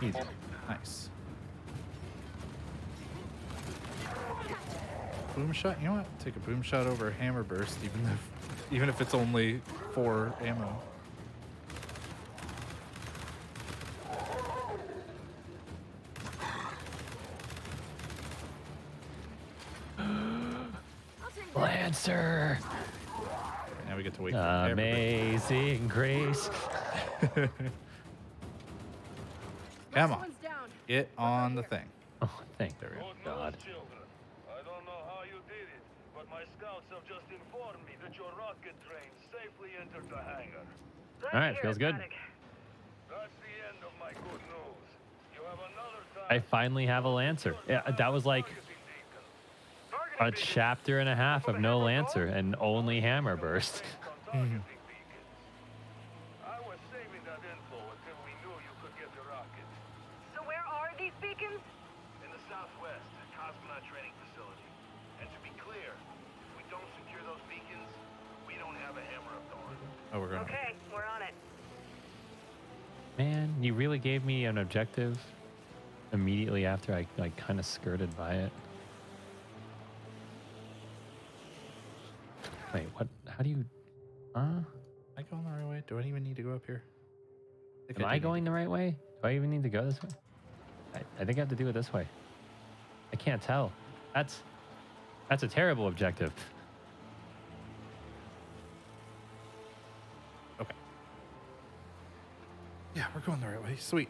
[SPEAKER 1] Easy.
[SPEAKER 2] Nice. Boom shot. You know what? Take a Boomshot over a Hammerburst, even if even if it's only four ammo.
[SPEAKER 1] Lancer!
[SPEAKER 2] Now we get to wait for the Hammerburst.
[SPEAKER 1] Amazing grace. (laughs)
[SPEAKER 2] Come on. Get on the thing.
[SPEAKER 1] Oh, thank the God.
[SPEAKER 8] I don't know how you did it, but my scouts have just informed me that your rocket train safely entered the hangar.
[SPEAKER 1] All right, feels good.
[SPEAKER 8] That's the end of my good news. You have another
[SPEAKER 1] I finally have a Lancer. Yeah, that was like a chapter and a half of no Lancer and only Hammerburst.
[SPEAKER 8] I was saving that info until we knew you could get the rocket.
[SPEAKER 11] So where are these beacons?
[SPEAKER 8] In the southwest, Cosmonaut Training Facility. And to be clear, if we don't secure those beacons, we don't have a Hammer of Dawn.
[SPEAKER 2] Oh, we're going.
[SPEAKER 11] Okay, we're on it.
[SPEAKER 1] Man, you really gave me an objective immediately after I like kind of skirted by it. Wait, what? How do you? Huh?
[SPEAKER 2] Am I going the right way? Do I even need to go up here? think
[SPEAKER 1] Am
[SPEAKER 2] I
[SPEAKER 1] I going the right way? Do I even need to go this way? I, I think I have to do it this way. I can't tell. That's that's a terrible objective. Okay.
[SPEAKER 2] Yeah, we're going the right way. Sweet.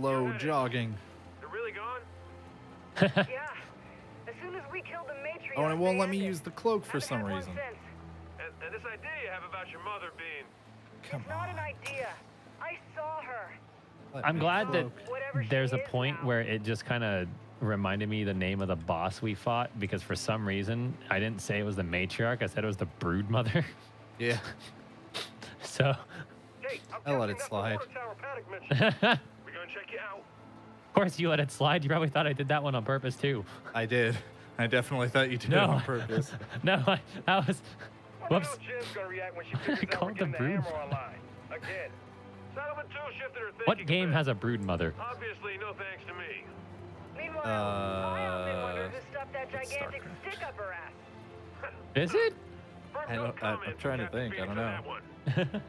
[SPEAKER 2] Slow jogging.
[SPEAKER 5] They're really gone? (laughs)
[SPEAKER 11] yeah. As soon as we killed the matriarch,
[SPEAKER 2] Oh, and it won't let me
[SPEAKER 11] ended.
[SPEAKER 2] use the cloak for some reason.
[SPEAKER 11] sense.
[SPEAKER 5] And, and this idea you have about your mother being.
[SPEAKER 2] Come
[SPEAKER 11] Not an idea. I saw her.
[SPEAKER 1] I'm glad that there's a
[SPEAKER 11] is
[SPEAKER 1] point where it just kind of reminded me the name of the boss we fought because for some reason I didn't say it was the matriarch. I said it was the brood mother. (laughs)
[SPEAKER 2] Yeah.
[SPEAKER 1] so
[SPEAKER 5] Hey, I'm
[SPEAKER 2] I let it slide. (laughs)
[SPEAKER 5] water tower Paddock mentioned.
[SPEAKER 1] of
[SPEAKER 5] we gonna check you out.
[SPEAKER 1] course you let it slide. You probably thought I did that one on purpose too.
[SPEAKER 2] I did. I definitely thought you did
[SPEAKER 1] No.
[SPEAKER 2] it on purpose. (laughs)
[SPEAKER 1] no, I, that was.
[SPEAKER 5] Wonder
[SPEAKER 1] Whoops.
[SPEAKER 5] how Jinn's gonna react when she (laughs) figures
[SPEAKER 1] Called the
[SPEAKER 5] getting the
[SPEAKER 1] brood.
[SPEAKER 5] hammer. Again. Sullivan too shifted her thinking.
[SPEAKER 1] What game has a brood mother?
[SPEAKER 5] Obviously, no thanks to me.
[SPEAKER 11] Meanwhile,
[SPEAKER 2] Uh,
[SPEAKER 11] I often wonder who stuffed that gigantic stick up her ass.
[SPEAKER 1] Is it? (laughs)
[SPEAKER 2] I don't, I, I'm trying to think. I don't know.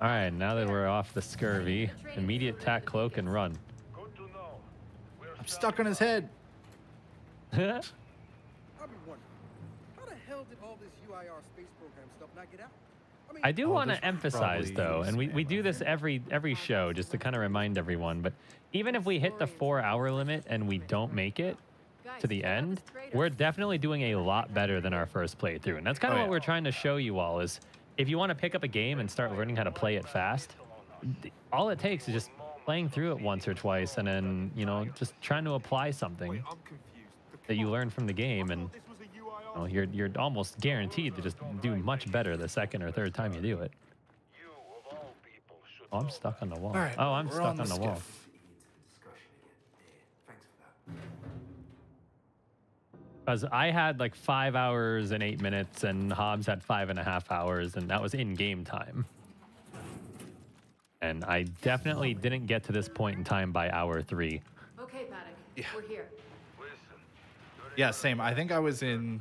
[SPEAKER 1] All right, now that we're off the scurvy, immediate tack cloak and run.
[SPEAKER 2] I'm stuck on his head. (laughs)
[SPEAKER 12] I've been wondering, how the hell did all this UIR space program stuff not get out? mean,
[SPEAKER 1] I do
[SPEAKER 2] Oh,
[SPEAKER 1] want to emphasize though, and we, we do this every every show just to kind of remind everyone, but even if we hit the four hour limit and we don't make it to the end, we're definitely doing a lot better than our first playthrough. And that's kind of
[SPEAKER 2] Oh,
[SPEAKER 1] what we're trying to show you all is if you want to pick up a game and start learning how to play it fast, all it takes is just playing through it once or twice and then, you know, just trying to apply something that you learn from the game and you know, you're you're almost guaranteed to just do much better the second or third time you do it. Oh, I'm stuck on the wall.
[SPEAKER 2] All right,
[SPEAKER 1] oh, I'm stuck
[SPEAKER 2] on
[SPEAKER 1] on
[SPEAKER 2] the
[SPEAKER 1] the wall. Because I had like five hours and eight minutes, and Hobz had five and a half hours, and that was in game time. And I definitely didn't get to this point in time by hour three.
[SPEAKER 6] Okay, Paddock.
[SPEAKER 2] Yeah.
[SPEAKER 6] We're here.
[SPEAKER 2] Yeah, same. I think I was in.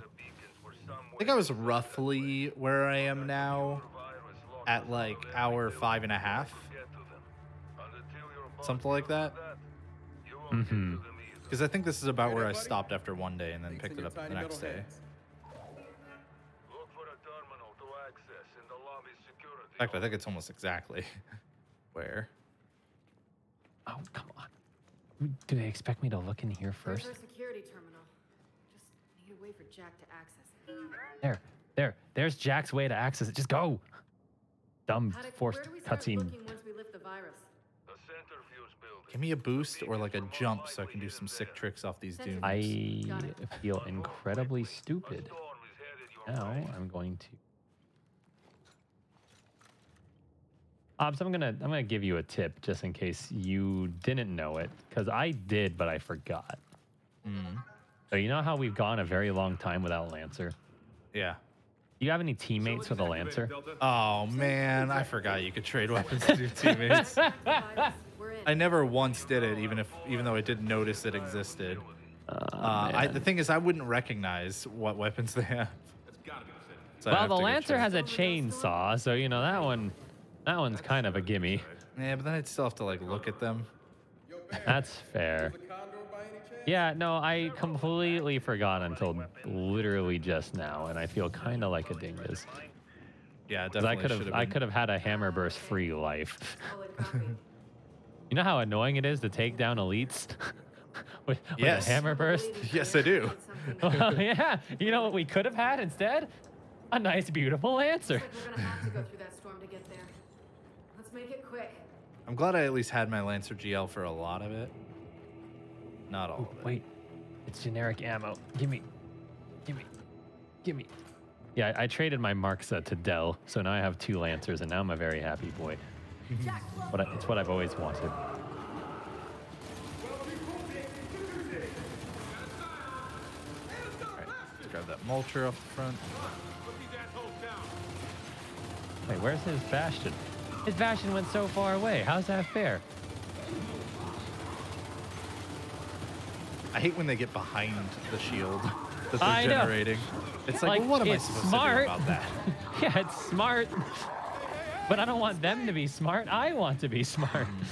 [SPEAKER 2] I think I was roughly where I am now, at like hour five and a half, something like that.
[SPEAKER 1] Mm-hmm.
[SPEAKER 2] Because I think this is about where I stopped after one day and then picked it up the next day. In fact, I think it's almost exactly (laughs) where.
[SPEAKER 1] Oh, come on. Do they expect me to look in here first?
[SPEAKER 6] our security terminal? Just need a way for Jack to access it.
[SPEAKER 1] There, there, there's Jack's way to access it. Just go. Dumb forced
[SPEAKER 6] where do
[SPEAKER 1] cutscene.
[SPEAKER 6] looking once we lift the virus?
[SPEAKER 2] Give me a boost or like a jump so I can do some sick tricks off these dunes.
[SPEAKER 1] I feel incredibly stupid. Now I'm going to. Obs, I'm gonna I'm gonna give you a tip just in case you didn't know it, because I did, but I forgot.
[SPEAKER 2] Mm.
[SPEAKER 1] So you know how we've gone a very long time without Lancer.
[SPEAKER 2] Yeah.
[SPEAKER 1] Do you have any teammates with a Lancer?
[SPEAKER 2] Oh man, I forgot you could trade weapons with (laughs) your teammates. (laughs) I never once did it, even if even though I didn't notice it existed. Uh, I, the thing is, I wouldn't recognize what weapons they have. So
[SPEAKER 1] well,
[SPEAKER 2] have
[SPEAKER 1] the Lancer has a chainsaw, so you know that one. That one's kind of a gimme.
[SPEAKER 2] Yeah, but then I'd still have to like look at them.
[SPEAKER 1] That's fair. Yeah, no, I completely forgot until literally just now, and I feel kind of like a dingus.
[SPEAKER 2] Yeah,
[SPEAKER 1] 'Cause I could have,
[SPEAKER 2] have
[SPEAKER 1] I could have had a Hammerburst free life. (laughs) you know how annoying it is to take down elites (laughs) with, with
[SPEAKER 2] Yes.
[SPEAKER 1] a Hammerburst?
[SPEAKER 2] Yes, I do. (laughs)
[SPEAKER 1] well, yeah. You know what we could have had instead? A nice, beautiful Lancer.
[SPEAKER 6] We're gonna have to go through that storm to get there. Let's make it quick.
[SPEAKER 2] I'm glad I at least had my Lancer GL for a lot of it. Not all of it.
[SPEAKER 1] Wait, it's generic ammo. Give me, give me, give me. Yeah, I, I traded my Markza to Del, so now I have two Lancers, and now I'm a very happy boy. But I, it's what I've always wanted.
[SPEAKER 2] Alright, let's grab that Mulcher off the front.
[SPEAKER 1] Wait, where's his Bastion? His Bastion went so far away. How's that fair?
[SPEAKER 2] I hate when they get behind the shield that they're
[SPEAKER 1] I know.
[SPEAKER 2] generating. It's like, well, what am I supposed
[SPEAKER 1] smart.
[SPEAKER 2] to do about that? (laughs)
[SPEAKER 1] yeah, it's smart. But I don't want them to be smart. I want to be smart. Hmm.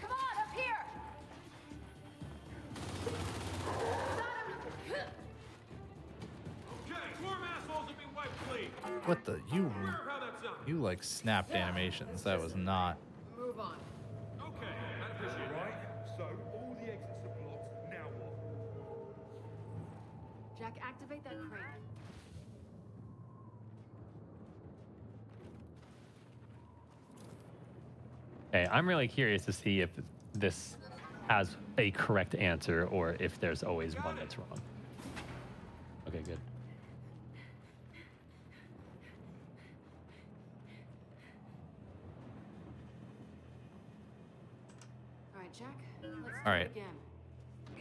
[SPEAKER 11] Come on, up here!
[SPEAKER 3] Okay, swarm assholes have been wiped clean.
[SPEAKER 2] What the you
[SPEAKER 3] How that sound?
[SPEAKER 2] you like snapped animations. That was not.
[SPEAKER 1] I'm really curious to see if this has a correct answer or if there's always one that's wrong. Okay, good.
[SPEAKER 6] All right, Jack. Let's do
[SPEAKER 2] All
[SPEAKER 6] it
[SPEAKER 2] right.
[SPEAKER 6] again.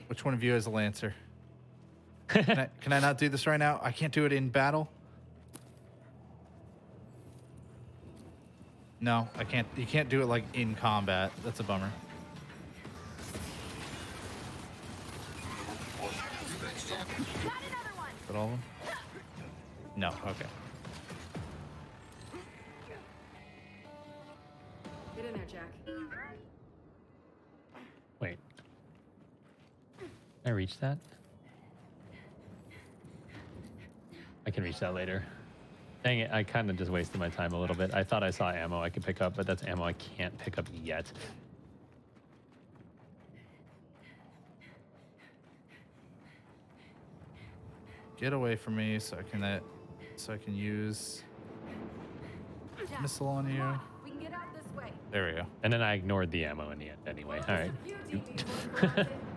[SPEAKER 2] Which one of you has a Lancer? (laughs) Can I, can I not do this right now? I can't do it in battle. No, I can't. You can't do it like in combat. That's a bummer. Is that all of them? No. Okay.
[SPEAKER 6] Get in there, Jack.
[SPEAKER 1] Wait. Can I reach that? I can reach that later. Dang it, I kind of just wasted my time a little bit. I thought I saw ammo I could pick up, but that's ammo I can't pick up yet.
[SPEAKER 2] Get away from me so I can uh, so I can use
[SPEAKER 6] Jack,
[SPEAKER 2] missile on you.
[SPEAKER 6] on. We can get out this way.
[SPEAKER 2] There we go.
[SPEAKER 1] And then I ignored the ammo in the end anyway. All right. (laughs)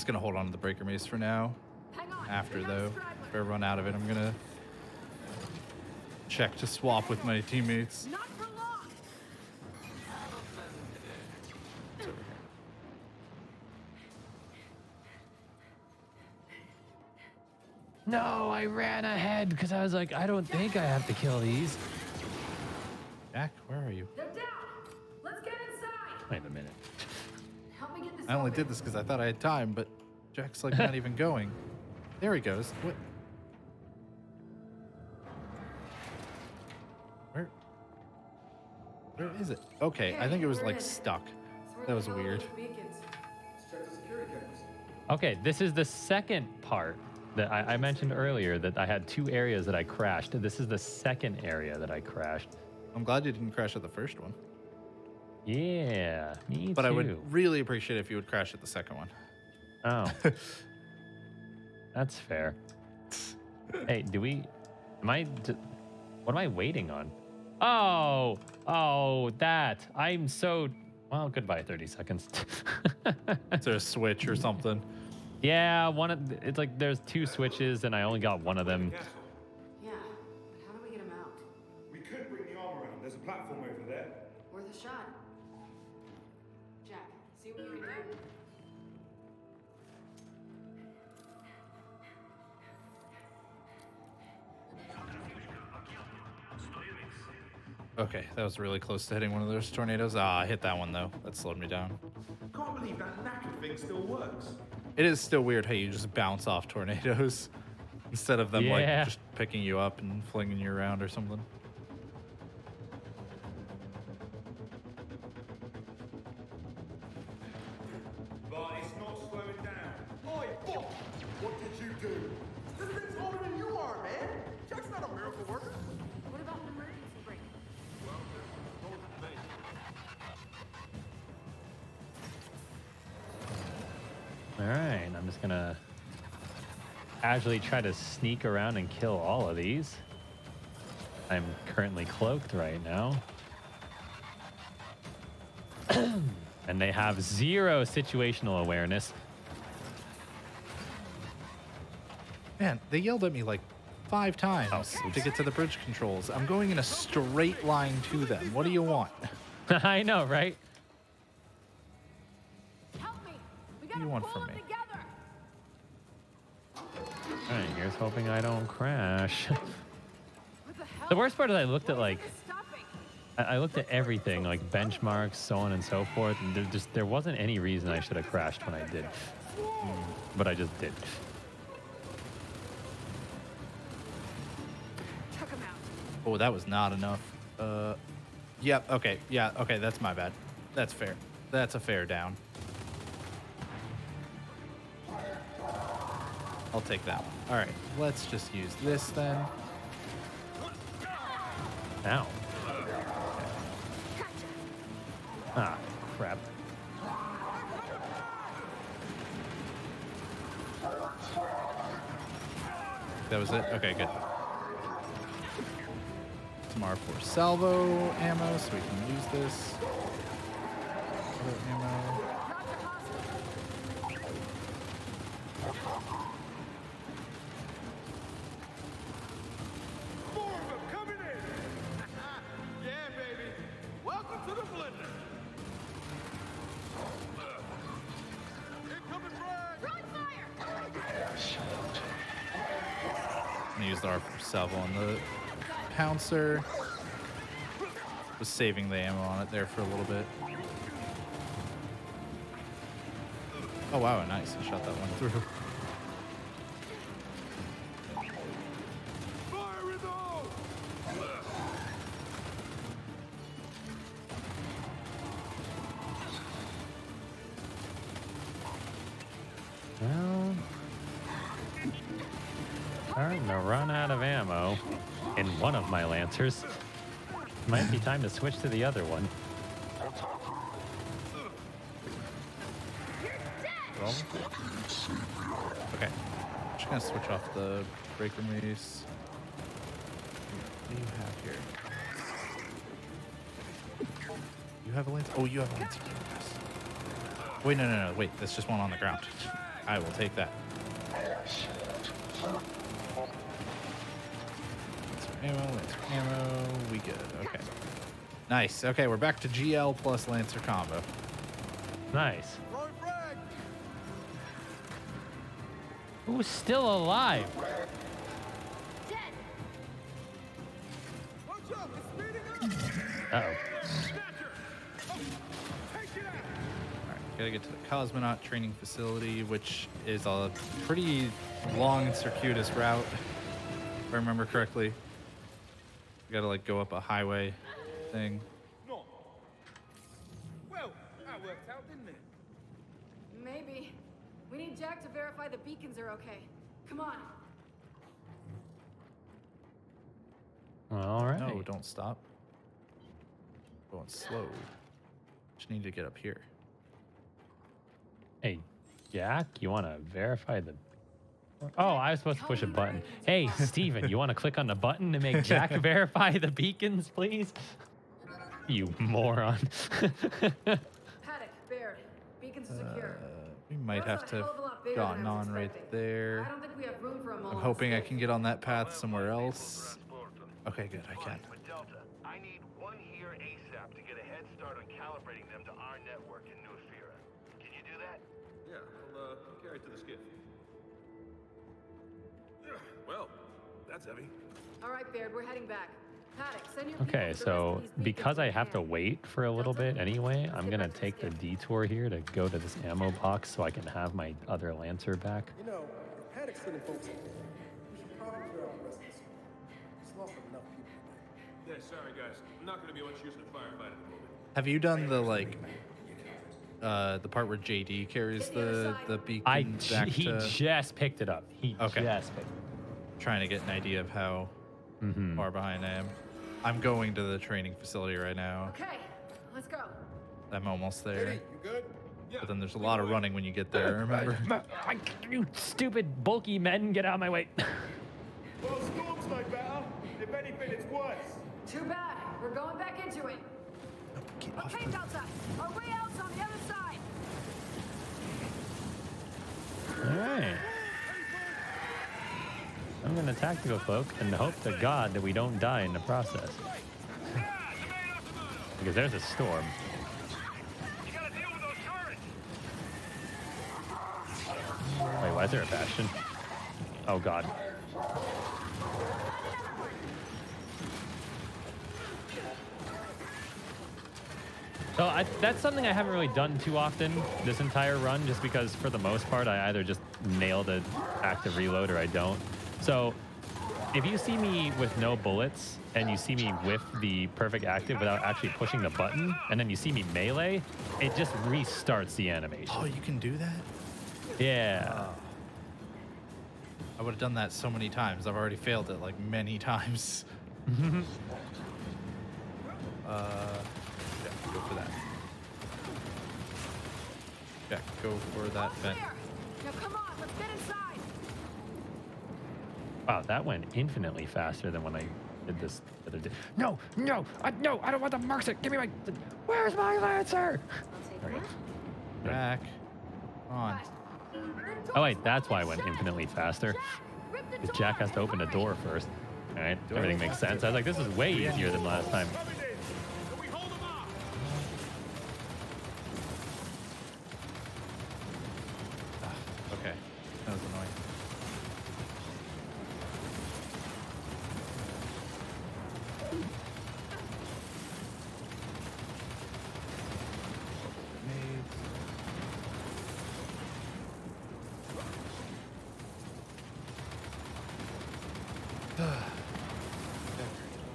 [SPEAKER 2] I'm just gonna hold on to the breaker mace for now.
[SPEAKER 6] On.
[SPEAKER 2] After though, if I run out of it, I'm gonna check to swap with my teammates.
[SPEAKER 6] Not.
[SPEAKER 1] No, I ran ahead because I was like, I don't think I have to kill these.
[SPEAKER 2] Jack, where are you?
[SPEAKER 6] They're down. Let's get inside.
[SPEAKER 1] Wait a minute.
[SPEAKER 2] I only did this because I thought I had time, but Jack's like not even (laughs) going. There he goes. What? Where? Where is it? Okay, I think it was like stuck. That was weird.
[SPEAKER 1] Okay, this is the second part that I, I mentioned earlier that I had two areas that I crashed. This is the second area that I crashed.
[SPEAKER 2] I'm glad you didn't crash at the first one.
[SPEAKER 1] Yeah, me
[SPEAKER 2] But
[SPEAKER 1] too.
[SPEAKER 2] I would really appreciate it if you would crash at the second one.
[SPEAKER 1] Oh. (laughs) That's fair. Hey, do we. Am I. D- what am I waiting on? Oh, oh, that. I'm so. Well, goodbye, 30 seconds.
[SPEAKER 2] Is there a switch or something? (laughs)
[SPEAKER 1] Yeah, one of. It's like there's two switches and I only got one of them.
[SPEAKER 2] Okay, that was really close to hitting one of those tornadoes. Ah, I hit that one though. That slowed me down.
[SPEAKER 9] Can't believe that knackered thing still works.
[SPEAKER 2] It is still weird how you just bounce off tornadoes (laughs) instead of them
[SPEAKER 1] Yeah.
[SPEAKER 2] like just picking you up and flinging you around or something.
[SPEAKER 1] Casually try to sneak around and kill all of these. I'm currently cloaked right now. (clears throat) and they have zero situational awareness.
[SPEAKER 2] Man, they yelled at me like five times oh, to get to the bridge controls. I'm going in a straight line to them. What do you want? (laughs)
[SPEAKER 1] I know, right?
[SPEAKER 2] What do you want from me?
[SPEAKER 1] All right, here's hoping I don't crash. (laughs) the worst part is I looked at like I I looked at everything like benchmarks, so on and so forth, and there just there wasn't any reason I should have crashed when I did, Mm, but I just did.
[SPEAKER 2] Oh, that was not enough. Uh, yep. okay. Yeah. Okay. That's my bad. That's fair. That's a fair down. I'll take that one. All right. Let's just use this then.
[SPEAKER 1] Now. Ah, crap.
[SPEAKER 2] That was it. Okay. Good. Tomorrow R4 salvo ammo, so we can use this. Was saving the ammo on it there for a little bit. Oh wow, nice. I shot that one through.
[SPEAKER 1] Of my. Might be time to switch to the other one.
[SPEAKER 2] Well, okay. Just gonna switch off the breaker mace. What do you have here? You have a lance? Oh, you have a lance. Wait, no, no, no. Wait, that's just one on the ground. I will take that. Good. Okay. Nice. Okay, we're back to GL plus Lancer combo.
[SPEAKER 1] Nice. Who's still alive? Uh oh.
[SPEAKER 2] Alright, gotta get to the cosmonaut training facility, which is a pretty long and circuitous route, if I remember correctly. You gotta like go up a highway thing.
[SPEAKER 9] No. Well, that worked out, didn't it?
[SPEAKER 6] Maybe. We need Jack to verify the beacons are okay. Come on.
[SPEAKER 1] All right.
[SPEAKER 2] No, don't stop. Going slow. Just need to get up here.
[SPEAKER 1] Hey, Jack, you want to verify the. Oh, I was supposed to push a button. Hey, Steven, you want to click on the button to make Jack (laughs) verify the beacons, please? You moron.
[SPEAKER 6] Paddock, Baird. Beacons are secure.
[SPEAKER 2] We might have to
[SPEAKER 6] hell of a lot
[SPEAKER 2] have gotten
[SPEAKER 6] I was
[SPEAKER 2] on right there.
[SPEAKER 6] I don't think we have room for a
[SPEAKER 2] I'm hoping I can get on that path somewhere else. Okay, good, I can.
[SPEAKER 5] But Delta, I need one here ASAP to get a head start on calibrating them to our network in New Ephyra. Can you do that?
[SPEAKER 3] Yeah, I'll, uh, carry it to the skiff. Well, that's heavy.
[SPEAKER 6] All right, Baird, we're heading back. Paddock, send your
[SPEAKER 1] Okay,
[SPEAKER 6] people to the rest
[SPEAKER 1] so
[SPEAKER 6] of these beacons
[SPEAKER 1] because I have to wait for a little bit anyway, I'm gonna take the detour here to go to this ammo box so I can have my other Lancer back.
[SPEAKER 12] You know, if Paddock's sending folks up there, we should probably clear out the rest of this. It's lost enough people.
[SPEAKER 3] Yeah, sorry guys. I'm not gonna be much use in a firefight at the moment.
[SPEAKER 2] Have you done the like uh the part where JD carries the the beacon
[SPEAKER 1] I
[SPEAKER 2] back
[SPEAKER 1] he
[SPEAKER 2] to
[SPEAKER 1] just picked it up. He
[SPEAKER 2] Okay.
[SPEAKER 1] just picked.
[SPEAKER 2] Trying to get an idea of how
[SPEAKER 1] Mm-hmm.
[SPEAKER 2] far behind I am. I'm going to the training facility right now.
[SPEAKER 6] Okay, let's go.
[SPEAKER 2] I'm almost there.
[SPEAKER 3] you good? Yeah.
[SPEAKER 2] But then there's a lot of running when you get there, (laughs) remember? (laughs)
[SPEAKER 1] You stupid bulky men, get out of my way. (laughs)
[SPEAKER 9] Well, storm's no better. If anything, it's worse.
[SPEAKER 6] Too bad. We're going back into it.
[SPEAKER 11] Okay, Delta. Our way out's on the other side.
[SPEAKER 1] All right. I'm gonna tactical cloak and hope to God that we don't die in the process. because there's a storm. Wait, why is there a bastion? Oh God. So I, that's something I haven't really done too often this entire run, just because for the most part I either just nail the active reload or I don't. So if you see me with no bullets and you see me whiff the perfect active without actually pushing the button, and then you see me melee, it just restarts the animation.
[SPEAKER 2] Oh, you can do that?
[SPEAKER 1] Yeah.
[SPEAKER 2] I would have done that so many times. I've already failed it like many times. (laughs) uh, yeah, go for that. Yeah, go for that vent.
[SPEAKER 11] Now come on, let's get inside.
[SPEAKER 1] Wow, that went infinitely faster than when I did this the other day. No, no, I, no, I don't want the marks. Give me my. Where's my lancer? All right.
[SPEAKER 2] Back. On.
[SPEAKER 1] Oh wait, that's why I went infinitely faster. Because Jack has to open the door first. All right, everything makes sense. I was like, this is way easier than last time.
[SPEAKER 2] Okay. That was annoying.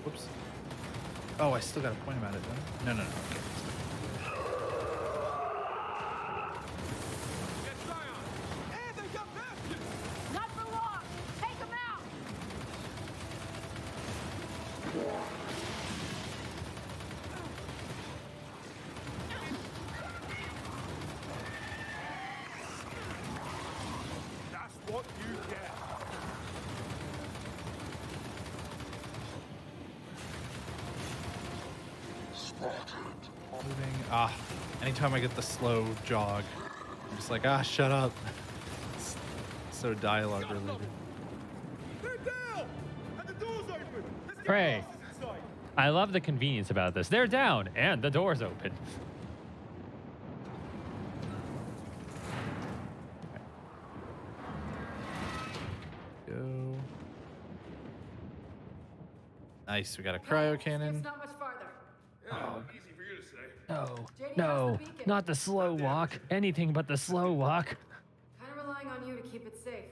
[SPEAKER 2] Whoops. Oh, I still got a point about it, though. No, no, no. Okay.
[SPEAKER 11] Not for long. Take them out.
[SPEAKER 9] That's what you get.
[SPEAKER 2] Moving. Ah, anytime I get the slow jog, I'm just like, ah, shut up. It's so dialogue related.
[SPEAKER 9] They're down! And the door's open! This is
[SPEAKER 1] Pray. I love the convenience about this. They're down and the door's open.
[SPEAKER 2] Go. Nice. We got a cryo cannon.
[SPEAKER 6] It's not much farther.
[SPEAKER 1] Oh.
[SPEAKER 9] Easy for you to say.
[SPEAKER 1] No,
[SPEAKER 6] JD,
[SPEAKER 1] no,
[SPEAKER 6] the
[SPEAKER 1] not the slow walk. Anything but the slow walk.
[SPEAKER 6] Kind of relying on you to keep it safe.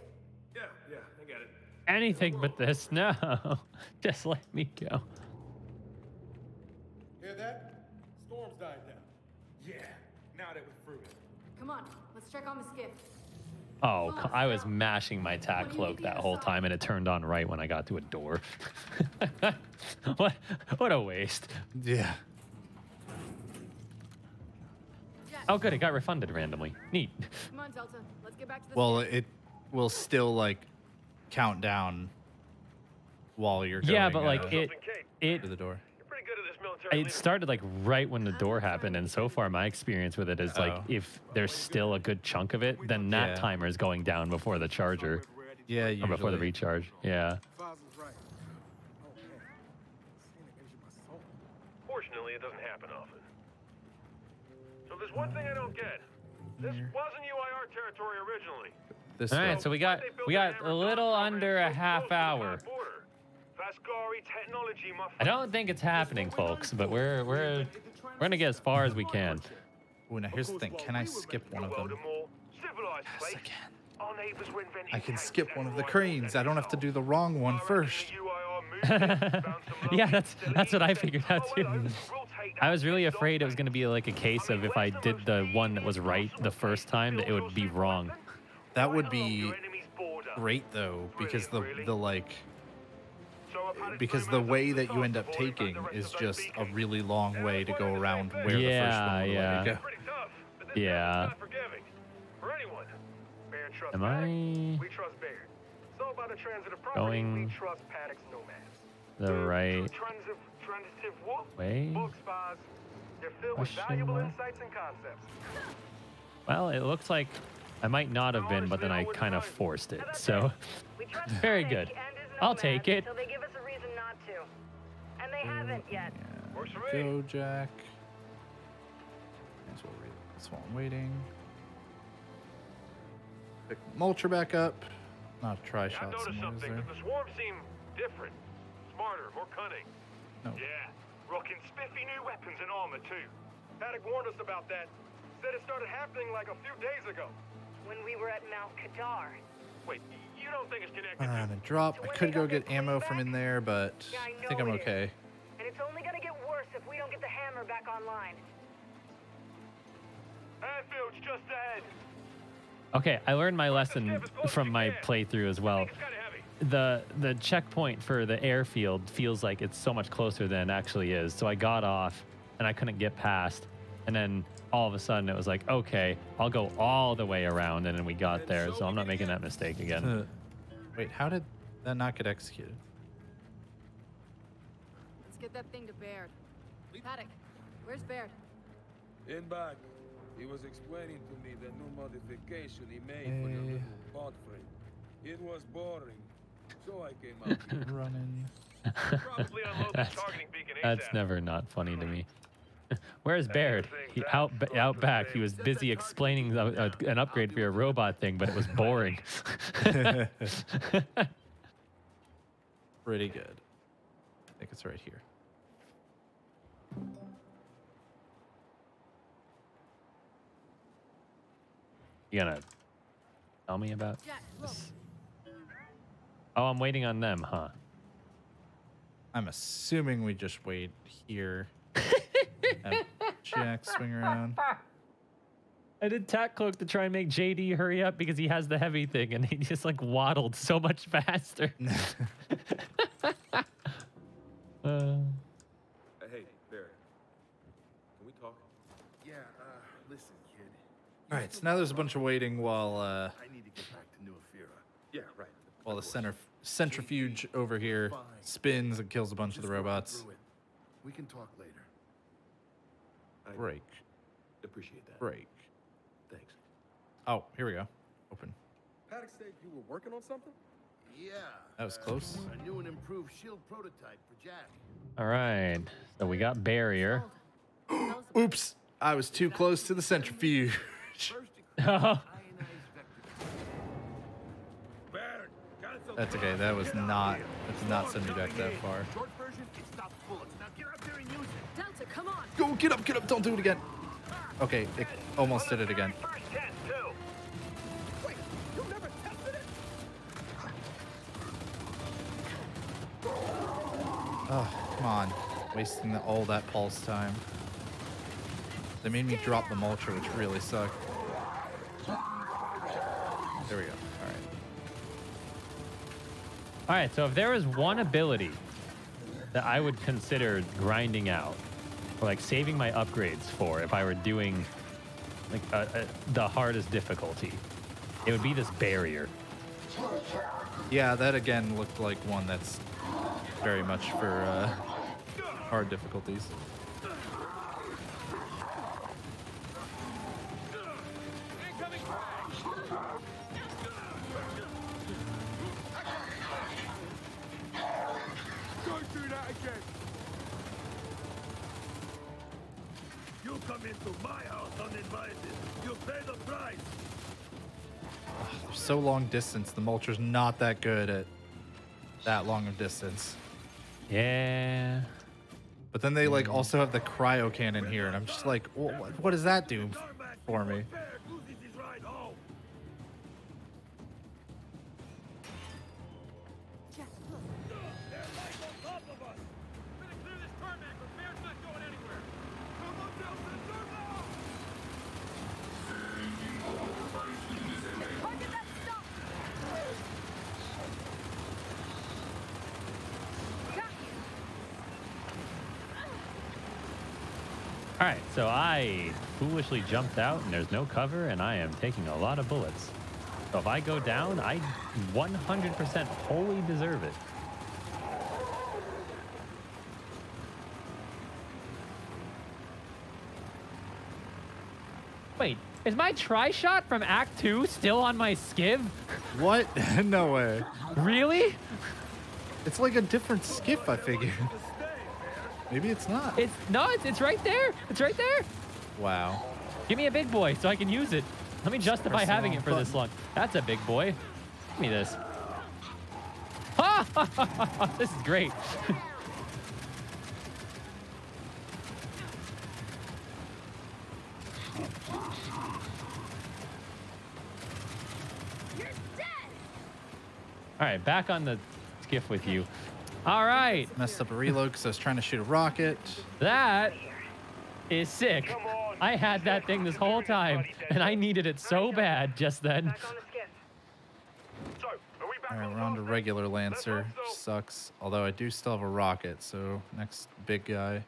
[SPEAKER 9] Yeah, yeah, I get it.
[SPEAKER 1] Anything but this. No, (laughs) just let me go.
[SPEAKER 9] Hear that? Storm's dying down. Yeah, now that we're through it.
[SPEAKER 6] Come on, let's check on the skiff.
[SPEAKER 1] Oh, I was mashing my tack cloak that whole time, and it turned on right when I got to a door. (laughs) what? What a waste.
[SPEAKER 2] Yeah.
[SPEAKER 1] Oh, good. It got refunded randomly. Neat.
[SPEAKER 6] Come on, Delta. Let's get back to the
[SPEAKER 2] Well, it will still like count down while you're going.
[SPEAKER 1] Yeah, but like
[SPEAKER 2] uh,
[SPEAKER 1] it, it,
[SPEAKER 2] to the door.
[SPEAKER 1] it started like right when the door happened, and so far my experience with it is like
[SPEAKER 2] Oh.
[SPEAKER 1] if there's still a good chunk of it, then that
[SPEAKER 2] Yeah.
[SPEAKER 1] timer is going down before the charger.
[SPEAKER 2] Yeah,
[SPEAKER 1] Or before the recharge. Yeah.
[SPEAKER 12] Fazel's right. Oh man, seeing it injured my soul.
[SPEAKER 5] Fortunately, it doesn't happen often. So there's one thing I don't get. This wasn't UIR territory originally.
[SPEAKER 2] This
[SPEAKER 1] All
[SPEAKER 2] way.
[SPEAKER 1] right, so we got we got a little under a half hour.
[SPEAKER 5] Vascari technology, my
[SPEAKER 1] I don't think it's happening, folks, but we're we're we're gonna get as far as we can.
[SPEAKER 2] Ooh, now here's the thing. Can I skip one of them?
[SPEAKER 5] civilized place. Our neighbors were inventing
[SPEAKER 2] I can skip one of the cranes. I don't have to do the wrong one first. (laughs)
[SPEAKER 1] yeah, that's that's what I figured out too. I was really afraid it was gonna be like a case of if I did the one that was right the first time, that it would be wrong.
[SPEAKER 2] That would be great though, because the the like because the way that you end up taking is just a really long way to go around where the first
[SPEAKER 1] Yeah,
[SPEAKER 2] one would
[SPEAKER 1] yeah.
[SPEAKER 2] go.
[SPEAKER 1] Yeah. Am I
[SPEAKER 5] We trust Baird. So about the transit of property,
[SPEAKER 1] going
[SPEAKER 5] we trust Paddock's nomads.
[SPEAKER 1] the right
[SPEAKER 5] Transitive, transitive what?
[SPEAKER 1] way?
[SPEAKER 5] Book spies. They're filled with valuable
[SPEAKER 1] mark?
[SPEAKER 5] insights and concepts.
[SPEAKER 1] Well, it looks like I might not have been, but then I kind of forced it. So very good. I'll take it.
[SPEAKER 11] So they give us a reason not to. And they mm, haven't yet.
[SPEAKER 2] Go, Jack. Might as well read while I'm waiting. Pick Mulcher back up. Not a try
[SPEAKER 5] I noticed something.
[SPEAKER 2] there?
[SPEAKER 5] The swarm seem different, smarter, more cunning.
[SPEAKER 2] No.
[SPEAKER 5] Yeah, rocking spiffy new weapons and armor too. Paddock warned us about that. Said it started happening like a few days ago.
[SPEAKER 11] When we were at Mount Kadar.
[SPEAKER 5] Wait, you don't think it's connected?
[SPEAKER 2] Around and drop. I could go get ammo from in there, but I think I'm
[SPEAKER 11] know it is.
[SPEAKER 2] okay.
[SPEAKER 11] And it's only gonna get worse if we don't get the hammer back online.
[SPEAKER 5] Airfield's just ahead.
[SPEAKER 1] Okay, I learned my lesson from my playthrough as well. The the checkpoint for the airfield feels like it's so much closer than it actually is. So I got off and I couldn't get past. And then all of a sudden it was like, okay, I'll go all the way around and then we got there. So I'm not making that mistake again.
[SPEAKER 2] Uh, wait, how did that not get executed?
[SPEAKER 6] Let's get that thing to Baird. Paddock, where's Baird?
[SPEAKER 9] In back, he was explaining to me the new modification he made for the
[SPEAKER 2] Hey.
[SPEAKER 9] little pod frame. It was boring, so I came out here. (laughs)
[SPEAKER 2] Running.
[SPEAKER 5] Probably unload (laughs) the
[SPEAKER 1] That's, that's never not funny to me. (laughs) Where's Baird? He, out out back. He was busy explaining the, uh, an upgrade for your robot thing, but it was boring.
[SPEAKER 2] Pretty good. I think it's right here.
[SPEAKER 1] You gonna tell me about?
[SPEAKER 6] Jack, look.
[SPEAKER 1] Oh, I'm waiting on them, huh?
[SPEAKER 2] I'm assuming we just wait here. (laughs) Have Jack swing around.
[SPEAKER 1] I did tack cloak to try and make JD hurry up because he has the heavy thing, and he just like waddled so much faster. (laughs) (laughs) uh,
[SPEAKER 9] Hey, Barry. Can we talk?
[SPEAKER 3] Yeah, uh, listen, kid.
[SPEAKER 2] All right, so now there's a bunch of waiting while uh,
[SPEAKER 3] I need to get back to New Ephyra.
[SPEAKER 9] Yeah, right.
[SPEAKER 2] while the center centrifuge over here spins and kills a bunch of the robots.
[SPEAKER 3] We can talk later.
[SPEAKER 2] Break.
[SPEAKER 3] Appreciate that.
[SPEAKER 2] Break.
[SPEAKER 3] Thanks.
[SPEAKER 2] Oh, here we go. Open.
[SPEAKER 12] Paddock said you were working on something?
[SPEAKER 3] Yeah.
[SPEAKER 2] That was close.
[SPEAKER 3] A new and improved shield prototype for Jack.
[SPEAKER 1] All right. So we got barrier. (gasps)
[SPEAKER 2] Oops. I was too close to the centrifuge. (laughs) (laughs) That's okay. That was not. That did not send me back that far.
[SPEAKER 3] Short version, it stops bullets. Now get out there and use it.
[SPEAKER 6] Delta, come on.
[SPEAKER 2] Go, get up, get up. Don't do it again. Okay, it almost did it again.
[SPEAKER 3] Wait, you never tested it?
[SPEAKER 2] Oh, come on. Wasting the, all that pulse time. They made me drop the mulcher, which really sucked. There we go. All right.
[SPEAKER 1] So if there was one ability that I would consider grinding out, or like saving my upgrades for, if I were doing like the hardest difficulty, it would be this barrier.
[SPEAKER 2] Yeah, that again looked like one that's very much for uh, hard difficulties. Long distance. The mulcher's not that good at that long of distance.
[SPEAKER 1] Yeah.
[SPEAKER 2] But then they like hmm. also have the cryo cannon here, and I'm just like, "Wha- what, what does that do for me?
[SPEAKER 1] All right. So I foolishly jumped out, and there's no cover, and I am taking a lot of bullets. So if I go down, I 100% wholly deserve it. Wait, is my Trishot from Act 2 still on my skiff?
[SPEAKER 2] What? (laughs) no way.
[SPEAKER 1] Really?
[SPEAKER 2] It's like a different skiff, I figured. Maybe it's not.
[SPEAKER 1] It's no, it's, it's right there. It's right there.
[SPEAKER 2] Wow.
[SPEAKER 1] Give me a big boy so I can use it. Let me justify
[SPEAKER 2] press
[SPEAKER 1] having it for this long. That's a big boy. Give me this. Ha! (laughs) this is great. All right, back on the skiff with you. All right.
[SPEAKER 2] Messed up a reload because I was trying to shoot a rocket.
[SPEAKER 1] That is sick. I had that thing this whole time, and I needed it so bad just then.
[SPEAKER 2] All right, we're on to regular Lancer. Sucks. Although I do still have a rocket, so next big guy.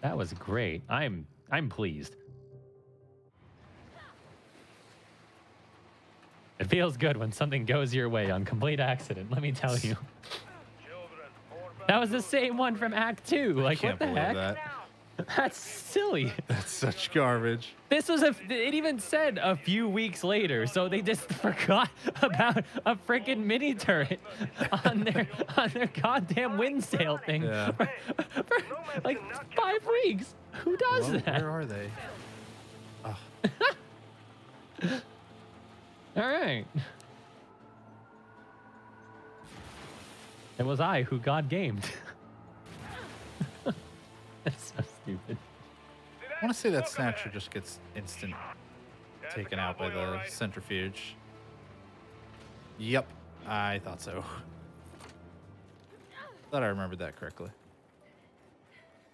[SPEAKER 1] That was great. I'm I'm pleased. It feels good when something goes your way on complete accident, let me tell you. That was the same one from Act 2. Like
[SPEAKER 2] Can't
[SPEAKER 1] what the heck?
[SPEAKER 2] that.
[SPEAKER 1] That's silly. (laughs)
[SPEAKER 2] That's such garbage.
[SPEAKER 1] This was a. It even said a few weeks later, so they just (laughs) forgot about a freaking mini turret on their on their goddamn wind sail thing
[SPEAKER 2] Yeah. (laughs)
[SPEAKER 1] for, for like five weeks. Who does
[SPEAKER 2] Well,
[SPEAKER 1] that?
[SPEAKER 2] Where are they?
[SPEAKER 1] All right. It was I who God gamed. (laughs) That's so stupid.
[SPEAKER 2] I want to say that Snatcher just gets instant taken out by the centrifuge. Yep, I thought so. Thought I remembered that correctly.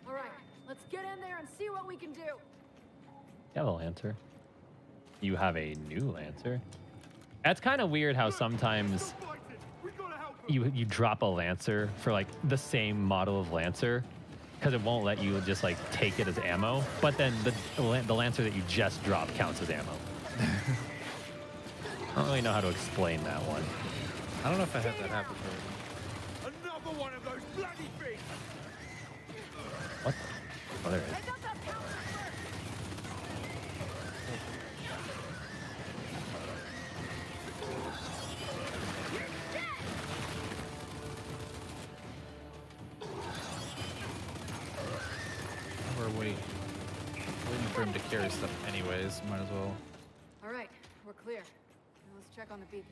[SPEAKER 6] All right, let's get in there and see what we can do.
[SPEAKER 1] You have a lancer. You have a new lancer. That's kind of weird how sometimes you you drop a lancer for like the same model of lancer because it won't let you just like take it as ammo. But then the the lancer that you just dropped counts as ammo. I don't really know how to explain that one.
[SPEAKER 2] I don't know if I had that happen for
[SPEAKER 3] Another one of those bloody things!
[SPEAKER 1] What? Oh, there it is.
[SPEAKER 2] Stuff anyways. Might as well
[SPEAKER 6] All right, we're clear. Now let's check on the beacons.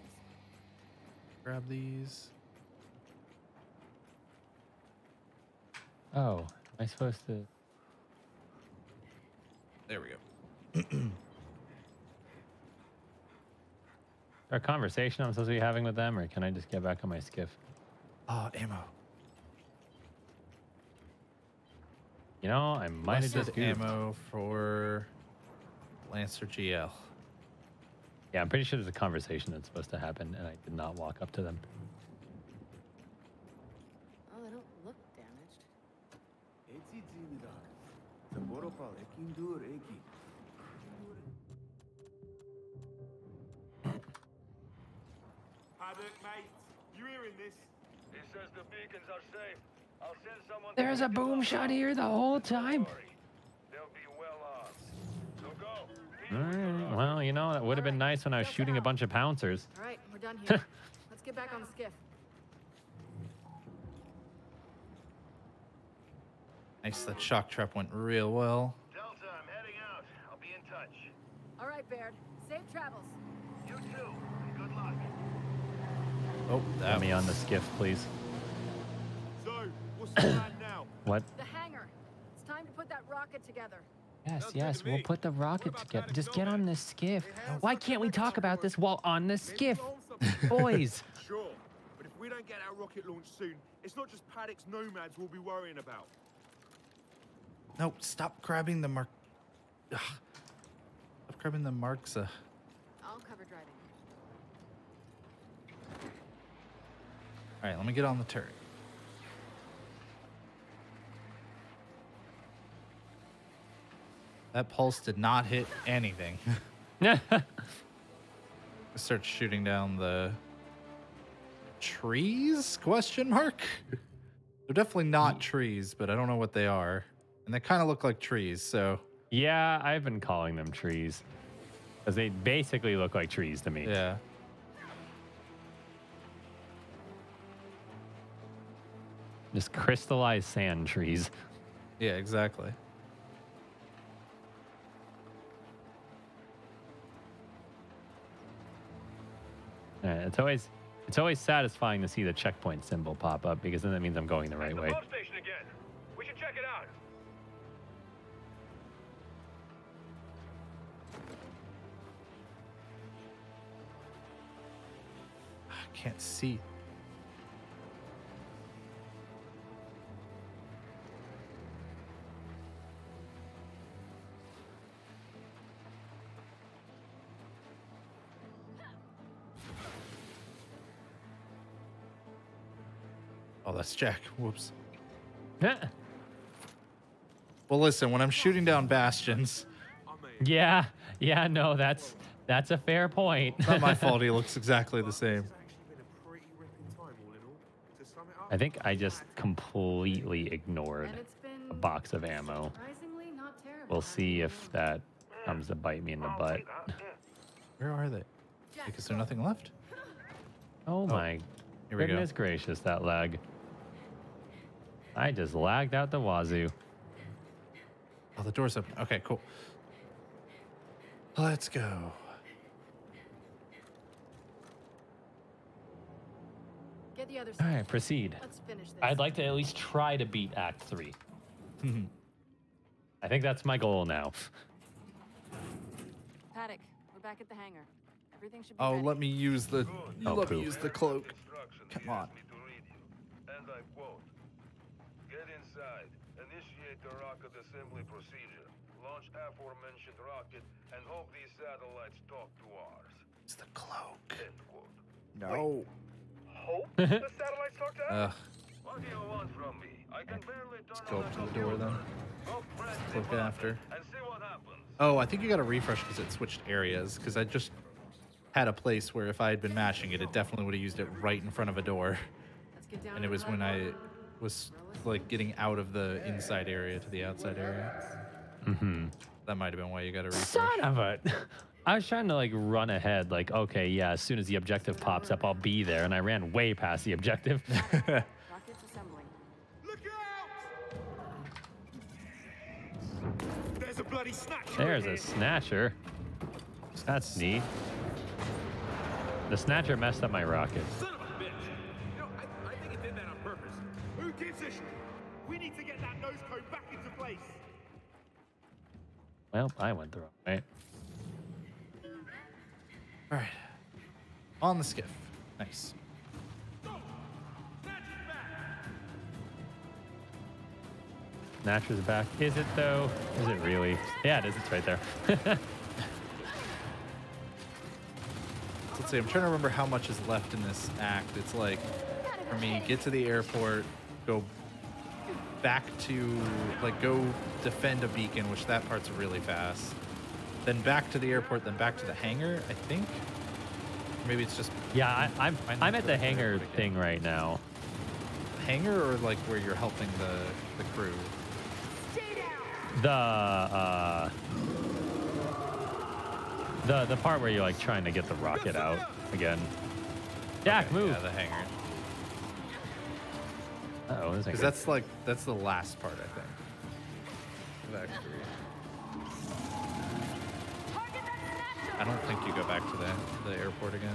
[SPEAKER 2] grab these.
[SPEAKER 1] Oh, am I supposed to?
[SPEAKER 2] There we go. (clears throat)
[SPEAKER 1] Our conversation I'm supposed to be having with them, or can I just get back on my skiff?
[SPEAKER 2] Oh, ammo.
[SPEAKER 1] You know, I might have just goofed.
[SPEAKER 2] ammo for Lancer GL.
[SPEAKER 1] Yeah, I'm pretty sure there's a conversation that's supposed to happen, and I did not walk up to them.
[SPEAKER 13] Oh, they don't look damaged.
[SPEAKER 3] Paddock, mate. You hearing this?
[SPEAKER 8] He says the beacons are safe. I'll send someone.
[SPEAKER 1] There a Boomshot here the whole time.
[SPEAKER 8] They'll be well armed. So go.
[SPEAKER 1] All right. Well, you know, that would have been nice when I was shooting a bunch of pouncers.
[SPEAKER 6] All right, we're done here. (laughs) let's get back on the skiff.
[SPEAKER 2] Nice, that shock trap went real well.
[SPEAKER 8] Delta, I'm heading out. I'll be in touch.
[SPEAKER 6] All right, Baird. Safe travels.
[SPEAKER 8] You too. Good luck.
[SPEAKER 2] Oh,
[SPEAKER 1] Put
[SPEAKER 2] that
[SPEAKER 1] me on the skiff, please.
[SPEAKER 3] So, what's the plan now? (coughs)
[SPEAKER 1] What?
[SPEAKER 6] The hangar. It's time to put that rocket together.
[SPEAKER 1] Yes,
[SPEAKER 3] Sounds
[SPEAKER 1] yes, we'll put the rocket together. Just get on this skiff. Why can't we talk about this while on the skiff?
[SPEAKER 3] we'll own something.
[SPEAKER 1] Boys. (laughs)
[SPEAKER 3] Sure, but if we don't get our rocket launched soon, it's not just Paddock's nomads we'll be worrying about.
[SPEAKER 2] No, stop grabbing the mark. Ugh. Stop grabbing the marks. Uh,
[SPEAKER 6] I'll cover driving.
[SPEAKER 2] all right, let me get on the turret. That pulse did not hit anything. (laughs) Start shooting down the trees? Question mark. They're definitely not trees, but I don't know what they are, and they kind of look like trees. So
[SPEAKER 1] yeah, I've been calling them trees. Because they basically look like trees to me.
[SPEAKER 2] yeah.
[SPEAKER 1] Just crystallized sand trees.
[SPEAKER 2] Yeah, exactly.
[SPEAKER 1] It's always it's always satisfying to see the checkpoint symbol pop up because then that means I'm going the right
[SPEAKER 8] the
[SPEAKER 1] way.
[SPEAKER 8] pump station again. We should check it out.
[SPEAKER 2] I can't see. Oh, that's Jack. Whoops. Yeah. Well, listen, when I'm shooting down bastions,
[SPEAKER 1] yeah, yeah, no, that's that's a fair point.
[SPEAKER 2] it's not my (laughs) fault he looks exactly the same.
[SPEAKER 1] I think I just completely ignored
[SPEAKER 6] And it's been
[SPEAKER 1] a box of ammo.
[SPEAKER 6] surprisingly not terrible.
[SPEAKER 1] We'll see if that comes to bite me in the butt.
[SPEAKER 2] Where are they? Like, is there nothing left?
[SPEAKER 1] Oh, oh my
[SPEAKER 2] Here we go.
[SPEAKER 1] goodness gracious, that lag. I just lagged out the wazoo.
[SPEAKER 2] Oh, the door's open. Okay, cool. Let's go.
[SPEAKER 6] Get the other
[SPEAKER 1] All
[SPEAKER 6] side.
[SPEAKER 1] right, proceed.
[SPEAKER 6] Let's finish this.
[SPEAKER 1] I'd like to at least try to beat Act 3. Mm-hmm. I think that's my goal now.
[SPEAKER 6] Paddock, we're back at the hangar. Everything should be
[SPEAKER 2] Oh,
[SPEAKER 6] ready.
[SPEAKER 2] let me use the.
[SPEAKER 1] Oh,
[SPEAKER 2] let me use the cloak. Come on.
[SPEAKER 8] And I quote, Get inside, initiate the rocket assembly procedure, launch aforementioned rocket, and hope these satellites talk to ours.
[SPEAKER 2] It's the cloak.
[SPEAKER 8] End quote.
[SPEAKER 2] No.
[SPEAKER 8] Hope (laughs) the satellites talk to us? What do you want from me? I can barely turn
[SPEAKER 2] Go up to the door then.
[SPEAKER 8] Go press the
[SPEAKER 2] Cloak after.
[SPEAKER 8] And see what happens.
[SPEAKER 2] Oh, I think you got to refresh because it switched areas. Because I just had a place where if I had been mashing it, it definitely would have used it right in front of a door.
[SPEAKER 6] Let's get down
[SPEAKER 2] And it was when
[SPEAKER 6] level.
[SPEAKER 2] I was like getting out of the inside area to the outside area.
[SPEAKER 1] Mm-hmm.
[SPEAKER 2] That might have been why you got to refresh.
[SPEAKER 1] Son of a. (laughs) I was trying to like run ahead, like, okay, yeah, as soon as the objective pops up, I'll be there. And I ran way past the objective.
[SPEAKER 6] Rockets (laughs) assembling.
[SPEAKER 3] Look out! There's a bloody snatcher.
[SPEAKER 1] There's a snatcher. That's neat. The snatcher messed up my rocket. Well, I went the wrong way.
[SPEAKER 2] All right. On the skiff. Nice.
[SPEAKER 1] Snatcher's back. Is it though? Is it really? Yeah, it is. It's right there. (laughs)
[SPEAKER 2] Let's see. I'm trying to remember how much is left in this act. It's like, for me, get to the airport, go back to, like, go defend a beacon, which that part's really fast. Then back to the airport, then back to the hangar, I think. Maybe it's just.
[SPEAKER 1] yeah, I, I'm I'm at the hangar thing right now.
[SPEAKER 2] Hangar or like where you're helping the, the crew?
[SPEAKER 1] The uh, the the part where you're like trying to get the rocket out again. Jack,
[SPEAKER 2] Okay,
[SPEAKER 1] move.
[SPEAKER 2] Yeah, the hangar.
[SPEAKER 1] Oh,
[SPEAKER 2] Because that's like, that's the last part, I think. Three. I don't think you go back to the, the airport again.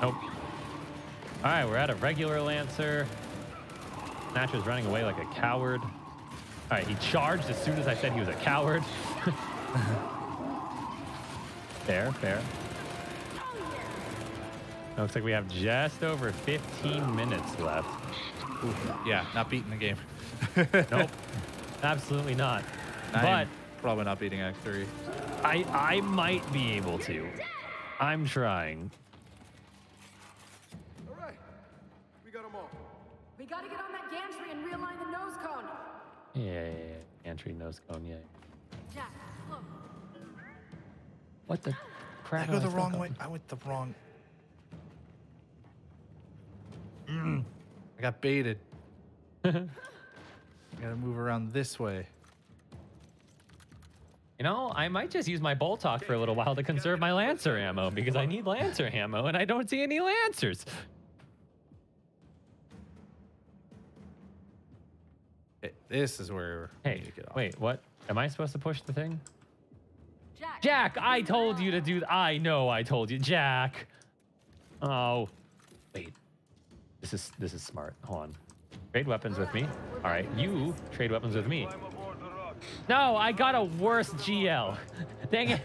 [SPEAKER 1] Nope. All right, we're at a regular Lancer. Snatcher's running away like a coward. All right, he charged as soon as I said he was a coward. (laughs) fair, fair. Looks like we have just over 15 minutes left.
[SPEAKER 2] Ooh, yeah, not beating the game. (laughs)
[SPEAKER 1] Nope, absolutely not.
[SPEAKER 2] I'm
[SPEAKER 1] But
[SPEAKER 2] probably not beating Act 3.
[SPEAKER 1] I I might be able to. I'm trying.
[SPEAKER 3] All right. We got them all.
[SPEAKER 6] We gotta get on that gantry and realign the nose cone.
[SPEAKER 1] Yeah, yeah, yeah. Entry nose cone, yeah.
[SPEAKER 6] Jack, look.
[SPEAKER 1] What the crap?
[SPEAKER 2] I go the
[SPEAKER 1] stuck
[SPEAKER 2] wrong
[SPEAKER 1] on?
[SPEAKER 2] way. I went the wrong. Mm. I got baited. I (laughs) gotta move around this way.
[SPEAKER 1] You know, I might just use my Boltok for a little while to conserve my Lancer ammo because I need Lancer ammo and I don't see any Lancers.
[SPEAKER 2] Okay, this is where we
[SPEAKER 1] Hey,
[SPEAKER 2] need to get off.
[SPEAKER 1] wait, what? Am I supposed to push the thing?
[SPEAKER 6] Jack.
[SPEAKER 1] Jack, I told you to do. I know I told you, Jack. Oh, wait. This is this is smart. Hold on. Trade weapons with me. All right, you trade weapons with me. No, I got a worse GL. (laughs) Dang it.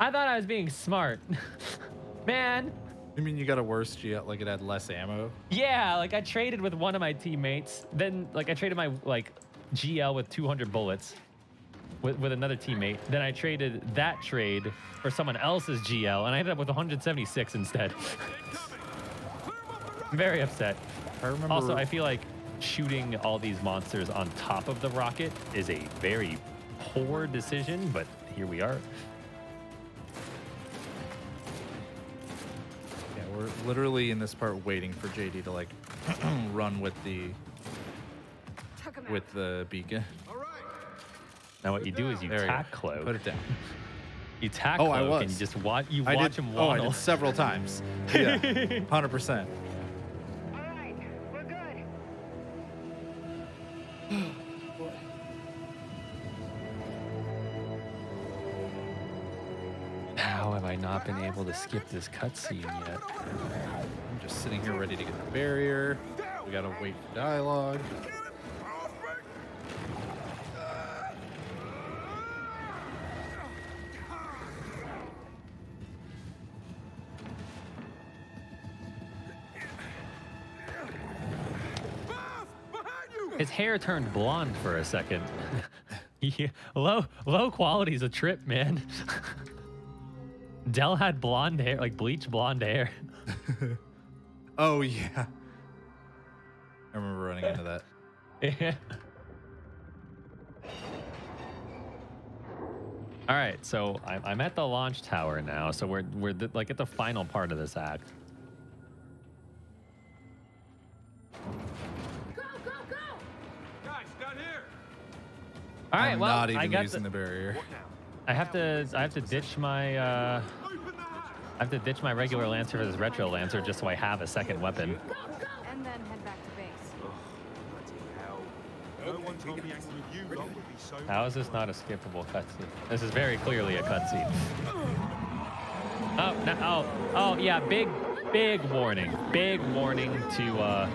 [SPEAKER 1] I thought I was being smart. (laughs) Man,
[SPEAKER 2] You mean you got a worse GL, like it had less ammo?
[SPEAKER 1] yeah, like I traded with one of my teammates. Then like I traded my like GL with 200 bullets with, with another teammate. Then I traded that trade for someone else's GL and I ended up with 176 instead. (laughs) I'm very upset.
[SPEAKER 2] I remember.
[SPEAKER 1] Also, I feel like shooting all these monsters on top of the rocket is a very poor decision, but here we are.
[SPEAKER 2] yeah, we're literally in this part waiting for JD to like (clears throat) run with the
[SPEAKER 6] Took him out.
[SPEAKER 2] with the beacon.
[SPEAKER 1] Now what you do is you
[SPEAKER 2] There you go.
[SPEAKER 1] tack cloak.
[SPEAKER 2] Put it down.
[SPEAKER 1] You tack
[SPEAKER 2] Oh,
[SPEAKER 1] cloak
[SPEAKER 2] I
[SPEAKER 1] and
[SPEAKER 2] was.
[SPEAKER 1] you just watch you
[SPEAKER 2] I
[SPEAKER 1] watch
[SPEAKER 2] did,
[SPEAKER 1] him
[SPEAKER 2] oh, I
[SPEAKER 1] waddle.
[SPEAKER 2] did several times. (laughs) Yeah, hundred percent.
[SPEAKER 11] All right, we're good.
[SPEAKER 1] How have I not been able to skip this cutscene yet?
[SPEAKER 2] I'm just sitting here ready to get the barrier. We gotta wait for dialogue.
[SPEAKER 1] His hair turned blonde for a second. (laughs) yeah, low low quality's a trip, man. (laughs) Del had blonde hair, like bleach blonde hair. (laughs)
[SPEAKER 2] Oh yeah. I remember running into that.
[SPEAKER 1] Yeah. All right, so I'm, I'm at the launch tower now. So we're we're like at the final part of this act. All right,
[SPEAKER 2] I'm
[SPEAKER 1] well,
[SPEAKER 2] not
[SPEAKER 1] I
[SPEAKER 2] even
[SPEAKER 1] got
[SPEAKER 2] using the, barrier.
[SPEAKER 1] I have to I have to ditch my uh, I have to ditch my regular lancer for this retro lancer just so I have a second weapon.
[SPEAKER 6] And then head back to base.
[SPEAKER 9] No one told me I
[SPEAKER 1] How is this not a skippable cutscene? This is very clearly a cutscene. Oh, no, oh, oh, yeah. Big, big warning. Big warning to uh,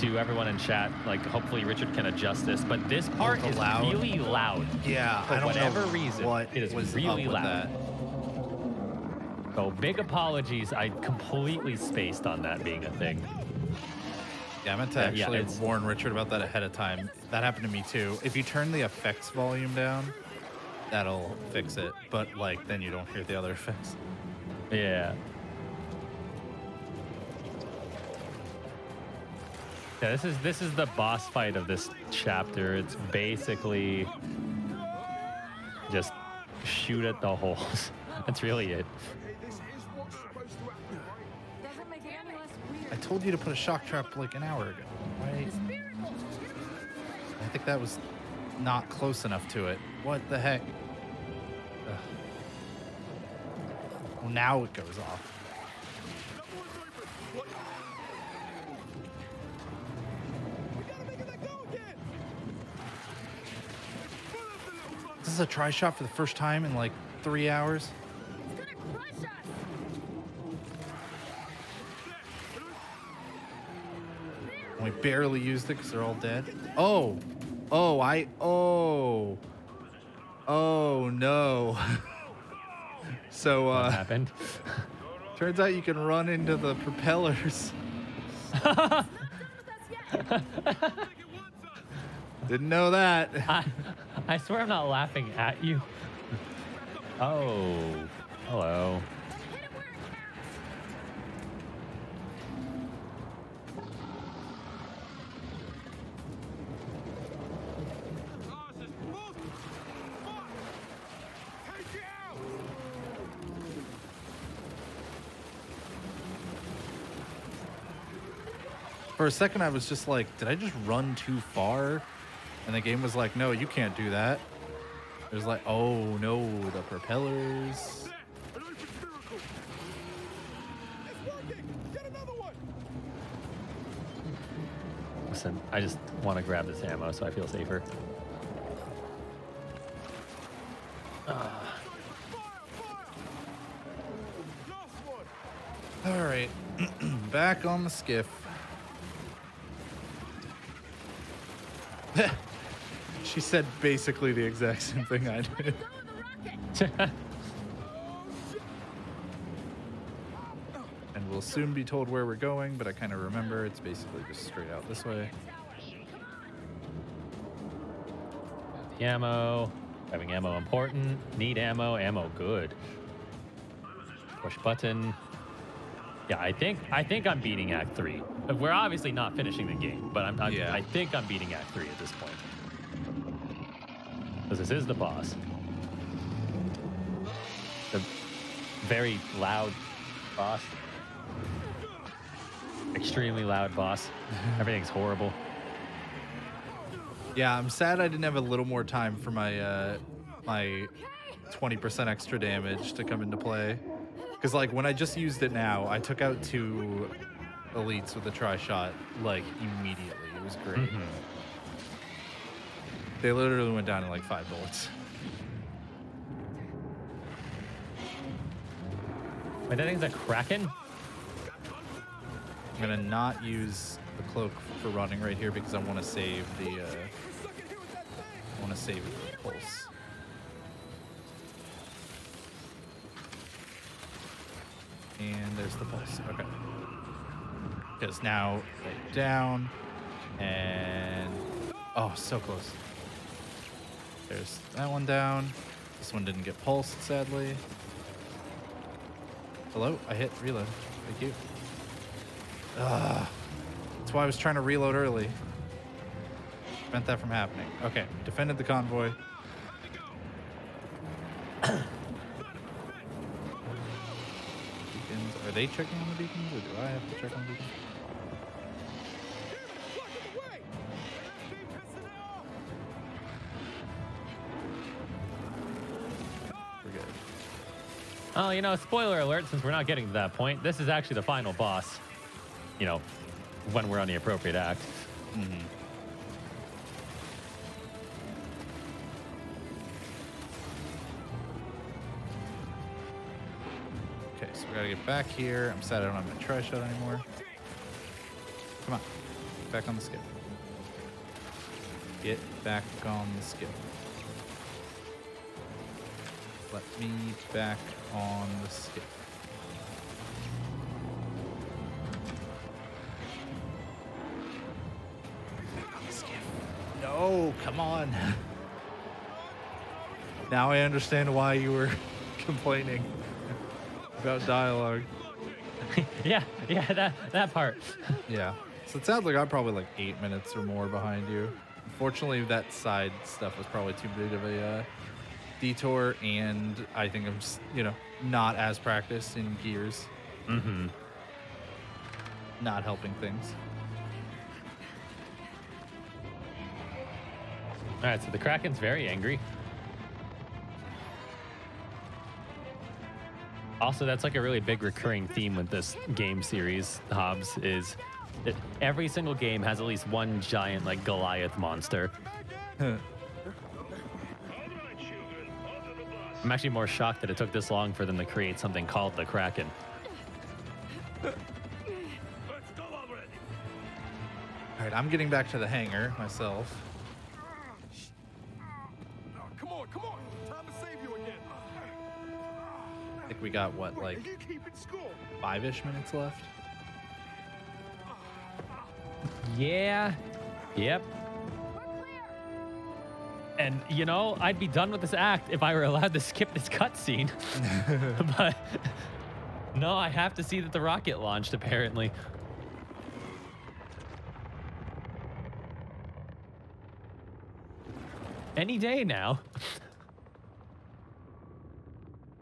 [SPEAKER 1] to everyone in chat. Like, hopefully Richard can adjust this, but this part is
[SPEAKER 2] loud?
[SPEAKER 1] really loud.
[SPEAKER 2] Yeah,
[SPEAKER 1] For
[SPEAKER 2] I don't
[SPEAKER 1] whatever reason,
[SPEAKER 2] what
[SPEAKER 1] it is
[SPEAKER 2] was
[SPEAKER 1] really loud. So big apologies. I completely spaced on that being a thing.
[SPEAKER 2] Yeah, I meant to
[SPEAKER 1] yeah,
[SPEAKER 2] actually
[SPEAKER 1] it's-
[SPEAKER 2] warn Richard about that ahead of time. That happened to me too. If you turn the effects volume down, that'll fix it. But like, then you don't hear the other effects.
[SPEAKER 1] Yeah. Yeah, this is this is the boss fight of this chapter. It's basically just shoot at the holes. (laughs) That's really it.
[SPEAKER 2] I told you to put a shock trap like an hour ago. Right? I think that was not close enough to it. What the heck? Well, now it goes off. This is a Trishot for the first time in like three hours. And we barely used it because they're all dead. Oh, oh, I, oh, oh no. (laughs) so, uh,
[SPEAKER 1] What happened? (laughs)
[SPEAKER 2] turns out you can run into the propellers. (laughs) Didn't know that.
[SPEAKER 1] I, I swear I'm not laughing at you. Oh, hello.
[SPEAKER 2] For a second, I was just like, did I just run too far? And the game was like, no, you can't do that. It was like, oh no, the propellers.
[SPEAKER 1] Listen, I just want to grab this ammo so I feel safer. Ah.
[SPEAKER 2] All right, (clears throat) back on the skiff. (laughs) she said basically the exact same thing I did. (laughs) and we'll soon be told where we're going, but I kind of remember it's basically just straight out this way.
[SPEAKER 1] The ammo. Having ammo important. Need ammo. Ammo good. Push button. Yeah, I think I think I'm beating Act Three. We're obviously not finishing the game, but I'm, I'm
[SPEAKER 2] Yeah.
[SPEAKER 1] I think I'm beating Act Three at this point. Because this is the boss. The very loud boss. Extremely loud boss. Everything's horrible.
[SPEAKER 2] Yeah, I'm sad I didn't have a little more time for my uh, my 20% extra damage to come into play. Because like when I just used it now, I took out two elites with a Trishot like immediately. It was great.
[SPEAKER 1] Mhm.
[SPEAKER 2] They literally went down in like five bullets.
[SPEAKER 1] Wait, that thing's a kraken?
[SPEAKER 2] I'm gonna not use the cloak for running right here because I want to save the. Uh, I want to save the pulse. And there's the pulse. Okay. Because now right down, and oh, so close. There's that one down. This one didn't get pulsed, sadly. Hello, I hit reload. Thank you. Ugh. That's why I was trying to reload early. Prevent that from happening. Okay, defended the convoy. (coughs) Are they checking on the beacons, or do I have to check on the beacons?
[SPEAKER 1] Oh, you know, spoiler alert, since we're not getting to that point, this is actually the final boss. You know, when we're on the appropriate act.
[SPEAKER 2] Mm -hmm. Okay, so we gotta get back here. I'm sad I don't have my Trishot anymore. Come on. Back on the skiff. Get back on the skiff. Let me back on the skiff. No, come on. Now I understand why you were (laughs) complaining about dialogue. (laughs)
[SPEAKER 1] yeah, yeah, that that part. (laughs)
[SPEAKER 2] Yeah. So it sounds like I'm probably like eight minutes or more behind you. Unfortunately, that side stuff was probably too big of a uh, detour, and I think I'm, just, you know, not as practiced in gears.
[SPEAKER 1] Mm-hmm.
[SPEAKER 2] Not helping things.
[SPEAKER 1] All right, so the Kraken's very angry. Also, that's like a really big recurring theme with this game series, Hobz, is that every single game has at least one giant, like, Goliath monster. I'm actually more shocked that it took this long for them to create something called the Kraken.
[SPEAKER 2] All right, I'm getting back to the hangar myself.
[SPEAKER 3] Oh, come on, come on. Time to save you again.
[SPEAKER 2] I think we got what, like
[SPEAKER 3] You keep it school.
[SPEAKER 2] five-ish minutes left.
[SPEAKER 1] Yeah. Yep. And you know, I'd be done with this act if I were allowed to (laughs) skip this cutscene. (laughs) but no, I have to see that the rocket launched. Apparently. Any day now.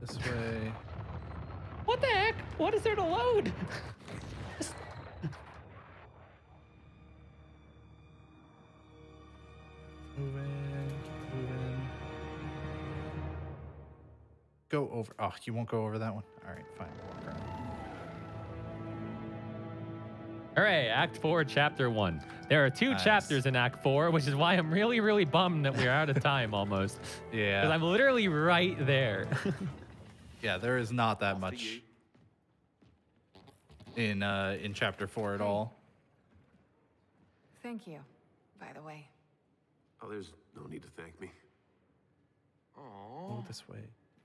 [SPEAKER 2] This way.
[SPEAKER 1] What the heck? What is there to load?
[SPEAKER 2] Moving. Go over. Oh, you won't go over that one. All right, fine. we'll walk around.
[SPEAKER 1] All right, Act 4, Chapter 1. There are two
[SPEAKER 2] Nice.
[SPEAKER 1] chapters in Act 4, which is why I'm really, really bummed that we're out of time almost. (laughs)
[SPEAKER 2] Yeah.
[SPEAKER 1] Because I'm literally right there. (laughs)
[SPEAKER 2] Yeah, there is not that much in uh in chapter four at all.
[SPEAKER 13] Thank you, by the way.
[SPEAKER 3] Oh, there's no need to thank me.
[SPEAKER 2] Oh, this way.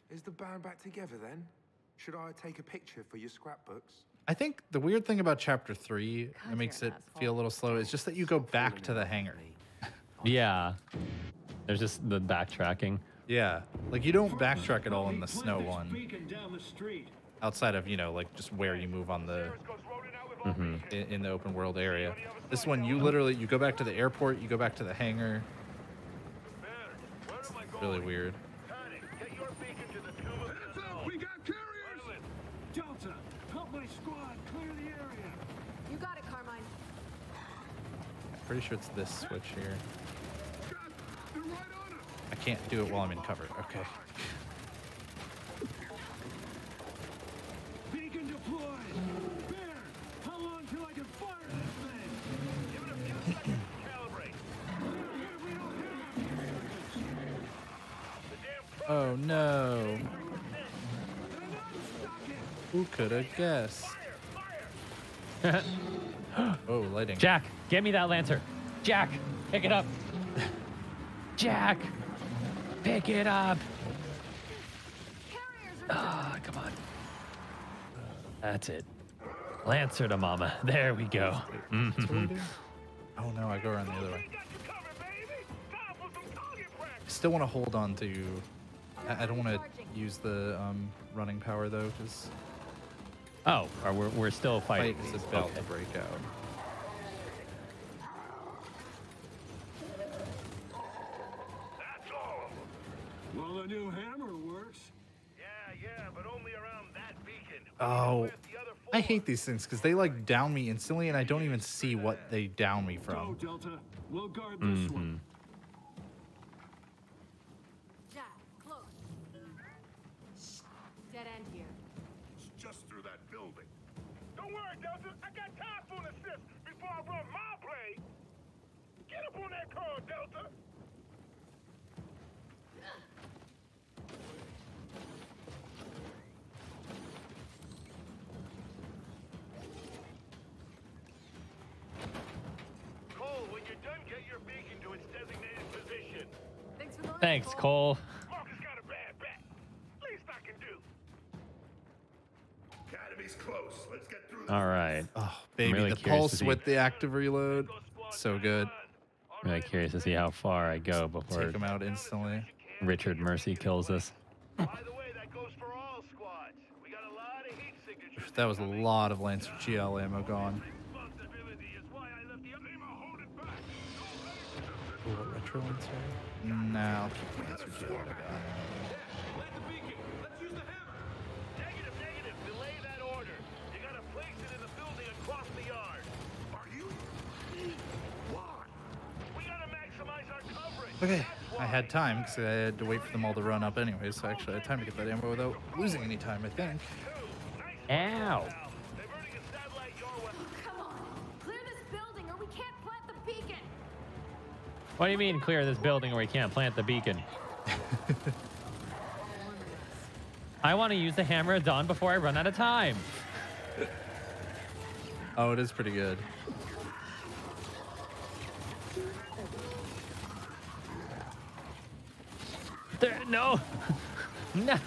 [SPEAKER 9] Is the band back together then? Should I take a picture for your scrapbooks?
[SPEAKER 2] I think the weird thing about chapter three that makes it feel a little slow is just that you go back to the hangar. (laughs)
[SPEAKER 1] yeah. There's just the backtracking.
[SPEAKER 2] Yeah, like you don't backtrack at all in the snow one,
[SPEAKER 10] Beacon down the street.
[SPEAKER 2] outside of you know like just where you move on the
[SPEAKER 1] Mhm.
[SPEAKER 2] in, in the open world area. This one you literally you go back to the airport, you go back to the hangar. It's really weird.
[SPEAKER 10] We got carriers! Delta, help my squad clear the area.
[SPEAKER 6] You got it, Carmine.
[SPEAKER 2] Pretty sure it's this switch here. I can't do it while I'm in cover. Okay.
[SPEAKER 10] Beacon deployed. Baird, how long till I can fire this thing?
[SPEAKER 2] Oh no. Who could have guessed? (laughs) oh, lighting.
[SPEAKER 1] Jack, get me that lantern. Jack, pick it up. Jack, pick it up. Ah, come on. That's it. Lancer to mama. There we go. Mhm.
[SPEAKER 2] Oh no, I go around the other way. I still want to hold on to. I, I don't want to use the um, running power though, because
[SPEAKER 1] Oh, we're, we're still fighting.
[SPEAKER 2] fight is about
[SPEAKER 1] Okay.
[SPEAKER 2] to break out.
[SPEAKER 10] New hammer works.
[SPEAKER 2] Oh, I hate these things because they like down me instantly, and I don't even see what they down me
[SPEAKER 10] Go,
[SPEAKER 2] from.
[SPEAKER 10] Delta. We'll guard this mm-hmm. one.
[SPEAKER 6] Jack, close. Dead end here.
[SPEAKER 3] It's just through that building. Don't worry, Delta. I got time for an assist before I run my play. Get up on that car, Delta.
[SPEAKER 1] Thanks, Cole.
[SPEAKER 3] Academy's close. Let's get through
[SPEAKER 1] All right.
[SPEAKER 2] Oh, baby,
[SPEAKER 1] really
[SPEAKER 2] the pulse
[SPEAKER 1] see-
[SPEAKER 2] with the active reload, so good.
[SPEAKER 1] I'm Really curious to see how far I go before
[SPEAKER 2] Take him out instantly.
[SPEAKER 1] Richard Mercy kills us.
[SPEAKER 2] That was a lot of Lancer GL ammo gone. Ooh, what retro Lancer? Nah, I'll keep the Lancer GL I got. Okay, I had time because I had to wait for them all to run up anyway, so I actually had time to get that ammo without losing any time, I think.
[SPEAKER 1] Ow. What do you mean clear this building or we can't plant the beacon? (laughs) I want to use the hammer of dawn before I run out of time.
[SPEAKER 2] Oh, it is pretty good.
[SPEAKER 1] There, no. (laughs) no.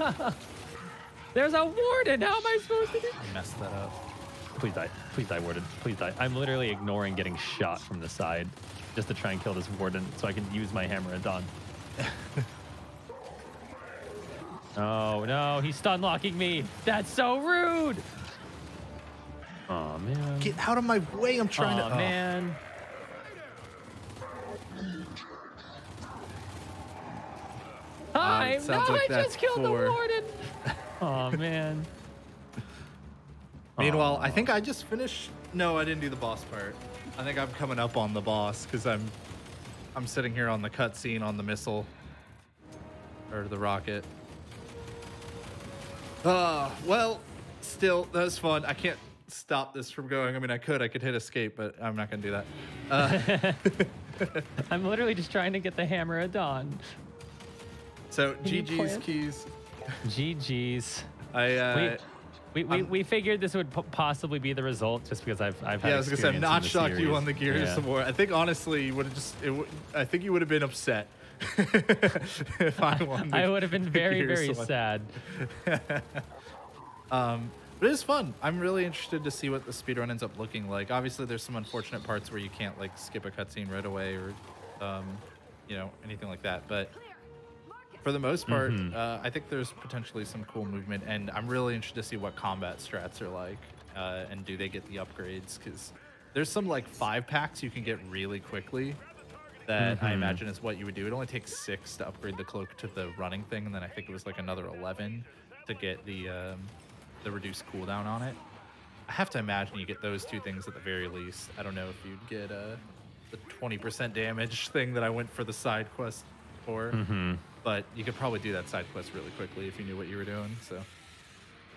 [SPEAKER 1] There's a warden. How am I supposed to do?
[SPEAKER 2] I messed that up.
[SPEAKER 1] Please die. Please die, warden. Please die. I'm literally ignoring getting shot from the side just to try and kill this warden so I can use my hammer at dawn. (laughs) oh no, he's stun locking me. That's so rude. Oh man.
[SPEAKER 2] Get out of my way! I'm trying
[SPEAKER 1] Aw,
[SPEAKER 2] to. oh.
[SPEAKER 1] man. Hi,
[SPEAKER 2] it
[SPEAKER 1] no,
[SPEAKER 2] like
[SPEAKER 1] I just killed the warden. (laughs) oh man.
[SPEAKER 2] Meanwhile, I think I just finished. No, I didn't do the boss part. I think I'm coming up on the boss because I'm, I'm sitting here on the cutscene on the missile, or the rocket. Ah, well, still that was fun. I can't stop this from going. I mean, I could. I could hit escape, but I'm not gonna do that. Uh, (laughs)
[SPEAKER 1] I'm literally just trying to get the hammer at dawn.
[SPEAKER 2] so
[SPEAKER 1] Can
[SPEAKER 2] GG's keys.
[SPEAKER 1] GG's.
[SPEAKER 2] I uh,
[SPEAKER 1] we, we, we,
[SPEAKER 2] I'm-
[SPEAKER 1] we figured this would po- possibly be the result just because I've I've had
[SPEAKER 2] yeah, I was gonna say,
[SPEAKER 1] in
[SPEAKER 2] not
[SPEAKER 1] shocked
[SPEAKER 2] shock you
[SPEAKER 1] series.
[SPEAKER 2] on the Gears
[SPEAKER 1] Yeah.
[SPEAKER 2] War. I think honestly, you would have just. It I think you would have been upset (laughs) if I won. the-
[SPEAKER 1] I would have been (laughs) very very
[SPEAKER 2] one.
[SPEAKER 1] sad. (laughs)
[SPEAKER 2] Um, but it is fun. I'm really interested to see what the speedrun ends up looking like. Obviously, there's some unfortunate parts where you can't like skip a cutscene right away or, um, you know, anything like that. But for the most part,
[SPEAKER 1] Mhm.
[SPEAKER 2] uh, I think there's potentially some cool movement, and I'm really interested to see what combat strats are like, uh, and do they get the upgrades? Because there's some like five packs you can get really quickly. That I
[SPEAKER 1] Mhm.
[SPEAKER 2] imagine is what you would do. It only takes six to upgrade the cloak to the running thing, and then I think it was like another eleven to get the um, the reduced cooldown on it. I have to imagine you get those two things at the very least. I don't know if you'd get uh, the 20% damage (laughs) thing that I went for the side quest for,
[SPEAKER 1] Mhm.
[SPEAKER 2] But you could probably do that side quest really quickly if you knew what you were doing. So,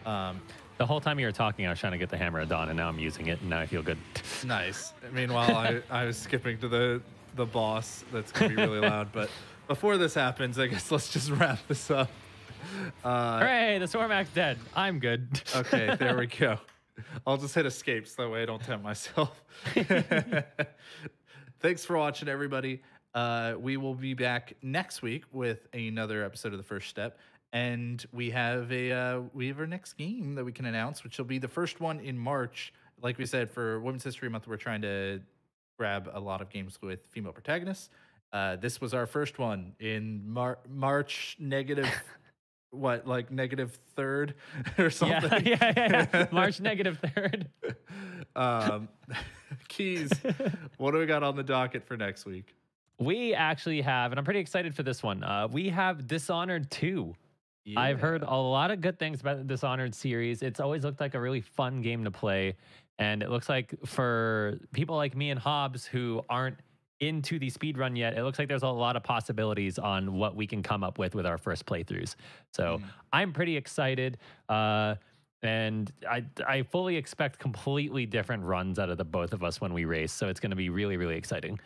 [SPEAKER 2] um,
[SPEAKER 1] The whole time you were talking, I was trying to get the hammer of dawn, and now I'm using it, and now I feel good. (laughs)
[SPEAKER 2] nice. Meanwhile, I, I was skipping to the the boss. That's gonna be really loud. (laughs) But before this happens, I guess let's just wrap this up. Uh,
[SPEAKER 1] Hooray! The Swarmak's dead. I'm good.
[SPEAKER 2] Okay, there we (laughs) go. I'll just hit escape so that way I don't tempt myself. Thanks for watching, everybody. Uh, we will be back next week with another episode of the First Step, and we have a uh, we have our next game that we can announce, which will be the first one in March. Like we said, for Women's History Month, we're trying to grab a lot of games with female protagonists. Uh, this was our first one in Mar- March negative. (laughs) What like negative third (laughs) or something?
[SPEAKER 1] Yeah, yeah, yeah, yeah. (laughs) March negative third.
[SPEAKER 2] um, keys. what do we got on the docket for next week?
[SPEAKER 1] We actually have, and I'm pretty excited for this one. Uh, we have Dishonored 2. I've heard a lot of good things about the Dishonored series. It's always looked like a really fun game to play. And it looks like for people like me and Hobz who aren't into the speed run yet, it looks like there's a lot of possibilities on what we can come up with with our first playthroughs. So I'm pretty excited. Uh, and I, I fully expect completely different runs out of the both of us when we race. So it's going to be really, really exciting.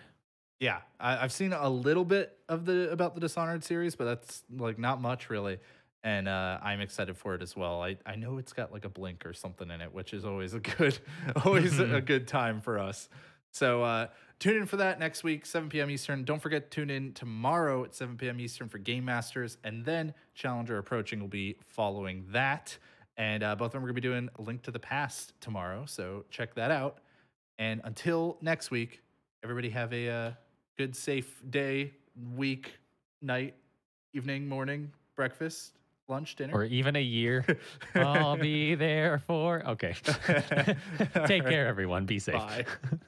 [SPEAKER 2] Yeah, I, I've seen a little bit of the about the Dishonored series, but that's like not much really. And uh, I'm excited for it as well. I, I know it's got like a blink or something in it, which is always a good (laughs) always a (laughs) good time for us. So uh, tune in for that next week, 7 p.m. Eastern. Don't forget to tune in tomorrow at 7 p.m. Eastern for Game Masters, and then Challenger Approaching will be following that. And uh, both of them are going to be doing a Link to the Past tomorrow, so check that out. And until next week, everybody have a uh, good, safe day, week, night, evening, morning, breakfast, lunch, dinner.
[SPEAKER 1] Or even a year. (laughs) I'll be there for. Okay. (laughs) Take care, everyone. Be safe.
[SPEAKER 2] Bye. (laughs)